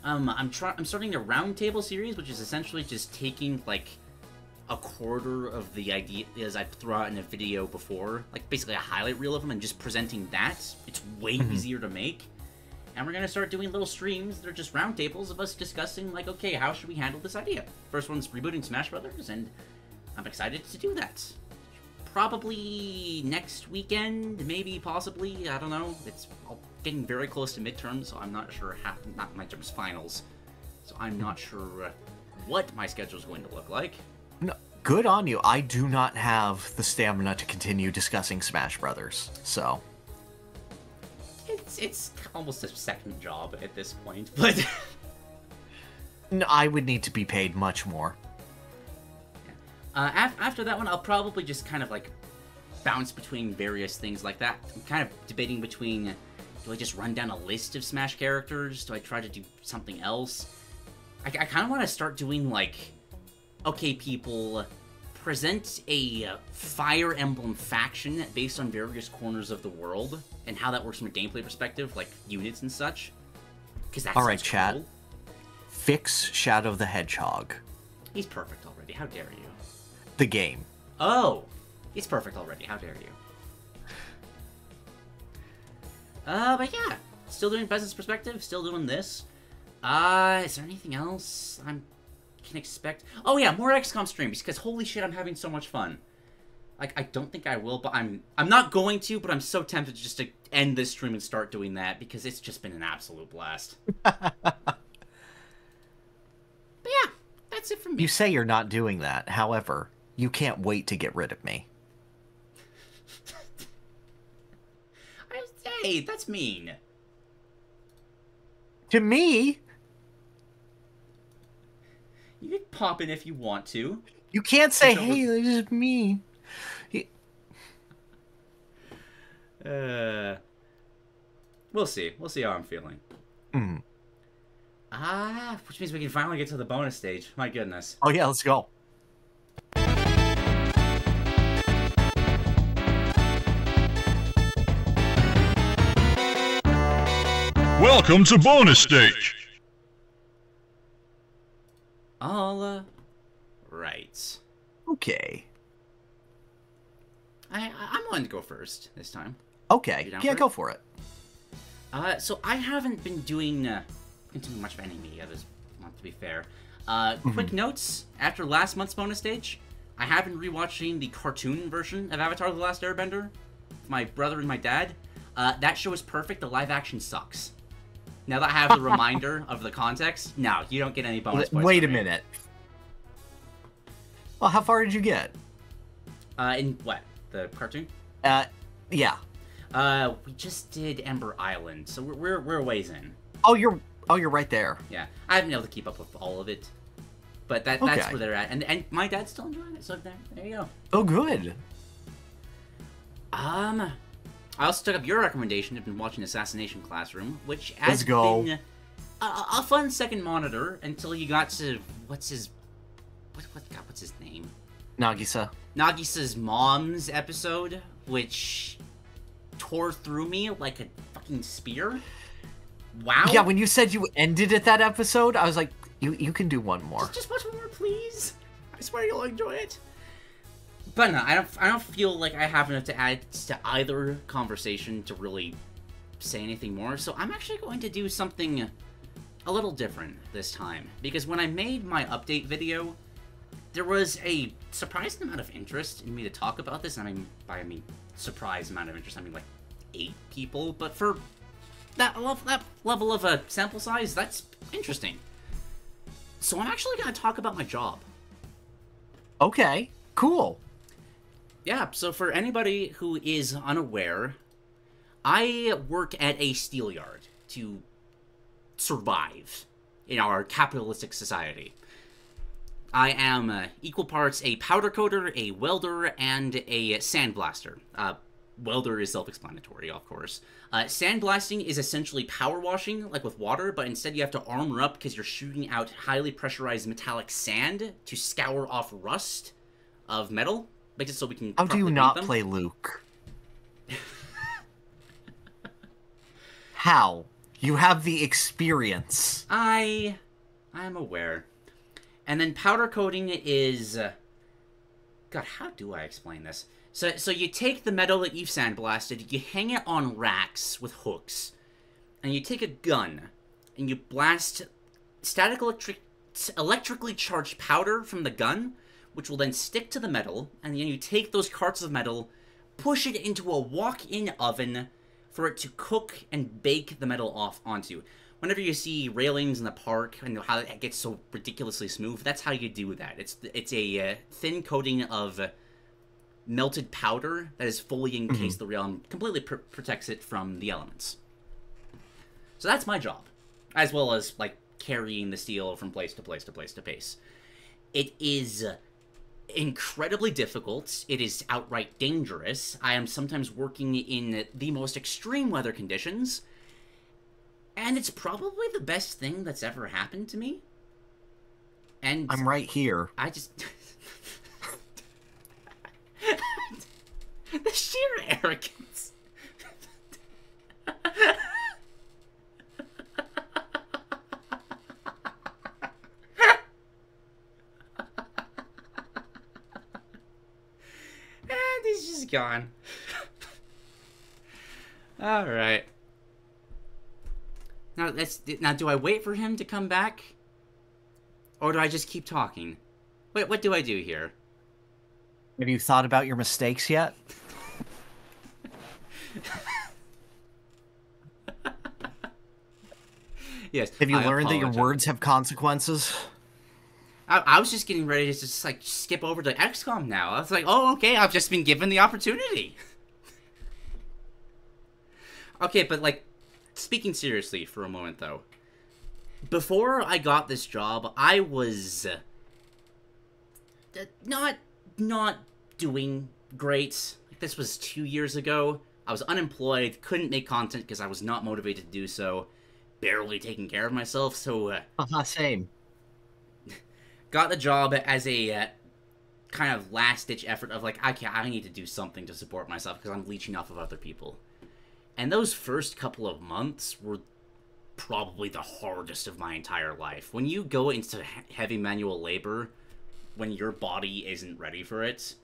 Speaker 2: Um, I'm trying. I'm starting a roundtable series, which is essentially just taking like a quarter of the ideas I threw out in a video before, like basically a highlight reel of them, and just presenting that. It's way
Speaker 1: Mhm.
Speaker 2: easier to make. And we're gonna start doing little streams that are just roundtables of us discussing, like, okay, how should we handle this idea? First one's rebooting Smash Brothers, and I'm excited to do that. Probably next weekend, maybe, possibly. I don't know. It's getting very close to midterms, so I'm not sure how. Not midterms, finals. So I'm not sure uh, what my schedule is going to look like.
Speaker 1: No, good on you. I do not have the stamina to continue discussing Smash Brothers. So,
Speaker 2: It's it's almost a second job at this point, but
Speaker 1: no, I would need to be paid much more.
Speaker 2: Uh, af- after that one, I'll probably just kind of like bounce between various things like that. I'm kind of debating between do I just run down a list of Smash characters? Do I try to do something else? I, I kind of want to start doing like, okay, people, present a uh, Fire Emblem faction based on various corners of the world and how that works from a gameplay perspective, like units and such. Because that's
Speaker 1: All right, chat. Fix Shadow the Hedgehog,
Speaker 2: He's perfect already. How dare you?
Speaker 1: The game.
Speaker 2: Oh, he's perfect already. How dare you? Uh, but yeah, still doing business perspective. Still doing this. Uh, is there anything else I can expect? Oh yeah, more XCOM streams because holy shit, I'm having so much fun. Like I don't think I will, but I'm I'm not going to. But I'm so tempted just to end this stream and start doing that because it's just been an absolute blast. but yeah, that's it from me.
Speaker 1: You say you're not doing that. However, you can't wait to get rid of me.
Speaker 2: Hey, that's mean.
Speaker 1: To me,
Speaker 2: You can pop in if you want to.
Speaker 1: you can't say, "Hey, this is me."
Speaker 2: Uh, we'll see. We'll see how I'm feeling.
Speaker 1: Mm.
Speaker 2: Ah, which means we can finally get to the bonus stage. My goodness.
Speaker 1: Oh yeah, let's go.
Speaker 3: Welcome to bonus stage.
Speaker 2: All uh, right.
Speaker 1: Okay.
Speaker 2: I, I I'm going to go first this time.
Speaker 1: Okay.
Speaker 2: You down
Speaker 1: Yeah,
Speaker 2: for it?
Speaker 1: go for it.
Speaker 2: Uh, so I haven't been doing uh, been doing much of any media this month, to be fair. Uh, quick notes after last month's bonus stage, I have been rewatching the cartoon version of Avatar: The Last Airbender. with My brother and my dad. Uh, that show is perfect. The live action sucks. Now that I have the reminder of the context, no, you don't get any bonus points.
Speaker 1: Wait a
Speaker 2: me.
Speaker 1: minute. Well, how far did you get?
Speaker 2: Uh, in what the cartoon?
Speaker 1: Uh, yeah.
Speaker 2: Uh, we just did Ember Island, so we're we're, we're a ways in.
Speaker 1: Oh, you're oh, you're right there.
Speaker 2: Yeah, I haven't been able to keep up with all of it, but that that's where they're at, and and my dad's still enjoying it. So there, there you go.
Speaker 1: Oh, good.
Speaker 2: Um, I also took up your recommendation of been watching Assassination Classroom, which has
Speaker 1: Let's go.
Speaker 2: been a, a fun second monitor until you got to what's his what what God, what's his name?
Speaker 1: Nagisa.
Speaker 2: Nagisa's mom's episode, which tore through me like a fucking spear. Wow.
Speaker 1: Yeah, when you said you ended at that episode, I was like, you you can do one more.
Speaker 2: Just watch more, please. I swear you'll enjoy it. But no, I don't. I don't feel like I have enough to add to either conversation to really say anything more. So I'm actually going to do something a little different this time because when I made my update video, there was a surprising amount of interest in me to talk about this. I mean, by I mean surprise amount of interest, I mean like eight people. But for that level, that level of a sample size, that's interesting. So I'm actually going to talk about my job.
Speaker 1: Okay, cool.
Speaker 2: Yeah, so for anybody who is unaware, I work at a steel yard to survive in our capitalistic society. I am uh, equal parts a powder coater, a welder, and a sandblaster. Uh, welder is self-explanatory, of course. Uh, sandblasting is essentially power washing, like with water, but instead you have to armor up because you're shooting out highly pressurized metallic sand to scour off rust of metal, makes it so we can.
Speaker 1: How do you not play Luke? How? You have the experience.
Speaker 2: I, I'm aware. And then powder coating is. Uh, God, how do I explain this? So, so you take the metal that you've sandblasted, you hang it on racks with hooks, and you take a gun, and you blast static electric, electrically charged powder from the gun, which will then stick to the metal, and then you take those carts of metal, push it into a walk-in oven for it to cook and bake the metal off onto. Whenever you see railings in the park and how it gets so ridiculously smooth, that's how you do that. It's it's a uh, thin coating of melted powder that is fully encased the rail and completely pr- protects it from the elements. So that's my job, as well as like carrying the steel from place to place to place to place. It is incredibly difficult. It is outright dangerous. I am sometimes working in the most extreme weather conditions. And it's probably the best thing that's ever happened to me. And
Speaker 1: I'm right here.
Speaker 2: I just. the sheer arrogance. and he's just gone. All right. Now let's. Now, do I wait for him to come back, or do I just keep talking? Wait, what do I do here?
Speaker 1: Have you thought about your mistakes yet?
Speaker 2: Yes.
Speaker 1: Have you
Speaker 2: I
Speaker 1: learned that your words have consequences?
Speaker 2: I, I was just getting ready to just like skip over to XCOM now. I was like, oh, okay, I've just been given the opportunity. okay, but like, speaking seriously for a moment though, before I got this job, I was uh, not not doing great. This was two years ago. I was unemployed, couldn't make content because I was not motivated to do so. Barely taking care of myself, so uh,
Speaker 1: Haha, same.
Speaker 2: Got the job as a uh, kind of last ditch effort of like I can I need to do something to support myself because I'm leeching off of other people. And those first couple of months were probably the hardest of my entire life. When you go into heavy manual labor when your body isn't ready for it,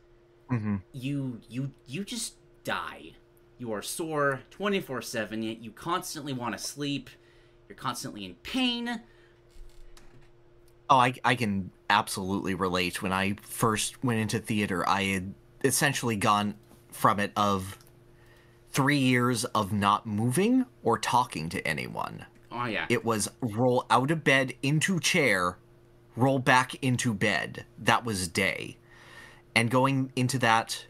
Speaker 1: hmm
Speaker 2: you you you just die. You are sore 24/7, you constantly want to sleep, you're constantly in pain.
Speaker 1: Oh, I, I can absolutely relate. When I first went into theater, I had essentially gone from it of three years of not moving or talking to anyone.
Speaker 2: Oh yeah.
Speaker 1: It was roll out of bed into chair, roll back into bed. That was day. And going into that,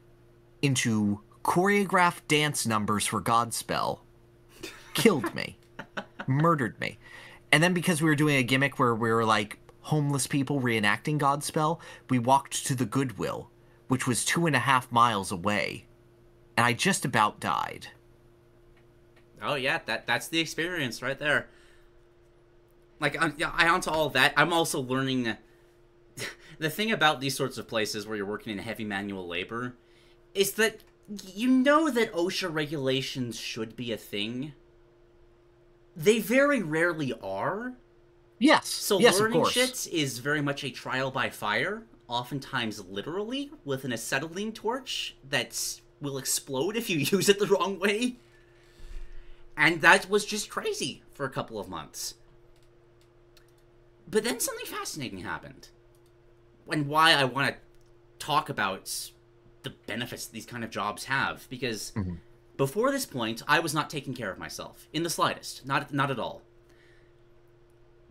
Speaker 1: into choreographed dance numbers for Godspell, killed me, murdered me. And then because we were doing a gimmick where we were like homeless people reenacting Godspell, we walked to the Goodwill, which was two and a half miles away. And I just about died.
Speaker 2: Oh yeah, that that's the experience right there. Like I'm, yeah, I onto all that. I'm also learning. the thing about these sorts of places where you're working in heavy manual labor is that you know that OSHA regulations should be a thing. They very rarely are.
Speaker 1: Yes.
Speaker 2: So
Speaker 1: yes,
Speaker 2: learning
Speaker 1: course.
Speaker 2: shit is very much a trial by fire, oftentimes literally with an acetylene torch that will explode if you use it the wrong way. And that was just crazy for a couple of months. But then something fascinating happened. And why I want to talk about the benefits these kind of jobs have because mm-hmm. before this point I was not taking care of myself in the slightest, not not at all.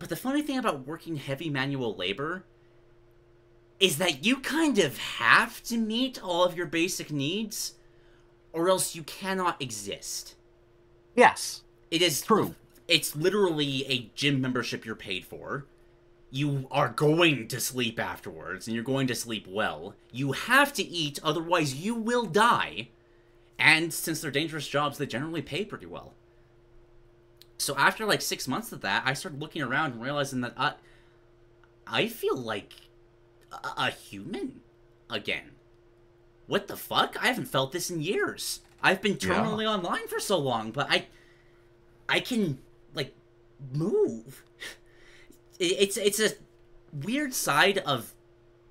Speaker 2: But the funny thing about working heavy manual labor is that you kind of have to meet all of your basic needs or else you cannot exist.
Speaker 1: Yes.
Speaker 2: It is
Speaker 1: True.
Speaker 2: It's literally a gym membership you're paid for. You are going to sleep afterwards, and you're going to sleep well. You have to eat, otherwise, you will die. And since they're dangerous jobs, they generally pay pretty well. So after like six months of that, I started looking around and realizing that I, I feel like a, a human again. What the fuck? I haven't felt this in years. I've been
Speaker 1: Yeah.
Speaker 2: terminally online for so long, but I, I can like move. It- It's it's a weird side of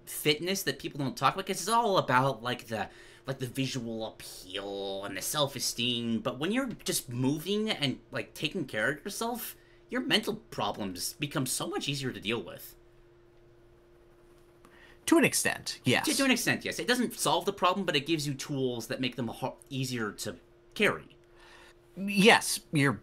Speaker 2: fitness that people don't talk about because it's all about like the like the visual appeal and the self-esteem but when you're just moving and like taking care of yourself your mental problems become so much easier to deal with
Speaker 1: To an extent, yes.
Speaker 2: to, to an extent yes it doesn't solve the problem but it gives you tools that make them easier to carry
Speaker 1: yes, your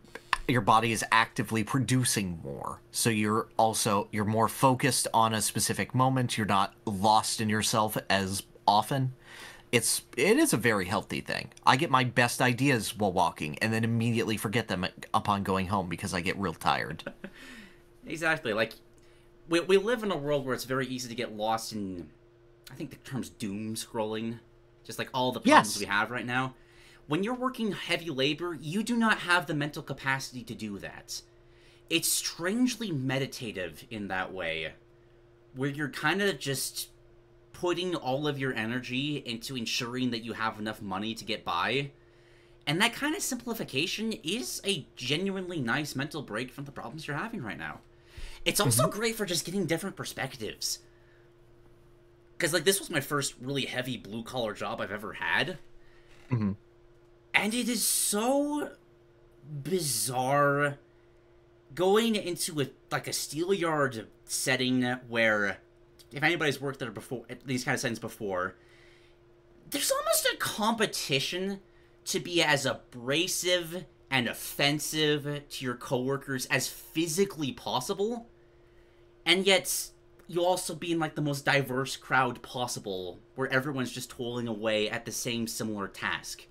Speaker 1: your body is actively producing more. So you're also you're more focused on a specific moment. You're not lost in yourself as often. It's it is a very healthy thing. I get my best ideas while walking and then immediately forget them upon going home because I get real tired.
Speaker 2: Exactly. Like, we, we live in a world where it's very easy to get lost in, I think the term's doom scrolling. Just like all the problems
Speaker 1: Yes.
Speaker 2: we have right now. When you're working heavy labor, you do not have the mental capacity to do that. It's strangely meditative in that way, where you're kind of just putting all of your energy into ensuring that you have enough money to get by. And that kind of simplification is a genuinely nice mental break from the problems you're having right now. It's also mm-hmm. great for just getting different perspectives. Because, like, this was my first really heavy blue collar job I've ever had. Mm-hmm. And it is so bizarre going into a like a steelyard setting where if anybody's worked there before these kind of settings before there's almost a competition to be as abrasive and offensive to your coworkers as physically possible and yet you also be in like the most diverse crowd possible where everyone's just toiling away at the same similar task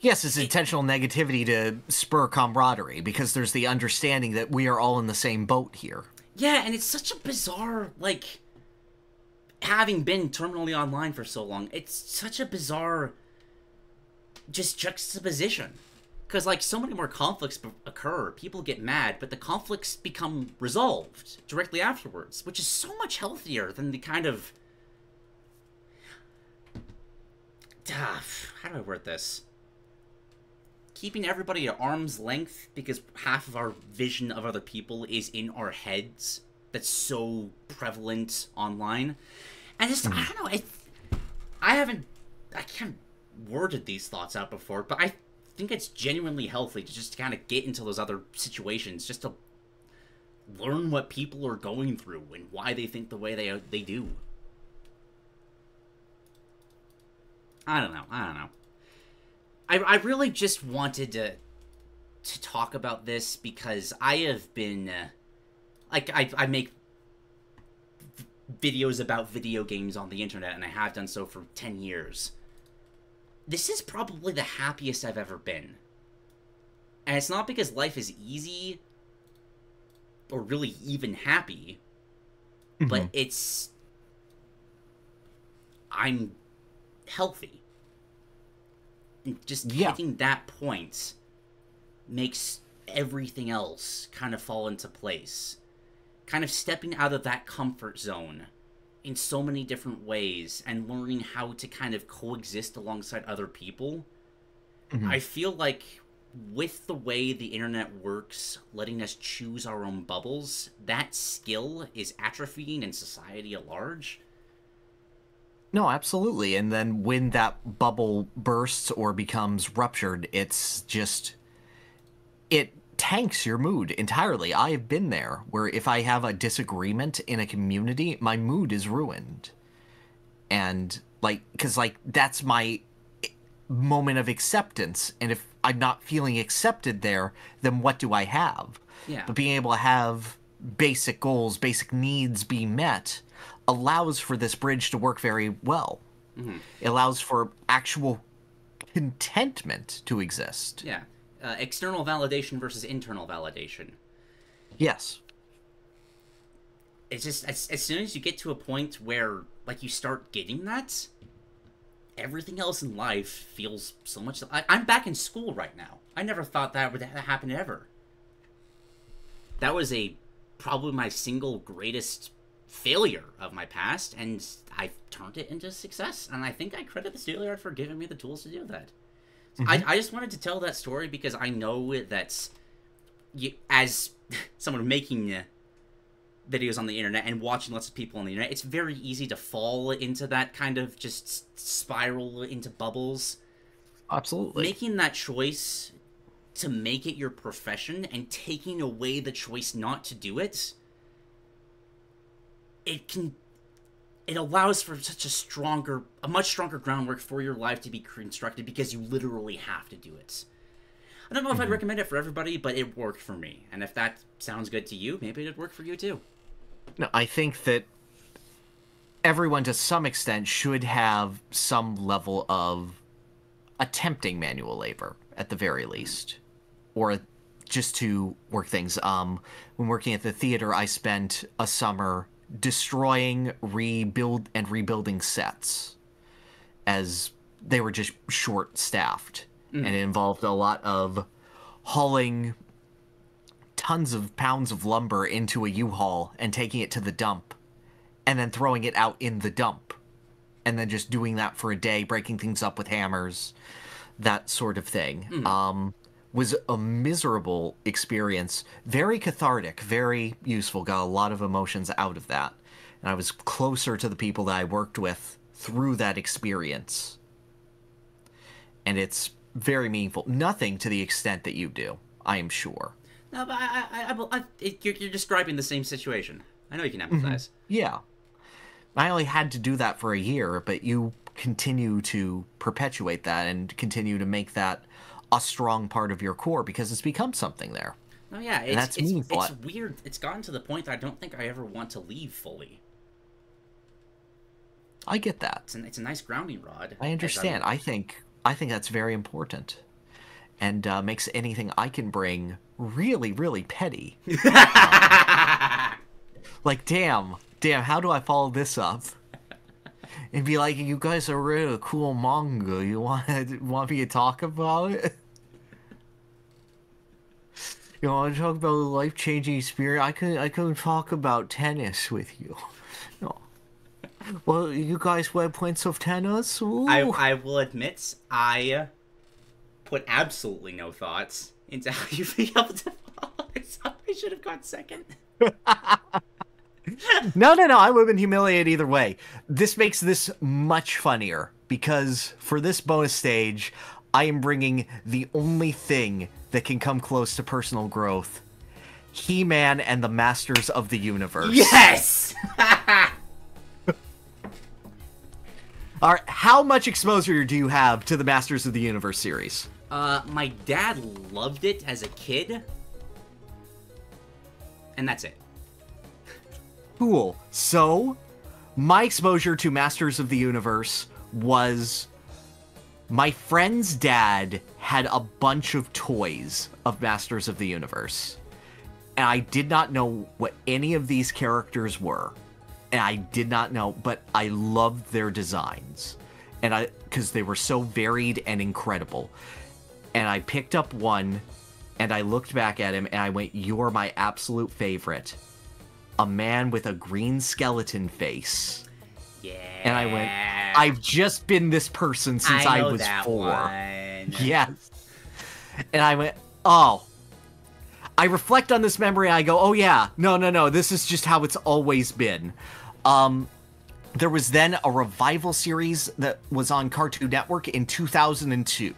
Speaker 1: Yes, it's intentional negativity to spur camaraderie because there's the understanding that we are all in the same boat here.
Speaker 2: Yeah, and it's such a bizarre, like, having been terminally online for so long, it's such a bizarre, just juxtaposition. Because, like, so many more conflicts occur, people get mad, but the conflicts become resolved directly afterwards, which is so much healthier than the kind of. Ah, how do I word this? Keeping everybody at arm's length because half of our vision of other people is in our heads that's so prevalent online. And just i hmm. don't know it, i haven't i can't worded these thoughts out before but i think it's genuinely healthy to just kind of get into those other situations just to learn what people are going through and why they think the way they they do. I don't know i don't know I, I really just wanted to to talk about this because I have been uh, like I, I make videos about video games on the internet and I have done so for 10 years. This is probably the happiest I've ever been. And it's not because life is easy or really even happy, but it's I'm healthy. Just
Speaker 1: Yeah.
Speaker 2: hitting that point makes everything else kind of fall into place. Kind of stepping out of that comfort zone in so many different ways and learning how to kind of coexist alongside other people. Mm-hmm. I feel like with the way the internet works, letting us choose our own bubbles, that skill is atrophying in society at large.
Speaker 1: No, absolutely. And then when that bubble bursts or becomes ruptured, it's just it tanks your mood entirely. I have been there where if I have a disagreement in a community, my mood is ruined. And like cuz like that's my moment of acceptance and if I'm not feeling accepted there, then what do I have?
Speaker 2: Yeah.
Speaker 1: But being able to have basic goals, basic needs be met allows for this bridge to work very well. It allows for actual contentment to exist.
Speaker 2: Yeah. Uh, external validation versus internal validation.
Speaker 1: Yes.
Speaker 2: It's just as, as soon as you get to a point where like you start getting that, everything else in life feels so much. I, I'm back in school right now. I never thought that would happen ever. That was a probably my single greatest failure of my past, and I've turned it into success. And I think I credit the Steelyard for giving me the tools to do that. I, I just wanted to tell that story because I know that you, as someone making uh, videos on the internet and watching lots of people on the internet, it's very easy to fall into that kind of just spiral into bubbles.
Speaker 1: Absolutely.
Speaker 2: Making that choice to make it your profession and taking away the choice not to do it, it can. It allows for such a stronger, a much stronger groundwork for your life to be constructed because you literally have to do it. I don't know if I'd recommend it for everybody, but it worked for me. And if that sounds good to you, maybe it'd work for you too.
Speaker 1: No, I think that everyone to some extent should have some level of attempting manual labor at the very least or just to work things um when working at the theater i spent a summer destroying rebuild and rebuilding sets as they were just short staffed and it involved a lot of hauling tons of pounds of lumber into a U-Haul and taking it to the dump and then throwing it out in the dump and then just doing that for a day breaking things up with hammers that sort of thing. Um was a miserable experience. Very cathartic very useful. Got a lot of emotions out of that. And i was closer to the people that i worked with through that experience. And it's very meaningful. Nothing to the extent that you do i am sure.
Speaker 2: No, but I, I, I, I, I it, you're, you're describing the same situation. I know you can mm-hmm. empathize.
Speaker 1: Yeah. I only had to do that for a year, but you continue to perpetuate that and continue to make that a strong part of your core because it's become something there.
Speaker 2: Oh yeah, it's,
Speaker 1: that's
Speaker 2: it's,
Speaker 1: meaningful.
Speaker 2: it's weird. It's gotten to the point that I don't think I ever want to leave fully.
Speaker 1: I get that.
Speaker 2: It's, an, it's a nice grounding rod.
Speaker 1: I understand. I think I think that's very important, and uh, makes anything I can bring really, really petty. like, damn, damn, how do I follow this up? And be like, you guys are really a cool manga. You want want me to talk about it? You want to talk about a life changing experience? I could I couldn't talk about tennis with you. No. Well, you guys wear points of tennis. Ooh.
Speaker 2: I, I will admit, I put absolutely no thoughts into how you be able to. I should have gone second.
Speaker 1: No, no, no. I would have been humiliated either way. This makes this much funnier because for this bonus stage, I am bringing the only thing that can come close to personal growth He Man and the Masters of the Universe.
Speaker 2: Yes!
Speaker 1: All right, how much exposure do you have to the Masters of the Universe series?
Speaker 2: uh, my dad loved it as a kid. And that's it.
Speaker 1: Cool. So, my exposure to Masters of the Universe was my friend's dad had a bunch of toys of Masters of the Universe. And I did not know what any of these characters were. And I did not know, but I loved their designs. And I, because they were so varied and incredible. And I picked up one and I looked back at him and I went, "You're my absolute favorite." A man with a green skeleton face.
Speaker 2: Yeah.
Speaker 1: And I went, I've just been this person since I,
Speaker 2: know
Speaker 1: was four.
Speaker 2: one.
Speaker 1: Yes. And I went, oh. I reflect on this memory. I go, oh yeah, no, no, no. This is just how it's always been. Um, there was then a revival series that was on Cartoon Network in 2002,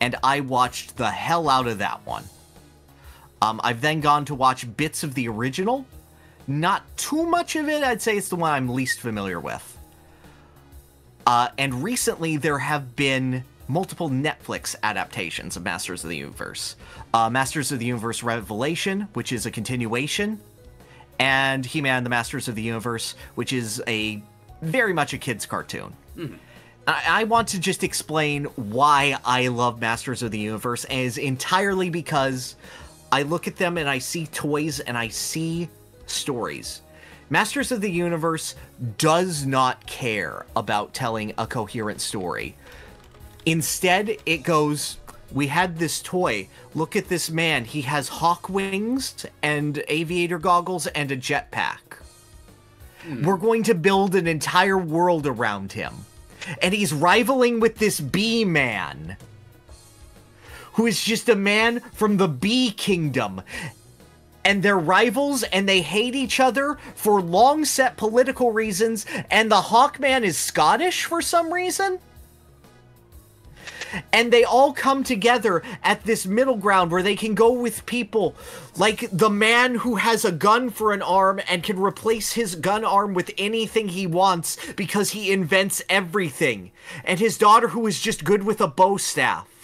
Speaker 1: and I watched the hell out of that one. Um, I've then gone to watch bits of the original. Not too much of it. I'd say it's the one I'm least familiar with. Uh, and recently, there have been multiple Netflix adaptations of Masters of the Universe. Uh, Masters of the Universe Revelation, which is a continuation, and He Man the Masters of the Universe, which is a very much a kid's cartoon. I, I want to just explain why I love Masters of the Universe, and is entirely because I look at them and I see toys and I see stories. Masters of the Universe does not care about telling a coherent story. Instead, it goes, we had this toy. Look at this man. He has hawk wings and aviator goggles and a jetpack. Hmm. We're going to build an entire world around him. And he's rivaling with this bee man, who is just a man from the bee kingdom. And they're rivals and they hate each other for long set political reasons. And the Hawkman is Scottish for some reason and they all come together at this middle ground where they can go with people like the man who has a gun for an arm and can replace his gun arm with anything he wants because he invents everything, and his daughter who is just good with a bow staff.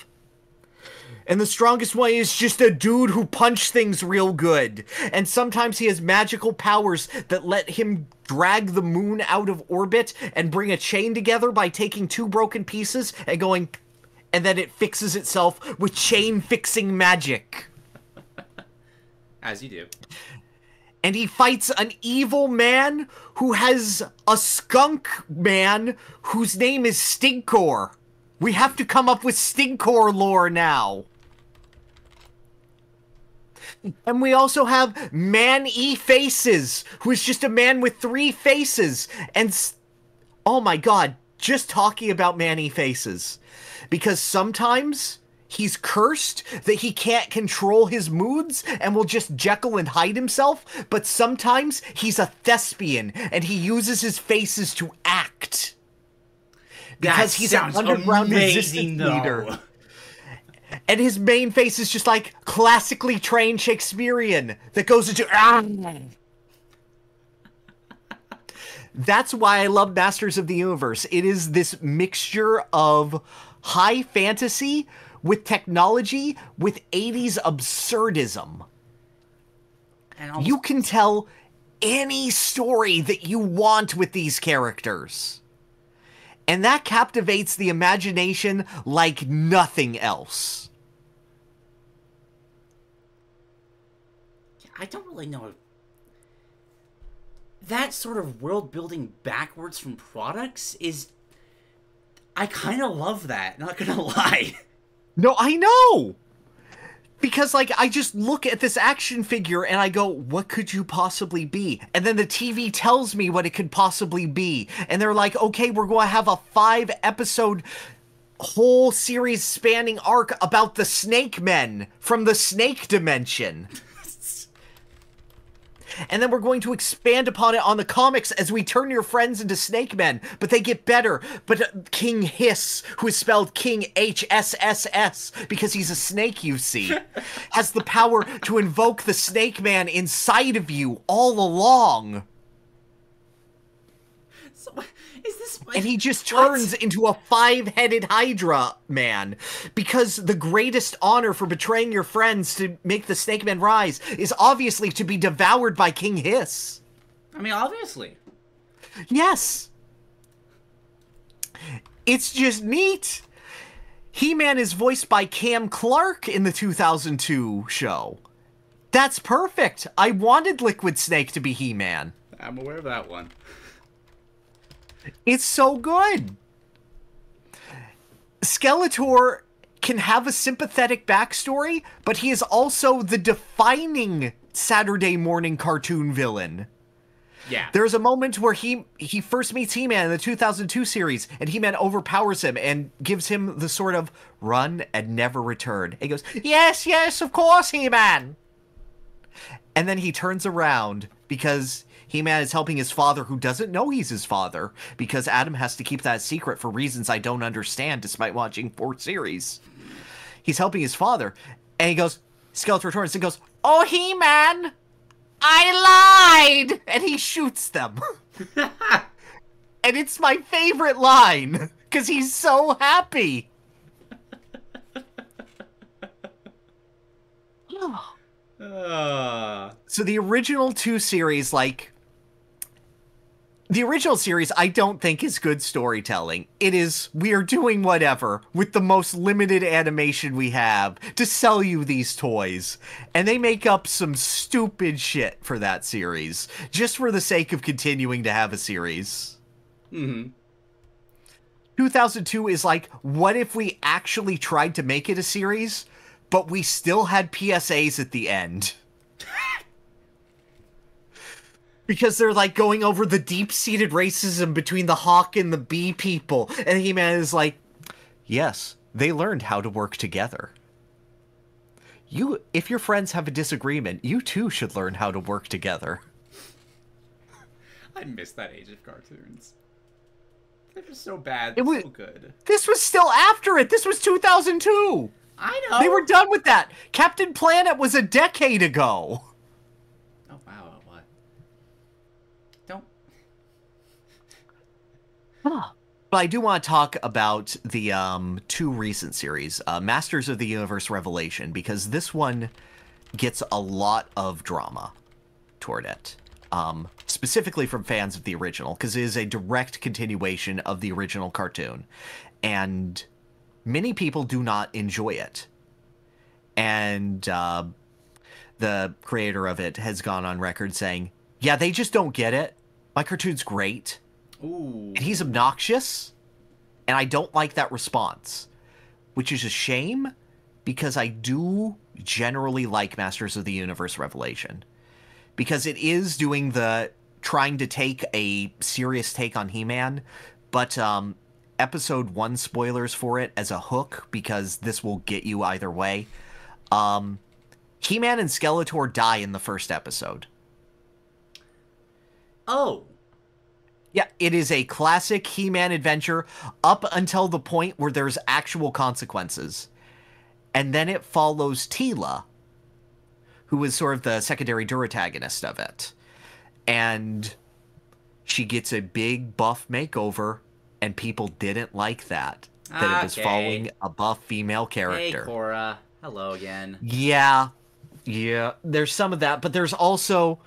Speaker 1: And the strongest one is just a dude who punch things real good. And sometimes he has magical powers that let him drag the moon out of orbit and bring a chain together by taking two broken pieces and going and then it fixes itself with chain fixing magic.
Speaker 2: As you do.
Speaker 1: And he fights an evil man who has a skunk man whose name is Stinkor. We have to come up with Stinkor lore now. And we also have Man E Faces, who is just a man with three faces. And oh my god, just talking about Man E Faces. Because sometimes he's cursed that he can't control his moods and will just Jekyll and Hyde himself, but sometimes he's a thespian and he uses his faces to act. Because
Speaker 2: That
Speaker 1: he's an
Speaker 2: sounds
Speaker 1: underground
Speaker 2: amazing,
Speaker 1: resistance
Speaker 2: though.
Speaker 1: leader. And his main face is just like classically trained Shakespearean that goes into. "Ah." That's why I love Masters of the Universe. It is this mixture of high fantasy with technology with 80s absurdism.
Speaker 2: And
Speaker 1: You can tell any story that you want with these characters. And that captivates the imagination like nothing else.
Speaker 2: I don't really know. That sort of world building backwards from products is. I kind of love that. Not gonna lie.
Speaker 1: No, I know. Because like I just look at this action figure and I go, what could you possibly be? And then the TV tells me what it could possibly be. And they're like, okay, we're going to have a five episode whole series spanning arc about the Snake Men from the Snake Dimension. And then we're going to expand upon it on the comics as we turn your friends into Snake Men, but they get better. But uh, King Hiss, who is spelled King H S S S because he's a snake, you see, has the power to invoke the Snake Man inside of you all along.
Speaker 2: So, is this?
Speaker 1: And he just
Speaker 2: What?
Speaker 1: turns into a five headed Hydra man. Because the greatest honor for betraying your friends to make the Snake Man rise is obviously to be devoured by King Hiss.
Speaker 2: I mean, obviously.
Speaker 1: Yes. It's just neat. He Man is voiced by Cam Clarke in the 2002 show. That's perfect. I wanted Liquid Snake to be He Man.
Speaker 2: I'm aware of that one.
Speaker 1: It's so good. Skeletor can have a sympathetic backstory, but he is also the defining Saturday morning cartoon villain.
Speaker 2: Yeah.
Speaker 1: There's a moment where he he first meets He-Man in the 2002 series, and He-Man overpowers him and gives him the sort of run and never return. He goes, "Yes, yes, of course, He-Man." And then he turns around because He-Man is helping his father, who doesn't know he's his father, because Adam has to keep that secret for reasons I don't understand, despite watching four series. He's helping his father, and he goes, Skeletor returns and goes, "Oh, He-Man." I lied! And he shoots them. and it's my favorite line because he's so happy.
Speaker 2: Uh,
Speaker 1: so the original two series, like the original series, I don't think is good storytelling. It is we are doing whatever with the most limited animation we have to sell you these toys, and they make up some stupid shit for that series just for the sake of continuing to have a series.
Speaker 2: hmm
Speaker 1: 2002 is like, what if we actually tried to make it a series, but we still had PSAs at the end? because they're like going over the deep-seated racism between the hawk and the bee people. And he-man is like yes they learned how to work together. You if your friends have a disagreement you too should learn how to work together.
Speaker 2: I miss that age of cartoons. They were so bad,
Speaker 1: It was-
Speaker 2: so good.
Speaker 1: this was still after it. This was 2002
Speaker 2: I know.
Speaker 1: they were done with that. Captain planet was a decade ago
Speaker 2: Oh wow, what? Don't.
Speaker 1: But I do want to talk about the um, two recent series, uh, Masters of the Universe Revelation, because this one gets a lot of drama toward it. Um, specifically from fans of the original, because it is a direct continuation of the original cartoon. And many people do not enjoy it. And uh, the creator of it has gone on record saying, Yeah, they just don't get it. My cartoon's great
Speaker 2: Ooh.
Speaker 1: and he's obnoxious and i don't like that response which is a shame because i do generally like masters of the universe revelation because it is doing the trying to take a serious take on he-man but um episode 1 spoilers for it as a hook because this will get you either way um he-man and skeletor die in the first episode
Speaker 2: Oh.
Speaker 1: Yeah, it is a classic He Man adventure up until the point where there's actual consequences. And then it follows Teela, who is sort of the secondary deuteragonist of it. And she gets a big buff makeover, and people didn't like that. That it was
Speaker 2: Okay.
Speaker 1: following a buff female character. Hey.
Speaker 2: Cora. Hello again.
Speaker 1: Yeah. Yeah. There's some of that, but there's also,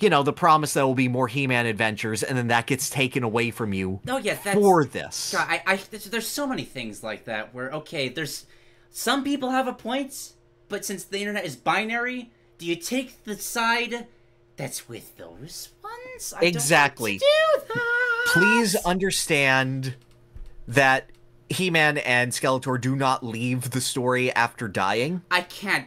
Speaker 1: you know, the promise that will be more He Man adventures, and then that gets taken away from you
Speaker 2: Oh yeah, that's.
Speaker 1: for this.
Speaker 2: God, I, I, there's, so many things like that where okay, there's some people have a point, but since the internet is binary, do you take the side that's with those ones? I
Speaker 1: Exactly.
Speaker 2: Don't want to do that.
Speaker 1: Please understand that He Man and Skeletor do not leave the story after dying.
Speaker 2: I can't.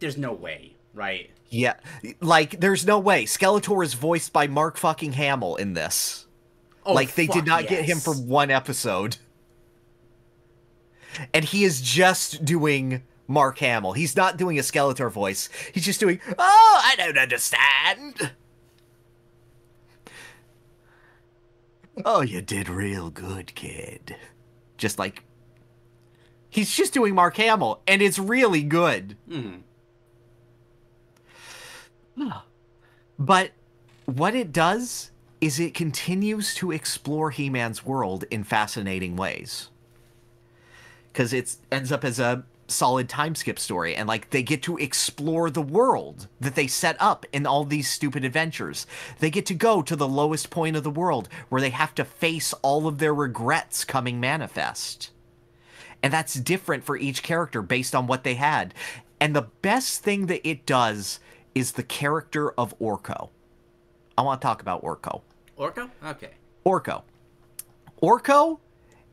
Speaker 2: There's no way, right?
Speaker 1: Yeah. Like, there's no way. Skeletor is voiced by Mark fucking Hamill in this.
Speaker 2: Oh,
Speaker 1: like, they did not get him for one episode. And he is just doing Mark Hamill. He's not doing a Skeletor voice. He's just doing, oh, I don't understand. Oh, you did real good, kid. Just like, he's just doing Mark Hamill, and it's really good.
Speaker 2: Mhm.
Speaker 1: But what it does is it continues to explore He-Man's world in fascinating ways. Cuz it ends up as a solid time skip story and like they get to explore the world that they set up in all these stupid adventures. They get to go to the lowest point of the world where they have to face all of their regrets coming manifest. And that's different for each character based on what they had. And the best thing that it does is the character of Orko. I want to talk about Orko.
Speaker 2: Orko? Okay.
Speaker 1: Orko. Orko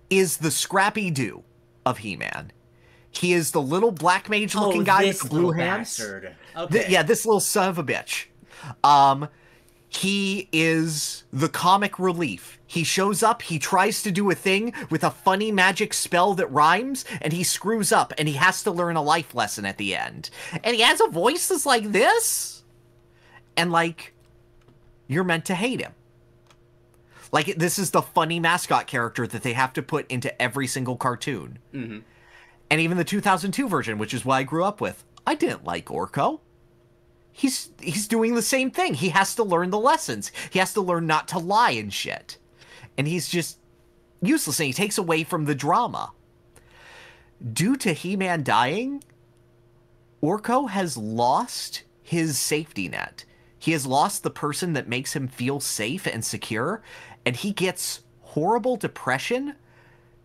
Speaker 1: is the Scrappy Doo of He Man. He is the little black mage looking
Speaker 2: oh,
Speaker 1: guy
Speaker 2: this
Speaker 1: with the blue hands.
Speaker 2: bastard.
Speaker 1: Th- yeah, this little son of a bitch. Um, he is the comic relief. He shows up, he tries to do a thing with a funny magic spell that rhymes, and he screws up, and he has to learn a life lesson at the end. And he has a voice that's like this. And, like, you're meant to hate him. Like, this is the funny mascot character that they have to put into every single cartoon.
Speaker 2: Mhm.
Speaker 1: And even the 2002 version, which is what I grew up with, I didn't like Orko he's he's doing the same thing. He has to learn the lessons. He has to learn not to lie and shit. And he's just useless and he takes away from the drama. Due to He-Man dying, Orko has lost his safety net. He has lost the person that makes him feel safe and secure, and he gets horrible depression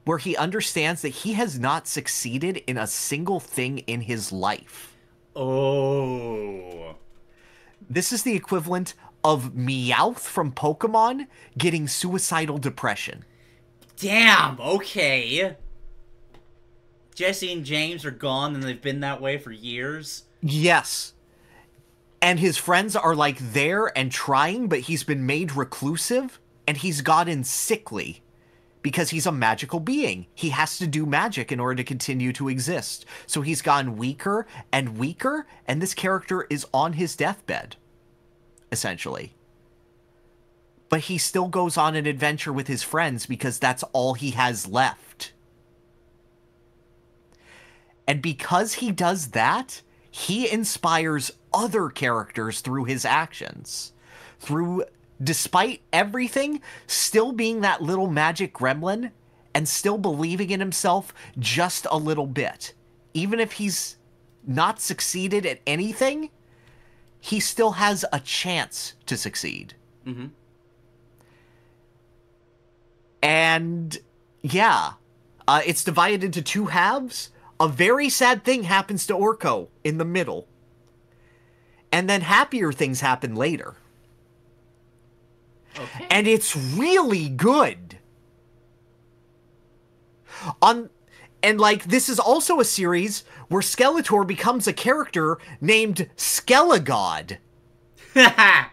Speaker 1: where he understands that he has not succeeded in a single thing in his life.
Speaker 2: Oh.
Speaker 1: This is the equivalent of Meowth from Pokemon getting suicidal depression.
Speaker 2: Damn, okay. Jesse and James are gone and they've been that way for years.
Speaker 1: Yes. And his friends are like there and trying, but he's been made reclusive and he's gotten sickly because he's a magical being. He has to do magic in order to continue to exist. So he's gotten weaker and weaker, and this character is on his deathbed, essentially. But he still goes on an adventure with his friends because that's all he has left. And because he does that, he inspires other characters through his actions. Through, despite everything, still being that little magic gremlin and still believing in himself just a little bit. Even if he's not succeeded at anything, he still has a chance to succeed.
Speaker 2: Mhm.
Speaker 1: And yeah, uh, it's divided into two halves. A very sad thing happens to Orko in the middle. And then happier things happen later.
Speaker 2: Okay.
Speaker 1: And it's really good. On and like this is also a series where Skeletor becomes a character named Skelegod.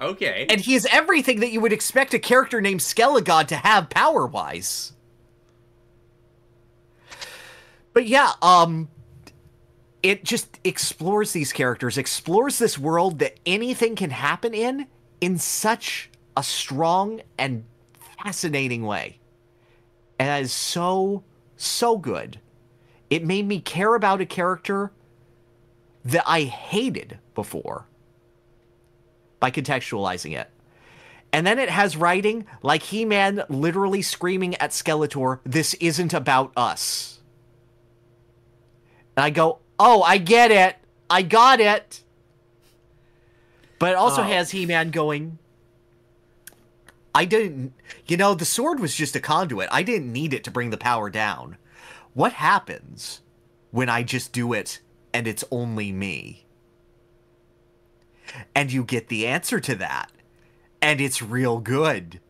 Speaker 2: okay.
Speaker 1: And he is everything that you would expect a character named Skelegod to have power wise. But yeah, um it just explores these characters, explores this world that anything can happen in in such a strong and fascinating way. And that is so so good. It made me care about a character that I hated before by contextualizing it. And then it has writing like He Man literally screaming at Skeletor, This isn't about us. And I go, Oh, I get it. I got it. But it also
Speaker 2: Oh.
Speaker 1: has He Man going, I didn't, you know, the sword was just a conduit. I didn't need it to bring the power down. What happens when I just do it and it's only me? And you get the answer to that. And it's real good.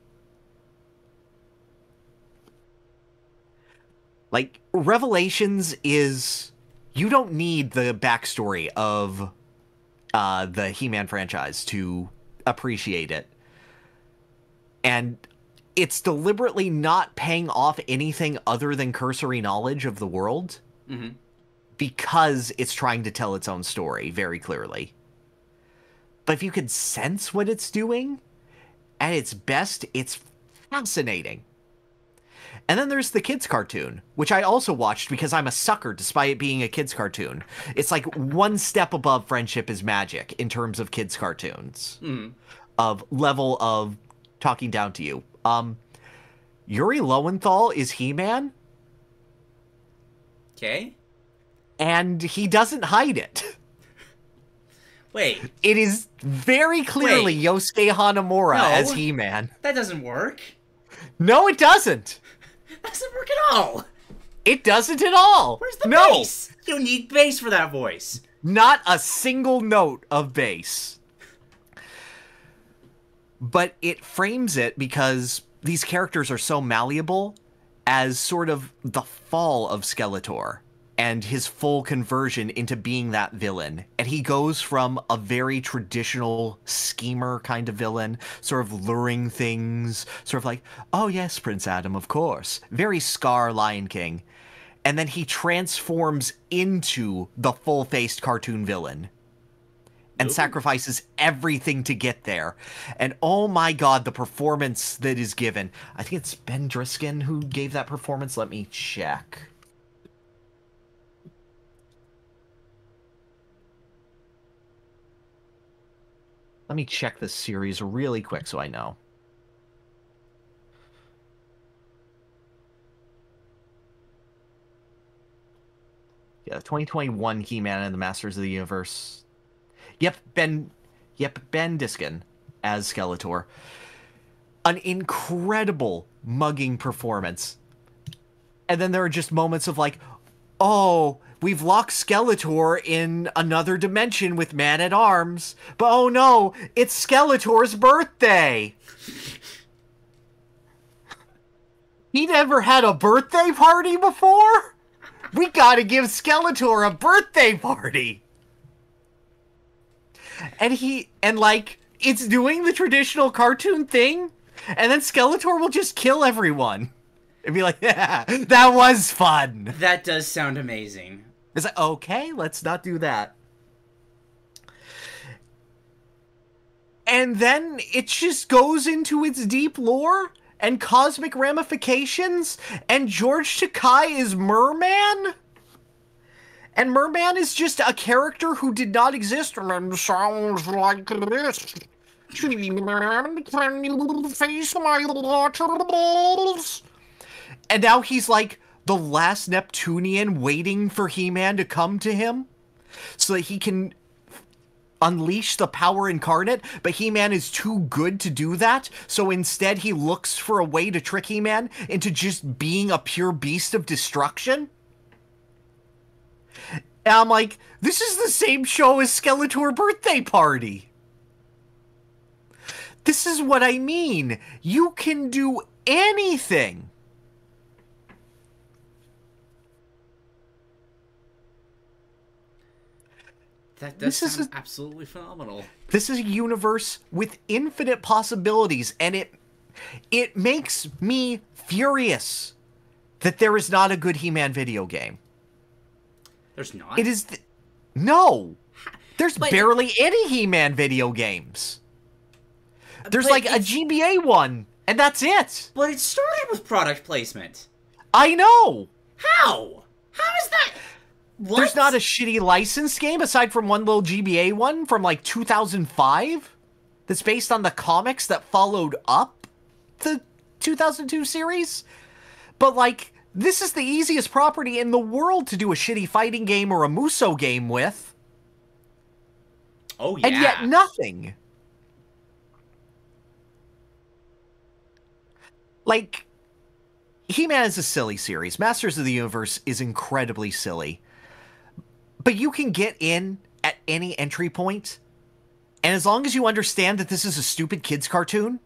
Speaker 1: Like, Revelations is. You don't need the backstory of uh, the He Man franchise to appreciate it. And it's deliberately not paying off anything other than cursory knowledge of the world
Speaker 2: Mhm.
Speaker 1: because it's trying to tell its own story very clearly. But if you can sense what it's doing, at its best, it's fascinating. And then there's the kids' cartoon, which I also watched because I'm a sucker despite it being a kids' cartoon. It's like one step above Friendship is Magic in terms of kids' cartoons,
Speaker 2: Mhm.
Speaker 1: of level of talking down to you. Um, Yuri Lowenthal is He Man,
Speaker 2: Okay.
Speaker 1: and he doesn't hide it.
Speaker 2: Wait,
Speaker 1: It is very clearly
Speaker 2: Wait.
Speaker 1: Yosuke Hanamura
Speaker 2: No.
Speaker 1: as He Man.
Speaker 2: that doesn't work.
Speaker 1: No, it doesn't.
Speaker 2: That doesn't work at all.
Speaker 1: It doesn't at all.
Speaker 2: Where's the
Speaker 1: no,
Speaker 2: bass? You need bass for that voice.
Speaker 1: not a single note of bass. But it frames it because these characters are so malleable as sort of the fall of Skeletor and his full conversion into being that villain. And he goes from a very traditional schemer kind of villain, sort of luring things, sort of like, oh yes, Prince Adam, of course. Very Scar Lion King. And then he transforms into the full faced cartoon villain and sacrifices everything to get there. And oh my god, the performance that is given. I think it's Ben Driskin who gave that performance. Let me check. Let me check this series really quick so I know. Yeah, 2021 He-Man and the Masters of the Universe. Yep, Ben Yep, Ben Diskin as Skeletor. An incredible mugging performance. And then there are just moments of like, oh, we've locked Skeletor in another dimension with Man at Arms. But oh no, it's Skeletor's birthday. he never had a birthday party before? We gotta give Skeletor a birthday party. And he, and like, it's doing the traditional cartoon thing, and then Skeletor will just kill everyone. And be like, yeah, that was fun.
Speaker 2: That does sound amazing.
Speaker 1: It's like, okay, let's not do that. And then it just goes into its deep lore and cosmic ramifications, and George Takei is Merman? And Merman is just a character who did not exist and sounds like this. Can you face my water And now he's like the last Neptunian waiting for He-Man to come to him so that he can unleash the power incarnate, but He-Man is too good to do that, so instead he looks for a way to trick He-Man into just being a pure beast of destruction? And I'm like, this is the same show as Skeletor Birthday Party. This is what I mean. You can do anything.
Speaker 2: That does
Speaker 1: This is a-
Speaker 2: absolutely phenomenal.
Speaker 1: This is a universe with infinite possibilities, and it it makes me furious that there is not a good He-Man video game.
Speaker 2: There's not.
Speaker 1: It is th- no. There's
Speaker 2: But-
Speaker 1: barely any He-Man video games. There's like a GBA one, and that's it.
Speaker 2: But it started with product placement.
Speaker 1: I know.
Speaker 2: How? How is that? What?
Speaker 1: There's not a shitty licensed game aside from one little GBA one from like 2005 that's based on the comics that followed up the 2002 series. But like, this is the easiest property in the world to do a shitty fighting game or a Musou game with,
Speaker 2: Oh yeah.
Speaker 1: and yet nothing. Like, He Man is a silly series. Masters of the Universe is incredibly silly. But you can get in at any entry point, and as long as you understand that this is a stupid kids' cartoon,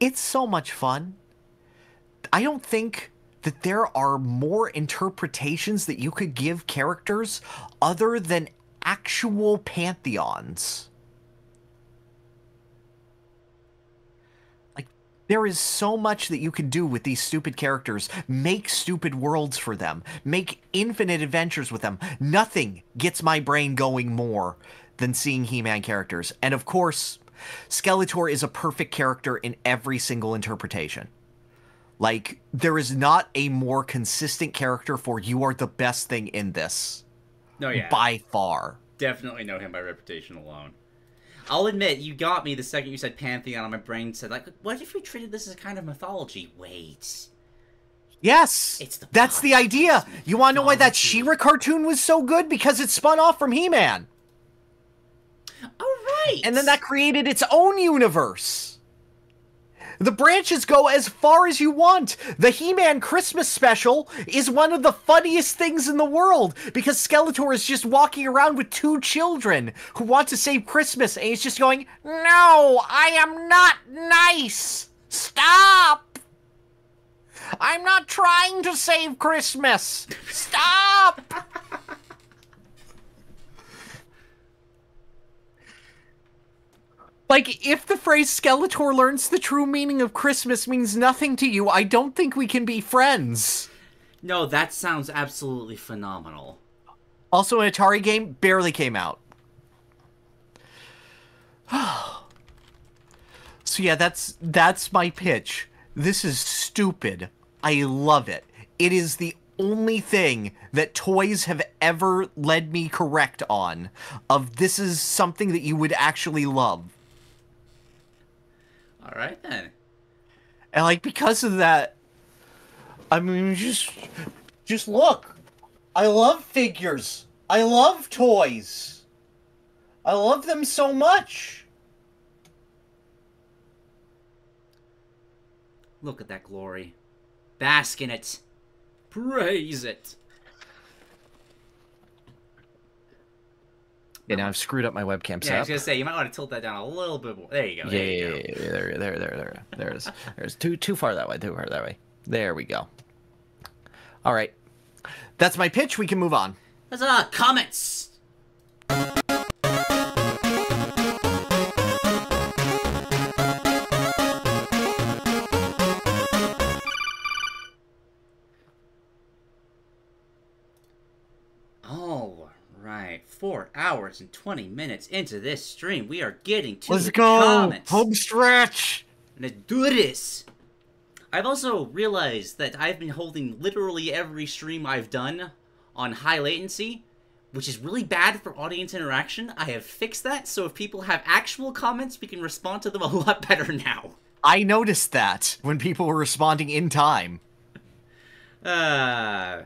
Speaker 1: it's so much fun. I don't think that there are more interpretations that you could give characters other than actual pantheons. There is so much that you can do with these stupid characters. Make stupid worlds for them. Make infinite adventures with them. Nothing gets my brain going more than seeing He-Man characters. And of course, Skeletor is a perfect character in every single interpretation. Like, there is not a more consistent character for you are the best thing in this.
Speaker 2: No, yeah.
Speaker 1: By far.
Speaker 2: Definitely know him by reputation alone. I'll admit, you got me the second you said Pantheon, and my brain said, like, what if we treated this as a kind of mythology? Wait.
Speaker 1: Yes,
Speaker 2: It's the
Speaker 1: that's the idea. You want to know why that. She-Ra cartoon was so good? Because it spun off from He-Man,
Speaker 2: All right.
Speaker 1: and then that created its own universe. The branches go as far as you want. The He-Man Christmas special is one of the funniest things in the world because Skeletor is just walking around with two children who want to save Christmas, and he's just going, "No, I am not nice. Stop." I'm not trying to save Christmas. Stop. Like, if the phrase Skeletor learns the true meaning of Christmas means nothing to you, I don't think we can be friends.
Speaker 2: No, that sounds absolutely phenomenal.
Speaker 1: Also, an Atari game barely came out. so yeah, that's that's my pitch. This is stupid. I love it. It is the only thing that toys have ever led me correct on of this is something that you would actually love.
Speaker 2: All right then.
Speaker 1: And like because of that, I mean just just look. I love figures. I love toys. I love them so much.
Speaker 2: Look at that glory. Bask in it. Praise it.
Speaker 1: Yeah, now I've screwed up my webcam
Speaker 2: Yeah, I was
Speaker 1: setup.
Speaker 2: gonna say you might want to tilt that down a little bit more. There you go.
Speaker 1: Yeah,
Speaker 2: There
Speaker 1: yeah,
Speaker 2: you
Speaker 1: yeah,
Speaker 2: go.
Speaker 1: yeah, there, there, there, there, there it is. There's too too far that way, too far that way. There we go. All right, that's my pitch. We can move on.
Speaker 2: Huzzah! Comments. Four hours and twenty minutes into this stream, we are getting to
Speaker 1: Let's
Speaker 2: the
Speaker 1: go
Speaker 2: comments.
Speaker 1: home stretch.
Speaker 2: Let's do this! I've also realized that I've been holding literally every stream I've done on high latency, which is really bad for audience interaction. I have fixed that, so if people have actual comments, we can respond to them a lot better now.
Speaker 1: I noticed that when people were responding in time.
Speaker 2: Uh,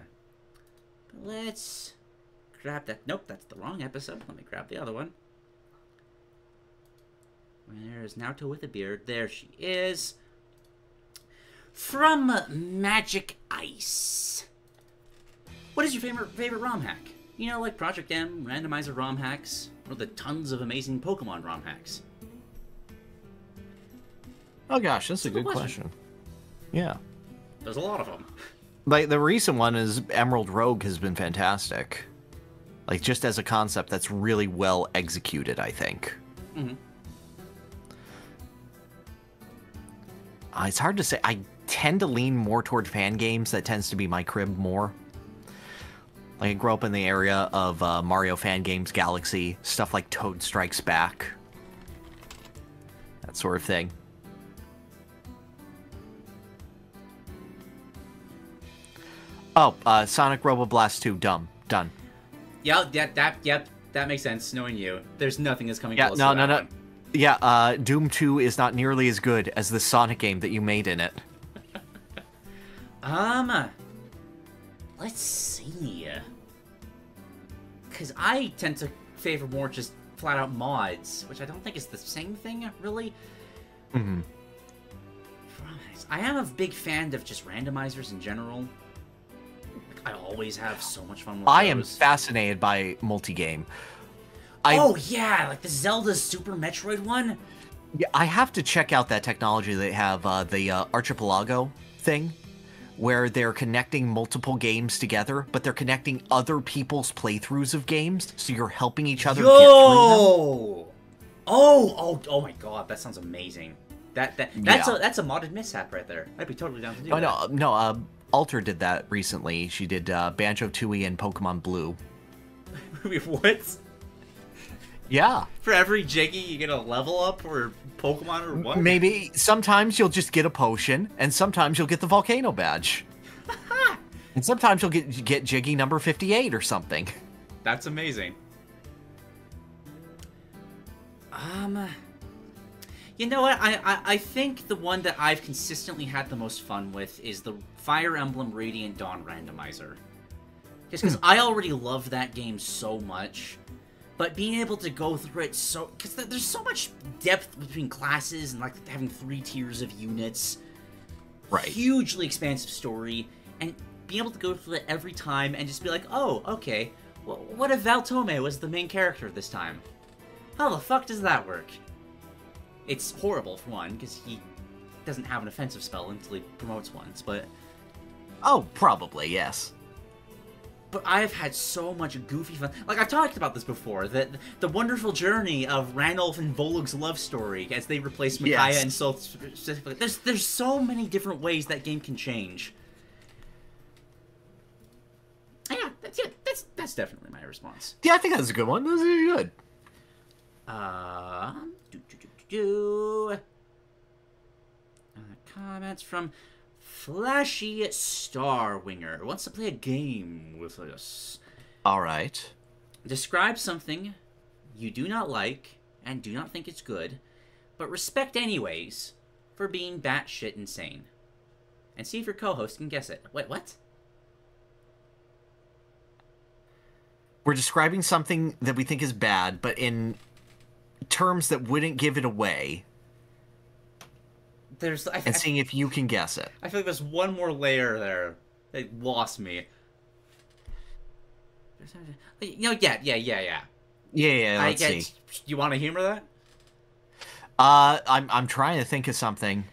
Speaker 2: let's grab that. Nope, that's the wrong episode. Let me grab the other one. Where is Naruto with a beard? There she is. From Magic Ice. What is your favorite favorite ROM hack? You know, like Project M, randomizer ROM hacks, or the tons of amazing Pokemon ROM hacks.
Speaker 1: Oh gosh, that's a
Speaker 2: good
Speaker 1: good
Speaker 2: question.
Speaker 1: question. Yeah.
Speaker 2: There's a lot of them.
Speaker 1: Like the recent one is Emerald Rogue has been fantastic. Like just as a concept that's really well executed, I think.
Speaker 2: Mhm.
Speaker 1: Uh, it's hard to say. I tend to lean more toward fan games. That tends to be my crib more. Like I grew up in the area of uh, Mario fan games, Galaxy stuff like Toad Strikes Back, that sort of thing. Oh, uh, Sonic Robo Blast 2, dumb, done.
Speaker 2: Yeah, that, that, yep, that makes sense. Knowing you, there's nothing that's coming
Speaker 1: Yeah,
Speaker 2: close
Speaker 1: no,
Speaker 2: to
Speaker 1: no, no.
Speaker 2: one.
Speaker 1: Yeah, uh, Doom 2 is not nearly as good as the Sonic game that you made in it.
Speaker 2: Um, let's see. Because I tend to favor more just flat out mods, which I don't think is the same thing, really.
Speaker 1: Mm-hmm.
Speaker 2: I am a big fan of just randomizers in general. I always have so much fun with
Speaker 1: I am fascinated by multi-game. I,
Speaker 2: Oh yeah, like the Zelda Super Metroid one.
Speaker 1: yeah, I have to check out that technology they have, uh, the uh, Archipelago thing, where they're connecting multiple games together, but they're connecting other people's playthroughs of games, so you're helping each other get through them.
Speaker 2: Yo! Oh, oh, oh my god, that sounds amazing. That that that's
Speaker 1: Yeah.
Speaker 2: a that's a modded mishap right there. I'd be totally down to do
Speaker 1: Oh,
Speaker 2: that.
Speaker 1: no, no, uh, Alter did that recently. She did uh, Banjo Tooie and Pokemon Blue.
Speaker 2: Wait, what?
Speaker 1: Yeah.
Speaker 2: For every Jiggy, you get a level up or Pokemon or what?
Speaker 1: Maybe sometimes you'll just get a potion, and sometimes you'll get the volcano badge. and sometimes you'll get get Jiggy number 58 or something.
Speaker 2: That's amazing. Um, you know what? I, I I think the one that I've consistently had the most fun with is the Fire Emblem Radiant Dawn randomizer. Just because hmm. I already love that game so much, but being able to go through it so because there's so much depth between classes and like having three tiers of units right? hugely expansive story, and being able to go through it every time and just be like, oh, okay, well, what if Valtome was the main character this time? How the fuck does that work? It's horrible for one because he doesn't have an offensive spell until he promotes once, but
Speaker 1: Oh, probably yes.
Speaker 2: But I've had so much goofy fun. Like I've talked about this before, that the wonderful journey of Randolph and Volug's love story as they replace Micaiah
Speaker 1: Yes.
Speaker 2: and Sol specifically. There's there's so many different ways that game can change. Yeah, that's yeah, that's that's definitely my response.
Speaker 1: Yeah, I think that's a good one. That's really good.
Speaker 2: Um, do, do, do, do, do. Uh, comments from Flashy Star Winger wants to play a game with us.
Speaker 1: All right.
Speaker 2: Describe something you do not like and do not think it's good, but respect anyways for being batshit insane. And see if your co-host can guess it. Wait, what?
Speaker 1: We're describing something that we think is bad, but in terms that wouldn't give it away,
Speaker 2: There's I,
Speaker 1: and seeing if you can guess it.
Speaker 2: I feel like there's one more layer there that lost me. You know, yeah, yeah, yeah, yeah.
Speaker 1: Yeah, yeah. Let's
Speaker 2: I get.
Speaker 1: see.
Speaker 2: You want to humor that?
Speaker 1: Uh, I'm I'm trying to think of something.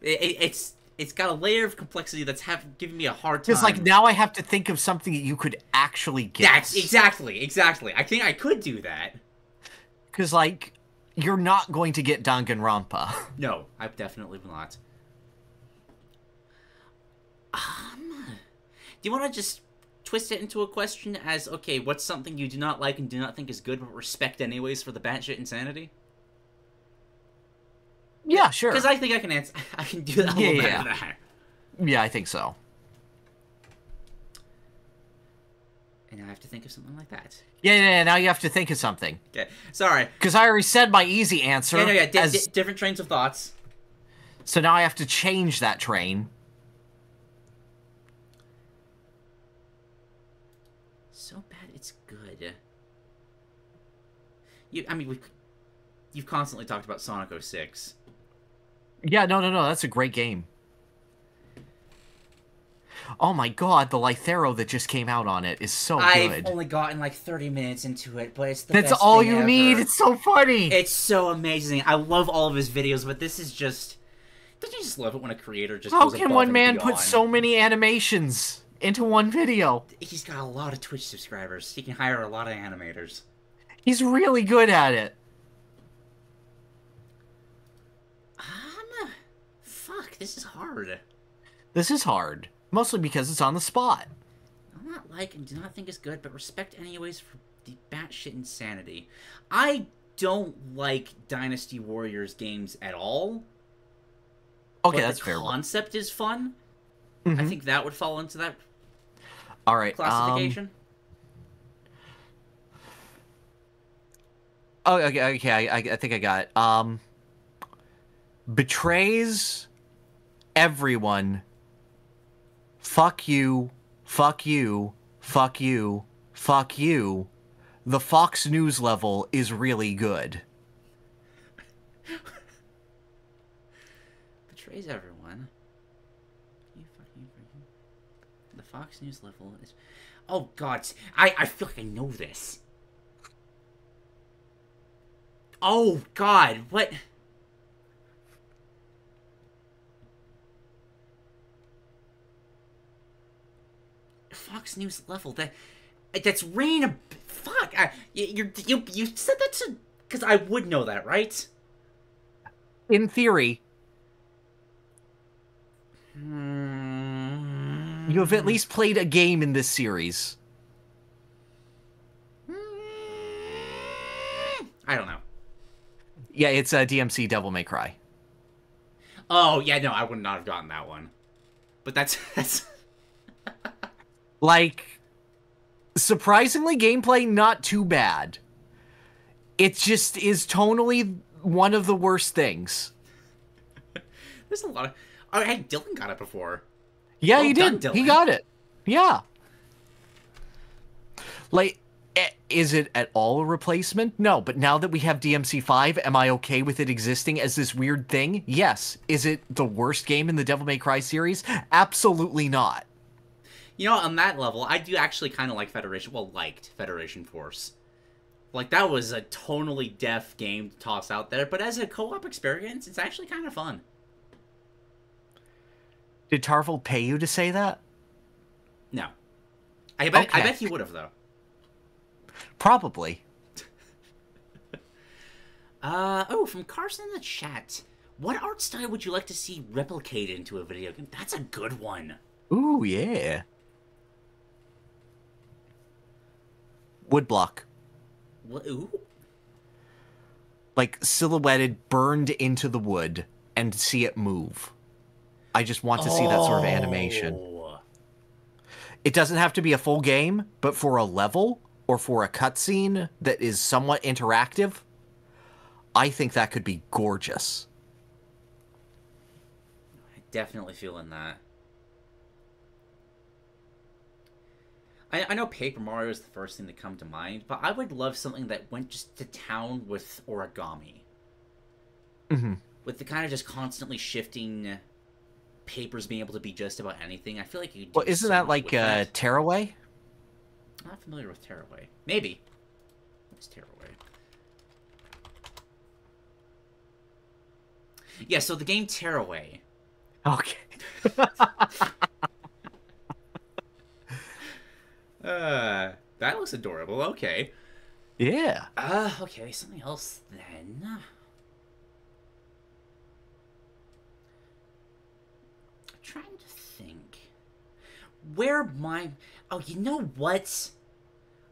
Speaker 2: It, it, it's it's got a layer of complexity that's have giving me a hard time.
Speaker 1: Because like now I have to think of something that you could actually guess.
Speaker 2: That's exactly, exactly. I think I could do that.
Speaker 1: Because like you're not going to get Danganronpa.
Speaker 2: No, I definitely will not. Um, do you want to just twist it into a question as okay, what's something you do not like and do not think is good, but respect anyways for the batshit insanity?
Speaker 1: yeah, sure.
Speaker 2: Because I think I can answer. I can do that a
Speaker 1: Yeah,
Speaker 2: little
Speaker 1: yeah.
Speaker 2: better.
Speaker 1: Yeah, I think so.
Speaker 2: And I have to think of something like that.
Speaker 1: Yeah, yeah, yeah, now you have to think of something.
Speaker 2: Okay, sorry.
Speaker 1: Because I already said my easy answer.
Speaker 2: Yeah, no, yeah.
Speaker 1: As-
Speaker 2: di- different trains of thoughts.
Speaker 1: so now I have to change that train.
Speaker 2: So bad it's good. You, I mean, we, you've constantly talked about Sonic 06.
Speaker 1: Yeah, no, no, no. That's a great game. Oh my god, the Lythero that just came out on it is so good.
Speaker 2: I've only gotten like 30 minutes into it, but it's the
Speaker 1: That's all you
Speaker 2: ever.
Speaker 1: need. It's so funny.
Speaker 2: It's so amazing. I love all of his videos, but this is just. Don't you just love it when a creator just
Speaker 1: How can one man put so many animations into one video?
Speaker 2: He's got a lot of Twitch subscribers. He can hire a lot of animators.
Speaker 1: He's really good at it.
Speaker 2: Um, fuck, this is hard.
Speaker 1: This is hard, mostly because it's on the spot.
Speaker 2: I'm not like and do not think it's good, but respect anyways for the batshit insanity. I don't like Dynasty Warriors games at all.
Speaker 1: Okay, that's
Speaker 2: the
Speaker 1: fair.
Speaker 2: concept is fun. I
Speaker 1: Mhm.
Speaker 2: think that would fall into that
Speaker 1: All right. Um,
Speaker 2: classification.
Speaker 1: oh, okay, okay. I, I, I think I got it. Um, betrays everyone. Fuck you. Fuck you. Fuck you. Fuck you. The Fox News level is really good.
Speaker 2: Betrays everyone. You fucking. The Fox News level is. Oh God, I I feel like I know this. Oh God, what? Fox News level that that's rain. a- Fuck, I, you you you said that to because I would know that, right?
Speaker 1: In theory,
Speaker 2: Hmm.
Speaker 1: you have at least played a game in this series.
Speaker 2: I don't know.
Speaker 1: Yeah, it's a DMC Devil May Cry.
Speaker 2: Oh yeah, no, I would not have gotten that one. But that's that's
Speaker 1: Like, surprisingly, gameplay not too bad. It just is tonally one of the worst things.
Speaker 2: there's a lot of. Oh, hey, Dylan got it before.
Speaker 1: Yeah,
Speaker 2: Well
Speaker 1: he
Speaker 2: done,
Speaker 1: did. He got it. Yeah. Like, eh, is it at all a replacement? No, but now that we have DMC5, am I okay with it existing as this weird thing? Yes. Is it the worst game in the Devil May Cry series? Absolutely not.
Speaker 2: You know, on that level, I do actually kind of like Federation. Well, liked Federation Force. Like that was a tonally deaf game to toss out there, but as a co-op experience, it's actually kind of fun.
Speaker 1: Did Tarvel pay you to say that?
Speaker 2: No. I bet I bet he would have though.
Speaker 1: Probably.
Speaker 2: Uh oh, from Carson in the chat. What art style would you like to see replicated into a video game? That's a good one.
Speaker 1: Ooh, yeah. Woodblock.
Speaker 2: What, ooh.
Speaker 1: Like silhouetted, burned into the wood, and see it move. I just want to see that sort of animation.
Speaker 2: Oh.
Speaker 1: It doesn't have to be a full game, but for a level or for a cutscene that is somewhat interactive, I think that could be gorgeous.
Speaker 2: I definitely feeling that. I, I know Paper Mario is the first thing to come to mind, but I would love something that went just to town with origami.
Speaker 1: Mm-hmm.
Speaker 2: With the kind of just constantly shifting papers being able to be just about anything. I feel like you
Speaker 1: Well, isn't
Speaker 2: so
Speaker 1: that like uh,
Speaker 2: that.
Speaker 1: Tearaway?
Speaker 2: I'm not familiar with Tearaway. Maybe. What's Tearaway? Yeah, so the game Tearaway.
Speaker 1: Okay.
Speaker 2: Uh, that looks adorable. Okay.
Speaker 1: Yeah.
Speaker 2: Uh, okay, something else then. I'm trying to think. Where my. Oh, you know what?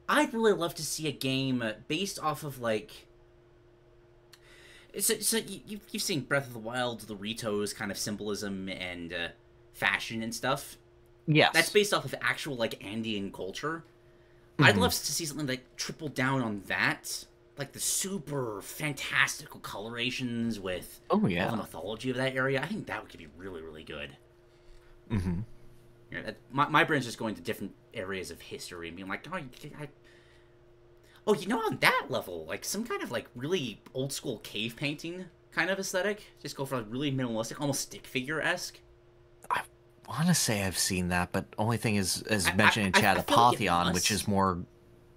Speaker 2: I'd really love to see a game based off of, like. So, so you, you've- you've seen Breath of the Wild, the Ritos kind of symbolism and uh, fashion and stuff.
Speaker 1: Yes.
Speaker 2: That's based off of actual like Andean culture. I'd love to see something like triple down on that, like the super fantastical colorations with
Speaker 1: Oh
Speaker 2: all the mythology of that area. I think that could be really really good.
Speaker 1: Mm-hmm.
Speaker 2: Yeah, that, my my brain's just going to different areas of history and being like, oh, you, I, oh, you know, on that level, like some kind of like really old school cave painting kind of aesthetic. Just go for like really minimalistic, almost stick figure esque.
Speaker 1: I want to say I've seen that, but only thing is, as
Speaker 2: I-
Speaker 1: mentioned in
Speaker 2: I- I
Speaker 1: chat,
Speaker 2: like
Speaker 1: Apotheon, which is more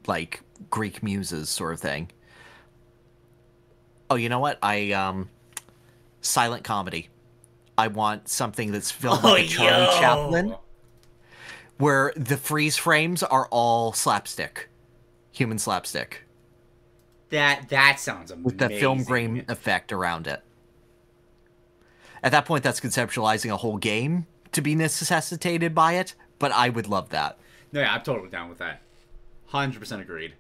Speaker 1: like Greek muses sort of thing. Oh, you know what? I um, silent comedy. I want something that's filmed
Speaker 2: Oh,
Speaker 1: like a Charlie
Speaker 2: yo!
Speaker 1: Chaplin, where the freeze frames are all slapstick, human slapstick,
Speaker 2: That that sounds amazing.
Speaker 1: with the film grain effect around it. At that point, that's conceptualizing a whole game to be necessitated by it, but I would love that.
Speaker 2: No, yeah, I'm totally down with that. Hundred percent agreed.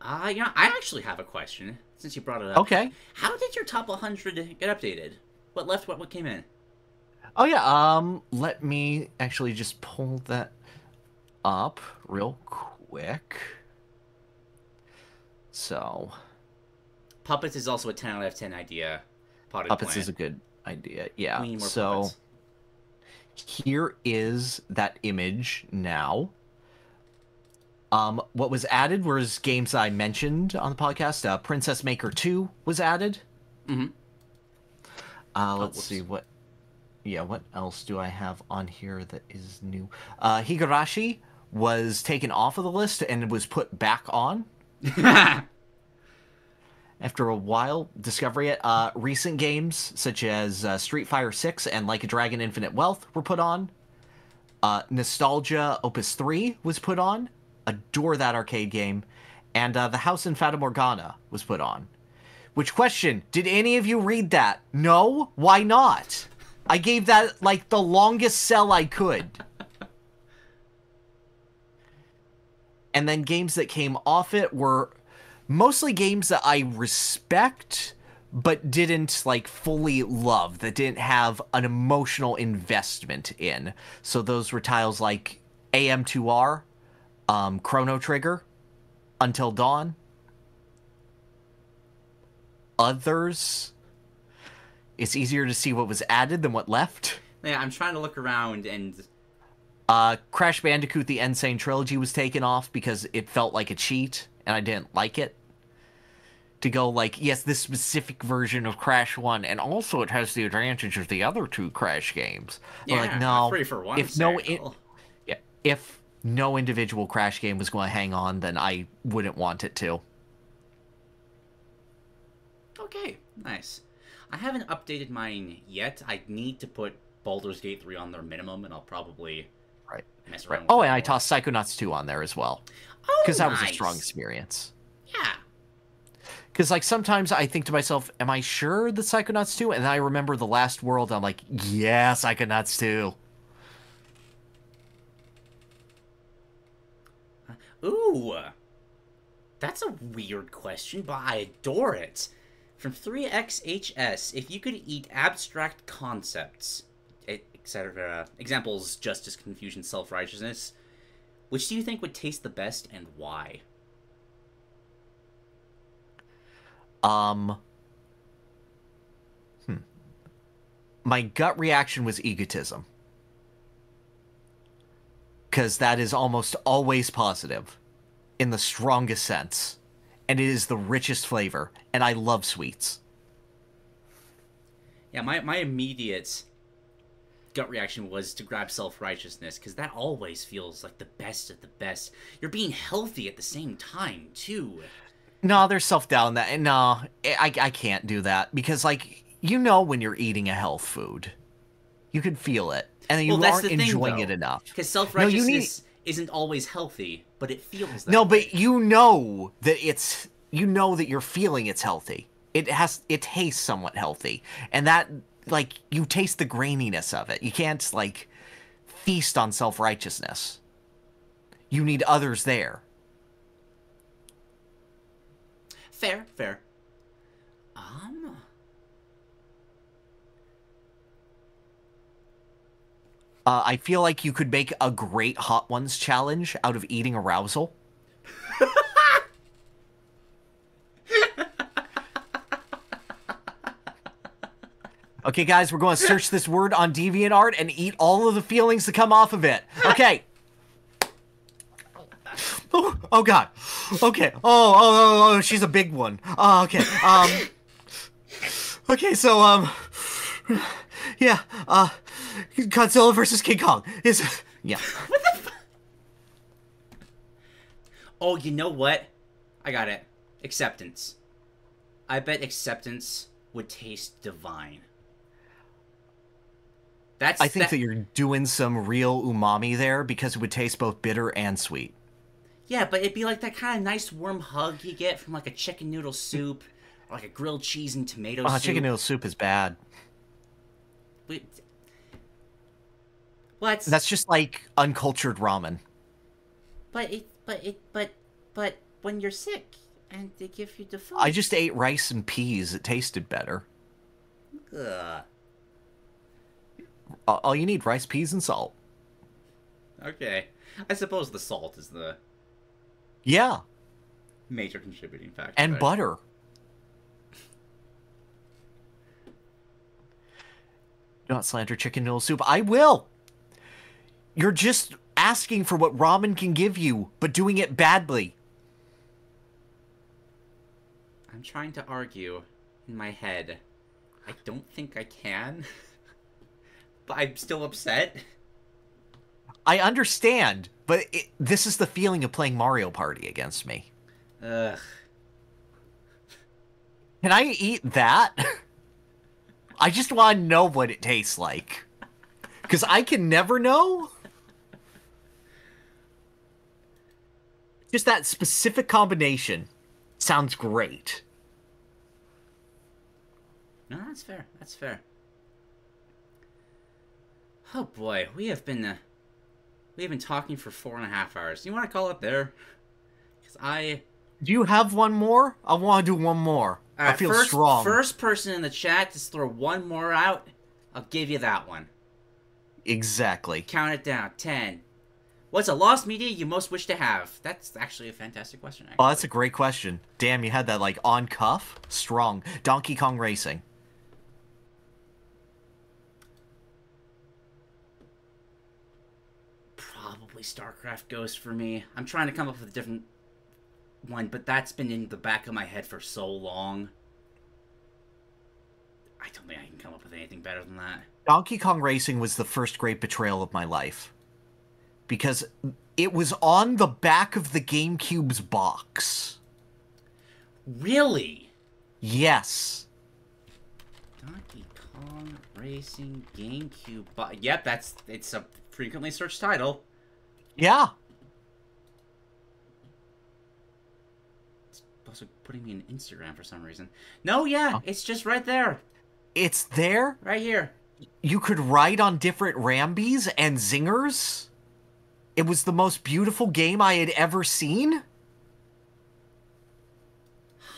Speaker 2: Uh, you know, I actually have a question since you brought it up.
Speaker 1: Okay.
Speaker 2: How did your top 100 get updated? What left? What what came in?
Speaker 1: Oh yeah, um let me actually just pull that up real quick. So,
Speaker 2: Puppets is also a 10 out of 10 idea. Potted
Speaker 1: puppets
Speaker 2: plant.
Speaker 1: is a good idea. Yeah.
Speaker 2: We need more
Speaker 1: So,
Speaker 2: puppets.
Speaker 1: here is that image now. Um what was added was games I mentioned on the podcast. Uh, Princess Maker 2 was added.
Speaker 2: Mhm.
Speaker 1: Uh let's
Speaker 2: whoops.
Speaker 1: see what yeah, what else do I have on here that is new? Uh, Higurashi was taken off of the list and was put back on after a while. Discovery it. Uh, recent games such as uh, Street Fighter 6 and Like a Dragon Infinite Wealth were put on. Uh, Nostalgia Opus 3 was put on. Adore that arcade game. And uh, The House in Fata Morgana was put on. Which question? Did any of you read that? No? Why not? I gave that like the longest sell I could. and then games that came off it were mostly games that I respect but didn't like fully love that didn't have an emotional investment in. So those were titles like AM2R, um, Chrono Trigger, Until Dawn. Others, it's easier to see what was added than what left.
Speaker 2: yeah, I'm trying to look around and
Speaker 1: Uh, Crash Bandicoot: The N. Sane Trilogy was taken off because it felt like a cheat, and I didn't like it. To go like, yes, this specific version of Crash One, and also it has the advantage of the other two Crash games.
Speaker 2: Yeah,
Speaker 1: like, no,
Speaker 2: one.
Speaker 1: if no,
Speaker 2: sale.
Speaker 1: i- yeah, if no individual Crash game was going to hang on, then I wouldn't want it to.
Speaker 2: Okay, nice. I haven't updated mine yet. I need to put Baldur's Gate 3 on their minimum, and I'll probably
Speaker 1: Right.
Speaker 2: mess
Speaker 1: Right.
Speaker 2: around. with
Speaker 1: Oh, and I
Speaker 2: more.
Speaker 1: tossed Psychonauts 2 on there as well.
Speaker 2: Oh,
Speaker 1: Because that was a strong experience.
Speaker 2: Yeah.
Speaker 1: Because, like, sometimes I think to myself, am I sure the Psychonauts 2? And I remember the last world, I'm like, yeah, Psychonauts 2.
Speaker 2: Ooh. That's a weird question, but I adore it. From 3XHS, if you could eat abstract concepts, etc., examples justice, confusion, self righteousness, which do you think would taste the best and why?
Speaker 1: Um. Hmm. My gut reaction was egotism. Because that is almost always positive, in the strongest sense. And it is the richest flavor. And I love sweets.
Speaker 2: Yeah, my, my immediate gut reaction was to grab self righteousness, because that always feels like the best of the best. You're being healthy at the same time, too.
Speaker 1: No, there's self doubt in that. No, eh, I, I can't do that. Because, like, you know when you're eating a health food, you can feel it. And you
Speaker 2: Well,
Speaker 1: aren't
Speaker 2: the thing,
Speaker 1: enjoying it enough.
Speaker 2: Because self
Speaker 1: No, you
Speaker 2: righteousness isn't always healthy, but it feels
Speaker 1: No,
Speaker 2: way.
Speaker 1: but you know that it's you know that you're feeling it's healthy. It has it tastes somewhat healthy. And that like you taste the graininess of it. You can't like feast on self-righteousness. You need others there.
Speaker 2: Fair, fair. Um.
Speaker 1: Uh, I feel like you could make a great Hot Ones challenge out of eating arousal. okay, guys, we're going to search this word on DeviantArt and eat all of the feelings that come off of it. Okay. Oh, oh God. Okay. Oh, oh, oh, oh, she's a big one. Oh, okay. Um. Okay, so um. Yeah. Uh. Godzilla versus King Kong is yeah. What the.
Speaker 2: Fu- oh, you know what? I got it. Acceptance. I bet acceptance would taste divine. That's
Speaker 1: I think
Speaker 2: that,
Speaker 1: that you're doing some real umami there because it would taste both bitter and sweet.
Speaker 2: Yeah, but it'd be like that kind of nice warm hug you get from like a chicken noodle soup, or like a grilled cheese and tomato
Speaker 1: Oh,
Speaker 2: soup.
Speaker 1: chicken noodle soup is bad.
Speaker 2: But- What?
Speaker 1: That's just like uncultured ramen.
Speaker 2: But it, but it, but, but when you're sick and they give you the food.
Speaker 1: I just ate rice and peas. It tasted better.
Speaker 2: Ugh.
Speaker 1: All all you need rice, peas, and salt.
Speaker 2: Okay. I suppose the salt is the
Speaker 1: Yeah,
Speaker 2: major contributing factor.
Speaker 1: and
Speaker 2: there.
Speaker 1: butter. Do not slander chicken noodle soup. I will. You're just asking for what ramen can give you, but doing it badly.
Speaker 2: I'm trying to argue in my head. I don't think I can. but I'm still upset.
Speaker 1: I understand, but it, this is the feeling of playing Mario Party against me.
Speaker 2: Ugh.
Speaker 1: Can I eat that? I just want to know what it tastes like. Because I can never know. Just that specific combination sounds great.
Speaker 2: No, that's fair. That's fair. Oh boy, we have been uh, we have been talking for four and a half hours. Do You want to call it there? Because I
Speaker 1: Do you have one more? I want to do one more. I feel
Speaker 2: first,
Speaker 1: strong.
Speaker 2: First person in the chat to throw one more out, I'll give you that one.
Speaker 1: Exactly.
Speaker 2: Count it down. Ten. What's a lost media you most wish to have? That's actually a fantastic question. Actually.
Speaker 1: Oh, that's a great question. Damn, you had that like on cuff. Strong. Donkey Kong Racing.
Speaker 2: Probably StarCraft Ghost for me. I'm trying to come up with a different one, but that's been in the back of my head for so long. I don't think I can come up with anything better than that.
Speaker 1: Donkey Kong Racing was the first great betrayal of my life. Because it was on the back of the GameCube's box.
Speaker 2: Really?
Speaker 1: Yes.
Speaker 2: Donkey Kong Racing GameCube. But yep, that's it's a frequently searched title.
Speaker 1: Yeah.
Speaker 2: It's also putting me in Instagram for some reason. No, yeah,
Speaker 1: Oh.
Speaker 2: it's just right there,
Speaker 1: It's there.
Speaker 2: right here.
Speaker 1: You could ride on different Rambis and Zingers. It was the most beautiful game I had ever seen.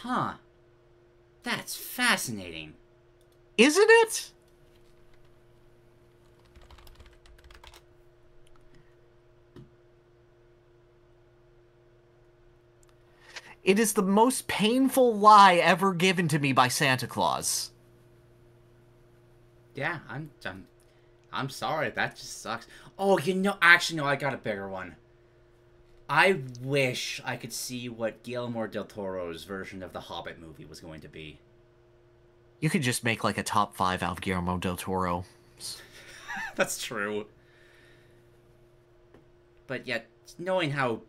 Speaker 2: Huh. That's fascinating.
Speaker 1: Isn't it? It is the most painful lie ever given to me by Santa Claus.
Speaker 2: Yeah, I'm I'm I'm sorry, that just sucks. Oh, you know actually no, I got a bigger one. I wish I could see what Guillermo del Toro's version of the Hobbit movie was going to be.
Speaker 1: You could just make like a top five out of Guillermo del Toro.
Speaker 2: That's true. But yet, knowing how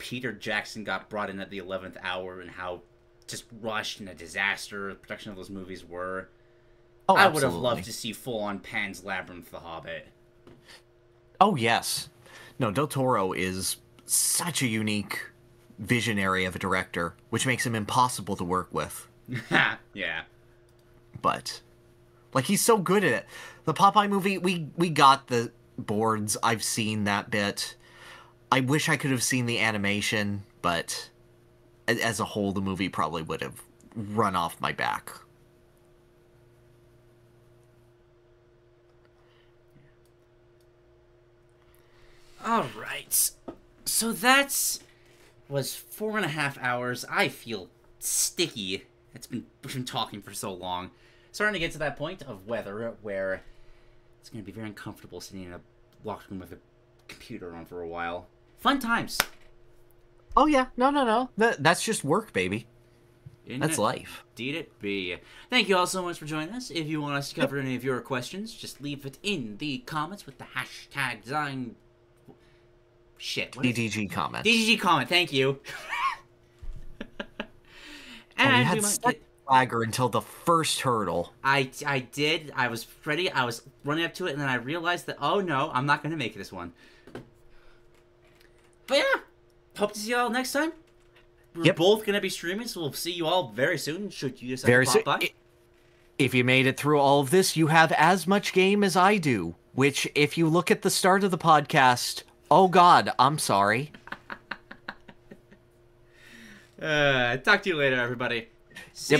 Speaker 2: Peter Jackson got brought in at the 11th hour and how just rushed and a disaster the production of those movies were,
Speaker 1: Oh,
Speaker 2: I would have loved to see full on Pan's Labyrinth The Hobbit.
Speaker 1: Oh yes. No, Del Toro is such a unique visionary of a director, which makes him impossible to work with.
Speaker 2: yeah.
Speaker 1: But like he's so good at it. The Popeye movie, we we got the boards. I've seen that bit. I wish I could have seen the animation, but as a whole the movie probably would have run off my back.
Speaker 2: All right. So that's was four and a half hours. I feel sticky. It's been been talking for so long. Starting to get to that point of weather where it's going to be very uncomfortable sitting in a locked room with a computer on for a while. Fun times.
Speaker 1: Oh yeah, no no no. That that's just work, baby.
Speaker 2: Isn't
Speaker 1: That's
Speaker 2: it?
Speaker 1: life.
Speaker 2: Indeed it be. Thank you all so much for joining us. If you want us to cover any of your questions, just leave it in the comments with the hashtag design. Shit.
Speaker 1: DDG comment.
Speaker 2: DGG comment, thank you.
Speaker 1: Oh, you had
Speaker 2: we might
Speaker 1: such
Speaker 2: get,
Speaker 1: flagger until the first hurdle.
Speaker 2: I I did. I was ready. I was running up to it, and then I realized that oh no, I'm not going to make this one. But yeah, hope to see you all next time. We're
Speaker 1: Yep.
Speaker 2: both going to be streaming, so we'll see you all very soon. Should you decide
Speaker 1: Very
Speaker 2: to pop by?
Speaker 1: If you made it through all of this, you have as much game as I do. Which, if you look at the start of the podcast, oh god, I'm sorry.
Speaker 2: Uh, talk to you later, everybody. See
Speaker 1: Yep.